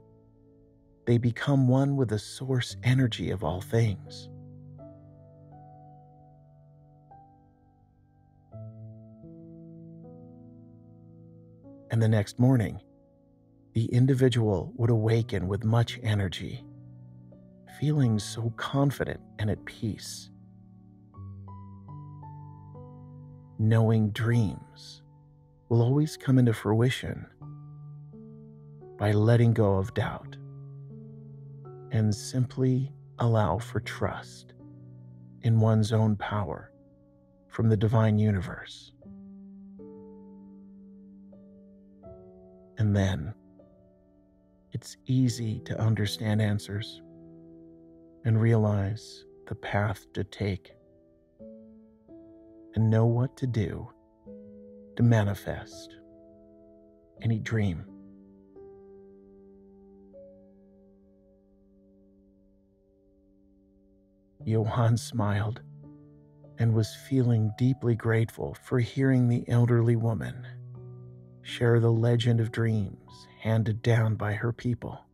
they become one with the source energy of all things. and the next morning, the individual would awaken with much energy, feeling so confident and at peace. Knowing dreams will always come into fruition by letting go of doubt and simply allow for trust in one's own power from the divine universe. And then it's easy to understand answers and realize the path to take and know what to do to manifest any dream. Johann smiled and was feeling deeply grateful for hearing the elderly woman share the legend of dreams handed down by her people.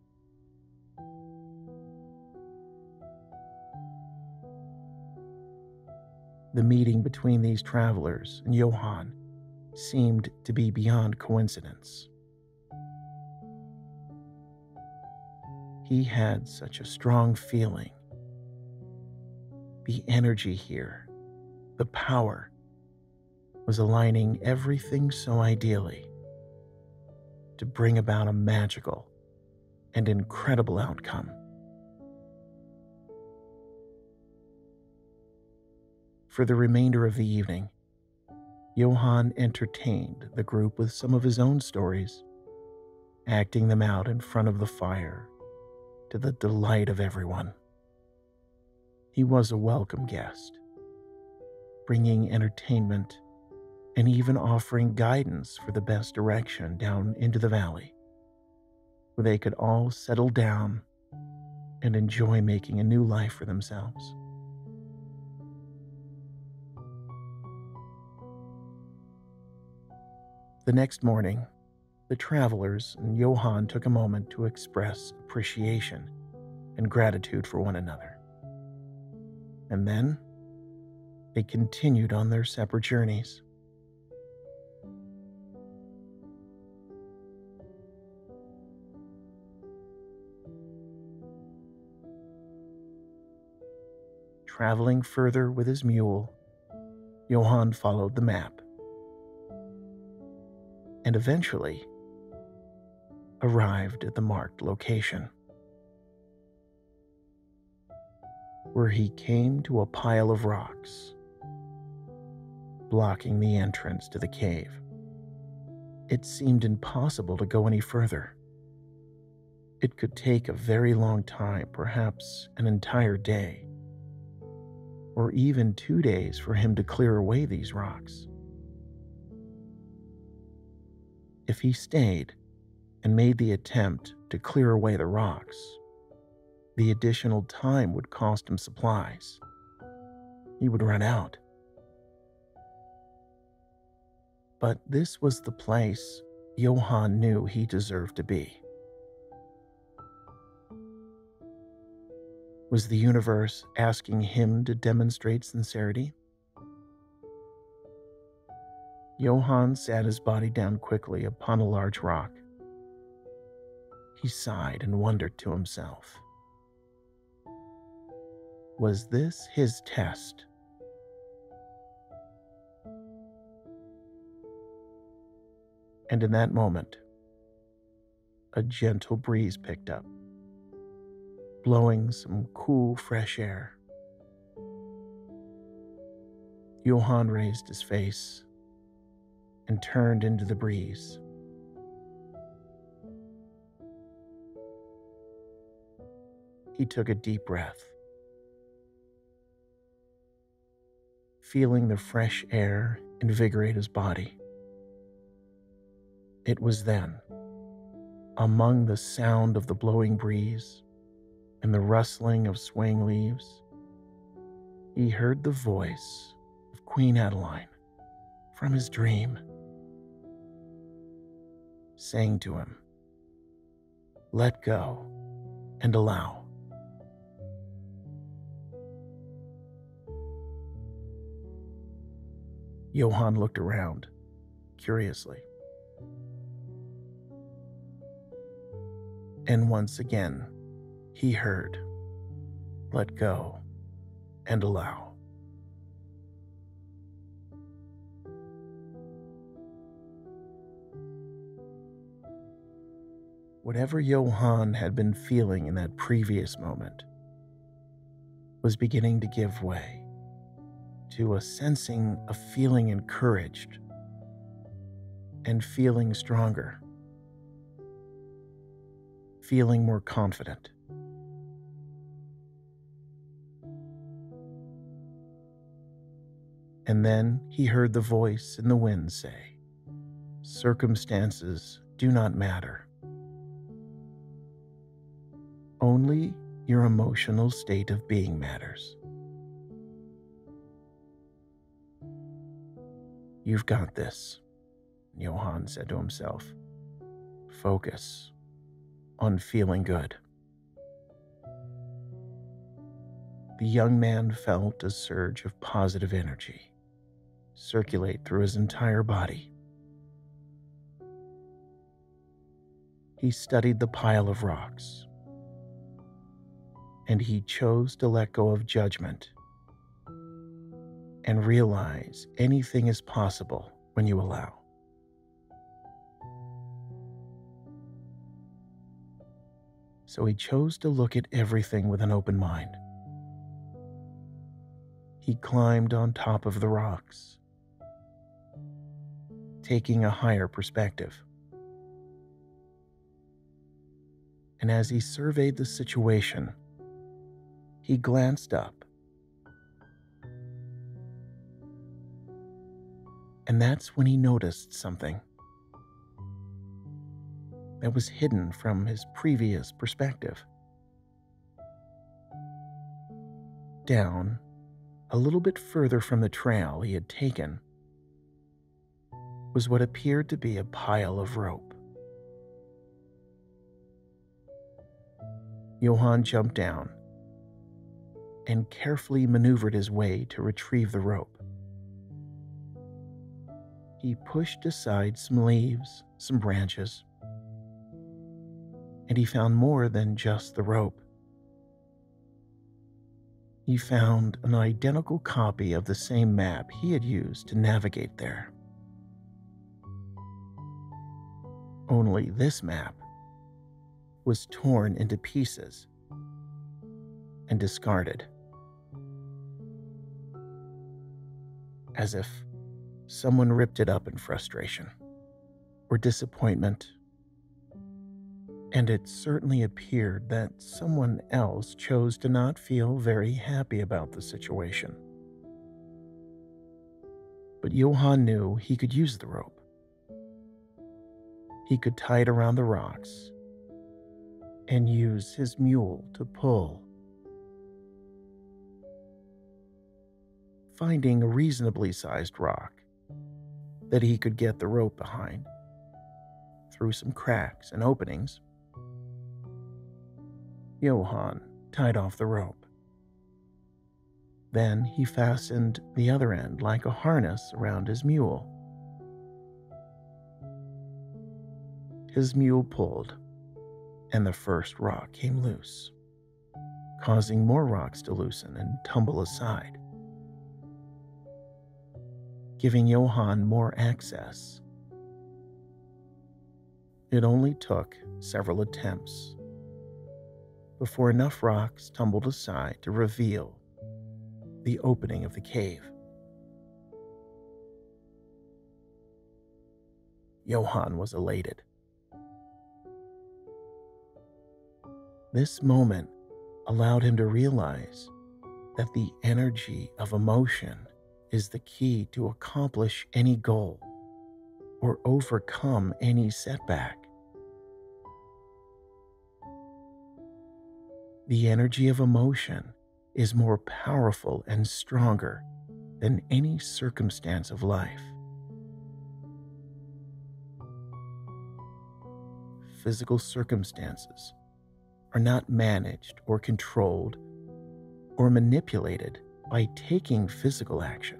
The meeting between these travelers and Johann seemed to be beyond coincidence. He had such a strong feeling. The energy here, the power, was aligning everything so ideally to bring about a magical and incredible outcome. For the remainder of the evening, Johann entertained the group with some of his own stories, acting them out in front of the fire to the delight of everyone. He was a welcome guest, bringing entertainment and even offering guidance for the best direction down into the valley, where they could all settle down and enjoy making a new life for themselves. The next morning, the travelers and Johann took a moment to express appreciation and gratitude for one another. And then they continued on their separate journeys. Traveling further with his mule, Johann followed the map and eventually arrived at the marked location, where he came to a pile of rocks blocking the entrance to the cave. It seemed impossible to go any further. It could take a very long time, perhaps an entire day or even two days for him to clear away these rocks. If he stayed and made the attempt to clear away the rocks, the additional time would cost him supplies. He would run out. But this was the place Johann knew he deserved to be. Was the universe asking him to demonstrate sincerity? Johann sat his body down quickly upon a large rock. He sighed and wondered to himself. Was this his test? And in that moment, a gentle breeze picked up blowing some cool, fresh air. Johann raised his face and turned into the breeze. He took a deep breath, feeling the fresh air invigorate his body. It was then, among the sound of the blowing breeze, and the rustling of swaying leaves, he heard the voice of Queen Adeline from his dream, saying to him, Let go and allow. Johann looked around curiously. And once again, he heard, let go, and allow. Whatever Johann had been feeling in that previous moment was beginning to give way to a sensing of feeling encouraged and feeling stronger feeling more confident. And then he heard the voice in the wind say, Circumstances do not matter. Only your emotional state of being matters. You've got this, Johann said to himself. Focus on feeling good. The young man felt a surge of positive energy circulate through his entire body. He studied the pile of rocks, and he chose to let go of judgment and realize anything is possible when you allow. So he chose to look at everything with an open mind. He climbed on top of the rocks, taking a higher perspective. And as he surveyed the situation, he glanced up. And that's when he noticed something that was hidden from his previous perspective. Down, a little bit further from the trail he had taken, was what appeared to be a pile of rope. Johann jumped down and carefully maneuvered his way to retrieve the rope. He pushed aside some leaves, some branches, and he found more than just the rope. He found an identical copy of the same map he had used to navigate there. Only this map was torn into pieces and discarded. As if someone ripped it up in frustration or disappointment. And it certainly appeared that someone else chose to not feel very happy about the situation. But Johann knew he could use the rope he could tie it around the rocks and use his mule to pull. Finding a reasonably sized rock that he could get the rope behind through some cracks and openings, Johann tied off the rope. Then he fastened the other end like a harness around his mule. His mule pulled, and the first rock came loose, causing more rocks to loosen and tumble aside, giving Johann more access. It only took several attempts before enough rocks tumbled aside to reveal the opening of the cave. Johann was elated. This moment allowed him to realize that the energy of emotion is the key to accomplish any goal or overcome any setback. The energy of emotion is more powerful and stronger than any circumstance of life. Physical circumstances are not managed or controlled or manipulated by taking physical action.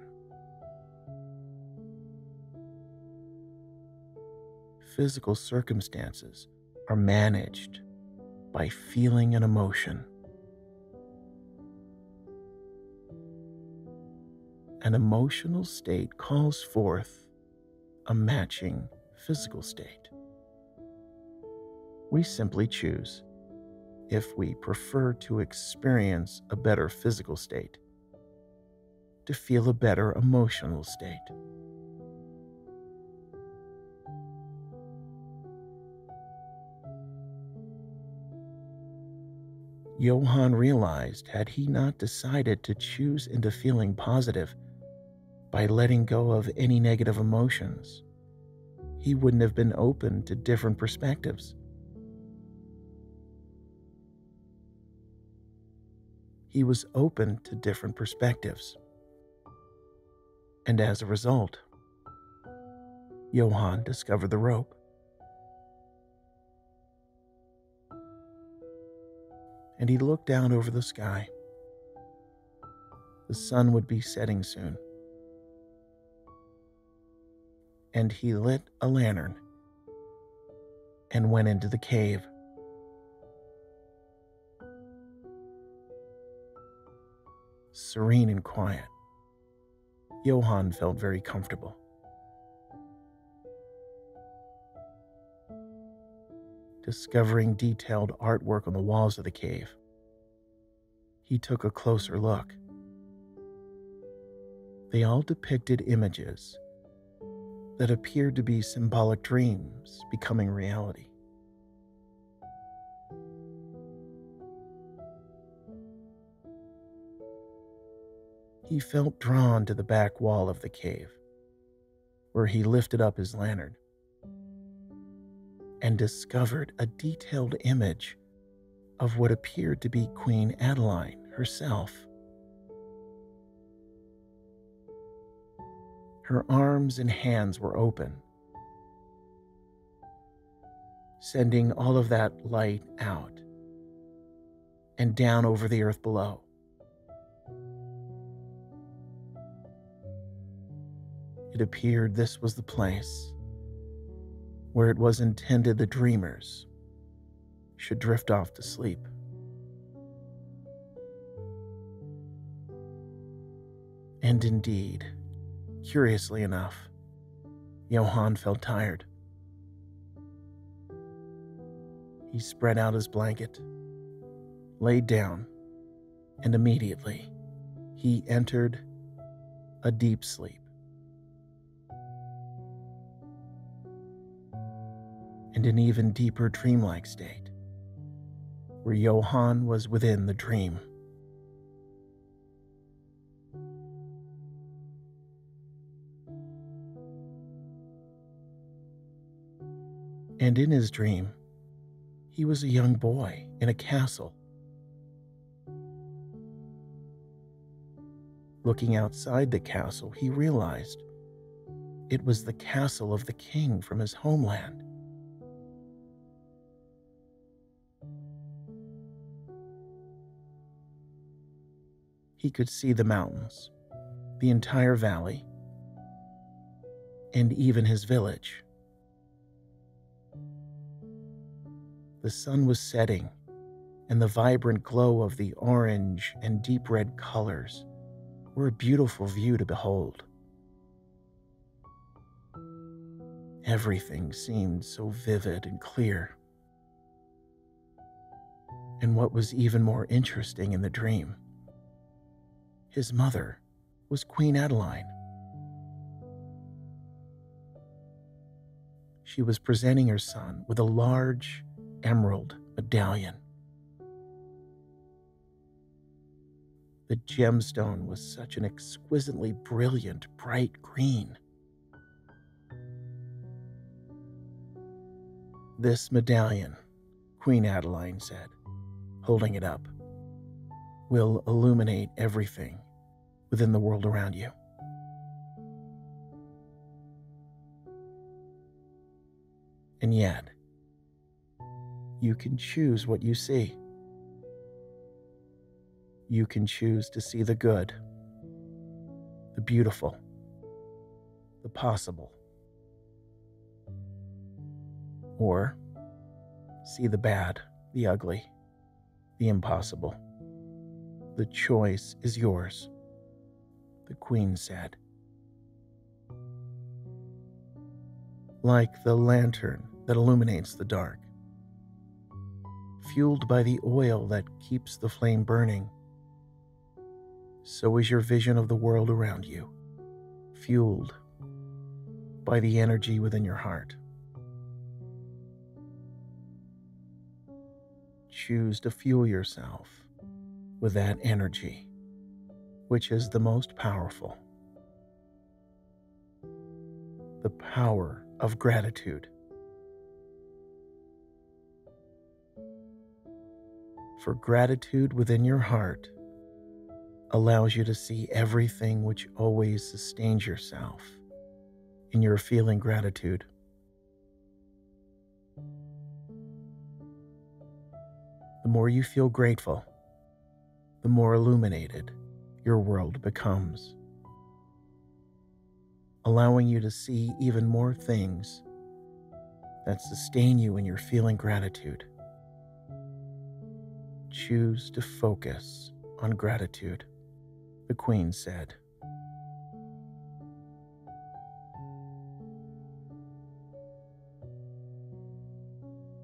Physical circumstances are managed by feeling an emotion. An emotional state calls forth a matching physical state. We simply choose if we prefer to experience a better physical state, to feel a better emotional state. Johann realized had he not decided to choose into feeling positive by letting go of any negative emotions, he wouldn't have been open to different perspectives. He was open to different perspectives. And as a result, Johann discovered the rope. And he looked down over the sky. The sun would be setting soon and he lit a lantern and went into the cave. Serene and quiet, Johann felt very comfortable. Discovering detailed artwork on the walls of the cave, he took a closer look. They all depicted images that appeared to be symbolic dreams becoming reality. He felt drawn to the back wall of the cave, where he lifted up his lantern and discovered a detailed image of what appeared to be Queen Adeline herself. Her arms and hands were open, sending all of that light out and down over the earth below. It appeared this was the place where it was intended the dreamers should drift off to sleep. And indeed, Curiously enough, Johann felt tired. He spread out his blanket, laid down, and immediately he entered a deep sleep. And an even deeper dreamlike state, where Johann was within the dream. And in his dream, he was a young boy in a castle. Looking outside the castle, he realized it was the castle of the king from his homeland. He could see the mountains, the entire valley, and even his village. The sun was setting, and the vibrant glow of the orange and deep red colors were a beautiful view to behold. Everything seemed so vivid and clear. And what was even more interesting in the dream, his mother was Queen Adeline. She was presenting her son with a large emerald medallion. The gemstone was such an exquisitely brilliant, bright green. This medallion, Queen Adeline said, holding it up, will illuminate everything within the world around you. And yet, you can choose what you see. You can choose to see the good, the beautiful, the possible, or see the bad, the ugly, the impossible. The choice is yours, the Queen said. Like the lantern that illuminates the dark, fueled by the oil that keeps the flame burning. So is your vision of the world around you, fueled by the energy within your heart. choose to fuel yourself with that energy, which is the most powerful. The power of gratitude. For gratitude within your heart allows you to see everything which always sustains yourself in your feeling gratitude. The more you feel grateful, the more illuminated your world becomes, allowing you to see even more things that sustain you in your feeling gratitude. Choose to focus on gratitude the Queen said.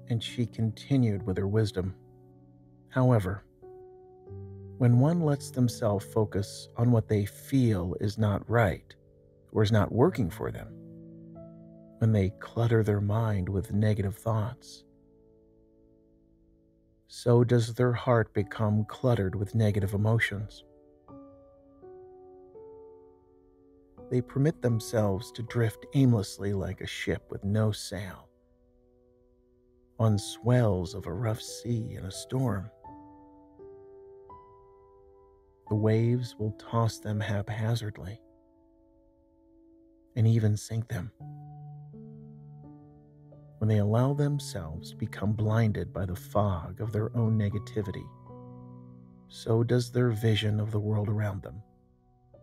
And she continued with her wisdom. However, when one lets themselves focus on what they feel is not right or is not working for them, when they clutter their mind with negative thoughts, so does their heart become cluttered with negative emotions. they permit themselves to drift aimlessly like a ship with no sail on swells of a rough sea in a storm. The waves will toss them haphazardly and even sink them. When they allow themselves to become blinded by the fog of their own negativity, so does their vision of the world around them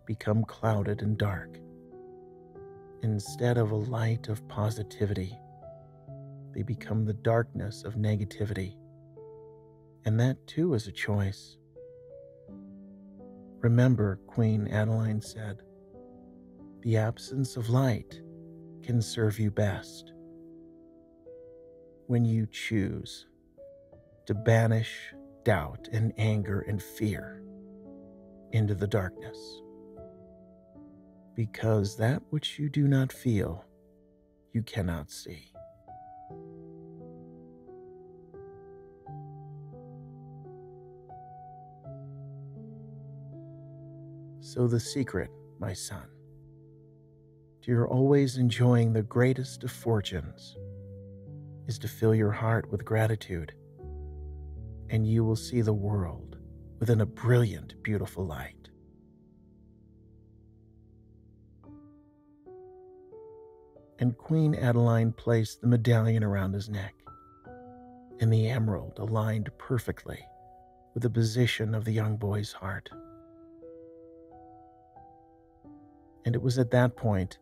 become clouded and dark. Instead of a light of positivity, they become the darkness of negativity. And that too is a choice. Remember, Queen Adeline said, the absence of light can serve you best when you choose to banish doubt and anger and fear into the darkness because that which you do not feel, you cannot see. So, the secret, my son, to your always enjoying the greatest of fortunes is to fill your heart with gratitude, and you will see the world within a brilliant, beautiful light. and Queen Adeline placed the medallion around his neck, and the emerald aligned perfectly with the position of the young boy's heart. And it was at that point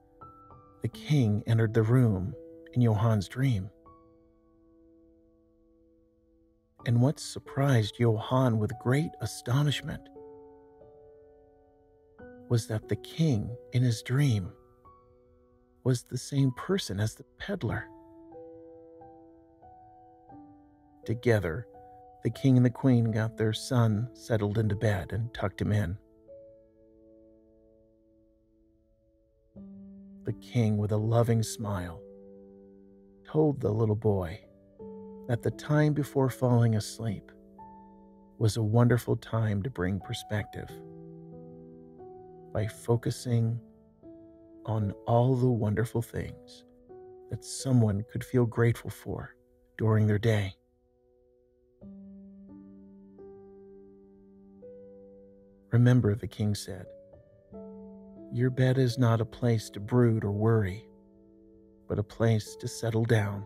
the king entered the room in Johann's dream. And what surprised Johann with great astonishment was that the king in his dream was the same person as the peddler. Together, the king and the queen got their son settled into bed and tucked him in. The king, with a loving smile, told the little boy that the time before falling asleep was a wonderful time to bring perspective by focusing on all the wonderful things that someone could feel grateful for during their day. Remember, the king said, your bed is not a place to brood or worry, but a place to settle down,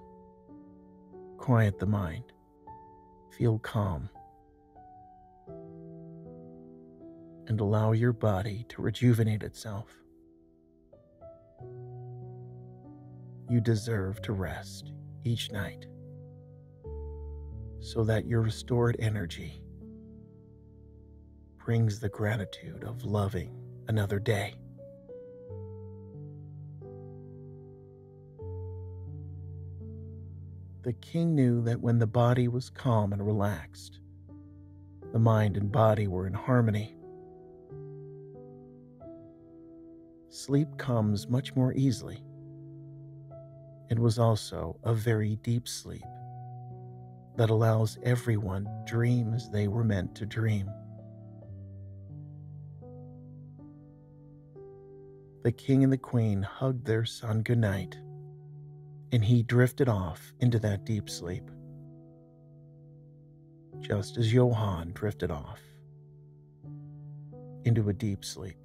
quiet the mind, feel calm, and allow your body to rejuvenate itself. you deserve to rest each night so that your restored energy brings the gratitude of loving another day. The king knew that when the body was calm and relaxed, the mind and body were in harmony. Sleep comes much more easily it was also a very deep sleep, that allows everyone dreams they were meant to dream. The king and the queen hugged their son goodnight, and he drifted off into that deep sleep, just as Johann drifted off into a deep sleep.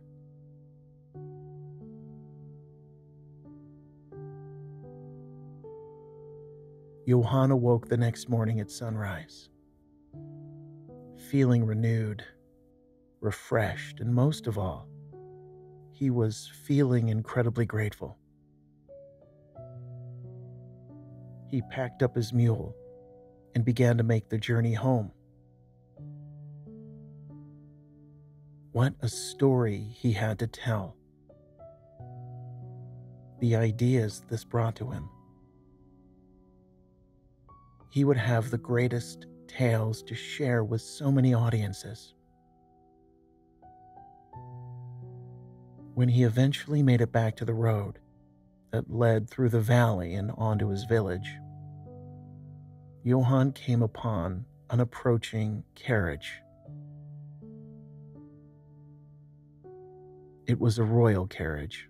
Johann awoke the next morning at sunrise, feeling renewed, refreshed, and most of all, he was feeling incredibly grateful. He packed up his mule and began to make the journey home. What a story he had to tell. The ideas this brought to him he would have the greatest tales to share with so many audiences. When he eventually made it back to the road that led through the valley and onto his village, Johann came upon an approaching carriage. It was a royal carriage.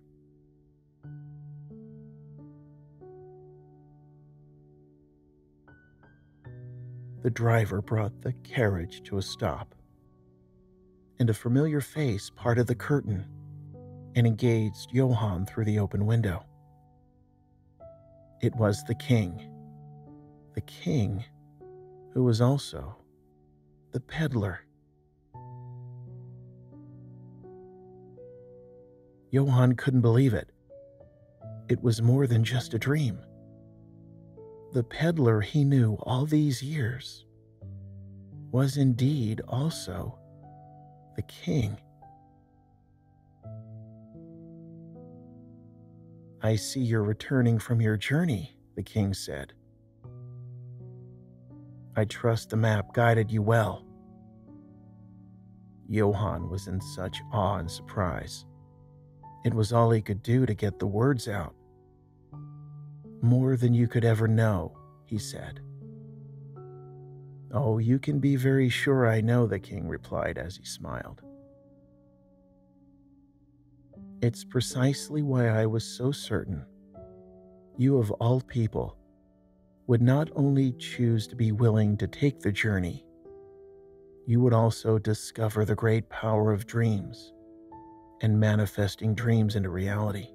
The driver brought the carriage to a stop, and a familiar face parted the curtain and engaged Johann through the open window. It was the king. The king, who was also the peddler. Johann couldn't believe it. It was more than just a dream the peddler he knew all these years was indeed also the king. I see you're returning from your journey, the king said. I trust the map guided you well. Johann was in such awe and surprise. It was all he could do to get the words out. More than you could ever know, he said. Oh, you can be very sure I know, the king replied as he smiled. It's precisely why I was so certain you, of all people, would not only choose to be willing to take the journey, you would also discover the great power of dreams and manifesting dreams into reality.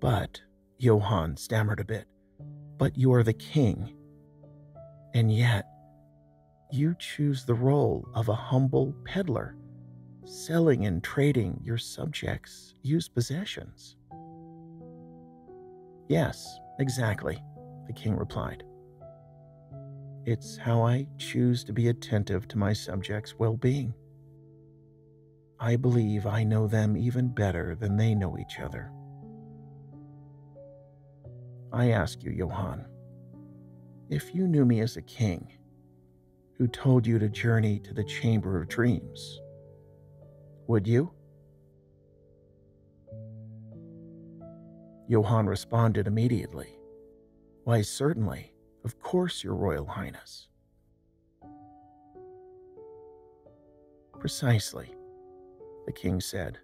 But, Johann stammered a bit, but you are the king. And yet, you choose the role of a humble peddler, selling and trading your subjects' used possessions. Yes, exactly, the king replied. It's how I choose to be attentive to my subjects' well being. I believe I know them even better than they know each other. I ask you, Johann, if you knew me as a king who told you to journey to the Chamber of Dreams, would you? Johann responded immediately. Why, certainly, of course, Your Royal Highness. Precisely, the king said.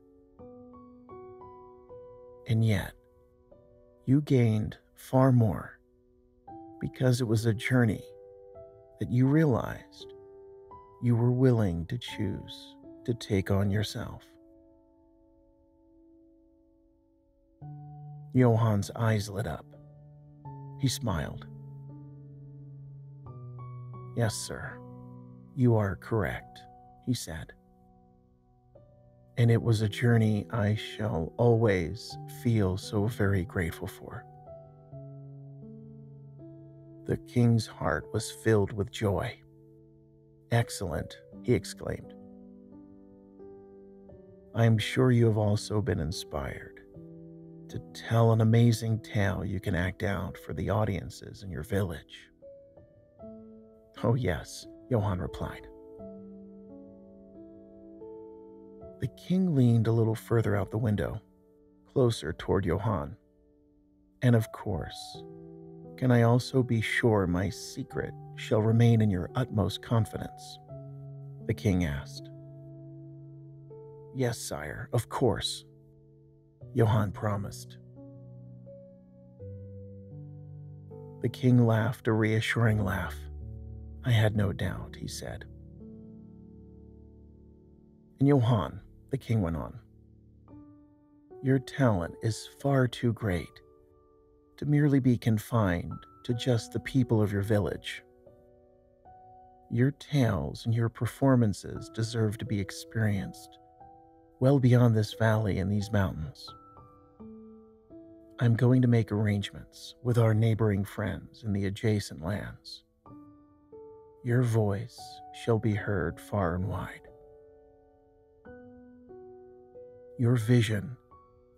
And yet, you gained far more because it was a journey that you realized you were willing to choose to take on yourself. Johann's eyes lit up. He smiled. Yes, sir, you are correct, he said. And it was a journey I shall always feel so very grateful for. The king's heart was filled with joy. Excellent, he exclaimed. I am sure you have also been inspired to tell an amazing tale you can act out for the audiences in your village. Oh, yes, Johann replied. The king leaned a little further out the window, closer toward Johann. And of course, can I also be sure my secret shall remain in your utmost confidence? The king asked. Yes, sire, of course, Johann promised. The king laughed a reassuring laugh. I had no doubt, he said. And Johann, the king went on, your talent is far too great to merely be confined to just the people of your village. Your tales and your performances deserve to be experienced well beyond this valley and these mountains. I'm going to make arrangements with our neighboring friends in the adjacent lands. Your voice shall be heard far and wide. Your vision,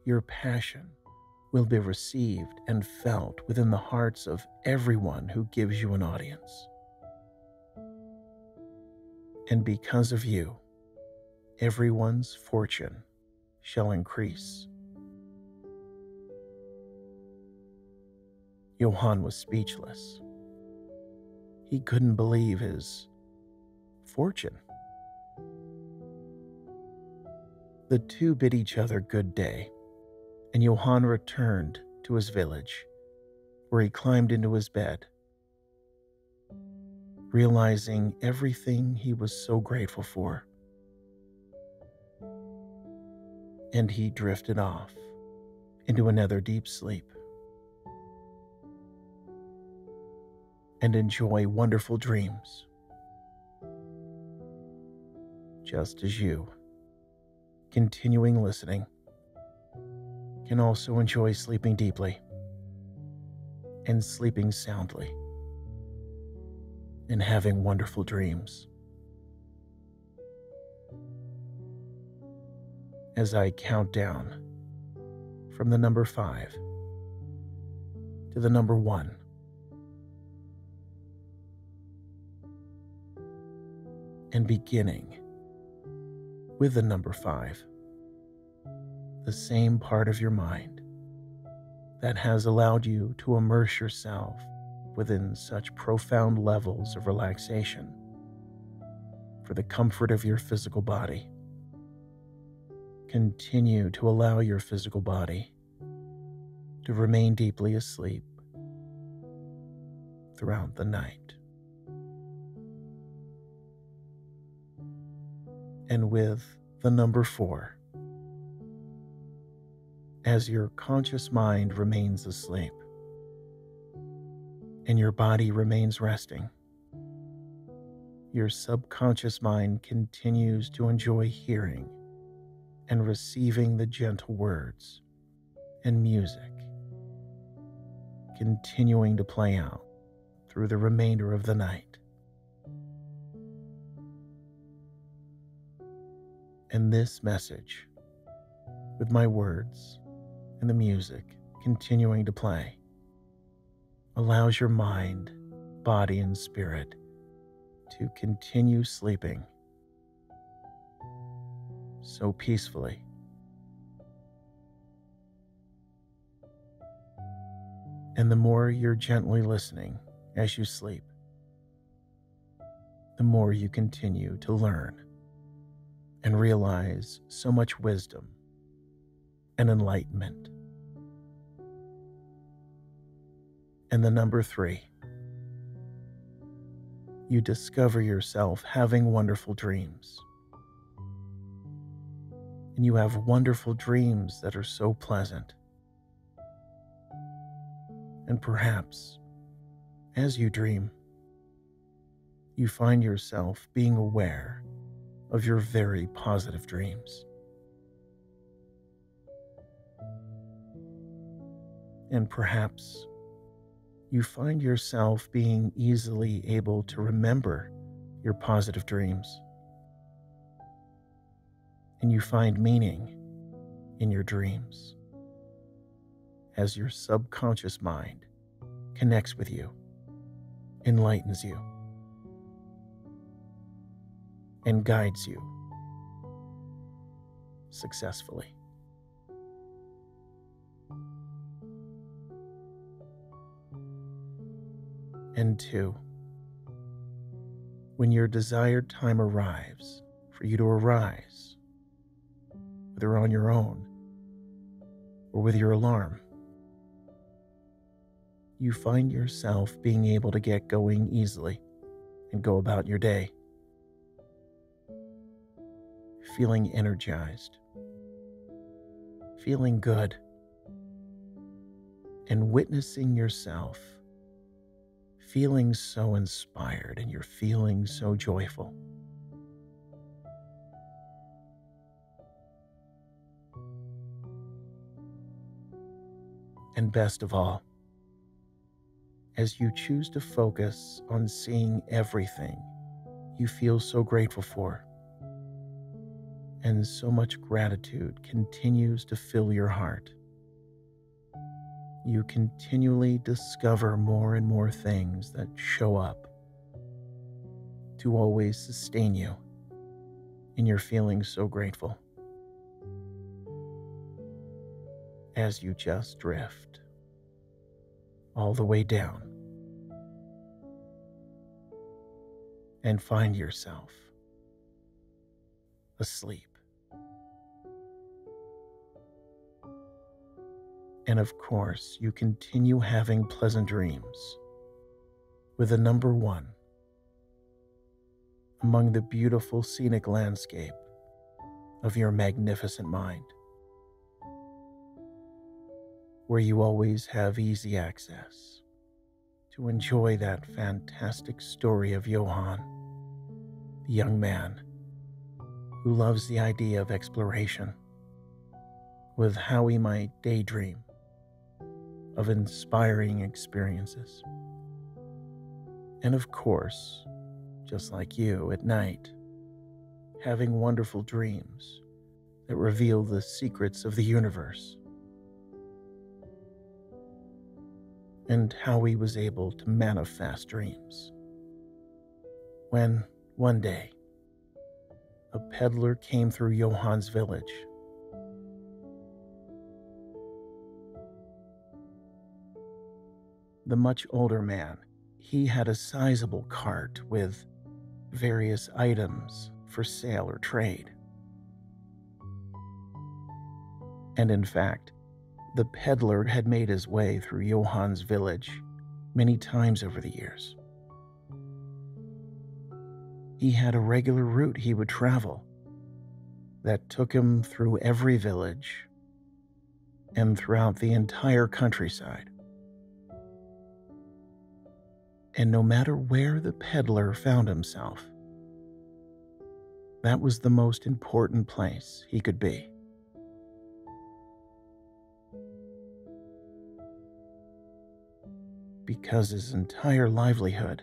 your passion will be received and felt within the hearts of everyone who gives you an audience. And because of you, everyone's fortune shall increase. Johann was speechless. He couldn't believe his fortune. The two bid each other good day, and Johann returned to his village, where he climbed into his bed, realizing everything he was so grateful for. And he drifted off into another deep sleep. And enjoy wonderful dreams, just as you, continuing listening, can also enjoy sleeping deeply and sleeping soundly and having wonderful dreams. As I count down from the number five to the number one. And beginning with the number five, the same part of your mind that has allowed you to immerse yourself within such profound levels of relaxation for the comfort of your physical body Continue to allow your physical body to remain deeply asleep throughout the night. And with the number four, as your conscious mind remains asleep and your body remains resting, your subconscious mind continues to enjoy hearing and receiving the gentle words and music, continuing to play out through the remainder of the night. And this message, with my words and the music continuing to play, allows your mind, body, and spirit to continue sleeping so peacefully. And the more you're gently listening as you sleep, the more you continue to learn and realize so much wisdom and enlightenment. And the number three, you discover yourself having wonderful dreams and you have wonderful dreams that are so pleasant. And perhaps, as you dream, you find yourself being aware of your very positive dreams. And perhaps you find yourself being easily able to remember your positive dreams and you find meaning in your dreams as your subconscious mind connects with you, enlightens you, and guides you successfully. And two, when your desired time arrives for you to arise whether on your own or with your alarm, you find yourself being able to get going easily and go about your day, feeling energized, feeling good, and witnessing yourself feeling so inspired and you're feeling so joyful. And best of all, as you choose to focus on seeing everything you feel so grateful for, and so much gratitude continues to fill your heart you continually discover more and more things that show up to always sustain you in your feeling so grateful. As you just drift all the way down and find yourself asleep. And of course, you continue having pleasant dreams with the number one among the beautiful scenic landscape of your magnificent mind, where you always have easy access to enjoy that fantastic story of Johann, the young man who loves the idea of exploration, with how he might daydream of inspiring experiences. And of course, just like you at night, having wonderful dreams that reveal the secrets of the universe and how he was able to manifest dreams. When, one day, a peddler came through Johann's village the much older man, he had a sizable cart with various items for sale or trade. And in fact, the peddler had made his way through Johann's village many times over the years. He had a regular route he would travel that took him through every village and throughout the entire countryside and no matter where the peddler found himself, that was the most important place he could be. Because his entire livelihood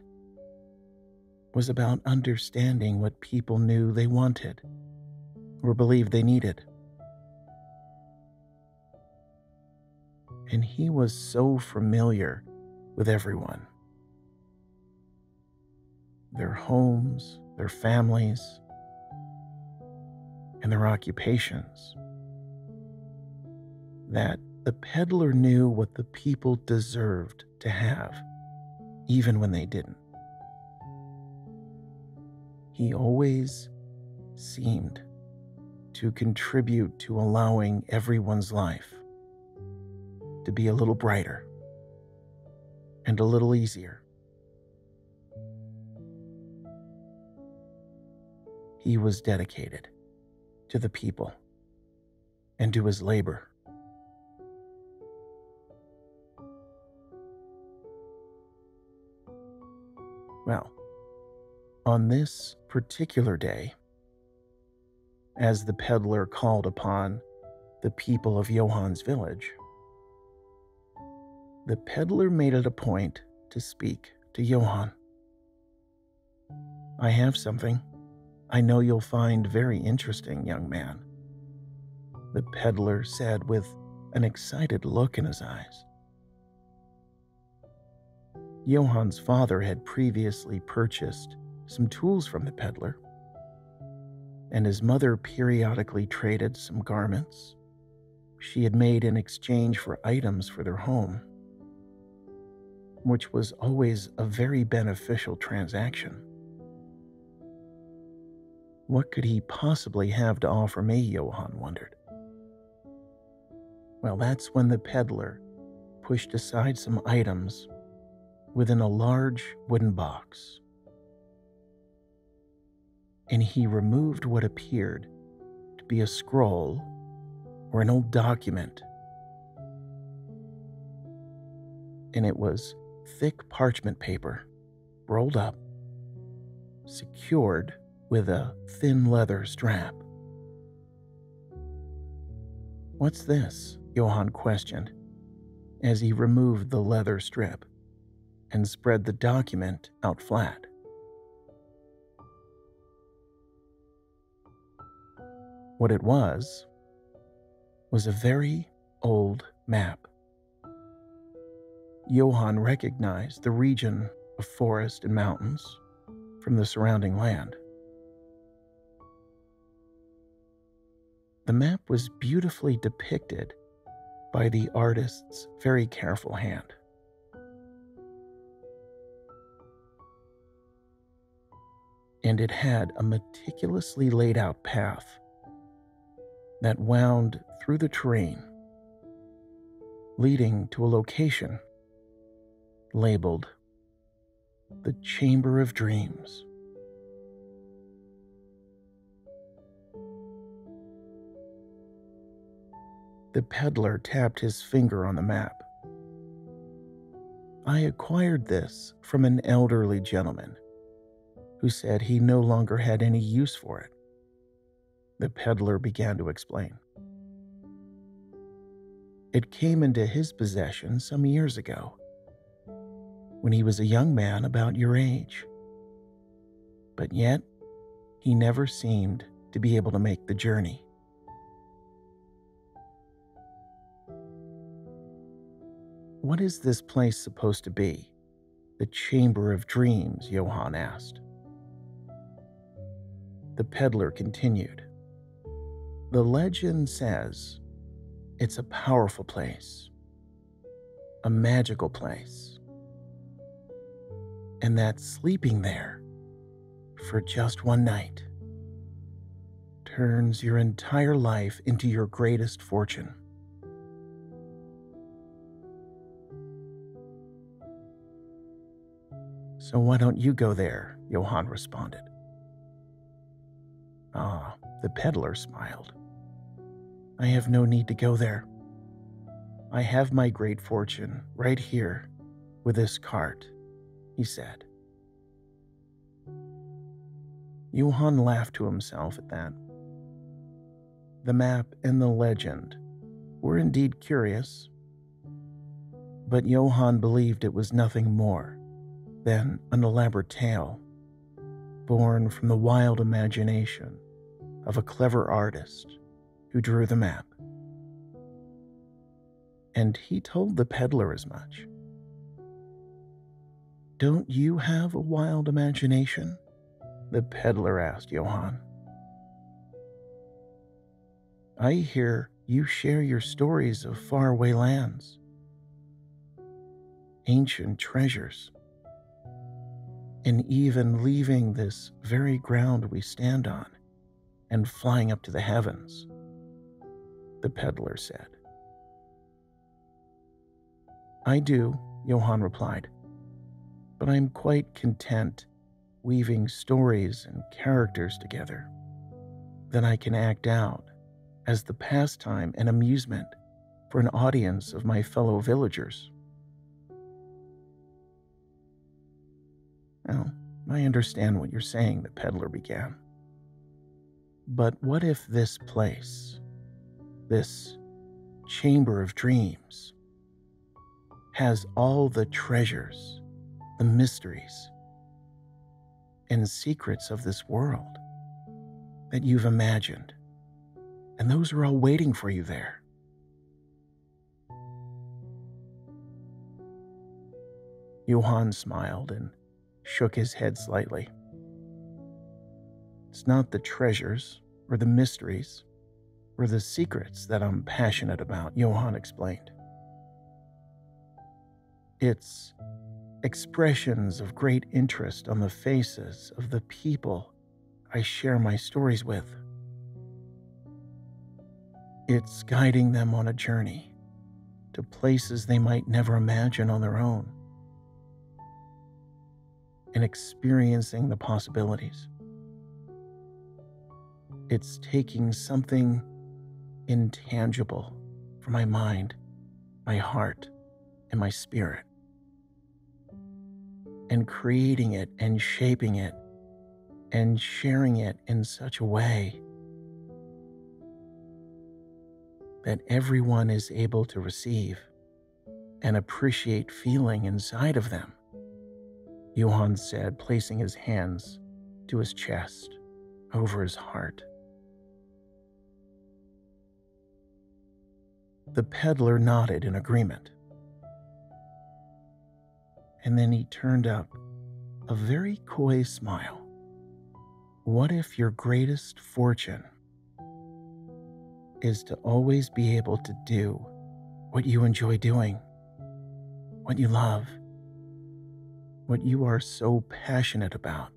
was about understanding what people knew they wanted or believed they needed. And he was so familiar with everyone their homes, their families, and their occupations. That the peddler knew what the people deserved to have, even when they didn't. He always seemed to contribute to allowing everyone's life to be a little brighter and a little easier. he was dedicated to the people and to his labor. Well, on this particular day, as the peddler called upon the people of Johann's village, the peddler made it a point to speak to Johann. I have something I know you'll find very interesting, young man, the peddler said with an excited look in his eyes. Johann's father had previously purchased some tools from the peddler, and his mother periodically traded some garments she had made in exchange for items for their home. which was always a very beneficial transaction. What could he possibly have to offer me? Johann wondered. Well, that's when the peddler pushed aside some items within a large wooden box. And he removed what appeared to be a scroll or an old document. And it was thick parchment paper, rolled up, secured with a thin leather strap. What's this? Johann questioned as he removed the leather strip and spread the document out flat. What it was was a very old map. Johann recognized the region of forest and mountains from the surrounding land. The map was beautifully depicted by the artist's very careful hand. And it had a meticulously laid out path that wound through the terrain, leading to a location labeled the Chamber of Dreams. The peddler tapped his finger on the map. I acquired this from an elderly gentleman who said he no longer had any use for it. The peddler began to explain. It came into his possession some years ago, when he was a young man about your age. But yet, he never seemed to be able to make the journey. What is this place supposed to be? The Chamber of Dreams, Johann asked. The peddler continued. The legend says it's a powerful place, a magical place, and that sleeping there for just one night turns your entire life into your greatest fortune. So why don't you go there? Johann responded. Ah, the peddler smiled. I have no need to go there. I have my great fortune right here with this cart, he said. Johann laughed to himself at that. The map and the legend were indeed curious, but Johann believed it was nothing more than an elaborate tale born from the wild imagination of a clever artist who drew the map. And he told the peddler as much. Don't you have a wild imagination? The peddler asked Johann. I hear you share your stories of faraway lands, ancient treasures, and even leaving this very ground we stand on and flying up to the heavens, the peddler said. I do, Johann replied, but I'm quite content weaving stories and characters together that I can act out as the pastime and amusement for an audience of my fellow villagers. Well, I understand what you're saying, the peddler began. But what if this place, this chamber of dreams, has all the treasures, the mysteries, and secrets of this world that you've imagined? And those are all waiting for you there. Johann smiled and shook his head slightly. It's not the treasures or the mysteries or the secrets that I'm passionate about, Johann explained. It's expressions of great interest on the faces of the people I share my stories with. It's guiding them on a journey to places they might never imagine on their own and experiencing the possibilities. It's taking something intangible from my mind, my heart, and my spirit, and creating it and shaping it and sharing it in such a way that everyone is able to receive and appreciate feeling inside of them. Johann said, placing his hands to his chest over his heart. The peddler nodded in agreement. And then he turned up a very coy smile. What if your greatest fortune is to always be able to do what you enjoy doing, what you love, what you are so passionate about?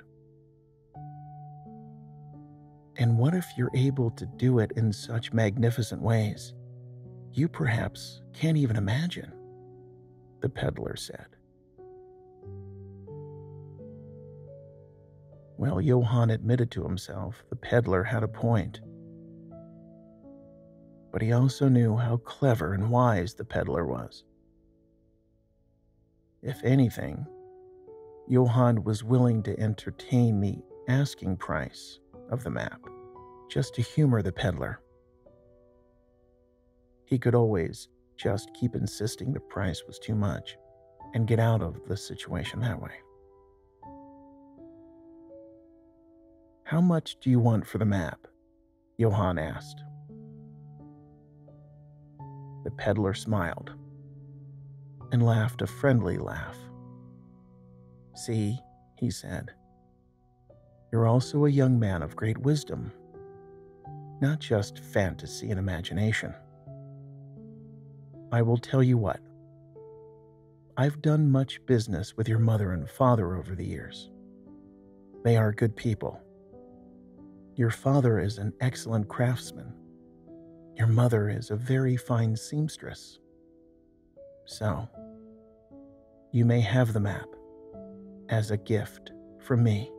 And what if you're able to do it in such magnificent ways you perhaps can't even imagine? The peddler said. Well, Johann admitted to himself the peddler had a point but he also knew how clever and wise the peddler was. If anything, Johann was willing to entertain the asking price of the map just to humor the peddler. He could always just keep insisting the price was too much and get out of the situation that way. How much do you want for the map? Johann asked. The peddler smiled and laughed a friendly laugh. See, he said, you're also a young man of great wisdom, not just fantasy and imagination. I will tell you what. I've done much business with your mother and father over the years. They are good people. Your father is an excellent craftsman your mother is a very fine seamstress. So, you may have the map as a gift from me.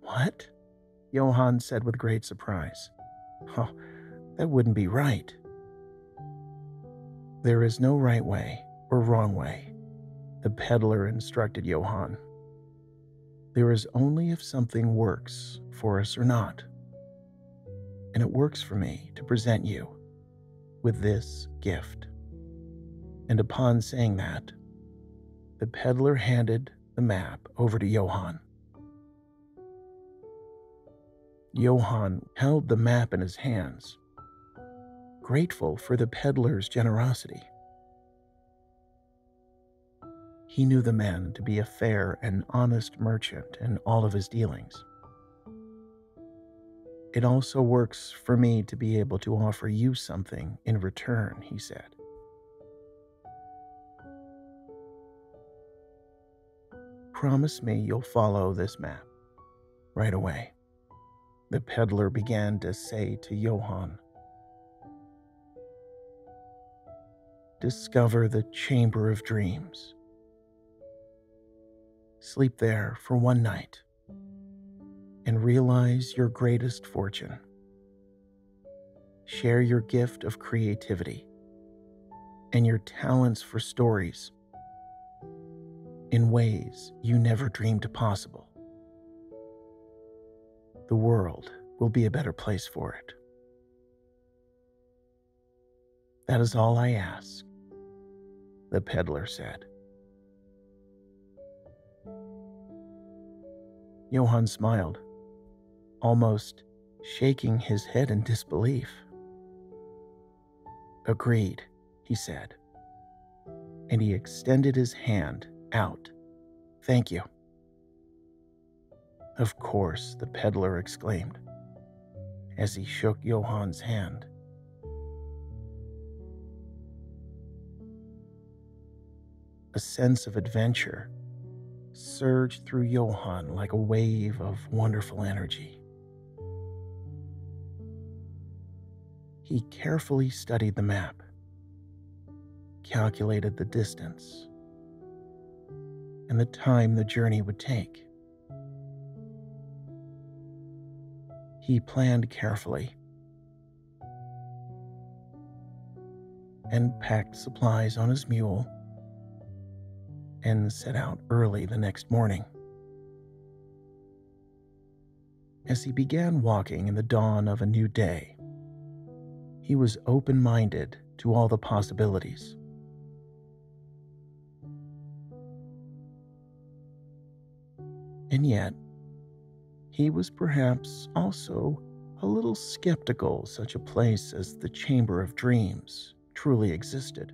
What? Johann said with great surprise. Oh, that wouldn't be right. There is no right way or wrong way, the peddler instructed Johann. There is only if something works for us or not and it works for me to present you with this gift. And upon saying that, the peddler handed the map over to Johann. Johann held the map in his hands, grateful for the peddler's generosity. He knew the man to be a fair and honest merchant in all of his dealings. It also works for me to be able to offer you something in return, he said. Promise me you'll follow this map right away. The peddler began to say to Johann. Discover the Chamber of Dreams. Sleep there for one night and realize your greatest fortune. Share your gift of creativity and your talents for stories in ways you never dreamed possible. The world will be a better place for it. That is all I ask, the peddler said. Johann smiled almost shaking his head in disbelief. Agreed, he said, and he extended his hand out. Thank you. Of course, the peddler exclaimed as he shook Johann's hand. A sense of adventure surged through Johann like a wave of wonderful energy. He carefully studied the map, calculated the distance, and the time the journey would take. He planned carefully and packed supplies on his mule and set out early the next morning. As he began walking in the dawn of a new day, he was open minded to all the possibilities. And yet, he was perhaps also a little skeptical such a place as the Chamber of Dreams truly existed.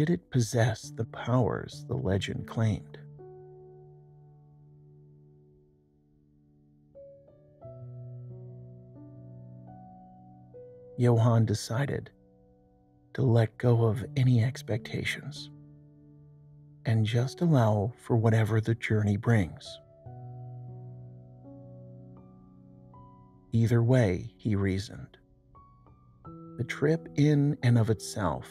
Did it possess the powers the legend claimed? Johann decided to let go of any expectations and just allow for whatever the journey brings. Either way, he reasoned, the trip in and of itself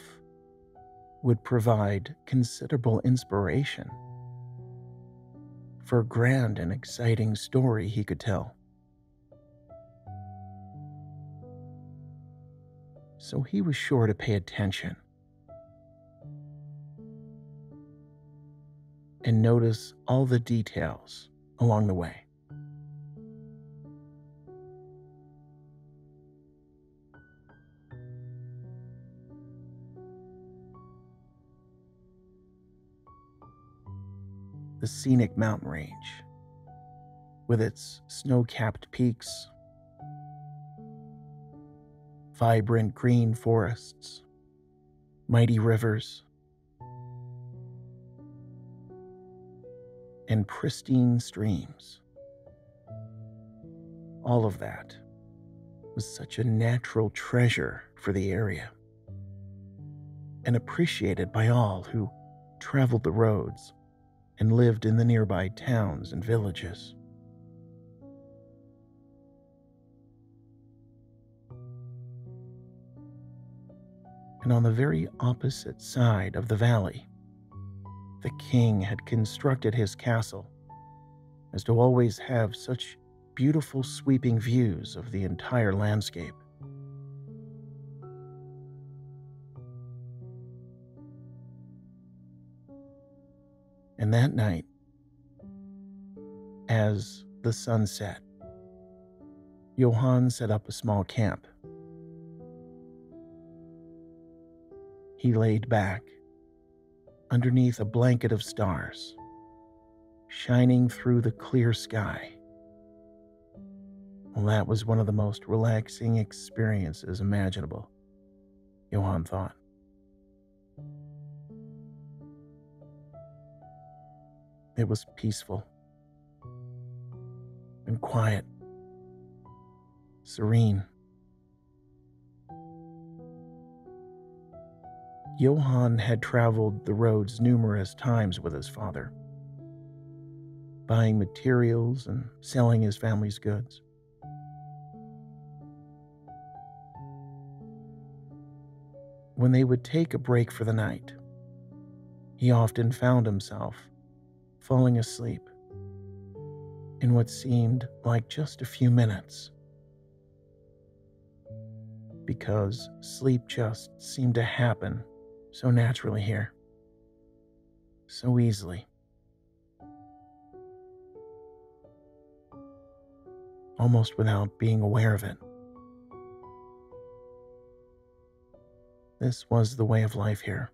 would provide considerable inspiration for a grand and exciting story he could tell. So he was sure to pay attention and notice all the details along the way. Scenic mountain range, with its snow capped peaks, vibrant green forests, mighty rivers, and pristine streams. All of that was such a natural treasure for the area and appreciated by all who traveled the roads and lived in the nearby towns and villages. And on the very opposite side of the valley, the king had constructed his castle as to always have such beautiful sweeping views of the entire landscape. And that night, as the sun set, Johann set up a small camp. He laid back underneath a blanket of stars, shining through the clear sky. Well, that was one of the most relaxing experiences imaginable, Johann thought. It was peaceful and quiet, serene. Johann had traveled the roads numerous times with his father, buying materials and selling his family's goods. When they would take a break for the night, he often found himself falling asleep in what seemed like just a few minutes. Because sleep just seemed to happen so naturally here, so easily. Almost without being aware of it. This was the way of life here.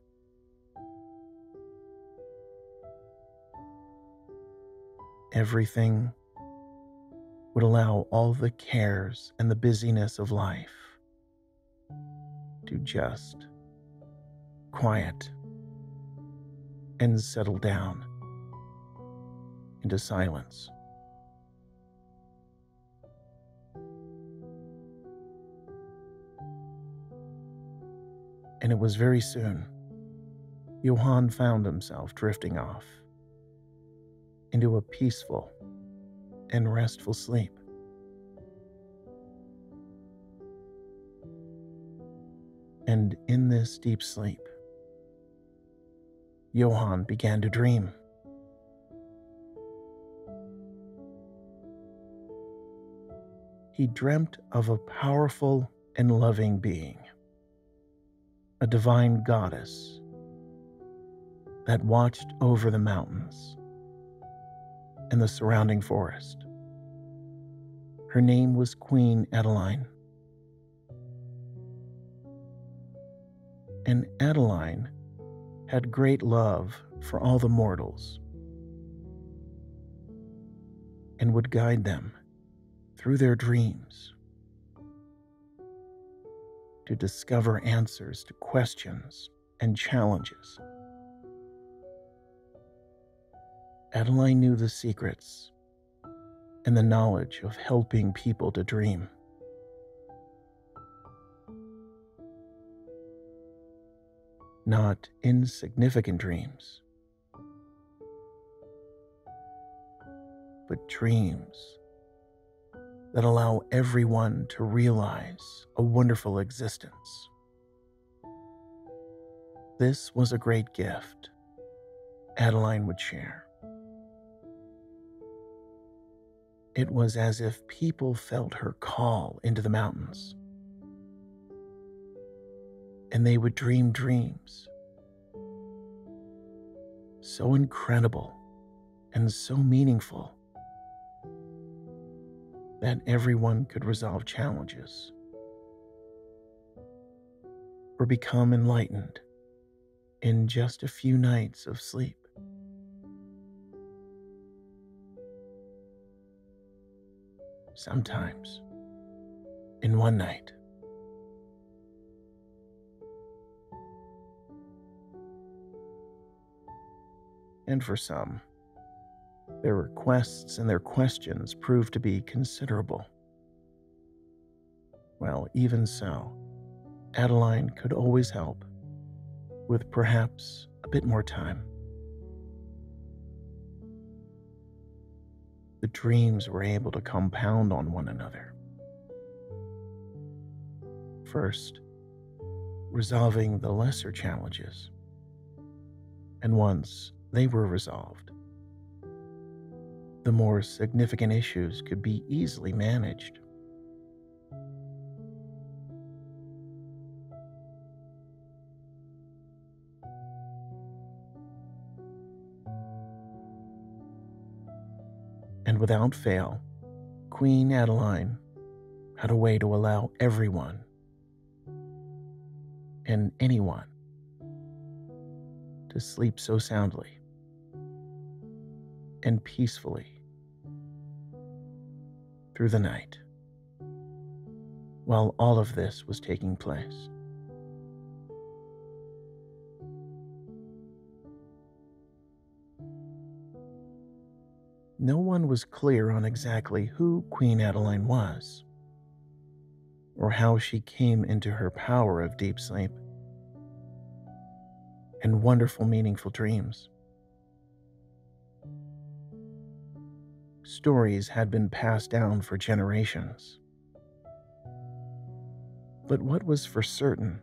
Everything would allow all the cares and the busyness of life to just quiet and settle down into silence. And it was very soon Johann found himself drifting off into a peaceful and restful sleep. And in this deep sleep, Johann began to dream. He dreamt of a powerful and loving being, a divine goddess that watched over the mountains and the surrounding forest. Her name was Queen Adeline. And Adeline had great love for all the mortals and would guide them through their dreams to discover answers to questions and challenges. Adeline knew the secrets and the knowledge of helping people to dream. Not insignificant dreams, but dreams that allow everyone to realize a wonderful existence. This was a great gift Adeline would share. It was as if people felt her call into the mountains. And they would dream dreams so incredible and so meaningful that everyone could resolve challenges or become enlightened in just a few nights of sleep. Sometimes, in one night. And for some, their requests and their questions proved to be considerable. Well, even so, Adeline could always help, with perhaps a bit more time. The dreams were able to compound on one another. First, resolving the lesser challenges. And once they were resolved, the more significant issues could be easily managed. And without fail, Queen Adeline had a way to allow everyone and anyone to sleep so soundly and peacefully through the night while all of this was taking place. No one was clear on exactly who Queen Adeline was, or how she came into her power of deep sleep and wonderful, meaningful dreams. stories had been passed down for generations. But what was for certain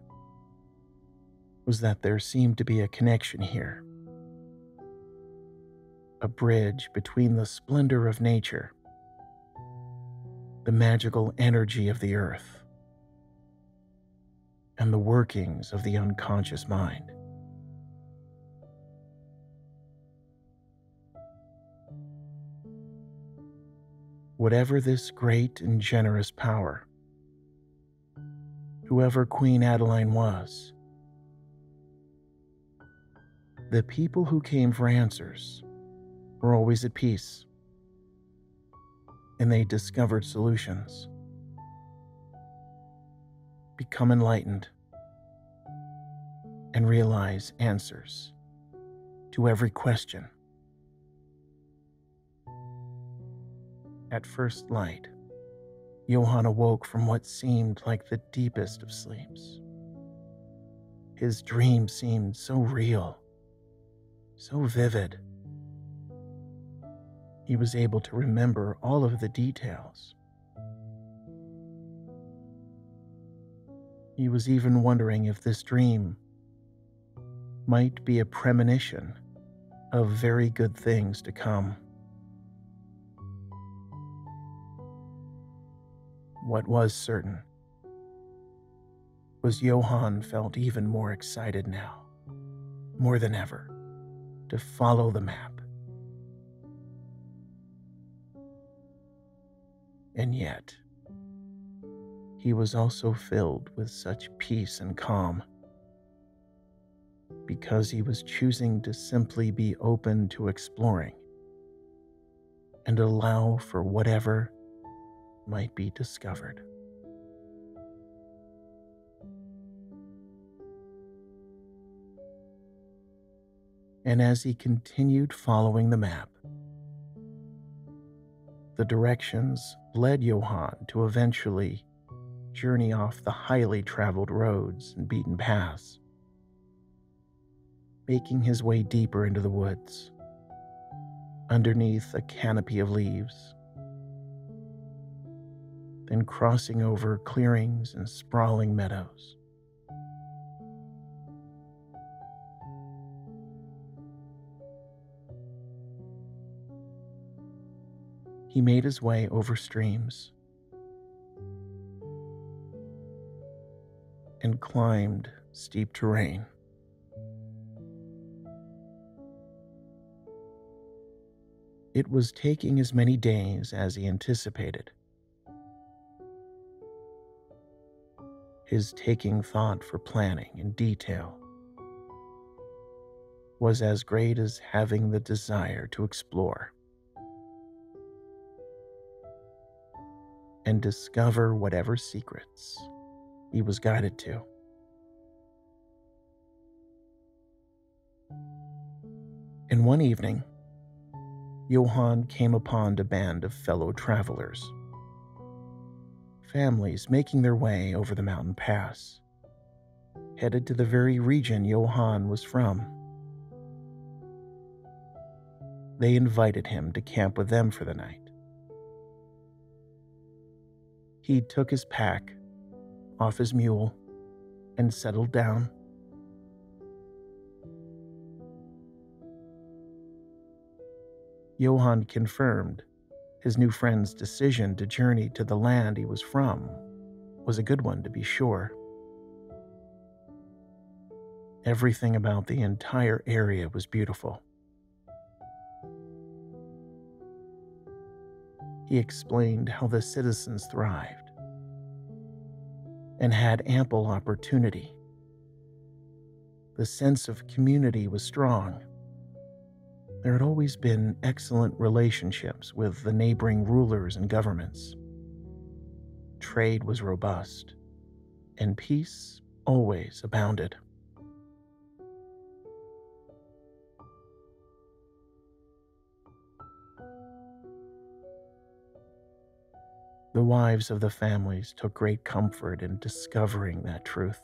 was that there seemed to be a connection here. A bridge between the splendor of nature, the magical energy of the earth, and the workings of the unconscious mind. whatever this great and generous power, whoever Queen Adeline was, the people who came for answers were always at peace, and they discovered solutions, become enlightened, and realize answers to every question. At first light, Johann awoke from what seemed like the deepest of sleeps. His dream seemed so real so vivid. He was able to remember all of the details. He was even wondering if this dream might be a premonition of very good things to come. What was certain was Johann felt even more excited now, more than ever, to follow the map. And yet, he was also filled with such peace and calm because he was choosing to simply be open to exploring and allow for whatever might be discovered. And as he continued following the map, the directions led Johann to eventually journey off the highly traveled roads and beaten paths making his way deeper into the woods, underneath a canopy of leaves, then crossing over clearings and sprawling meadows. He made his way over streams and climbed steep terrain. It was taking as many days as he anticipated. His taking thought for planning in detail was as great as having the desire to explore and discover whatever secrets he was guided to. In one evening, Johann came upon a band of fellow travelers. Families making their way over the mountain pass, headed to the very region Johann was from. They invited him to camp with them for the night. He took his pack off his mule and settled down Johann confirmed his new friend's decision to journey to the land he was from was a good one to be sure. Everything about the entire area was beautiful. He explained how the citizens thrived and had ample opportunity. The sense of community was strong there had always been excellent relationships with the neighboring rulers and governments. Trade was robust, and peace always abounded. The wives of the families took great comfort in discovering that truth.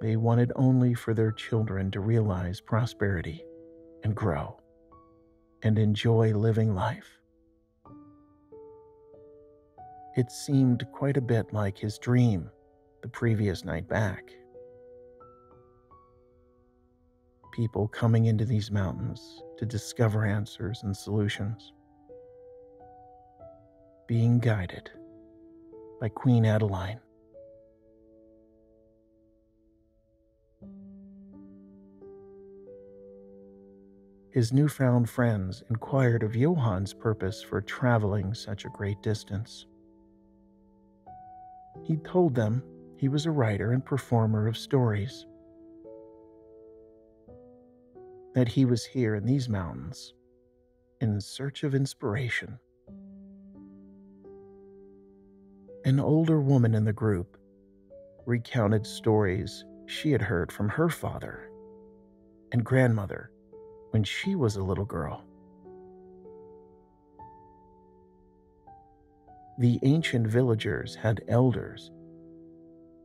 They wanted only for their children to realize prosperity and grow and enjoy living life. It seemed quite a bit like his dream the previous night back. People coming into these mountains to discover answers and solutions. Being guided by Queen Adeline. his newfound friends inquired of Johann's purpose for traveling such a great distance. He told them he was a writer and performer of stories, that he was here in these mountains in search of inspiration. An older woman in the group recounted stories she had heard from her father and grandmother when she was a little girl. The ancient villagers had elders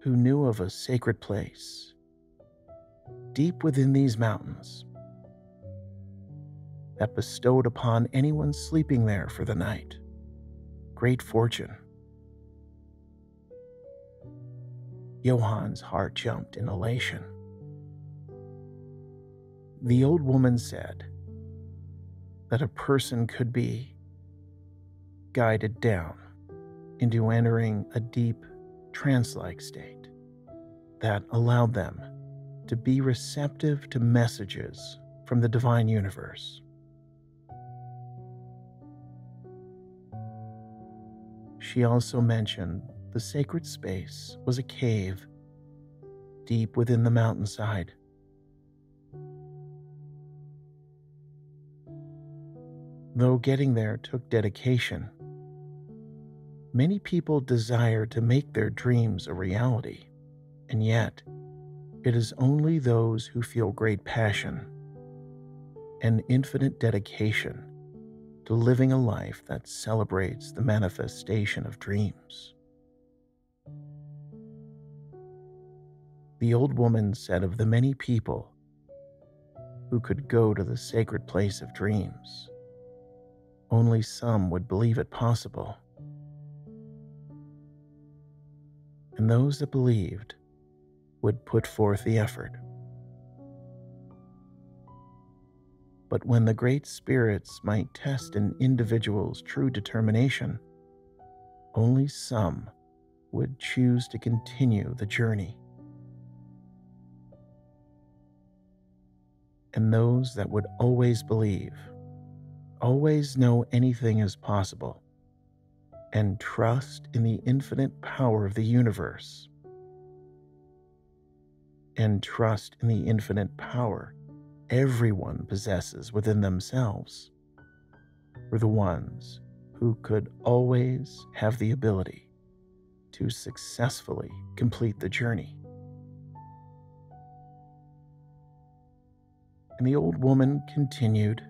who knew of a sacred place deep within these mountains that bestowed upon anyone sleeping there for the night great fortune. Johann's heart jumped in elation. The old woman said that a person could be guided down into entering a deep trance like state that allowed them to be receptive to messages from the divine universe. She also mentioned the sacred space was a cave deep within the mountainside. Though getting there took dedication, many people desire to make their dreams a reality, and yet it is only those who feel great passion and infinite dedication to living a life that celebrates the manifestation of dreams. The old woman said of the many people who could go to the sacred place of dreams, only some would believe it possible. And those that believed would put forth the effort. But when the great spirits might test an individual's true determination, only some would choose to continue the journey. And those that would always believe, always know anything is possible, and trust in the infinite power of the universe, and trust in the infinite power everyone possesses within themselves were the ones who could always have the ability to successfully complete the journey. And the old woman continued,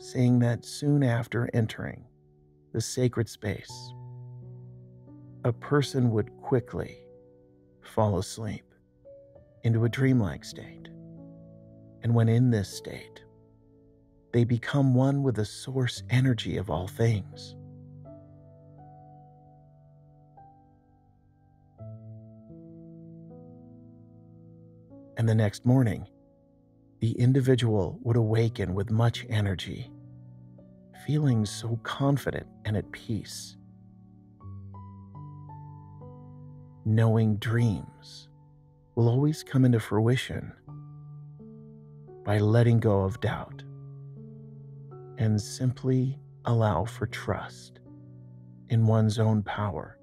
saying that soon after entering the sacred space, a person would quickly fall asleep into a dreamlike state and when in this state, they become one with the source energy of all things. And the next morning, the individual would awaken with much energy, feeling so confident and at peace, knowing dreams will always come into fruition by letting go of doubt and simply allow for trust in one's own power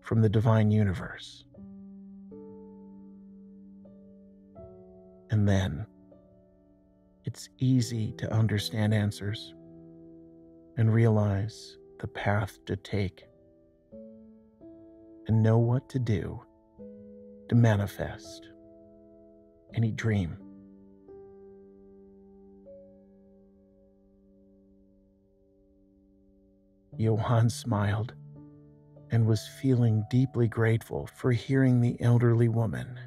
from the divine universe. And then it's easy to understand answers and realize the path to take and know what to do to manifest any dream. Johann smiled and was feeling deeply grateful for hearing the elderly woman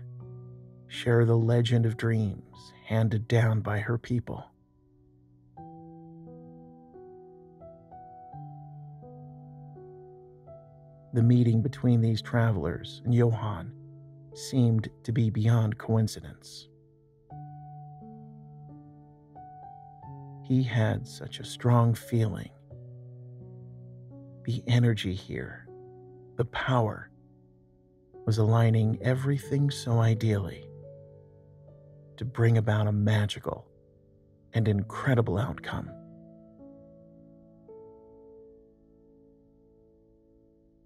share the legend of dreams handed down by her people. The meeting between these travelers and Johann seemed to be beyond coincidence. He had such a strong feeling the energy here, the power, was aligning everything so ideally to bring about a magical and incredible outcome.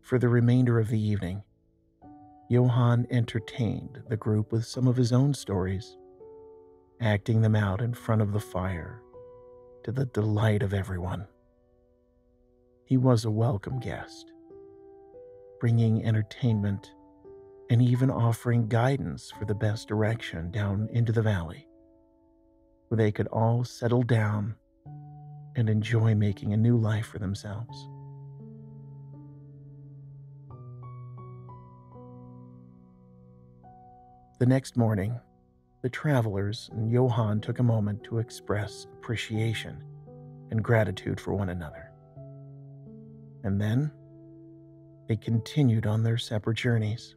For the remainder of the evening, Johann entertained the group with some of his own stories, acting them out in front of the fire to the delight of everyone. He was a welcome guest, bringing entertainment and even offering guidance for the best direction down into the valley, where they could all settle down and enjoy making a new life for themselves. The next morning, the travelers and Johann took a moment to express appreciation and gratitude for one another. And then they continued on their separate journeys.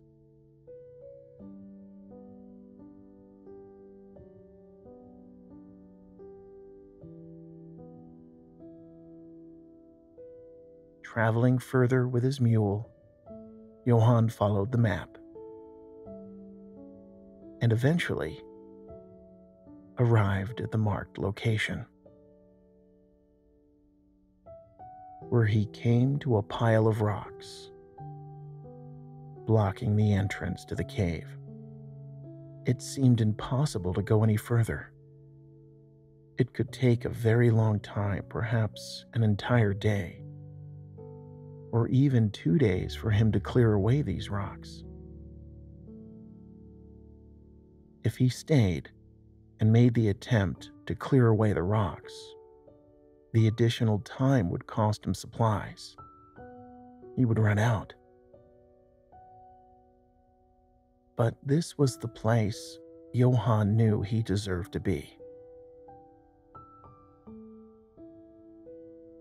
Traveling further with his mule, Johann followed the map and eventually arrived at the marked location, where he came to a pile of rocks blocking the entrance to the cave. It seemed impossible to go any further. It could take a very long time, perhaps an entire day, or even two days for him to clear away these rocks. If he stayed and made the attempt to clear away the rocks, the additional time would cost him supplies. He would run out. But this was the place Johann knew he deserved to be.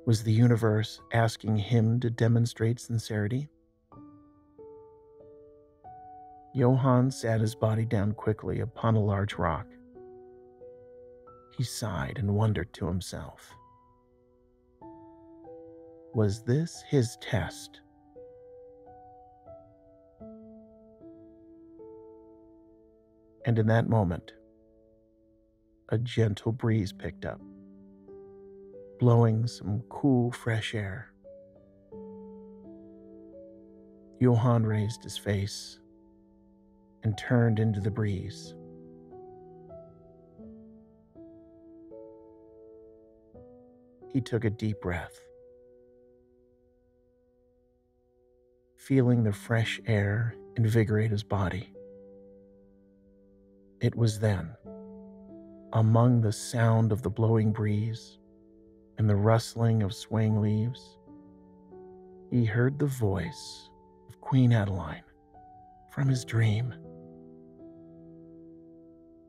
Was the universe asking him to demonstrate sincerity? Johann sat his body down quickly upon a large rock. He sighed and wondered to himself Was this his test? And in that moment, a gentle breeze picked up, blowing some cool, fresh air. Johann raised his face and turned into the breeze. He took a deep breath, feeling the fresh air invigorate his body. It was then, among the sound of the blowing breeze and the rustling of swaying leaves, he heard the voice of Queen Adeline from his dream,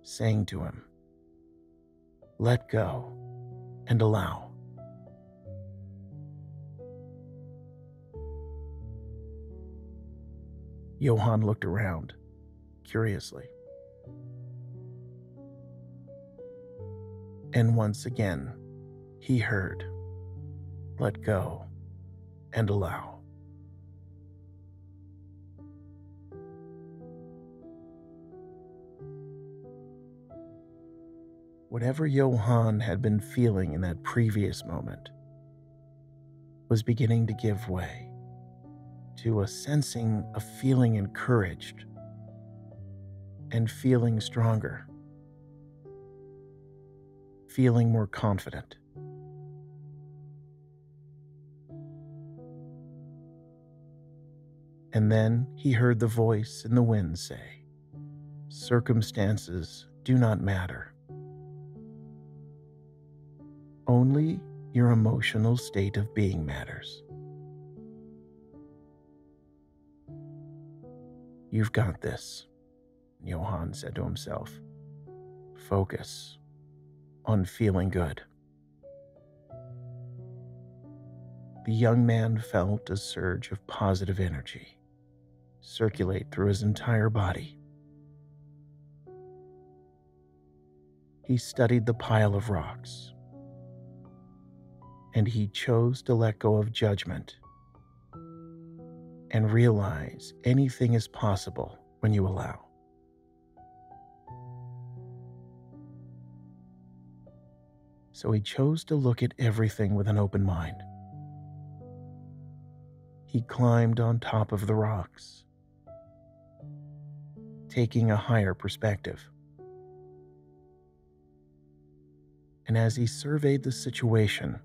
saying to him, Let go and allow. Johann looked around curiously. And once again, he heard, Let go and allow. Whatever Johann had been feeling in that previous moment was beginning to give way to a sensing of feeling encouraged and feeling stronger feeling more confident. And then he heard the voice in the wind say, Circumstances do not matter. Only your emotional state of being matters. You've got this, Johann said to himself. Focus on feeling good. The young man felt a surge of positive energy circulate through his entire body. He studied the pile of rocks, and he chose to let go of judgment and realize anything is possible when you allow. so he chose to look at everything with an open mind. He climbed on top of the rocks, taking a higher perspective. And as he surveyed the situation,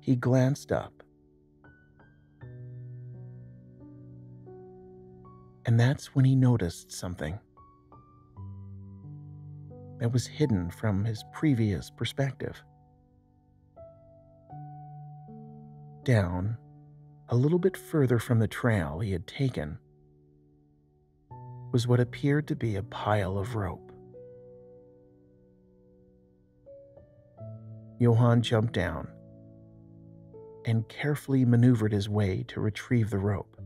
he glanced up. And that's when he noticed something that was hidden from his previous perspective. Down, a little bit further from the trail he had taken, was what appeared to be a pile of rope. Johann jumped down and carefully maneuvered his way to retrieve the rope.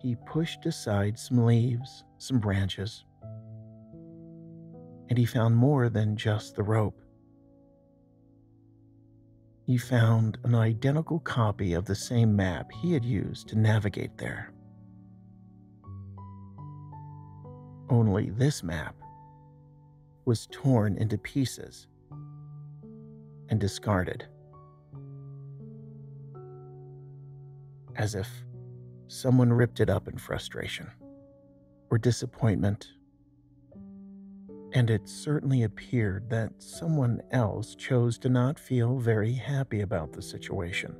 He pushed aside some leaves, some branches, and he found more than just the rope. He found an identical copy of the same map he had used to navigate there. Only this map was torn into pieces and discarded. As if someone ripped it up in frustration or disappointment. And it certainly appeared that someone else chose to not feel very happy about the situation.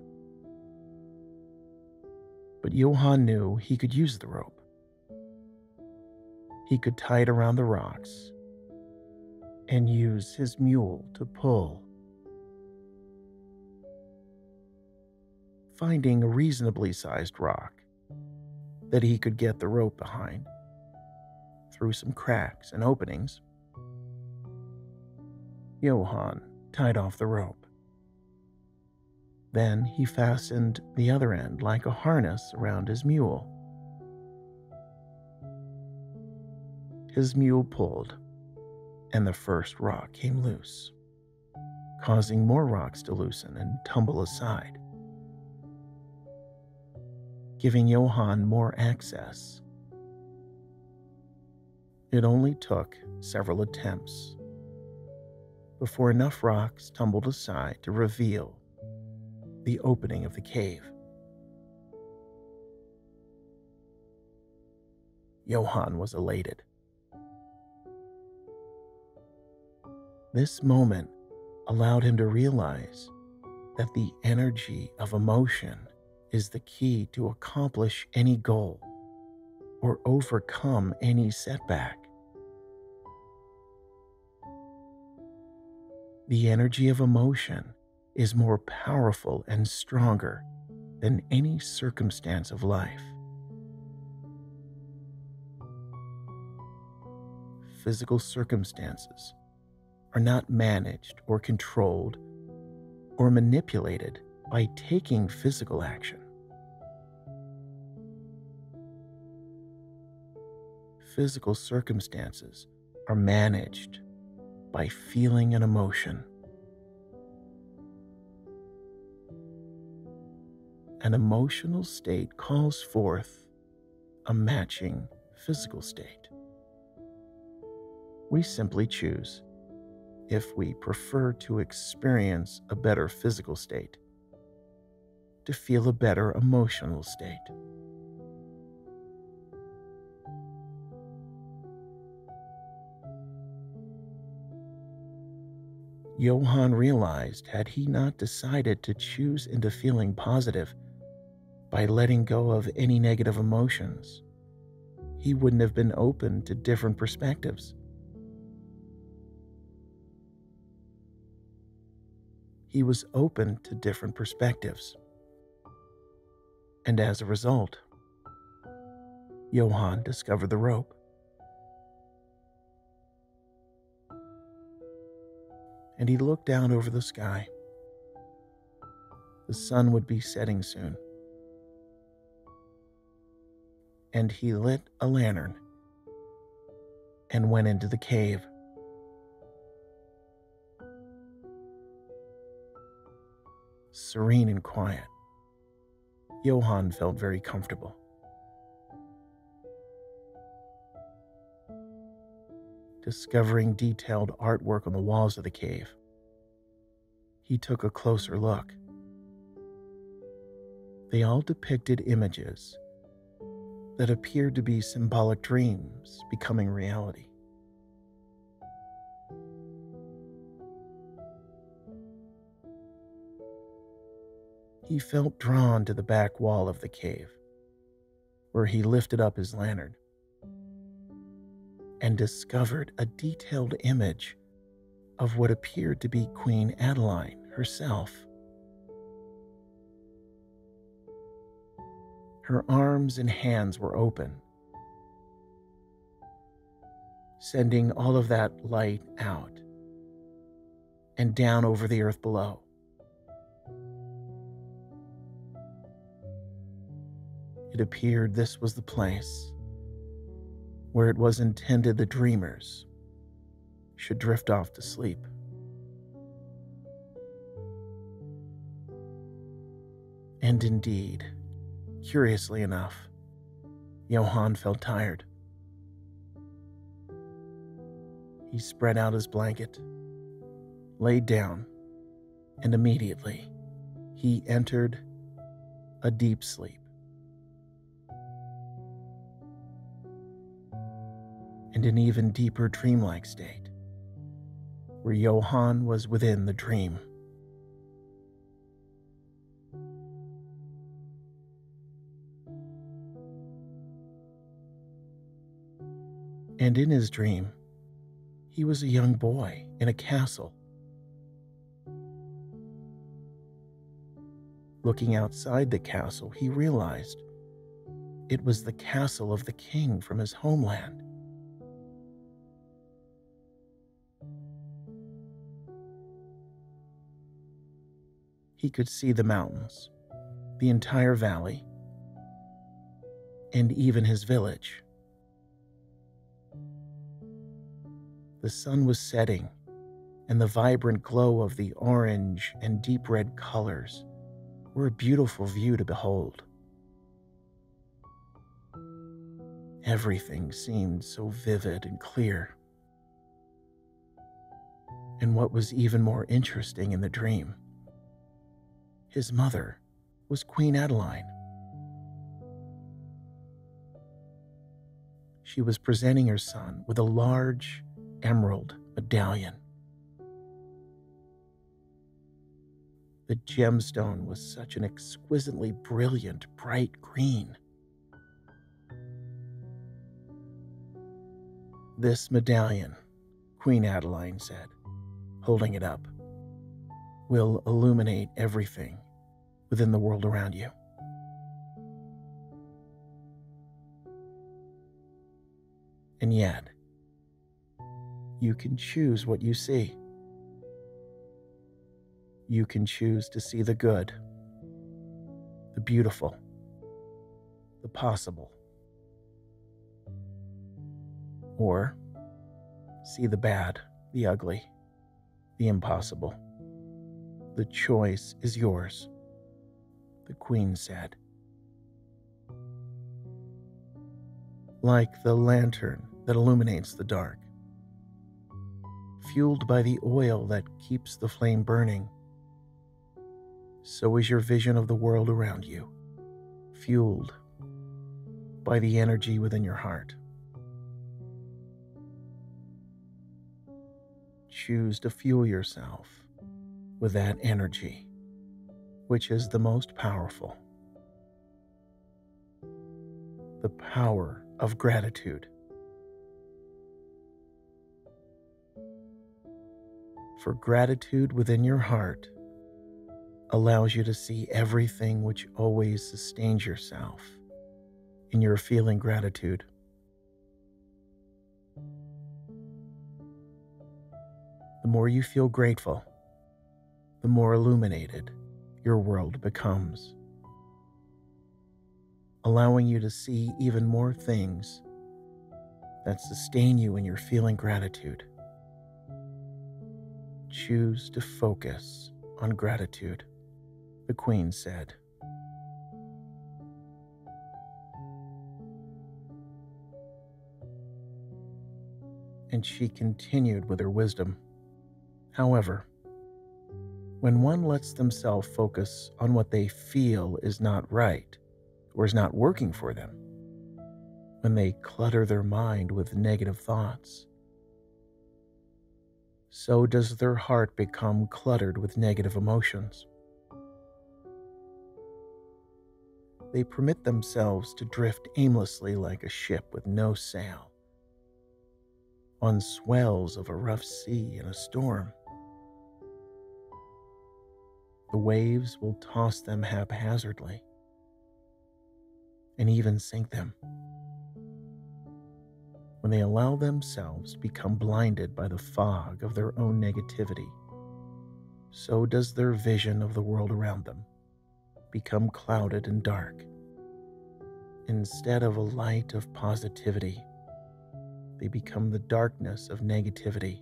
But Johann knew he could use the rope. He could tie it around the rocks and use his mule to pull. Finding a reasonably sized rock that he could get the rope behind through some cracks and openings, Johann tied off the rope. Then he fastened the other end like a harness around his mule. His mule pulled and the first rock came loose, causing more rocks to loosen and tumble aside, giving Johann more access. It only took several attempts before enough rocks tumbled aside to reveal the opening of the cave. Johann was elated. This moment allowed him to realize that the energy of emotion is the key to accomplish any goal or overcome any setback. The energy of emotion is more powerful and stronger than any circumstance of life. Physical circumstances are not managed or controlled or manipulated by taking physical action. Physical circumstances are managed by feeling and emotion. An emotional state calls forth a matching physical state. We simply choose if we prefer to experience a better physical state, to feel a better emotional state. Johann realized had he not decided to choose into feeling positive by letting go of any negative emotions, he wouldn't have been open to different perspectives he was open to different perspectives. And as a result, Johann discovered the rope. And he looked down over the sky. The sun would be setting soon. And he lit a lantern and went into the cave. Serene and quiet. Johann felt very comfortable. Discovering detailed artwork on the walls of the cave, he took a closer look. They all depicted images that appeared to be symbolic dreams becoming reality. He felt drawn to the back wall of the cave, where he lifted up his lantern and discovered a detailed image of what appeared to be Queen Adeline herself. Her arms and hands were open, sending all of that light out and down over the earth below. It appeared this was the place where it was intended the dreamers should drift off to sleep. And indeed, curiously enough, Johann felt tired. He spread out his blanket, laid down, and immediately he entered a deep sleep. And an even deeper dreamlike state, where Johann was within the dream. And in his dream, he was a young boy in a castle. Looking outside the castle, he realized it was the castle of the king from his homeland. He could see the mountains, the entire valley, and even his village. The sun was setting, and the vibrant glow of the orange and deep red colors were a beautiful view to behold. Everything seemed so vivid and clear. And what was even more interesting in the dream, his mother was Queen Adeline. She was presenting her son with a large emerald medallion. The gemstone was such an exquisitely brilliant, bright green. This medallion, Queen Adeline said, holding it up, will illuminate everything within the world around you. And yet, you can choose what you see. You can choose to see the good, the beautiful, the possible, or see the bad, the ugly, the impossible. The choice is yours, the Queen said. Like the lantern that illuminates the dark, fueled by the oil that keeps the flame burning. So is your vision of the world around you, fueled by the energy within your heart. Choose to fuel yourself with that energy, which is the most powerful. The power of gratitude. for gratitude within your heart allows you to see everything which always sustains yourself in your feeling gratitude. The more you feel grateful, the more illuminated your world becomes, allowing you to see even more things that sustain you in your feeling gratitude choose to focus on gratitude, the Queen said. And she continued with her wisdom. However, when one lets themselves focus on what they feel is not right or is not working for them, when they clutter their mind with negative thoughts, so does their heart become cluttered with negative emotions. They permit themselves to drift aimlessly like a ship with no sail on swells of a rough sea in a storm. The waves will toss them haphazardly and even sink them when they allow themselves to become blinded by the fog of their own negativity so does their vision of the world around them become clouded and dark. Instead of a light of positivity, they become the darkness of negativity.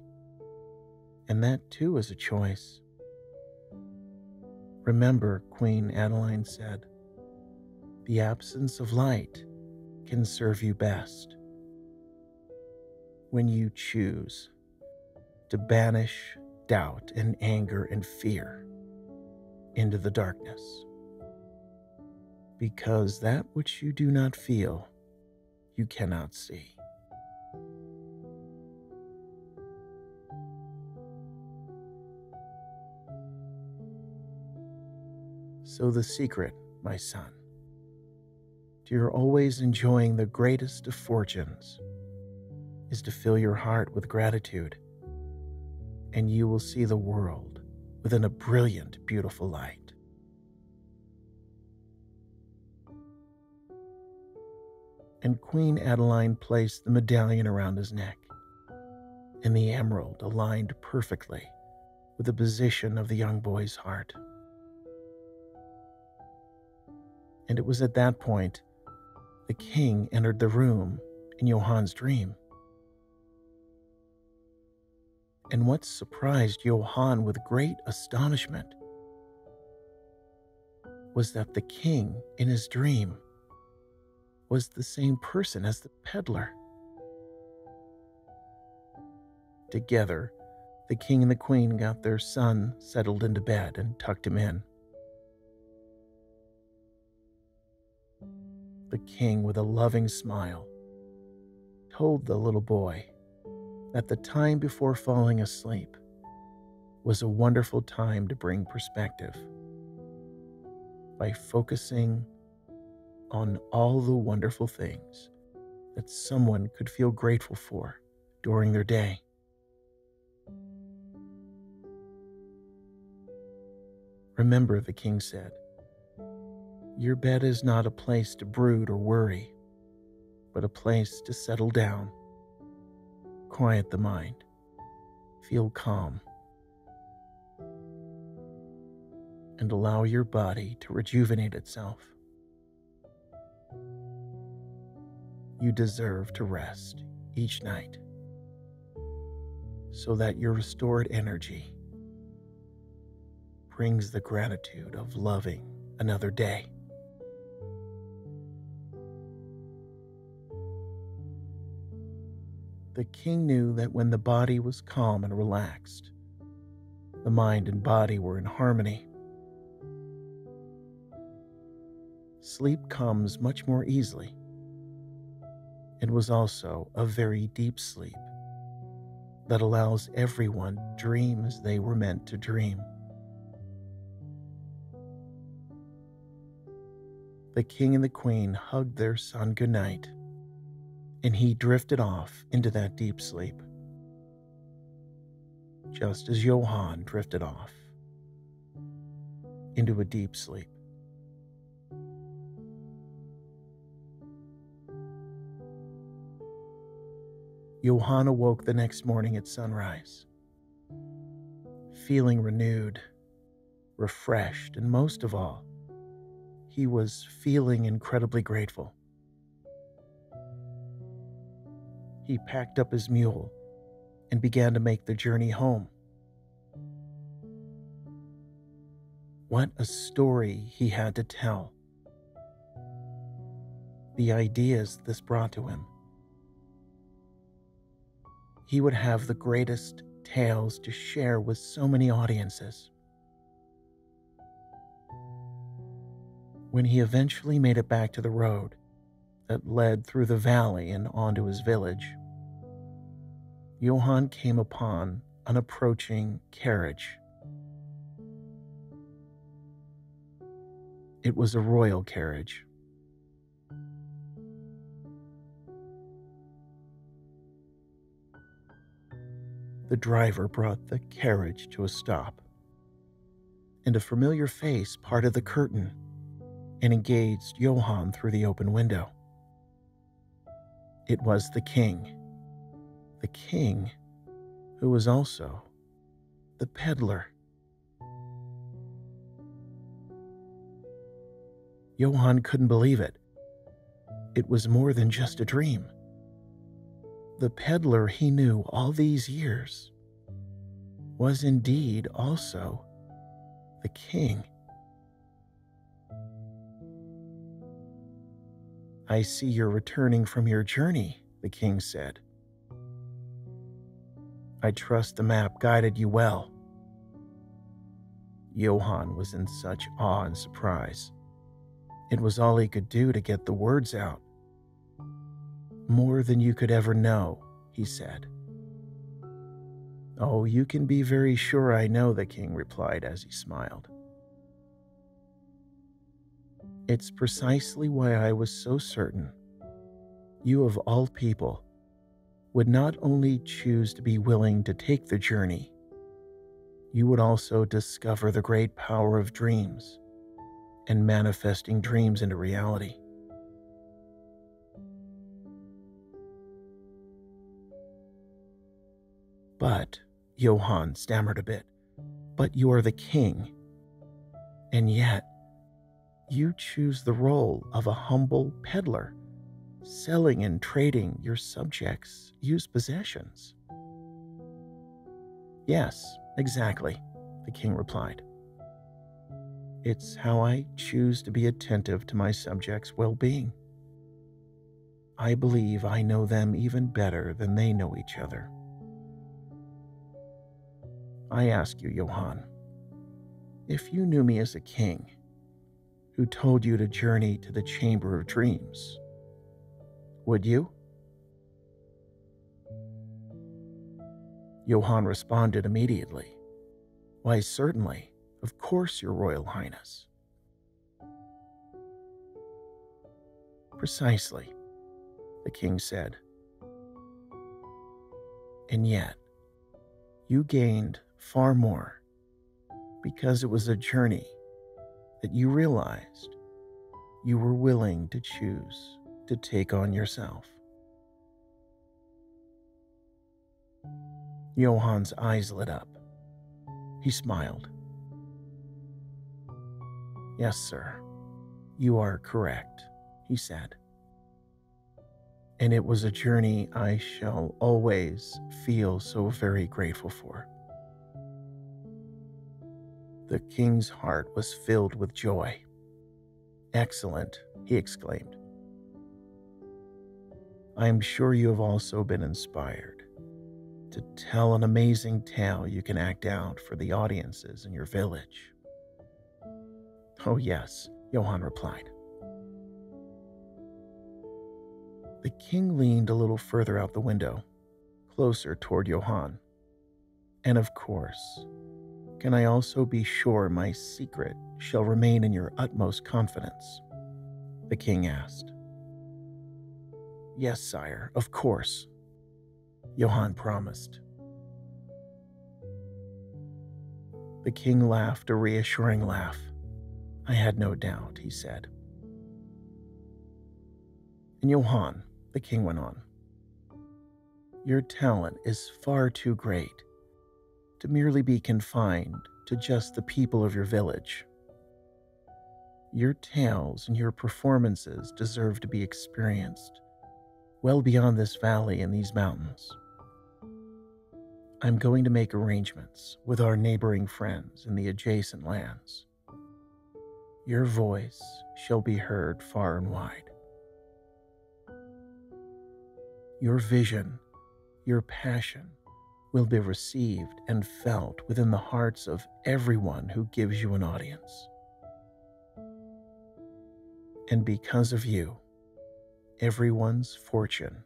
And that too is a choice. Remember, Queen Adeline said, the absence of light can serve you best. When you choose to banish doubt and anger and fear into the darkness. Because that which you do not feel, you cannot see. So, the secret, my son, to your always enjoying the greatest of fortunes is to fill your heart with gratitude, and you will see the world within a brilliant, beautiful light. And Queen Adeline placed the medallion around his neck, and the emerald aligned perfectly with the position of the young boy's heart. And it was at that point the king entered the room in Johann's dream. And what surprised Johann with great astonishment was that the king in his dream was the same person as the peddler. Together, the king and the queen got their son settled into bed and tucked him in. The king, with a loving smile, told the little boy that the time before falling asleep was a wonderful time to bring perspective by focusing on all the wonderful things that someone could feel grateful for during their day. Remember, the king said, your bed is not a place to brood or worry, but a place to settle down, quiet the mind, feel calm, and allow your body to rejuvenate itself. You deserve to rest each night so that your restored energy brings the gratitude of loving another day. The king knew that when the body was calm and relaxed, the mind and body were in harmony. Sleep comes much more easily. It was also a very deep sleep that allows everyone to dream as they were meant to dream. The king and the queen hugged their son goodnight and he drifted off into that deep sleep. Just as Johann drifted off into a deep sleep. Johann awoke the next morning at sunrise, feeling renewed, refreshed, and most of all, he was feeling incredibly grateful. He packed up his mule and began to make the journey home. What a story he had to tell. The ideas this brought to him. He would have the greatest tales to share with so many audiences. When he eventually made it back to the road that led through the valley and onto his village, Johann came upon an approaching carriage. It was a royal carriage. The driver brought the carriage to a stop, and a familiar face parted the curtain and engaged Johann through the open window. It was the king the king, who was also the peddler. Johann couldn't believe it. It was more than just a dream. The peddler he knew all these years was indeed also the king. I see you're returning from your journey, the king said. I trust the map guided you well. Johann was in such awe and surprise. It was all he could do to get the words out. More than you could ever know, he said. Oh, you can be very sure I know, the king replied as he smiled. It's precisely why I was so certain you, of all people, would not only choose to be willing to take the journey, you would also discover the great power of dreams and manifesting dreams into reality. But, Johann stammered a bit, but you are the king. And yet, you choose the role of a humble peddler, selling and trading your subjects' used possessions. Yes, exactly, the king replied. It's how I choose to be attentive to my subjects' well being. I believe I know them even better than they know each other. I ask you, Johann, if you knew me as a king who told you to journey to the Chamber of Dreams, would you? Johann responded immediately. Why, certainly. Of course, Your Royal Highness. Precisely, the king said. And yet, you gained far more because it was a journey that you realized you were willing to choose to take on yourself. Johann's eyes lit up. He smiled. Yes, sir, you are correct, he said. And it was a journey I shall always feel so very grateful for. The king's heart was filled with joy. Excellent, he exclaimed. I am sure you have also been inspired to tell an amazing tale you can act out for the audiences in your village. Oh, yes, Johann replied. The king leaned a little further out the window, closer toward Johann. And of course, can I also be sure my secret shall remain in your utmost confidence? The king asked. Yes, sire, of course, Johann promised. The king laughed a reassuring laugh. I had no doubt, he said. And Johann, the king went on, your talent is far too great to merely be confined to just the people of your village. Your tales and your performances deserve to be experienced well beyond this valley and these mountains. I'm going to make arrangements with our neighboring friends in the adjacent lands your voice shall be heard far and wide. Your vision, your passion will be received and felt within the hearts of everyone who gives you an audience. And because of you, everyone's fortune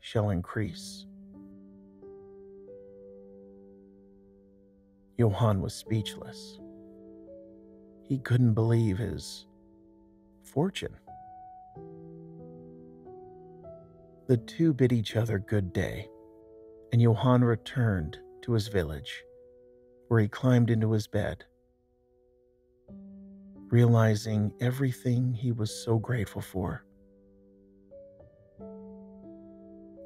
shall increase. Johann was speechless. He couldn't believe his fortune. The two bid each other good day, and Johann returned to his village, where he climbed into his bed, realizing everything he was so grateful for.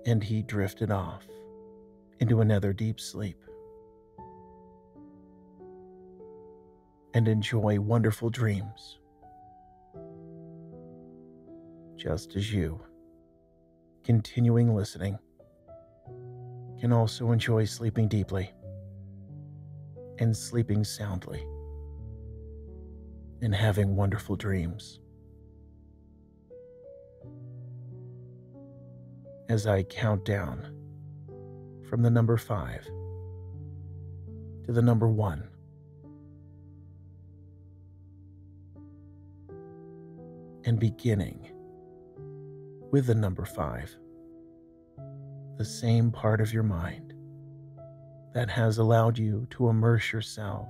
And he drifted off into another deep sleep. and enjoy wonderful dreams. just as you, continuing listening, can also enjoy sleeping deeply and sleeping soundly and having wonderful dreams. As I count down from the number five to the number one. And beginning with the number five, the same part of your mind that has allowed you to immerse yourself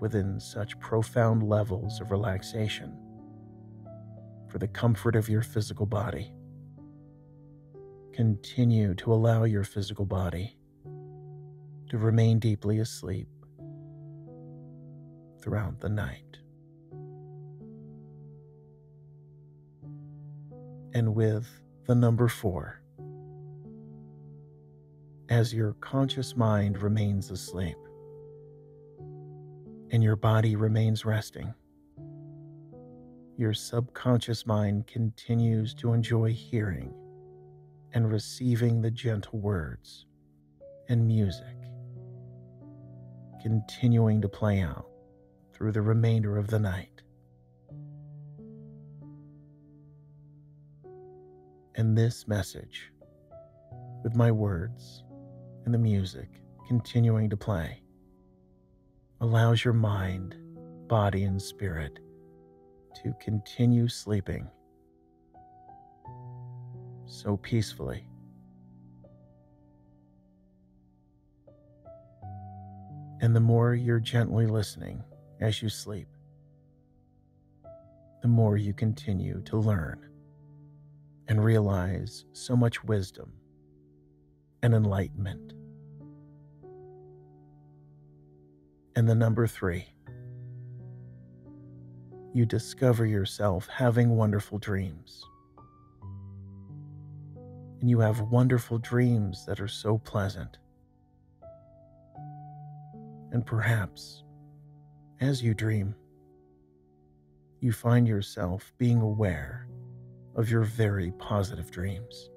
within such profound levels of relaxation for the comfort of your physical body. Continue to allow your physical body to remain deeply asleep throughout the night. And with the number four, as your conscious mind remains asleep and your body remains resting, your subconscious mind continues to enjoy hearing and receiving the gentle words and music, continuing to play out through the remainder of the night. And this message, with my words, and the music continuing to play allows your mind, body, and spirit to continue sleeping so peacefully. And the more you're gently listening as you sleep, the more you continue to learn and realize so much wisdom and enlightenment. And the number three, you discover yourself having wonderful dreams. And you have wonderful dreams that are so pleasant. And perhaps, as you dream, you find yourself being aware of your very positive dreams.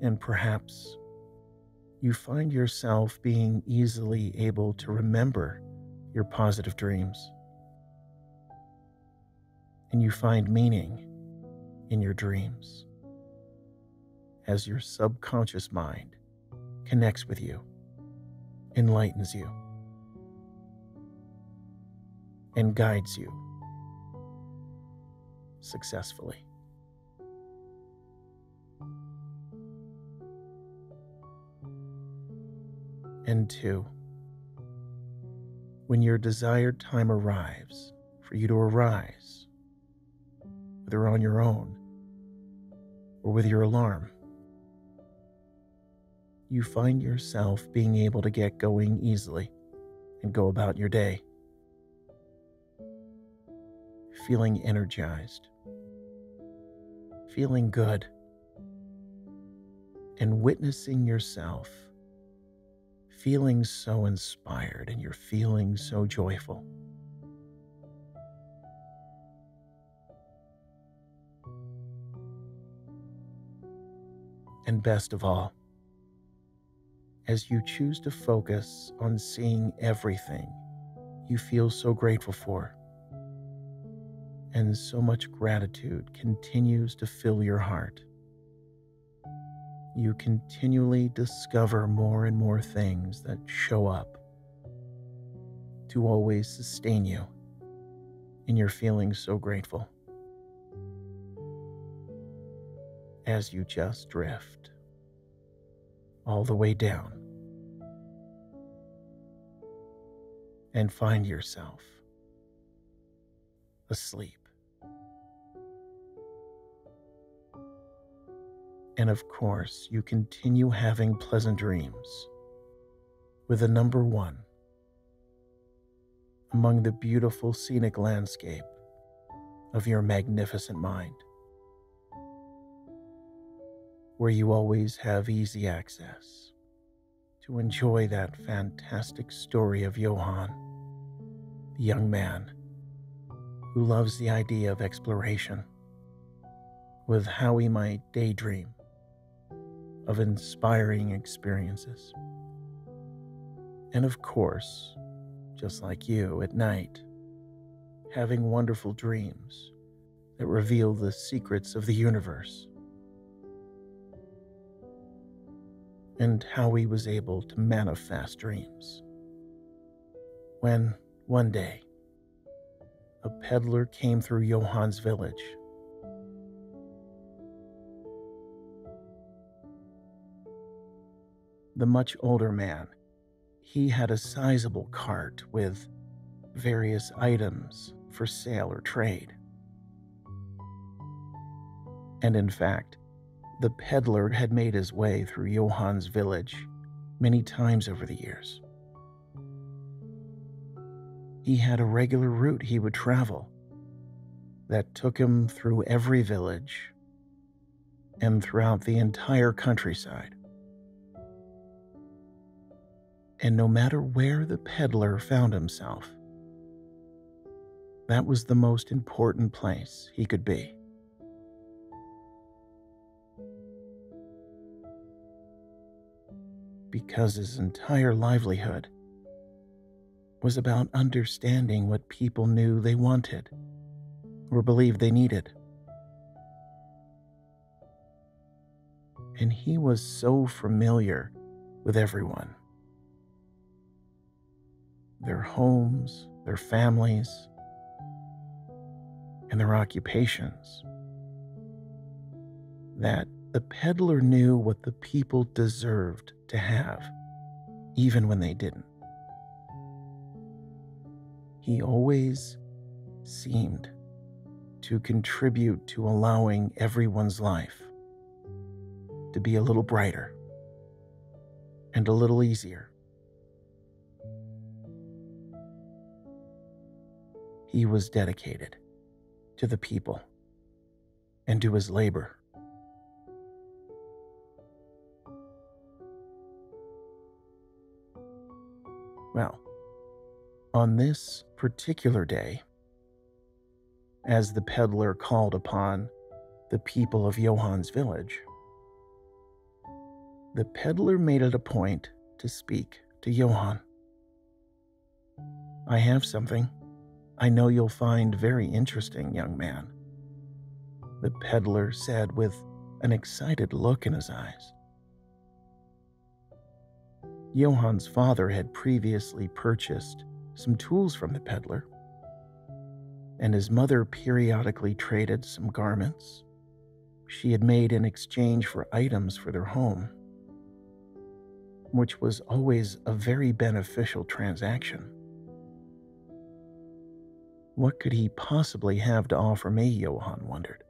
And perhaps you find yourself being easily able to remember your positive dreams. And you find meaning in your dreams as your subconscious mind connects with you, enlightens you, and guides you successfully. and two. When your desired time arrives for you to arise, whether on your own or with your alarm, you find yourself being able to get going easily and go about your day, feeling energized, feeling good, and witnessing yourself feeling so inspired and you're feeling so joyful. And best of all, as you choose to focus on seeing everything you feel so grateful for, and so much gratitude continues to fill your heart you continually discover more and more things that show up to always sustain you in your feeling so grateful as you just drift all the way down and find yourself asleep. And of course, you continue having pleasant dreams with a number one among the beautiful scenic landscape of your magnificent mind, where you always have easy access to enjoy that fantastic story of Johann, the young man who loves the idea of exploration, with how he might daydream of inspiring experiences. And of course, just like you at night, having wonderful dreams that reveal the secrets of the universe and how he was able to manifest dreams. When, one day, a peddler came through Johann's village. The much older man, he had a sizable cart with various items for sale or trade. And in fact, the peddler had made his way through Johann's village many times over the years. He had a regular route he would travel that took him through every village and throughout the entire countryside. And no matter where the peddler found himself, that was the most important place he could be. Because his entire livelihood was about understanding what people knew they wanted or believed they needed. And he was so familiar with everyone their homes, their families, and their occupations that the peddler knew what the people deserved to have, even when they didn't. He always seemed to contribute to allowing everyone's life to be a little brighter and a little easier. He was dedicated to the people and to his labor. Well, on this particular day, as the peddler called upon the people of Johann's village, the peddler made it a point to speak to Johann. I have something I know you'll find very interesting, young man, the peddler said with an excited look in his eyes. Johann's father had previously purchased some tools from the peddler, and his mother periodically traded some garments she had made in exchange for items for their home, which was always a very beneficial transaction. What could he possibly have to offer me? Johann wondered.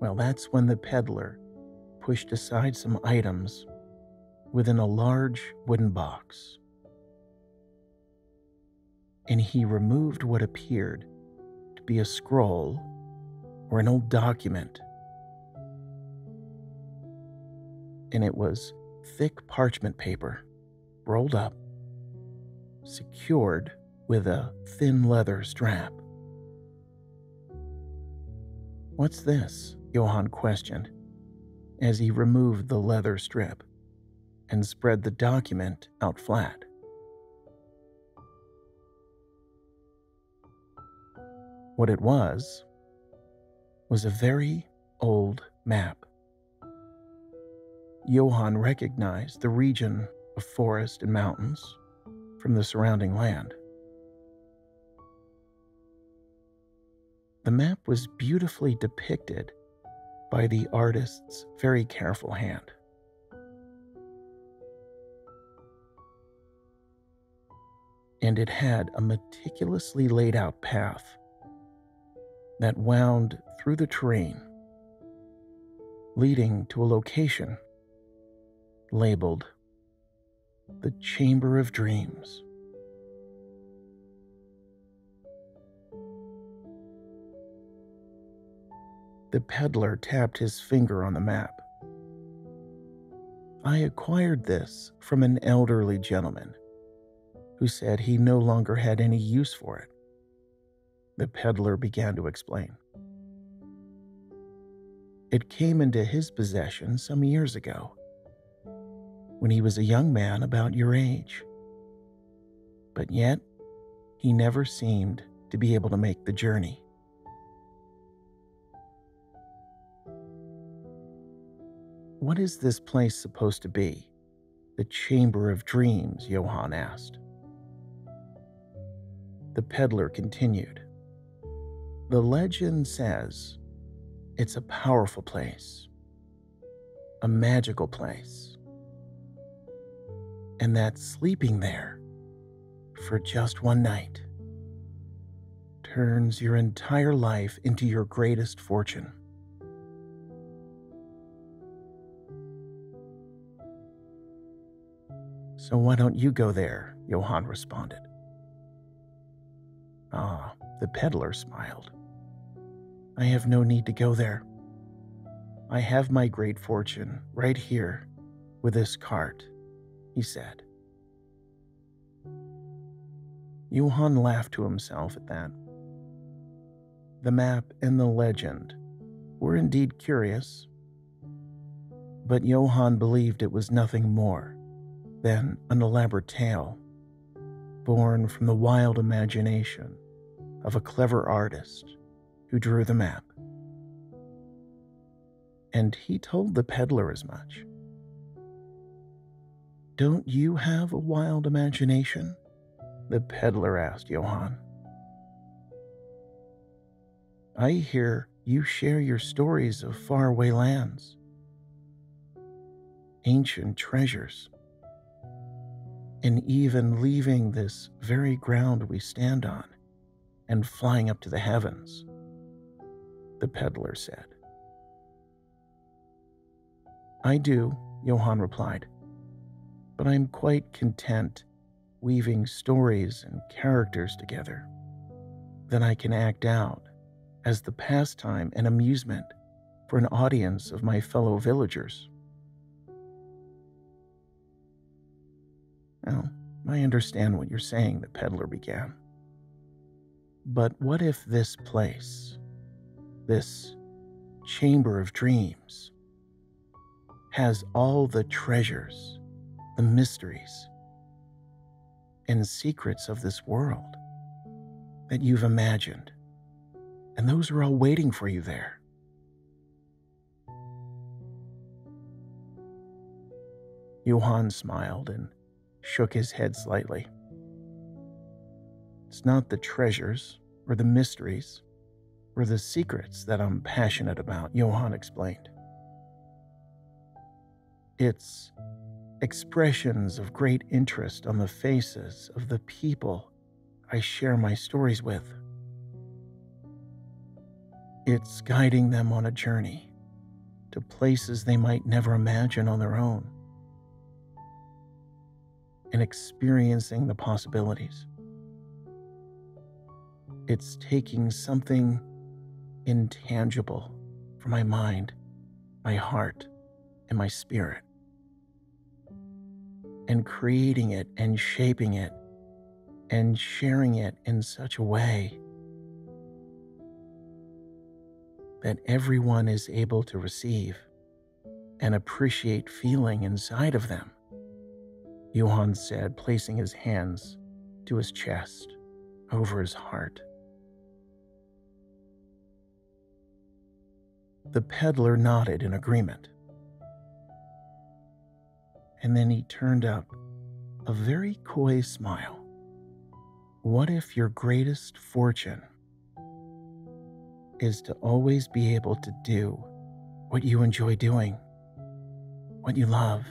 Well, that's when the peddler pushed aside some items within a large wooden box and he removed what appeared to be a scroll or an old document. And it was thick parchment paper, rolled up, secured with a thin leather strap. What's this? Johann questioned as he removed the leather strip and spread the document out flat. What it was, was a very old map. Johann recognized the region of forest and mountains from the surrounding land. The map was beautifully depicted by the artist's very careful hand. And it had a meticulously laid out path that wound through the terrain, leading to a location labeled the Chamber of Dreams. The peddler tapped his finger on the map. I acquired this from an elderly gentleman who said he no longer had any use for it the peddler began to explain. It came into his possession some years ago, when he was a young man about your age. But yet, he never seemed to be able to make the journey. What is this place supposed to be? The Chamber of Dreams, Johann asked. The peddler continued. The legend says it's a powerful place, a magical place, and that sleeping there for just one night turns your entire life into your greatest fortune. So why don't you go there? Johann responded. Ah, the peddler smiled. I have no need to go there. I have my great fortune right here with this cart, he said. Johann laughed to himself at that. The map and the legend were indeed curious, but Johann believed it was nothing more than an elaborate tale born from the wild imagination of a clever artist who drew the map. And he told the peddler as much. Don't you have a wild imagination? The peddler asked Johann. I hear you share your stories of faraway lands, ancient treasures, and even leaving this very ground we stand on and flying up to the heavens the peddler said. I do, Johann replied, but I'm quite content weaving stories and characters together that I can act out as the pastime and amusement for an audience of my fellow villagers. Well, I understand what you're saying, the peddler began. But what if this place, this chamber of dreams has all the treasures, the mysteries, and secrets of this world that you've imagined. And those are all waiting for you there. Johann smiled and shook his head slightly. It's not the treasures or the mysteries or the secrets that I'm passionate about, Johann explained. It's expressions of great interest on the faces of the people I share my stories with. It's guiding them on a journey to places they might never imagine on their own and experiencing the possibilities. It's taking something intangible for my mind, my heart, and my spirit. And creating it and shaping it and sharing it in such a way that everyone is able to receive and appreciate feeling inside of them. Johann said, placing his hands to his chest over his heart. The peddler nodded in agreement. And then he turned up a very coy smile. What if your greatest fortune is to always be able to do what you enjoy doing, what you love,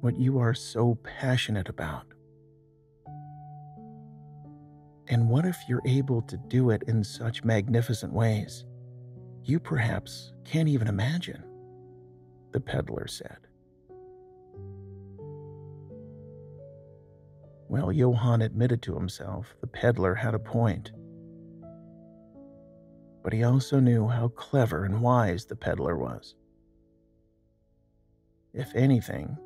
what you are so passionate about? And what if you're able to do it in such magnificent ways you perhaps can't even imagine, the peddler said. Well, Johann admitted to himself the peddler had a point. But he also knew how clever and wise the peddler was. If anything,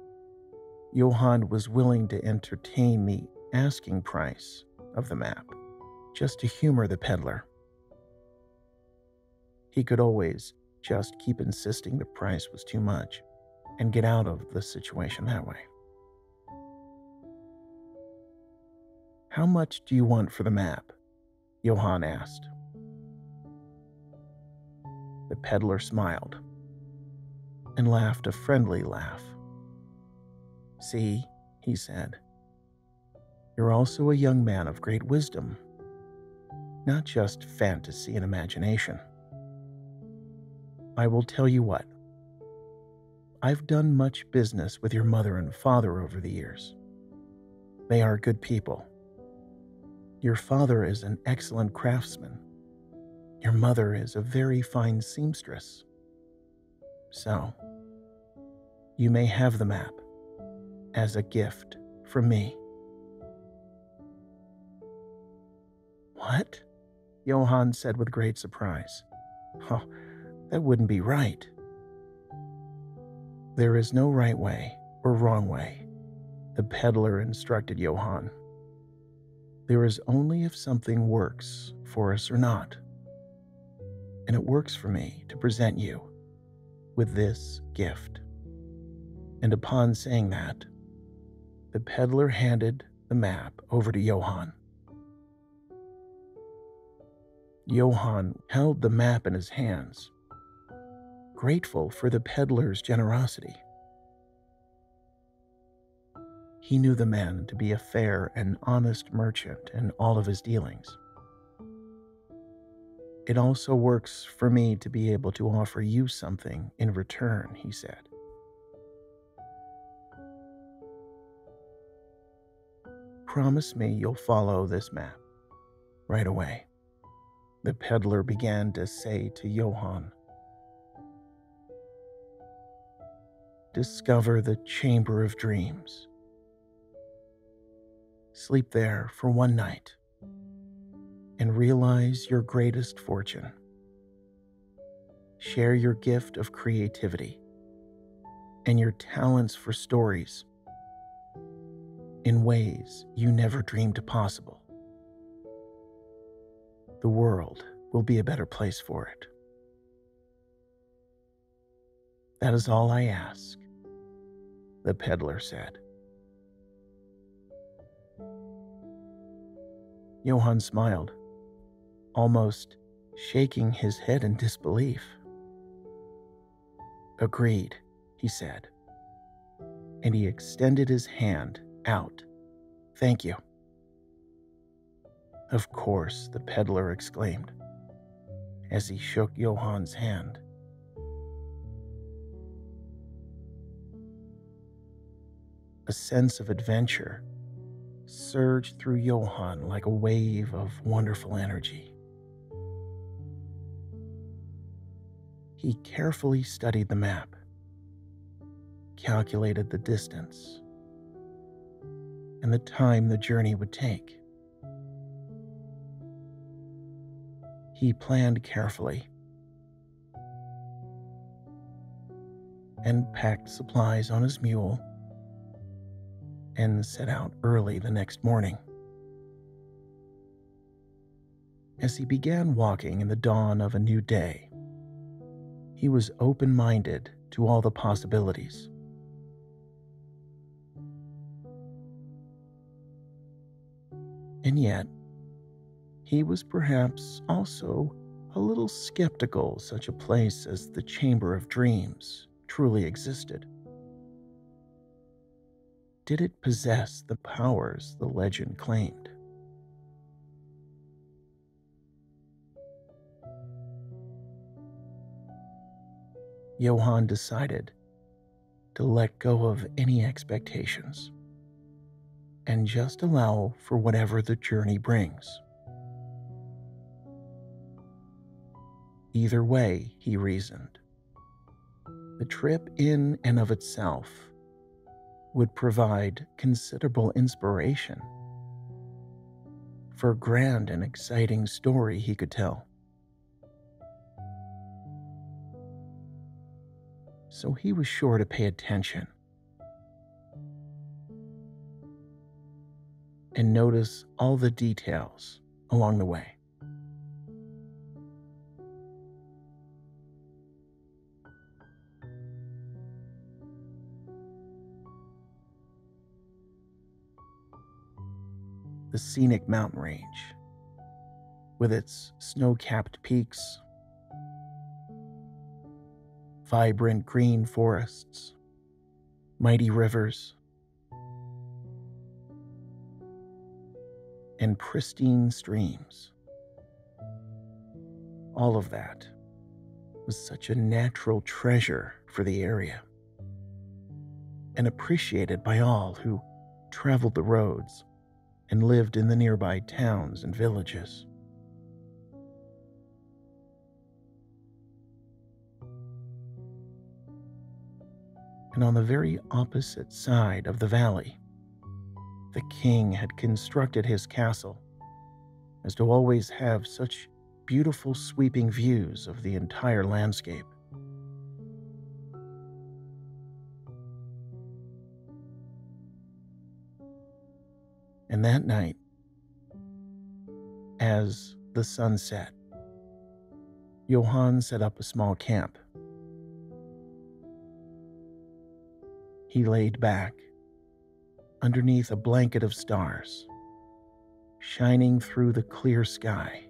Johann was willing to entertain the asking price of the map just to humor the peddler. He could always just keep insisting the price was too much and get out of the situation that way. How much do you want for the map? Johann asked. The peddler smiled and laughed a friendly laugh. See, he said, you're also a young man of great wisdom, not just fantasy and imagination. I will tell you what. I've done much business with your mother and father over the years. They are good people your father is an excellent craftsman. Your mother is a very fine seamstress. So, you may have the map as a gift from me. What? Johann said with great surprise. Oh, that wouldn't be right. There is no right way or wrong way, the peddler instructed Johann. There is only if something works for us or not. And it works for me to present you with this gift. And upon saying that, the peddler handed the map over to Johann. Johann held the map in his hands, grateful for the peddler's generosity. He knew the man to be a fair and honest merchant in all of his dealings. It also works for me to be able to offer you something in return, he said. Promise me you'll follow this map right away. The peddler began to say to Johann. Discover the Chamber of Dreams Sleep there for one night and realize your greatest fortune. Share your gift of creativity and your talents for stories in ways you never dreamed possible. The world will be a better place for it. That is all I ask, the peddler said. Johann smiled, almost shaking his head in disbelief. Agreed, he said, and he extended his hand out. Thank you. Of course, the peddler exclaimed as he shook Johann's hand. A sense of adventure surged through Johann like a wave of wonderful energy. He carefully studied the map, calculated the distance, and the time the journey would take. He planned carefully and packed supplies on his mule and set out early the next morning. As he began walking in the dawn of a new day, he was open minded to all the possibilities. And yet, he was perhaps also a little skeptical such a place as the Chamber of Dreams truly existed. Did it possess the powers the legend claimed? Johann decided to let go of any expectations and just allow for whatever the journey brings. Either way, he reasoned, the trip in and of itself would provide considerable inspiration for a grand and exciting story he could tell. So he was sure to pay attention and notice all the details along the way. The scenic mountain range, with its snow capped peaks, vibrant green forests, mighty rivers, and pristine streams. All of that was such a natural treasure for the area and appreciated by all who traveled the roads and lived in the nearby towns and villages. And on the very opposite side of the valley the king had constructed his castle as to always have such beautiful sweeping views of the entire landscape. And that night, as the sun set, Johann set up a small camp. He laid back underneath a blanket of stars, shining through the clear sky.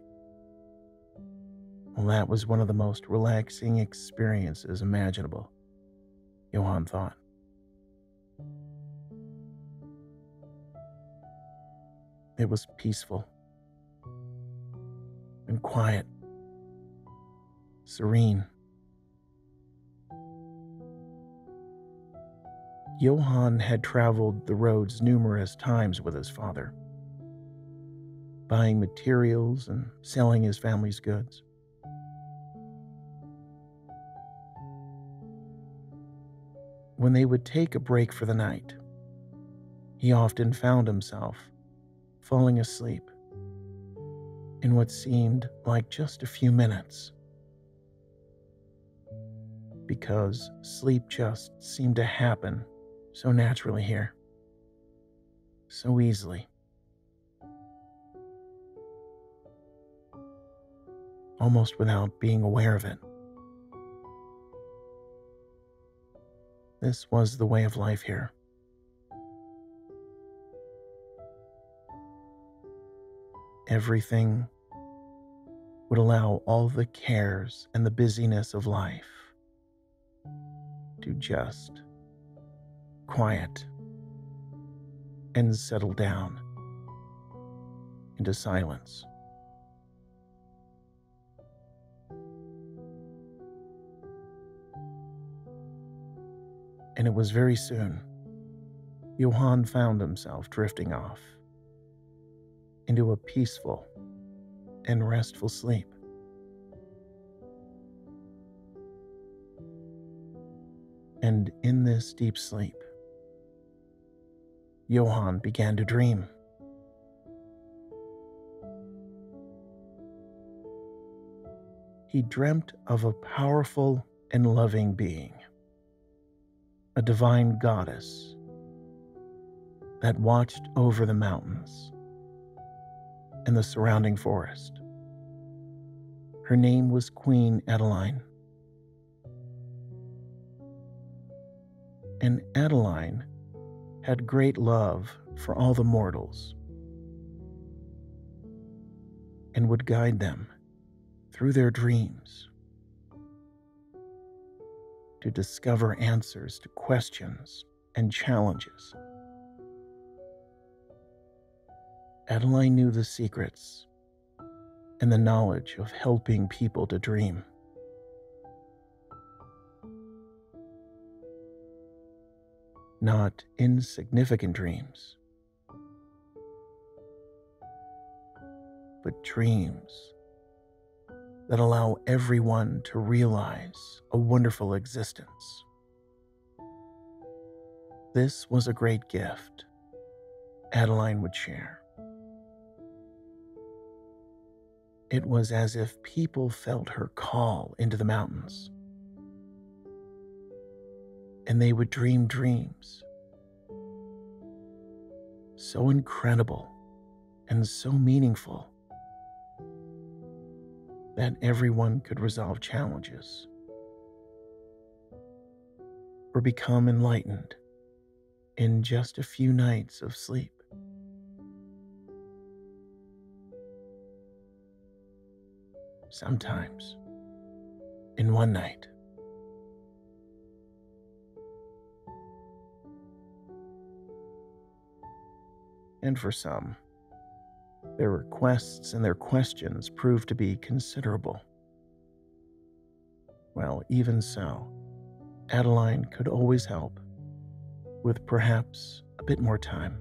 Well, that was one of the most relaxing experiences imaginable, Johann thought. It was peaceful and quiet, serene. Johann had traveled the roads numerous times with his father, buying materials and selling his family's goods. When they would take a break for the night, he often found himself falling asleep in what seemed like just a few minutes. Because sleep just seemed to happen so naturally here, so easily. Almost without being aware of it. This was the way of life here. Everything would allow all the cares and the busyness of life to just quiet and settle down into silence. And it was very soon Johann found himself drifting off into a peaceful and restful sleep. And in this deep sleep, Johann began to dream. He dreamt of a powerful and loving being, a divine goddess that watched over the mountains and the surrounding forest. Her name was Queen Adeline. And Adeline had great love for all the mortals and would guide them through their dreams to discover answers to questions and challenges. Adeline knew the secrets and the knowledge of helping people to dream. not insignificant dreams, but dreams that allow everyone to realize a wonderful existence. This was a great gift Adeline would share. It was as if people felt her call into the mountains and they would dream dreams. So incredible and so meaningful that everyone could resolve challenges or become enlightened in just a few nights of sleep. Sometimes in one night. And for some, their requests and their questions proved to be considerable. Well, even so, Adeline could always help with perhaps a bit more time.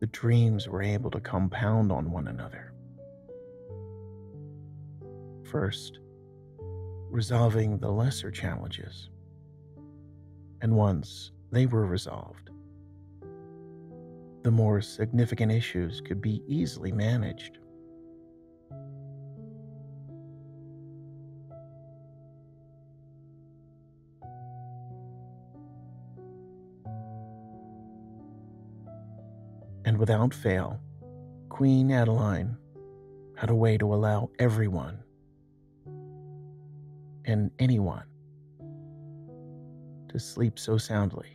The dreams were able to compound on one another. First, resolving the lesser challenges. And once they were resolved, the more significant issues could be easily managed. Without fail, Queen Adeline had a way to allow everyone and anyone to sleep so soundly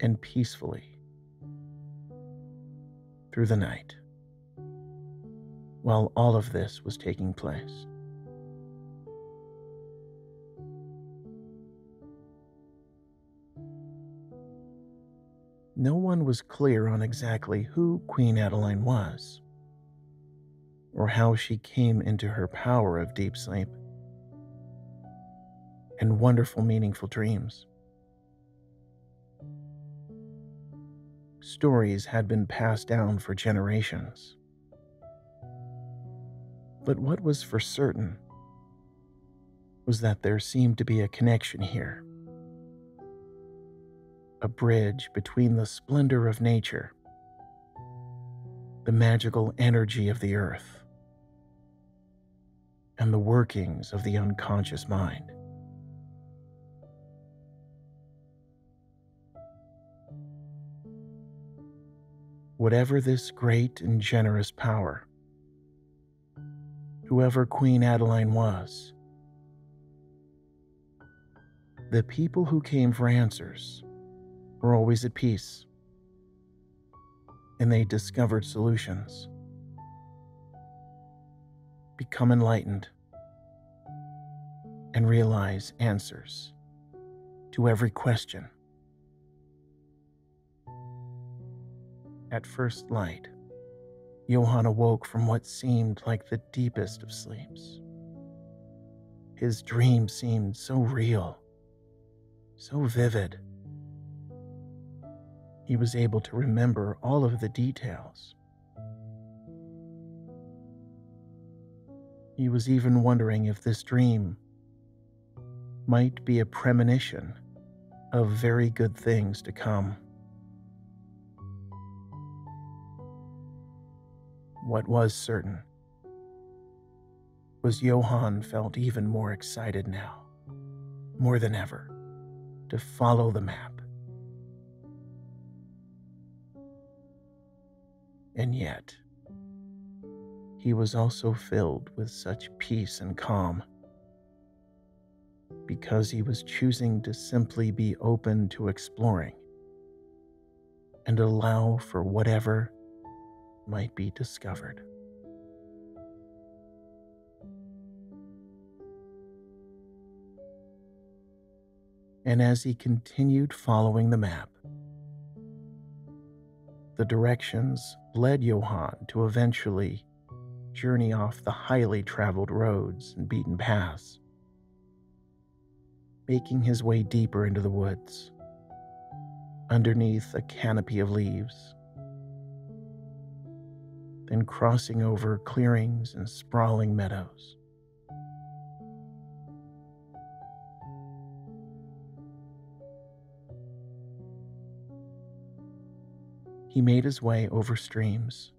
and peacefully through the night while all of this was taking place. No one was clear on exactly who Queen Adeline was or how she came into her power of deep sleep and wonderful, meaningful dreams. Stories had been passed down for generations. But what was for certain was that there seemed to be a connection here. A bridge between the splendor of nature, the magical energy of the earth, and the workings of the unconscious mind. Whatever this great and generous power, whoever Queen Adeline was, the people who came for answers were always at peace, and they discovered solutions become enlightened, and realize answers to every question. At first light, Johann awoke from what seemed like the deepest of sleeps. His dream seemed so real, so vivid. He was able to remember all of the details. He was even wondering if this dream might be a premonition of very good things to come. What was certain was Johann felt even more excited now, more than ever, to follow the map. And yet, he was also filled with such peace and calm because he was choosing to simply be open to exploring and allow for whatever might be discovered. And as he continued following the map, the directions led Johann to eventually journey off the highly traveled roads and beaten paths, making his way deeper into the woods, underneath a canopy of leaves, then crossing over clearings and sprawling meadows. he made his way over streams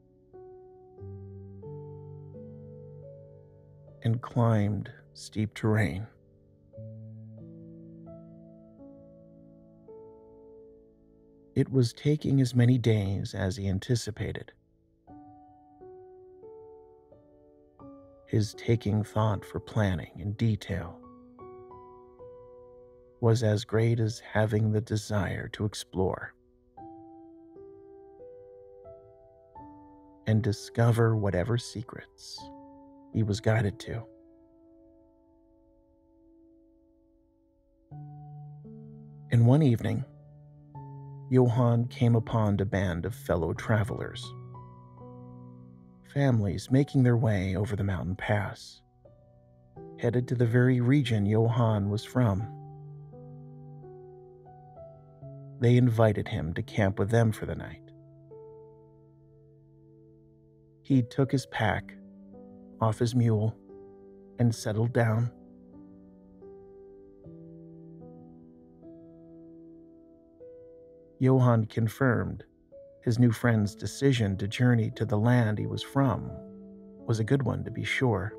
and climbed steep terrain. It was taking as many days as he anticipated. His taking thought for planning in detail was as great as having the desire to explore. And discover whatever secrets he was guided to. In one evening, Johann came upon a band of fellow travelers, families making their way over the mountain pass, headed to the very region Johann was from. They invited him to camp with them for the night. He took his pack off his mule and settled down. Johann confirmed his new friend's decision to journey to the land he was from was a good one to be sure.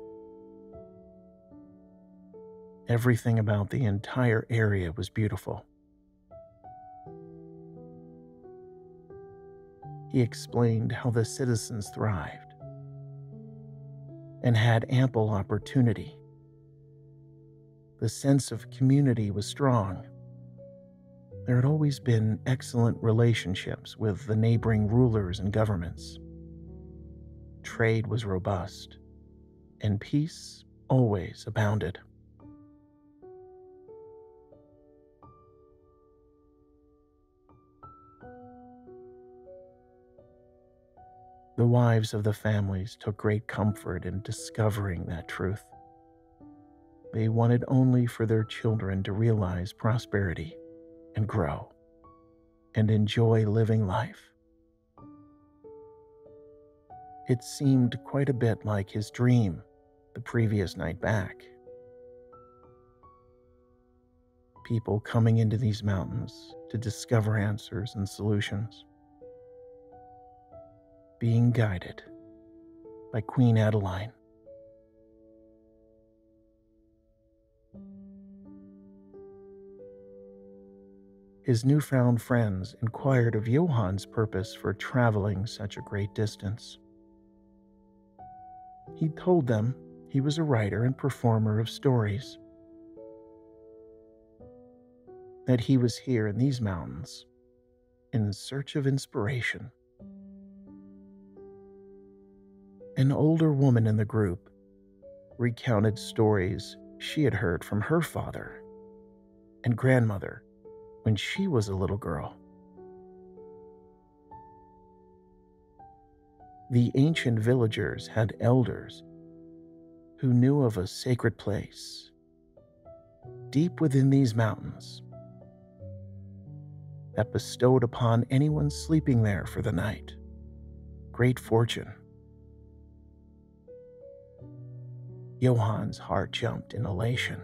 Everything about the entire area was beautiful. He explained how the citizens thrived and had ample opportunity. The sense of community was strong there had always been excellent relationships with the neighboring rulers and governments. Trade was robust, and peace always abounded. The wives of the families took great comfort in discovering that truth. They wanted only for their children to realize prosperity and grow and enjoy living life. It seemed quite a bit like his dream the previous night back. People coming into these mountains to discover answers and solutions. Being guided by Queen Adeline. his newfound friends inquired of Johann's purpose for traveling such a great distance. He told them he was a writer and performer of stories, that he was here in these mountains in search of inspiration. An older woman in the group recounted stories she had heard from her father and grandmother when she was a little girl. The ancient villagers had elders who knew of a sacred place deep within these mountains that bestowed upon anyone sleeping there for the night great fortune. Johann's heart jumped in elation.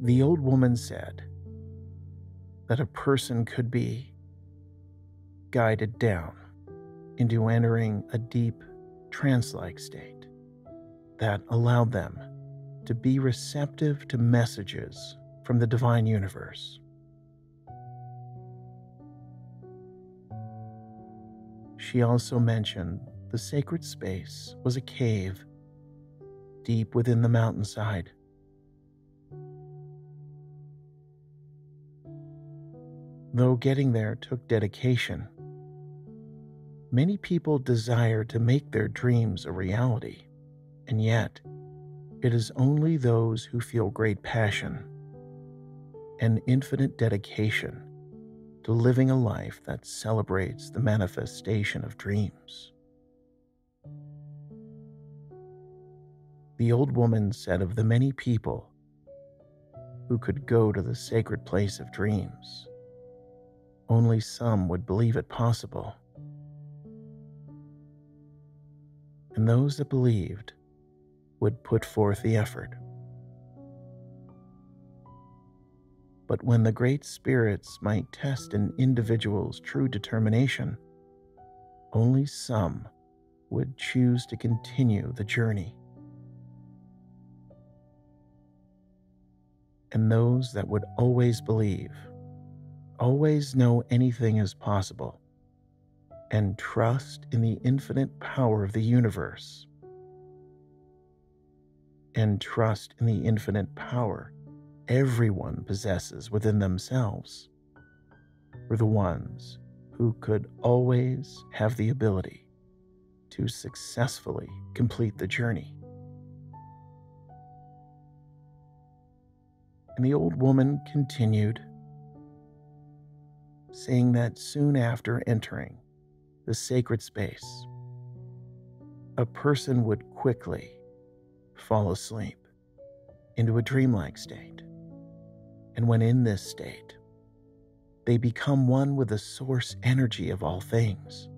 The old woman said that a person could be guided down into entering a deep trance like state that allowed them to be receptive to messages from the divine universe. She also mentioned the sacred space was a cave deep within the mountainside Though getting there took dedication, many people desire to make their dreams a reality, and yet it is only those who feel great passion and infinite dedication to living a life that celebrates the manifestation of dreams. The old woman said of the many people who could go to the sacred place of dreams only some would believe it possible. And those that believed would put forth the effort. But when the great spirits might test an individual's true determination, only some would choose to continue the journey. And those that would always believe always know anything is possible and trust in the infinite power of the universe and trust in the infinite power everyone possesses within themselves were the ones who could always have the ability to successfully complete the journey. And the old woman continued, saying that soon after entering the sacred space, a person would quickly fall asleep into a dreamlike state. And when in this state, they become one with the source energy of all things.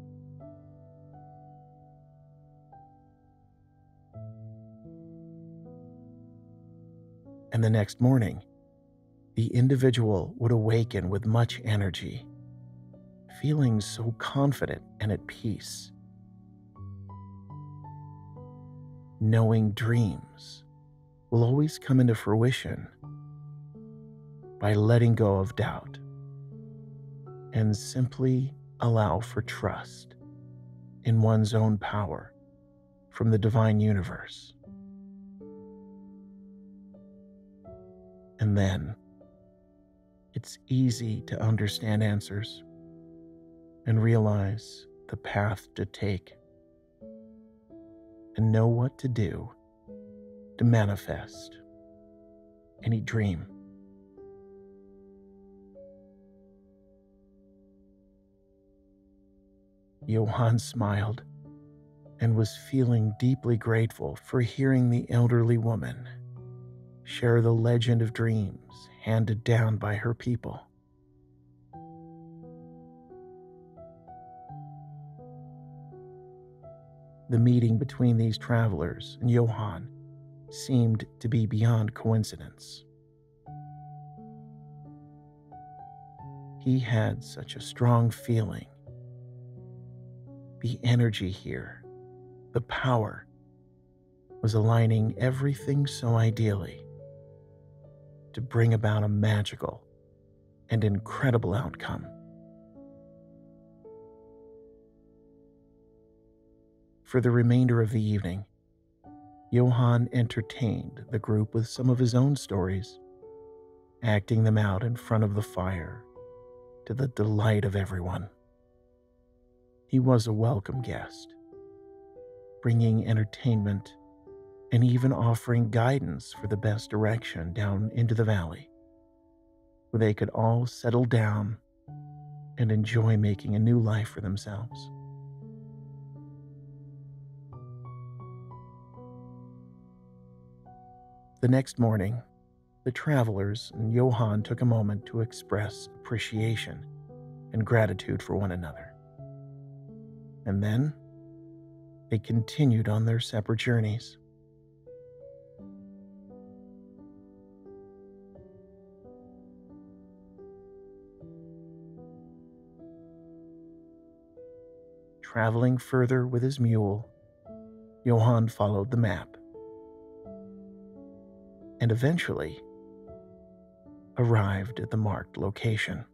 And the next morning, the individual would awaken with much energy, feeling so confident and at peace, knowing dreams will always come into fruition by letting go of doubt and simply allow for trust in one's own power from the divine universe. And then it's easy to understand answers and realize the path to take and know what to do to manifest any dream. Johann smiled and was feeling deeply grateful for hearing the elderly woman share the legend of dreams handed down by her people. The meeting between these travelers and Johann seemed to be beyond coincidence. He had such a strong feeling. The energy here, the power, was aligning everything so ideally to bring about a magical and incredible outcome. For the remainder of the evening, Johann entertained the group with some of his own stories, acting them out in front of the fire to the delight of everyone. He was a welcome guest, bringing entertainment and even offering guidance for the best direction down into the valley, where they could all settle down and enjoy making a new life for themselves. The next morning, the travelers and Johann took a moment to express appreciation and gratitude for one another. And then they continued on their separate journeys. Traveling further with his mule, Johann followed the map and eventually arrived at the marked location,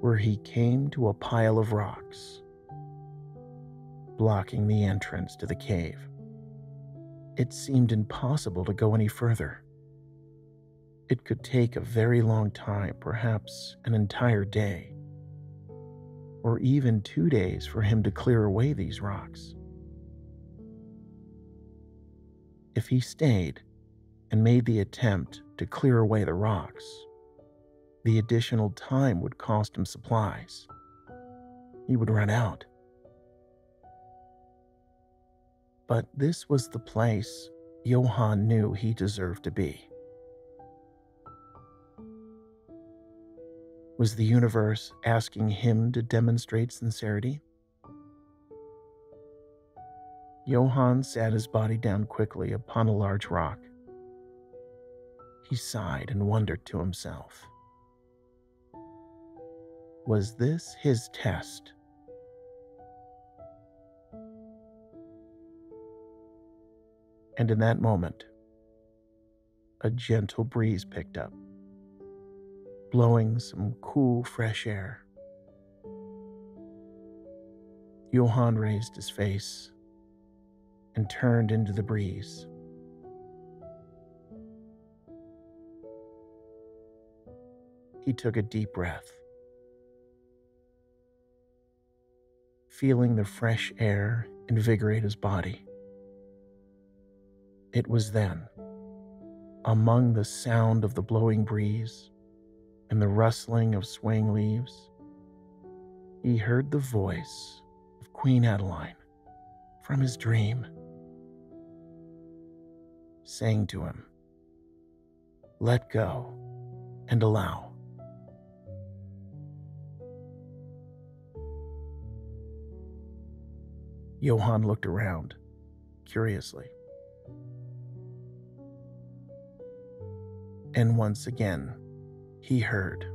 where he came to a pile of rocks blocking the entrance to the cave. It seemed impossible to go any further. It could take a very long time, perhaps an entire day or even two days for him to clear away these rocks. If he stayed and made the attempt to clear away the rocks, the additional time would cost him supplies. He would run out. But this was the place Johann knew he deserved to be. Was the universe asking him to demonstrate sincerity? Johann sat his body down quickly upon a large rock. He sighed and wondered to himself. Was this his test? And in that moment, a gentle breeze picked up blowing some cool, fresh air. Johann raised his face and turned into the breeze. He took a deep breath, feeling the fresh air invigorate his body. It was then, among the sound of the blowing breeze and the rustling of swaying leaves, he heard the voice of Queen Adeline from his dream, saying to him, Let go and allow. Johann looked around curiously. And once again, he heard,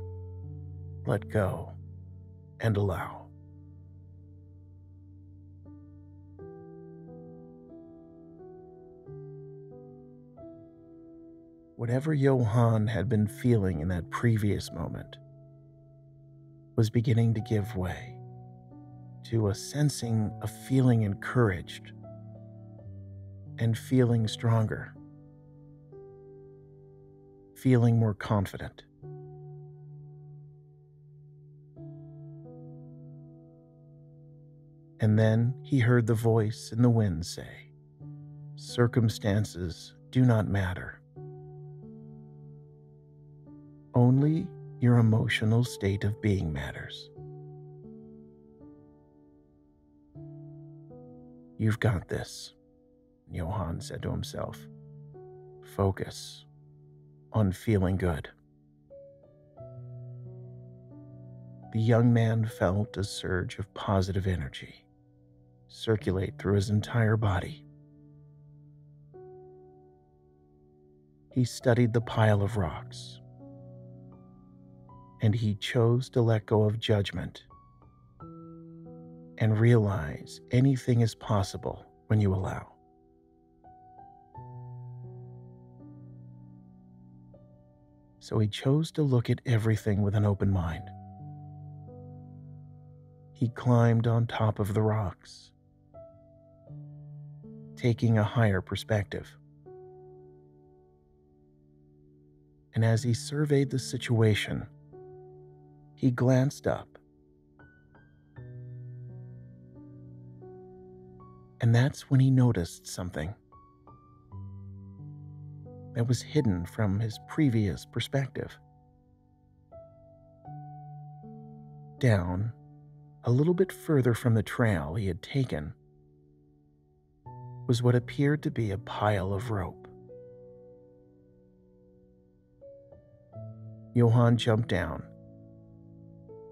Let go and allow. Whatever Johann had been feeling in that previous moment was beginning to give way to a sensing of feeling encouraged and feeling stronger, feeling more confident. And then he heard the voice in the wind say, Circumstances do not matter. Only your emotional state of being matters. You've got this, Johann said to himself. Focus on feeling good. The young man felt a surge of positive energy circulate through his entire body. He studied the pile of rocks, and he chose to let go of judgment and realize anything is possible when you allow. So he chose to look at everything with an open mind. He climbed on top of the rocks, taking a higher perspective. And as he surveyed the situation, he glanced up And that's when he noticed something that was hidden from his previous perspective. Down, a little bit further from the trail he had taken, was what appeared to be a pile of rope. Johann jumped down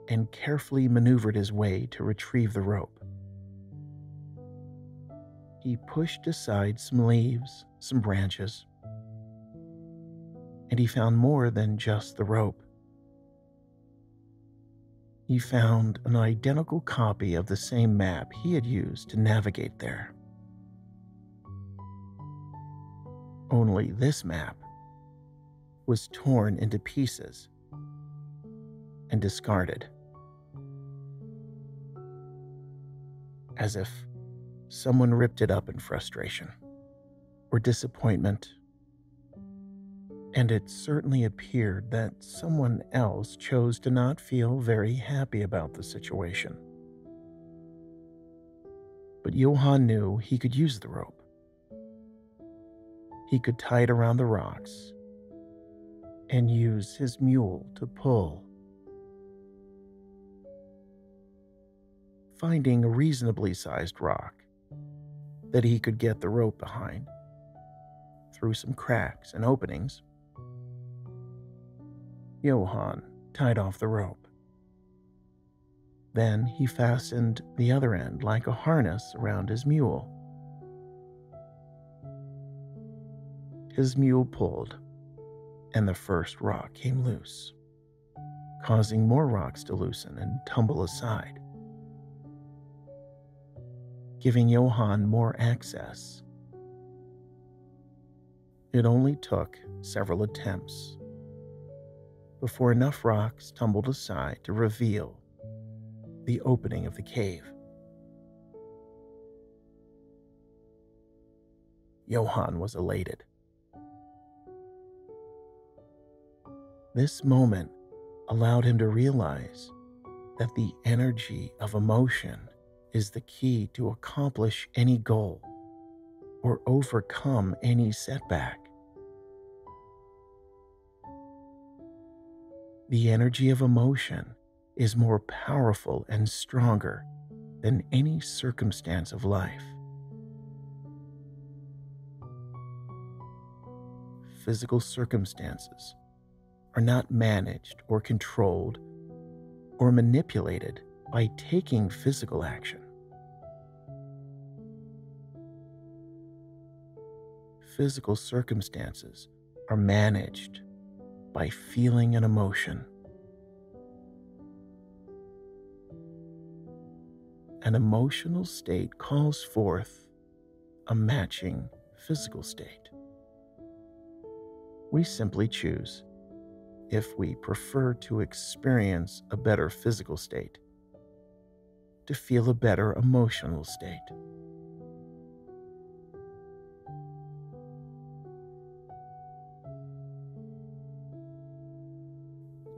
and carefully maneuvered his way to retrieve the rope he pushed aside some leaves, some branches, and he found more than just the rope. He found an identical copy of the same map he had used to navigate there. Only this map was torn into pieces and discarded. As if someone ripped it up in frustration or disappointment. And it certainly appeared that someone else chose to not feel very happy about the situation. But Johann knew he could use the rope. He could tie it around the rocks and use his mule to pull. Finding a reasonably sized rock, that he could get the rope behind. Through some cracks and openings, Johann tied off the rope. Then he fastened the other end like a harness around his mule. His mule pulled, and the first rock came loose, causing more rocks to loosen and tumble aside giving Johann more access. It only took several attempts before enough rocks tumbled aside to reveal the opening of the cave. Johann was elated. This moment allowed him to realize that the energy of emotion is the key to accomplish any goal or overcome any setback. The energy of emotion is more powerful and stronger than any circumstance of life. Physical circumstances are not managed or controlled or manipulated by taking physical action. Physical circumstances are managed by feeling an emotion. An emotional state calls forth a matching physical state. We simply choose if we prefer to experience a better physical state, to feel a better emotional state.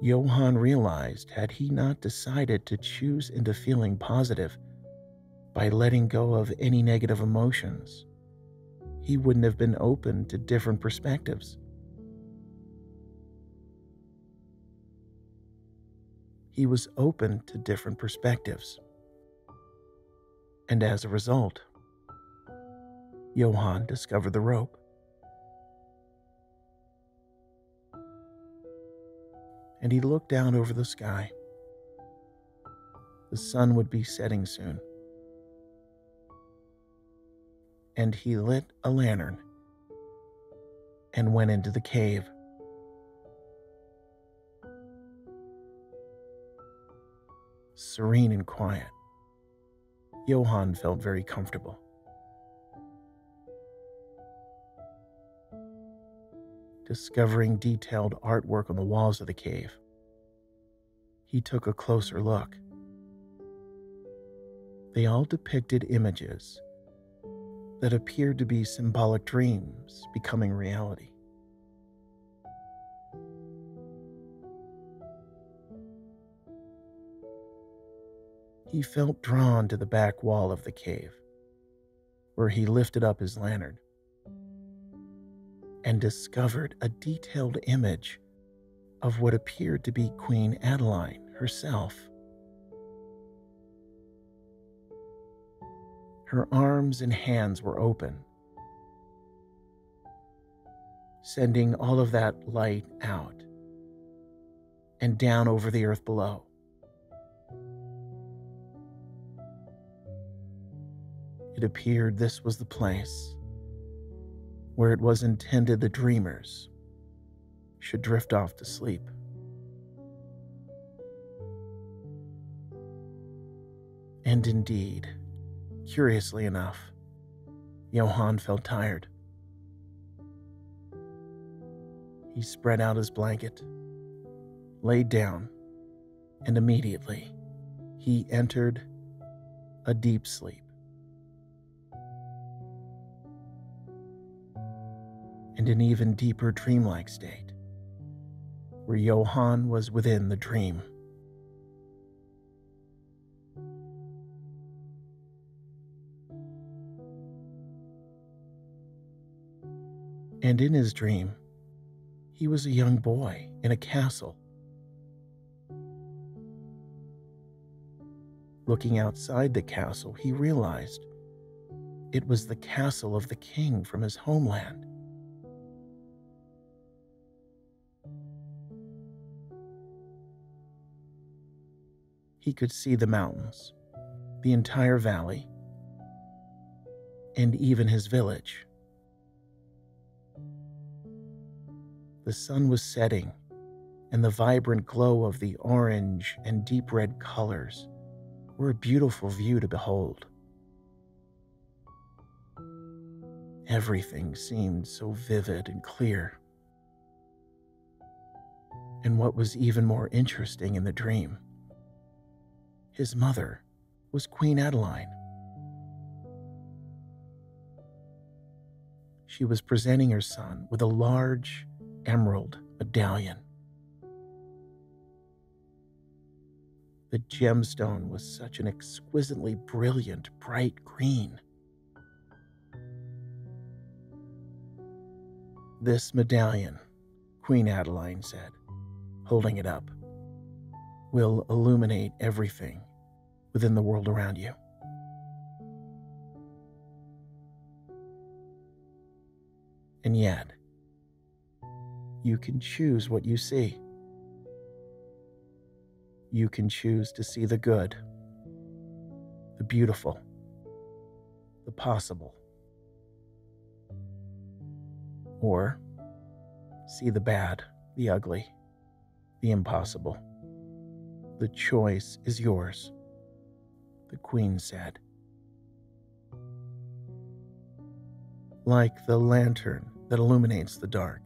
Johann realized had he not decided to choose into feeling positive by letting go of any negative emotions, he wouldn't have been open to different perspectives. He was open to different perspectives. And as a result, Johann discovered the rope. And he looked down over the sky. The sun would be setting soon. And he lit a lantern and went into the cave. Serene and quiet. Johann felt very comfortable. Discovering detailed artwork on the walls of the cave, he took a closer look. They all depicted images that appeared to be symbolic dreams becoming reality. He felt drawn to the back wall of the cave, where he lifted up his lantern and discovered a detailed image of what appeared to be Queen Adeline herself. Her arms and hands were open, sending all of that light out and down over the earth below. It appeared this was the place where it was intended the dreamers should drift off to sleep. And indeed, curiously enough, Johann felt tired. He spread out his blanket, laid down, and immediately he entered a deep sleep. And an even deeper dreamlike state, where Johann was within the dream. And in his dream, he was a young boy in a castle. Looking outside the castle, he realized it was the castle of the king from his homeland. He could see the mountains, the entire valley, and even his village. The sun was setting, and the vibrant glow of the orange and deep red colors were a beautiful view to behold. Everything seemed so vivid and clear. And what was even more interesting in the dream his mother was Queen Adeline. she was presenting her son with a large emerald medallion. The gemstone was such an exquisitely brilliant, bright green. This medallion, Queen Adeline said, holding it up, will illuminate everything within the world around you. And yet, you can choose what you see. You can choose to see the good, the beautiful, the possible, or see the bad, the ugly, the impossible. The choice is yours, the Queen said. Like the lantern that illuminates the dark,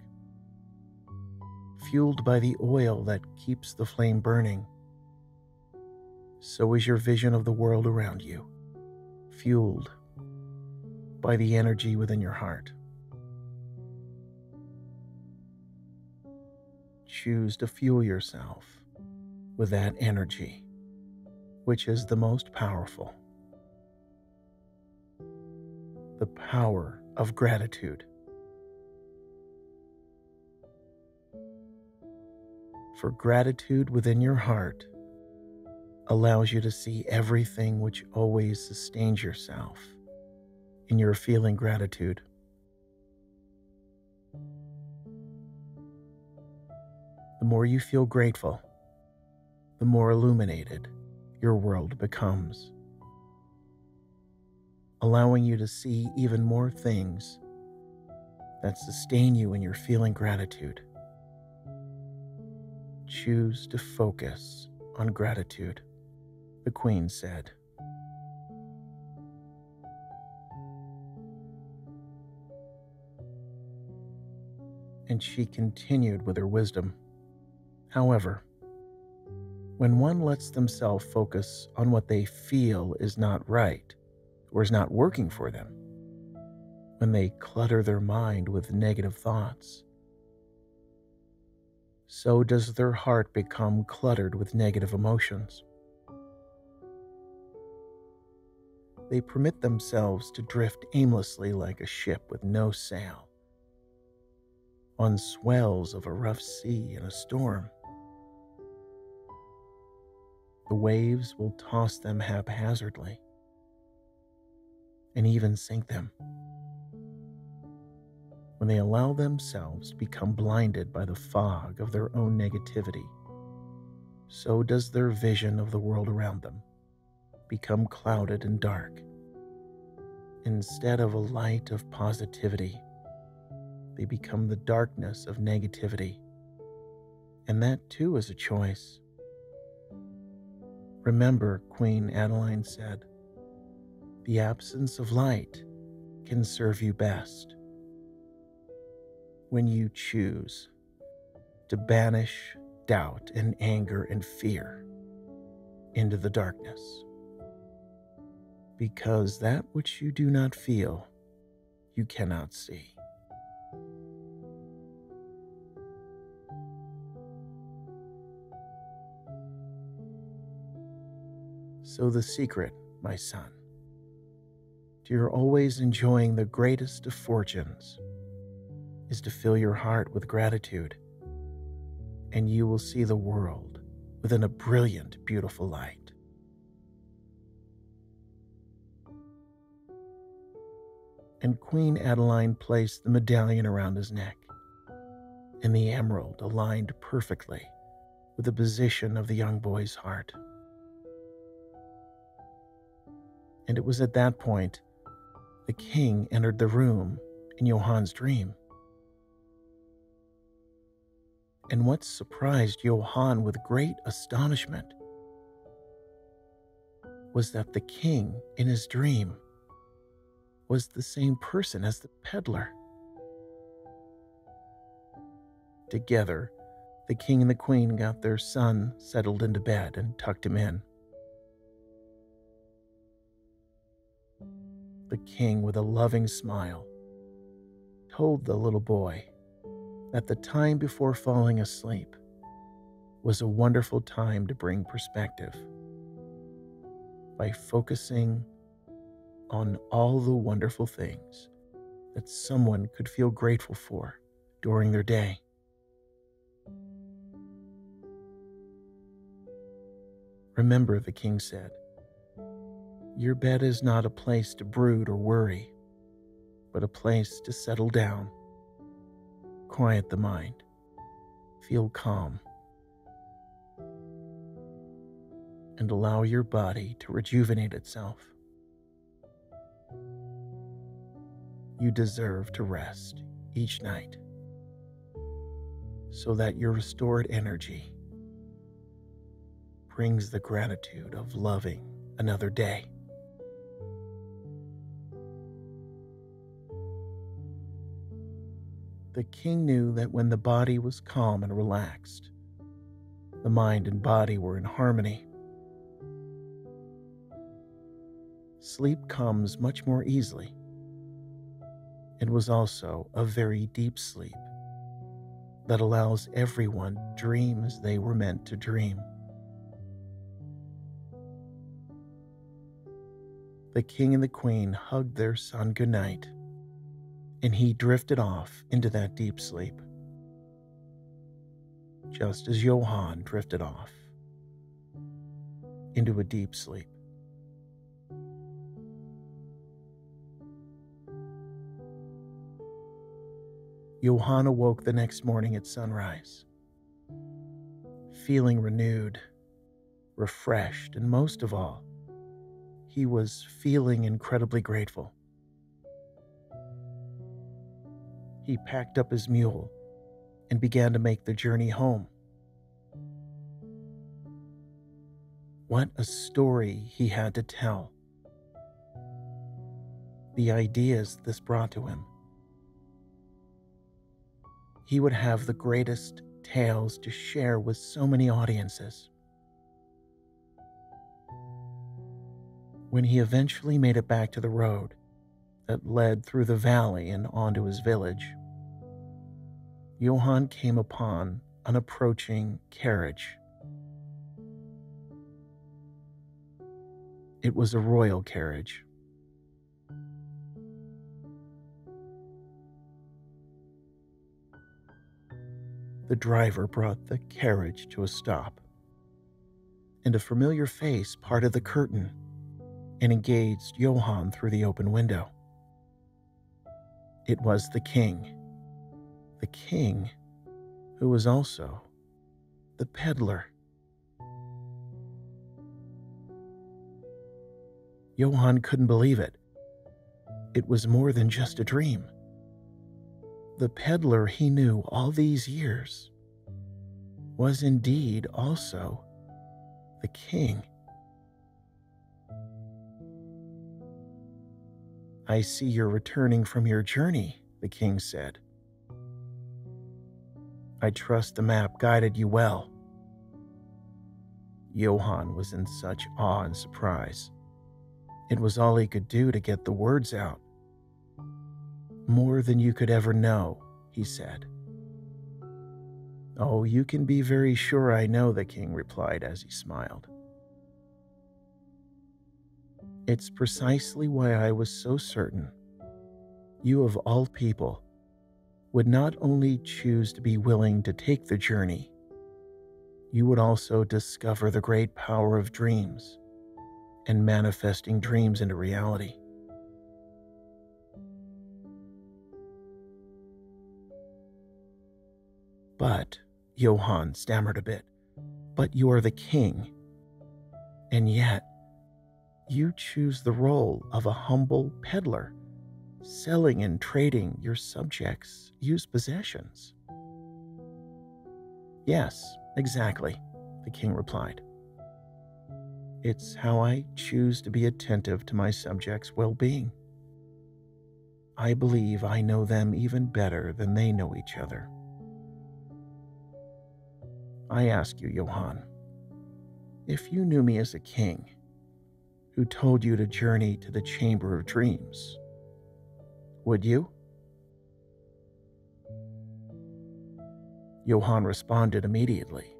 fueled by the oil that keeps the flame burning, so is your vision of the world around you, fueled by the energy within your heart. Choose to fuel yourself with that energy, which is the most powerful. The power of gratitude. For gratitude within your heart allows you to see everything which always sustains yourself in your feeling gratitude. The more you feel grateful, the more illuminated your world becomes, allowing you to see even more things that sustain you when you're feeling gratitude. Choose to focus on gratitude the Queen said. And she continued with her wisdom. However, when one lets themselves focus on what they feel is not right or is not working for them, when they clutter their mind with negative thoughts, so does their heart become cluttered with negative emotions. they permit themselves to drift aimlessly like a ship with no sail on swells of a rough sea in a storm. The waves will toss them haphazardly and even sink them. When they allow themselves to become blinded by the fog of their own negativity, so does their vision of the world around them become clouded and dark. Instead of a light of positivity, they become the darkness of negativity. And that too is a choice. Remember, Queen Adeline said, the absence of light can serve you best when you choose to banish doubt and anger and fear into the darkness because that which you do not feel, you cannot see. So, the secret, my son, to your always enjoying the greatest of fortunes is to fill your heart with gratitude, and you will see the world within a brilliant, beautiful light. and Queen Adeline placed the medallion around his neck, and the emerald aligned perfectly with the position of the young boy's heart. And it was at that point the king entered the room in Johann's dream. And what surprised Johann with great astonishment was that the king, in his dream, was the same person as the peddler. Together, the king and the queen got their son settled into bed and tucked him in. The king, with a loving smile, told the little boy that the time before falling asleep was a wonderful time to bring perspective by focusing on all the wonderful things that someone could feel grateful for during their day. Remember, the king said, your bed is not a place to brood or worry, but a place to settle down, quiet the mind, feel calm, and allow your body to rejuvenate itself. You deserve to rest each night so that your restored energy brings the gratitude of loving another day. The king knew that when the body was calm and relaxed, the mind and body were in harmony. Sleep comes much more easily. It was also a very deep sleep that allows everyone dream as they were meant to dream. The king and the queen hugged their son goodnight, and he drifted off into that deep sleep, just as Johann drifted off into a deep sleep. Johann awoke the next morning at sunrise, feeling renewed, refreshed, and most of all, he was feeling incredibly grateful. He packed up his mule and began to make the journey home. What a story he had to tell. The ideas this brought to him. He would have the greatest tales to share with so many audiences. When he eventually made it back to the road that led through the valley and onto his village, Johann came upon an approaching carriage. It was a royal carriage. The driver brought the carriage to a stop, and a familiar face parted the curtain and engaged Johann through the open window. It was the king. The king, who was also the peddler. Johann couldn't believe it. It was more than just a dream. The peddler he knew all these years was indeed also the king. I see you're returning from your journey, the king said. I trust the map guided you well. Johann was in such awe and surprise. It was all he could do to get the words out. More than you could ever know, he said. Oh, you can be very sure I know, the king replied as he smiled. It's precisely why I was so certain you, of all people, would not only choose to be willing to take the journey, you would also discover the great power of dreams and manifesting dreams into reality. But, Johann stammered a bit, but you are the king. And yet, you choose the role of a humble peddler, selling and trading your subjects' used possessions. Yes, exactly, the king replied. It's how I choose to be attentive to my subjects' well being. I believe I know them even better than they know each other. I ask you, Johann, if you knew me as a king, who told you to journey to the Chamber of Dreams. Would you? Johann responded immediately.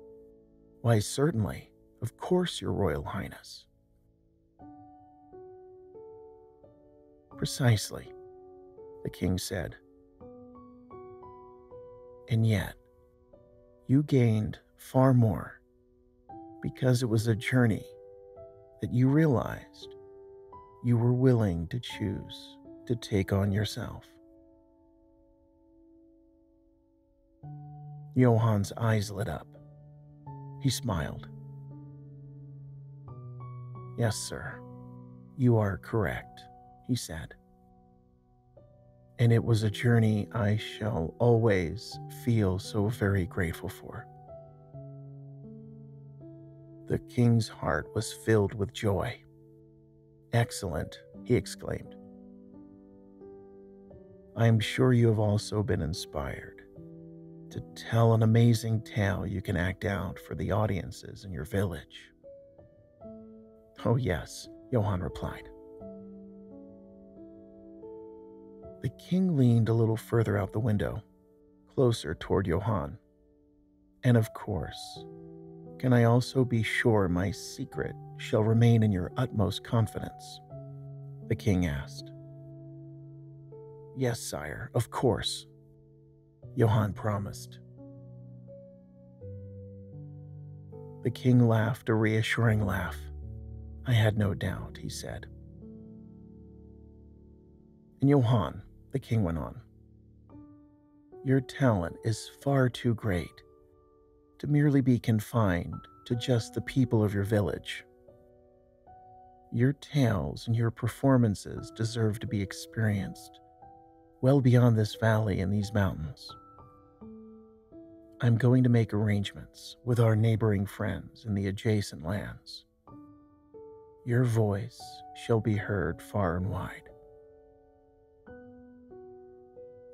Why, certainly, of course, Your Royal Highness. Precisely, the king said. And yet, you gained far more because it was a journey that you realized you were willing to choose to take on yourself. Johann's eyes lit up. He smiled. Yes, sir, you are correct, he said. And it was a journey I shall always feel so very grateful for. The king's heart was filled with joy. Excellent, he exclaimed. I am sure you have also been inspired to tell an amazing tale you can act out for the audiences in your village. Oh, yes, Johann replied. The king leaned a little further out the window, closer toward Johann. And of course, can I also be sure my secret shall remain in your utmost confidence? The king asked. Yes, sire, of course, Johann promised. The king laughed a reassuring laugh. I had no doubt, he said. And Johann, the king went on, your talent is far too great to merely be confined to just the people of your village. Your tales and your performances deserve to be experienced well beyond this valley and these mountains. I'm going to make arrangements with our neighboring friends in the adjacent lands. Your voice shall be heard far and wide.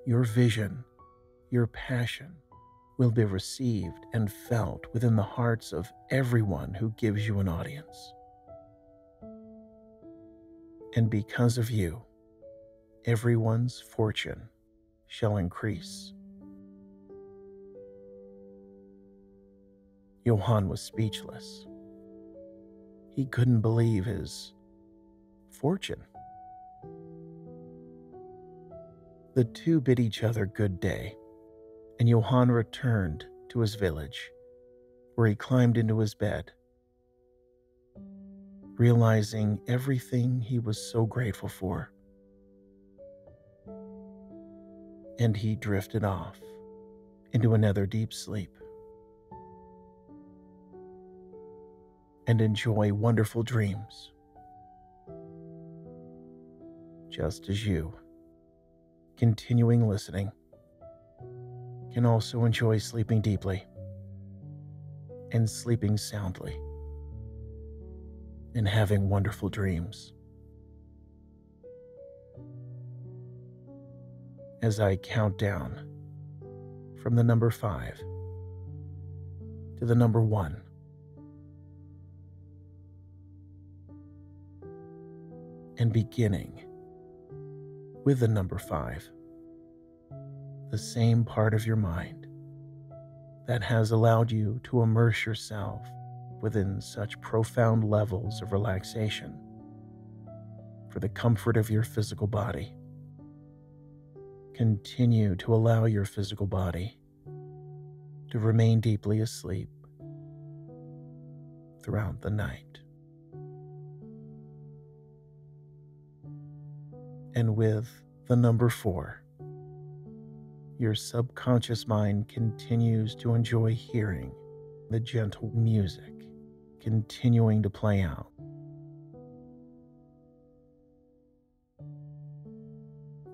Your vision, your passion will be received and felt within the hearts of everyone who gives you an audience. And because of you, everyone's fortune shall increase. Johann was speechless. He couldn't believe his fortune. The two bid each other good day, and Johann returned to his village, where he climbed into his bed, realizing everything he was so grateful for. And he drifted off into another deep sleep. and enjoy wonderful dreams. Just as you, continuing listening, can also enjoy sleeping deeply and sleeping soundly and having wonderful dreams. As I count down from the number five to the number one. and beginning with the number five, the same part of your mind that has allowed you to immerse yourself within such profound levels of relaxation for the comfort of your physical body. Continue to allow your physical body to remain deeply asleep throughout the night. and with the number four. Your subconscious mind continues to enjoy hearing the gentle music continuing to play out.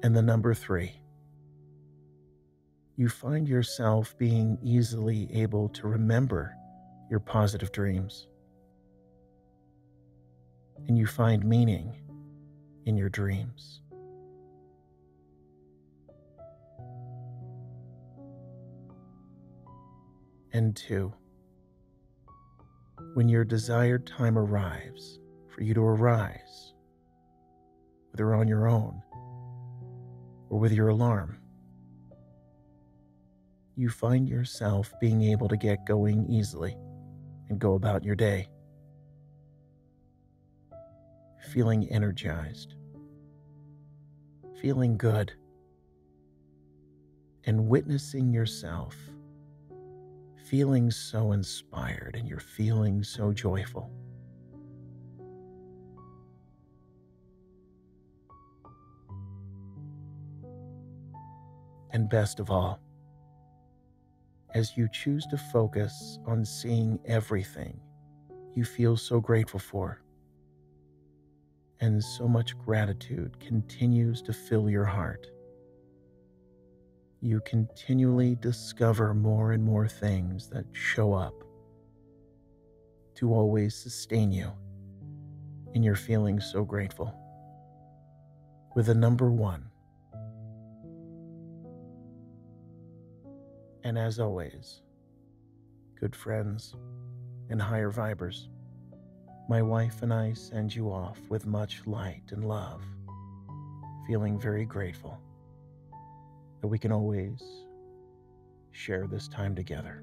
And the number three, you find yourself being easily able to remember your positive dreams. And you find meaning in your dreams. And two. When your desired time arrives for you to arise, whether on your own or with your alarm, you find yourself being able to get going easily and go about your day, feeling energized, feeling good, and witnessing yourself feeling so inspired and you're feeling so joyful. And best of all, as you choose to focus on seeing everything you feel so grateful for, and so much gratitude continues to fill your heart, you continually discover more and more things that show up to always sustain you and you're feeling so grateful. With a number one. And as always, good friends and higher vibers, my wife and I send you off with much light and love, feeling very grateful that we can always share this time together.